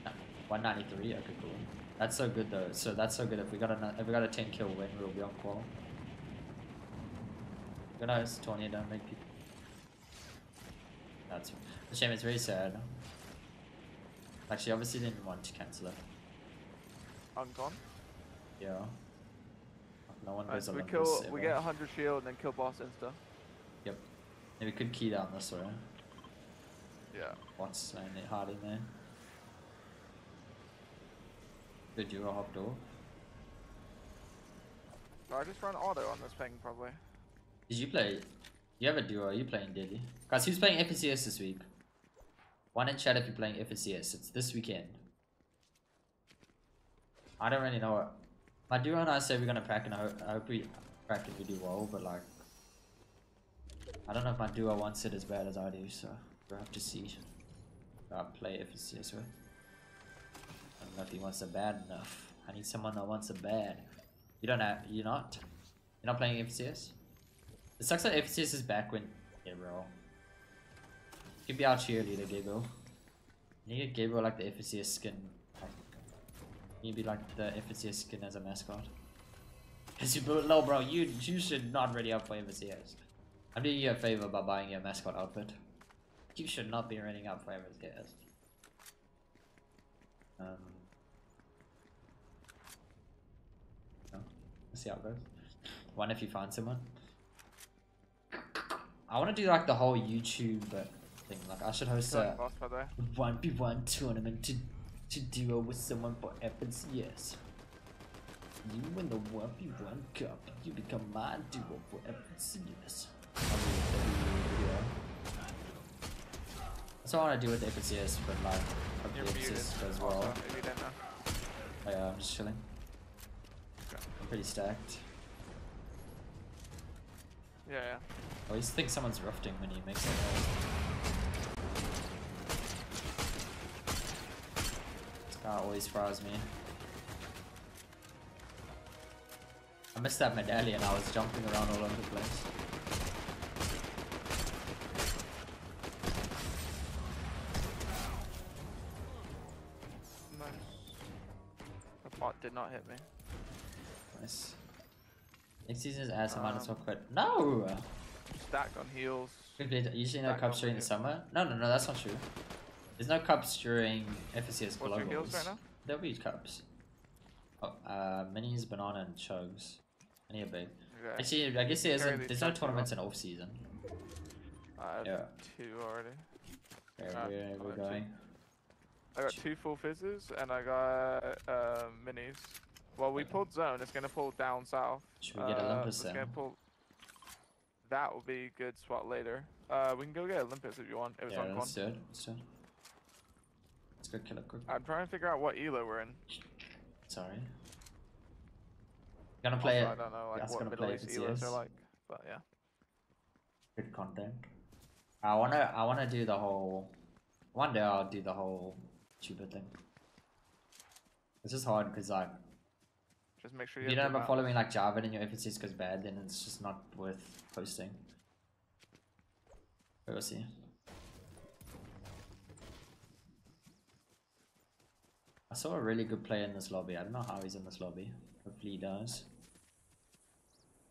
No, 193. Okay, cool. That's so good though. So that's so good. If we got a if we got a 10 kill win, we'll be on qual. Good eyes, Tony. Don't make people. That's a shame. It's very sad. Actually, obviously didn't want to cancel it. Uncon. Yeah. No one Right, goes so we kill. We get 100 shield and then kill boss insta. Yep. Yeah, we could key down this way. Yeah. What's his name? Hard in there. Good duo hopped off. So I just run auto on this ping probably. Did you play? You have a duo. Are you playing Deadly? Guys, who's playing FNCS this week? One in chat if you're playing FNCS. It's this weekend. I don't really know. My do and I say we're gonna crack, and I hope, I hope we crack and we do well. But like, I don't know if my duo wants it as bad as I do. So we'll have to see. who I play FNCS with. I don't know if he wants it bad enough. I need someone that wants it bad. You don't have. You're not. You're not playing FCS. It sucks that FCS is back when. Yeah, bro. You could be our cheerleader, Gabriel. You get Gabriel like the FCS skin. Like, you be like the FCS skin as a mascot. Cause you, no, bro, you you should not ready up for FCS. I'm doing you a favor by buying your mascot outfit. You should not be ready up for FCS. Um. No, let's see how it goes. One if you find someone. I want to do like the whole YouTube uh, thing. Like I should host a boss by the way. one v one tournament to to duo with someone for FNCS. You win the one v one cup. You become my duo for FNCS. I'll do it every video. That's what I want to do with FNCS, but like hope You're the muted. FNCS goes Also, well. if you didn't know. Oh, yeah, I'm just chilling. I'm pretty stacked. Yeah, yeah. I always think someone's rifting when he makes that noise. Guy always fries me. I missed that medallion, I was jumping around all over the place. Nice. The bot did not hit me. Nice. Next season's ass, I might as well um, quit. No! Stacked on heels. Usually no on during the- summer? No, no, no, that's not true. There's no cups during FCS What's your heals Globals. right now? There'll be cups. Oh, uh, minis, banana, and chugs. I need a big. Okay. Actually, I guess there's, these there's no tournaments in off season. I have Yeah. two already. Where Ah, we're, I we're got two. going. I got two full fizzes and I got uh, minis. Well, we pulled zone. It's gonna pull down south. Should we get uh, Olympus then? gonna pull. That will be a good spot later. Uh, we can go get Olympus if you want. It was Yeah, on let's con. do it. Let's do it. Let's go kill it quick. I'm trying to figure out what elo we're in. Sorry. Gonna play Also, it. I don't know like That's what Middle play East elos are like, but yeah. Good content. I wanna I wanna do the whole one day I'll do the whole tuber thing. This is hard because like Just make sure you. you don't a following like Java and your FNCS goes bad, then it's just not worth posting. But We'll see. I saw a really good player in this lobby. I don't know how he's in this lobby. Hopefully he does.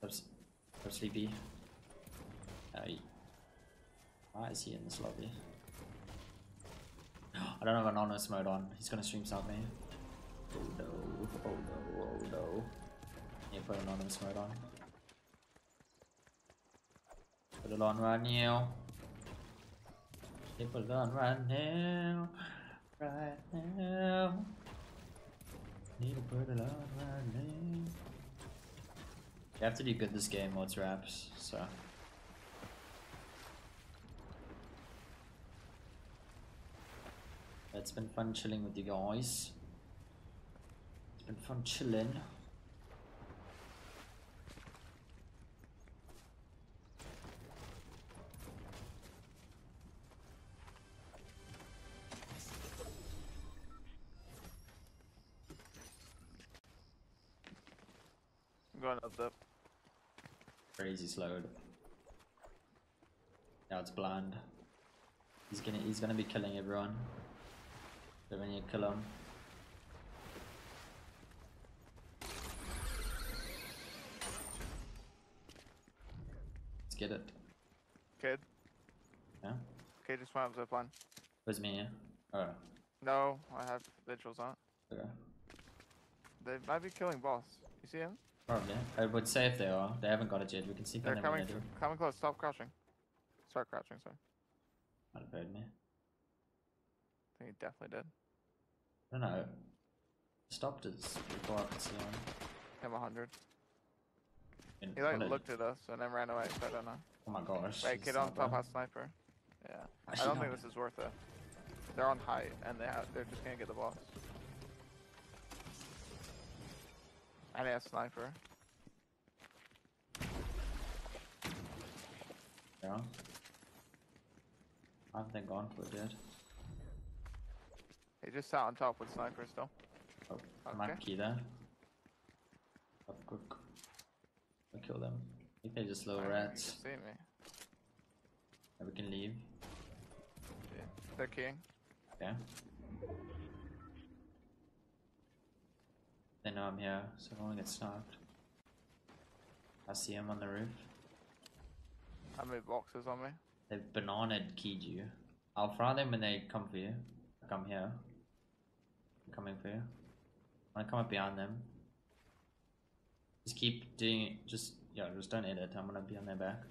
I'm, sleepy. Uh, why is he in this lobby? I don't have anonymous mode on. He's gonna stream something me. Oh no, oh no, oh no. Yeah, put anonymous mode on. Put it on right now. Yeah, put it on right now. Right now. Need put it on right now. You have to do good this game or it's wraps, so. It's been fun chilling with you guys. It's been fun chilling. Going up there. Crazy slowed. Now it's blind. He's gonna he's gonna be killing everyone. So when you kill him. Let's get it. Kid. Yeah? Okay, just went up zipline. Where's me? yeah? Oh, No, I have vigils on. okay. They might be killing boss. You see him? Probably. I would say if they are. They haven't got it yet. We can see They're them coming. they do. Coming close. Stop crouching. Start crouching. Sorry. Might have heard me. I think he definitely did. I don't know. Stopped us before I could see him. Him 100. And He like looked at us and then ran away. So I don't know. Oh my gosh. Wait, kid on top has sniper. Yeah. I Actually, don't think this is worth it. They're on height and they have. They're just gonna get the boss. And he has sniper. Yeah. I haven't think gone for yet. He just sat on top with sniper still. Oh, I Okay. key there. Oh, Up quick. I'll kill them. I think they're just I think rats. See me. And we can leave. They're keying. Okay. They know I'm here, so I to get sniped. I see him on the roof. How many boxes on me? They've banana keyed you. I'll fry them when they come for you. Like I'm here. I'm coming for you. I'm gonna come up behind them. Just keep doing it. Just, yeah, just don't edit. I'm gonna be on their back.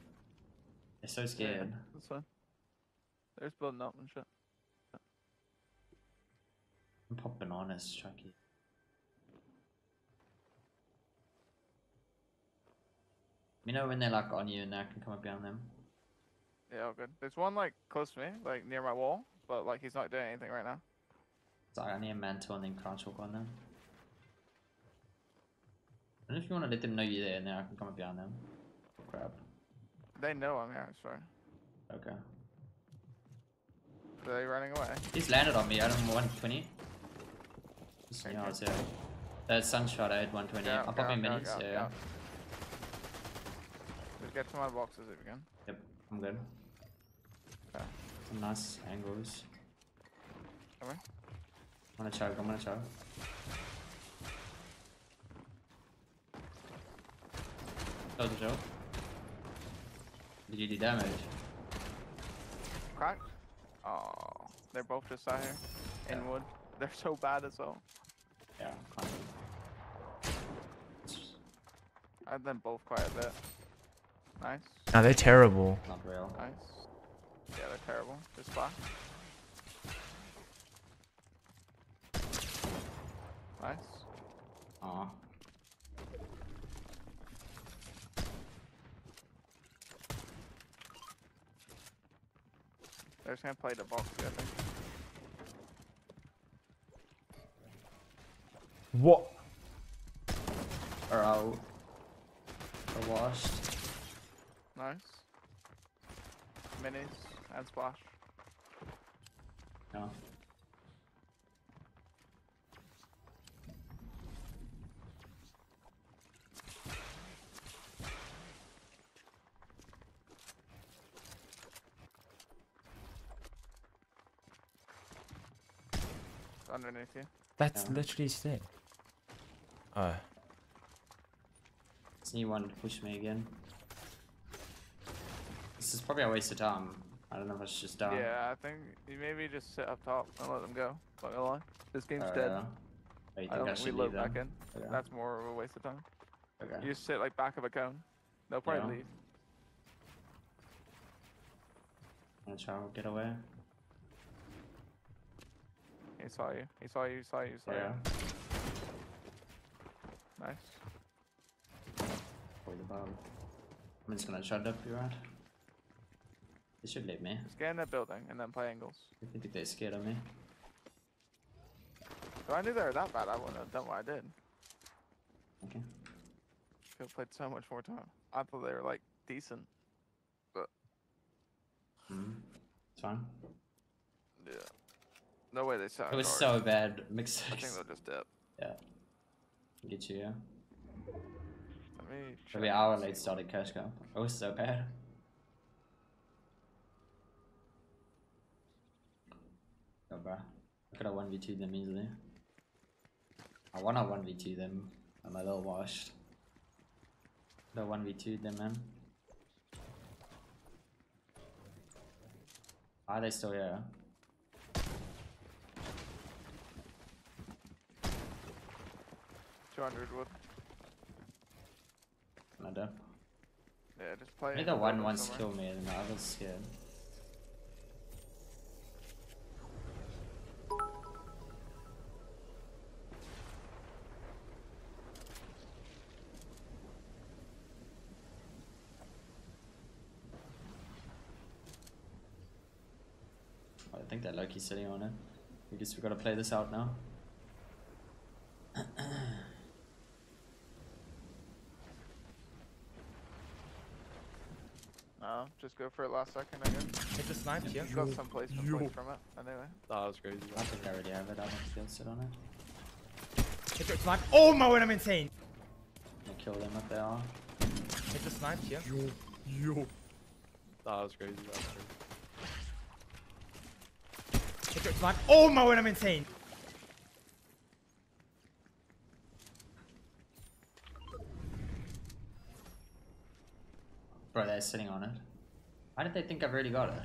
They're so scared. Yeah, that's fine. They're just building up and shit. And pop bananas, Chucky. You know when they're like on you and I can come up behind them? Yeah, all good. There's one like close to me, like near my wall, but like he's not doing anything right now. So I need a mantle and then crouch walk on them. And if you want to let them know you're there, and then I can come up behind them. Oh, crap. They know I'm here, I swear. Okay. Are they running away? He's landed on me. I don't know 120. Just, Okay, yeah, I okay. was there. That sunshot I had 120. Yeah, I'll pop yeah, in yeah, minis. yeah, Yeah, yeah. Just get to my boxes if you can. Yep, I'm good. Okay. Some nice angles. Come here. I'm gonna choke. I'm gonna choke. That was a joke. Did you do damage? Cracked? Oh, they're both just out here in wood. They're so bad as well. Yeah, kind of. I had them both quite a bit. Nice. No, they're terrible. Not real. Nice. Yeah, they're terrible. Just flash. Nice. Aw. They're just gonna play the box, I think. What? Or out. Or washed. Nice. Minis and splash. No. Underneath you. That's Yeah. literally sick. Oh. This new one to push me again. This is probably a waste of time. I don't know if it's just die. Yeah, I think you maybe just sit up top and let them go. Not gonna lie. This game's Uh, dead. Oh, I I, don't think we should load back in. Okay. That's more of a waste of time. Okay. You just sit like back of a cone. They'll probably Yeah. leave. I'm gonna try to get away. He saw you. He saw you. He saw you. Saw Yeah. you. Nice. Avoid the bomb. I'm just gonna shut up, you right? They should leave me. In that building and then play angles. You think they're scared of me. If I knew they were that bad, I wouldn't have done what I did. Okay. Could have played so much more time. I thought they were like decent. but. Mm. It's fine. Yeah. No way they sat. It was guard. so bad. Mix I think they'll just dip. Yeah. Get you, yeah. Let me. Maybe hour late started cash cup. It was so bad. Could have 1v2 them easily. I wanna 1v2 them. I'm a little washed. The 1v2 them, man. Why are they still here? Two hundred wood. Another. Yeah, just play. Neither in one wants to somewhere. kill me and the other's scared. I think that Loki's sitting on it. I guess we gotta play this out now. No, just go for it last second. I guess. Hit the snipe here. You got some placement Yo. points from it. Anyway. That was crazy. I think I already have it. I don't feel sit on it. Hit the snipe. Oh my word, I'm insane. Gonna kill them if they are. Hit the snipe here. Yo, yo. That was crazy. That was crazy. Snipe. Oh my word, I'm insane. Bro, they're sitting on it. Why did they think I've already got it?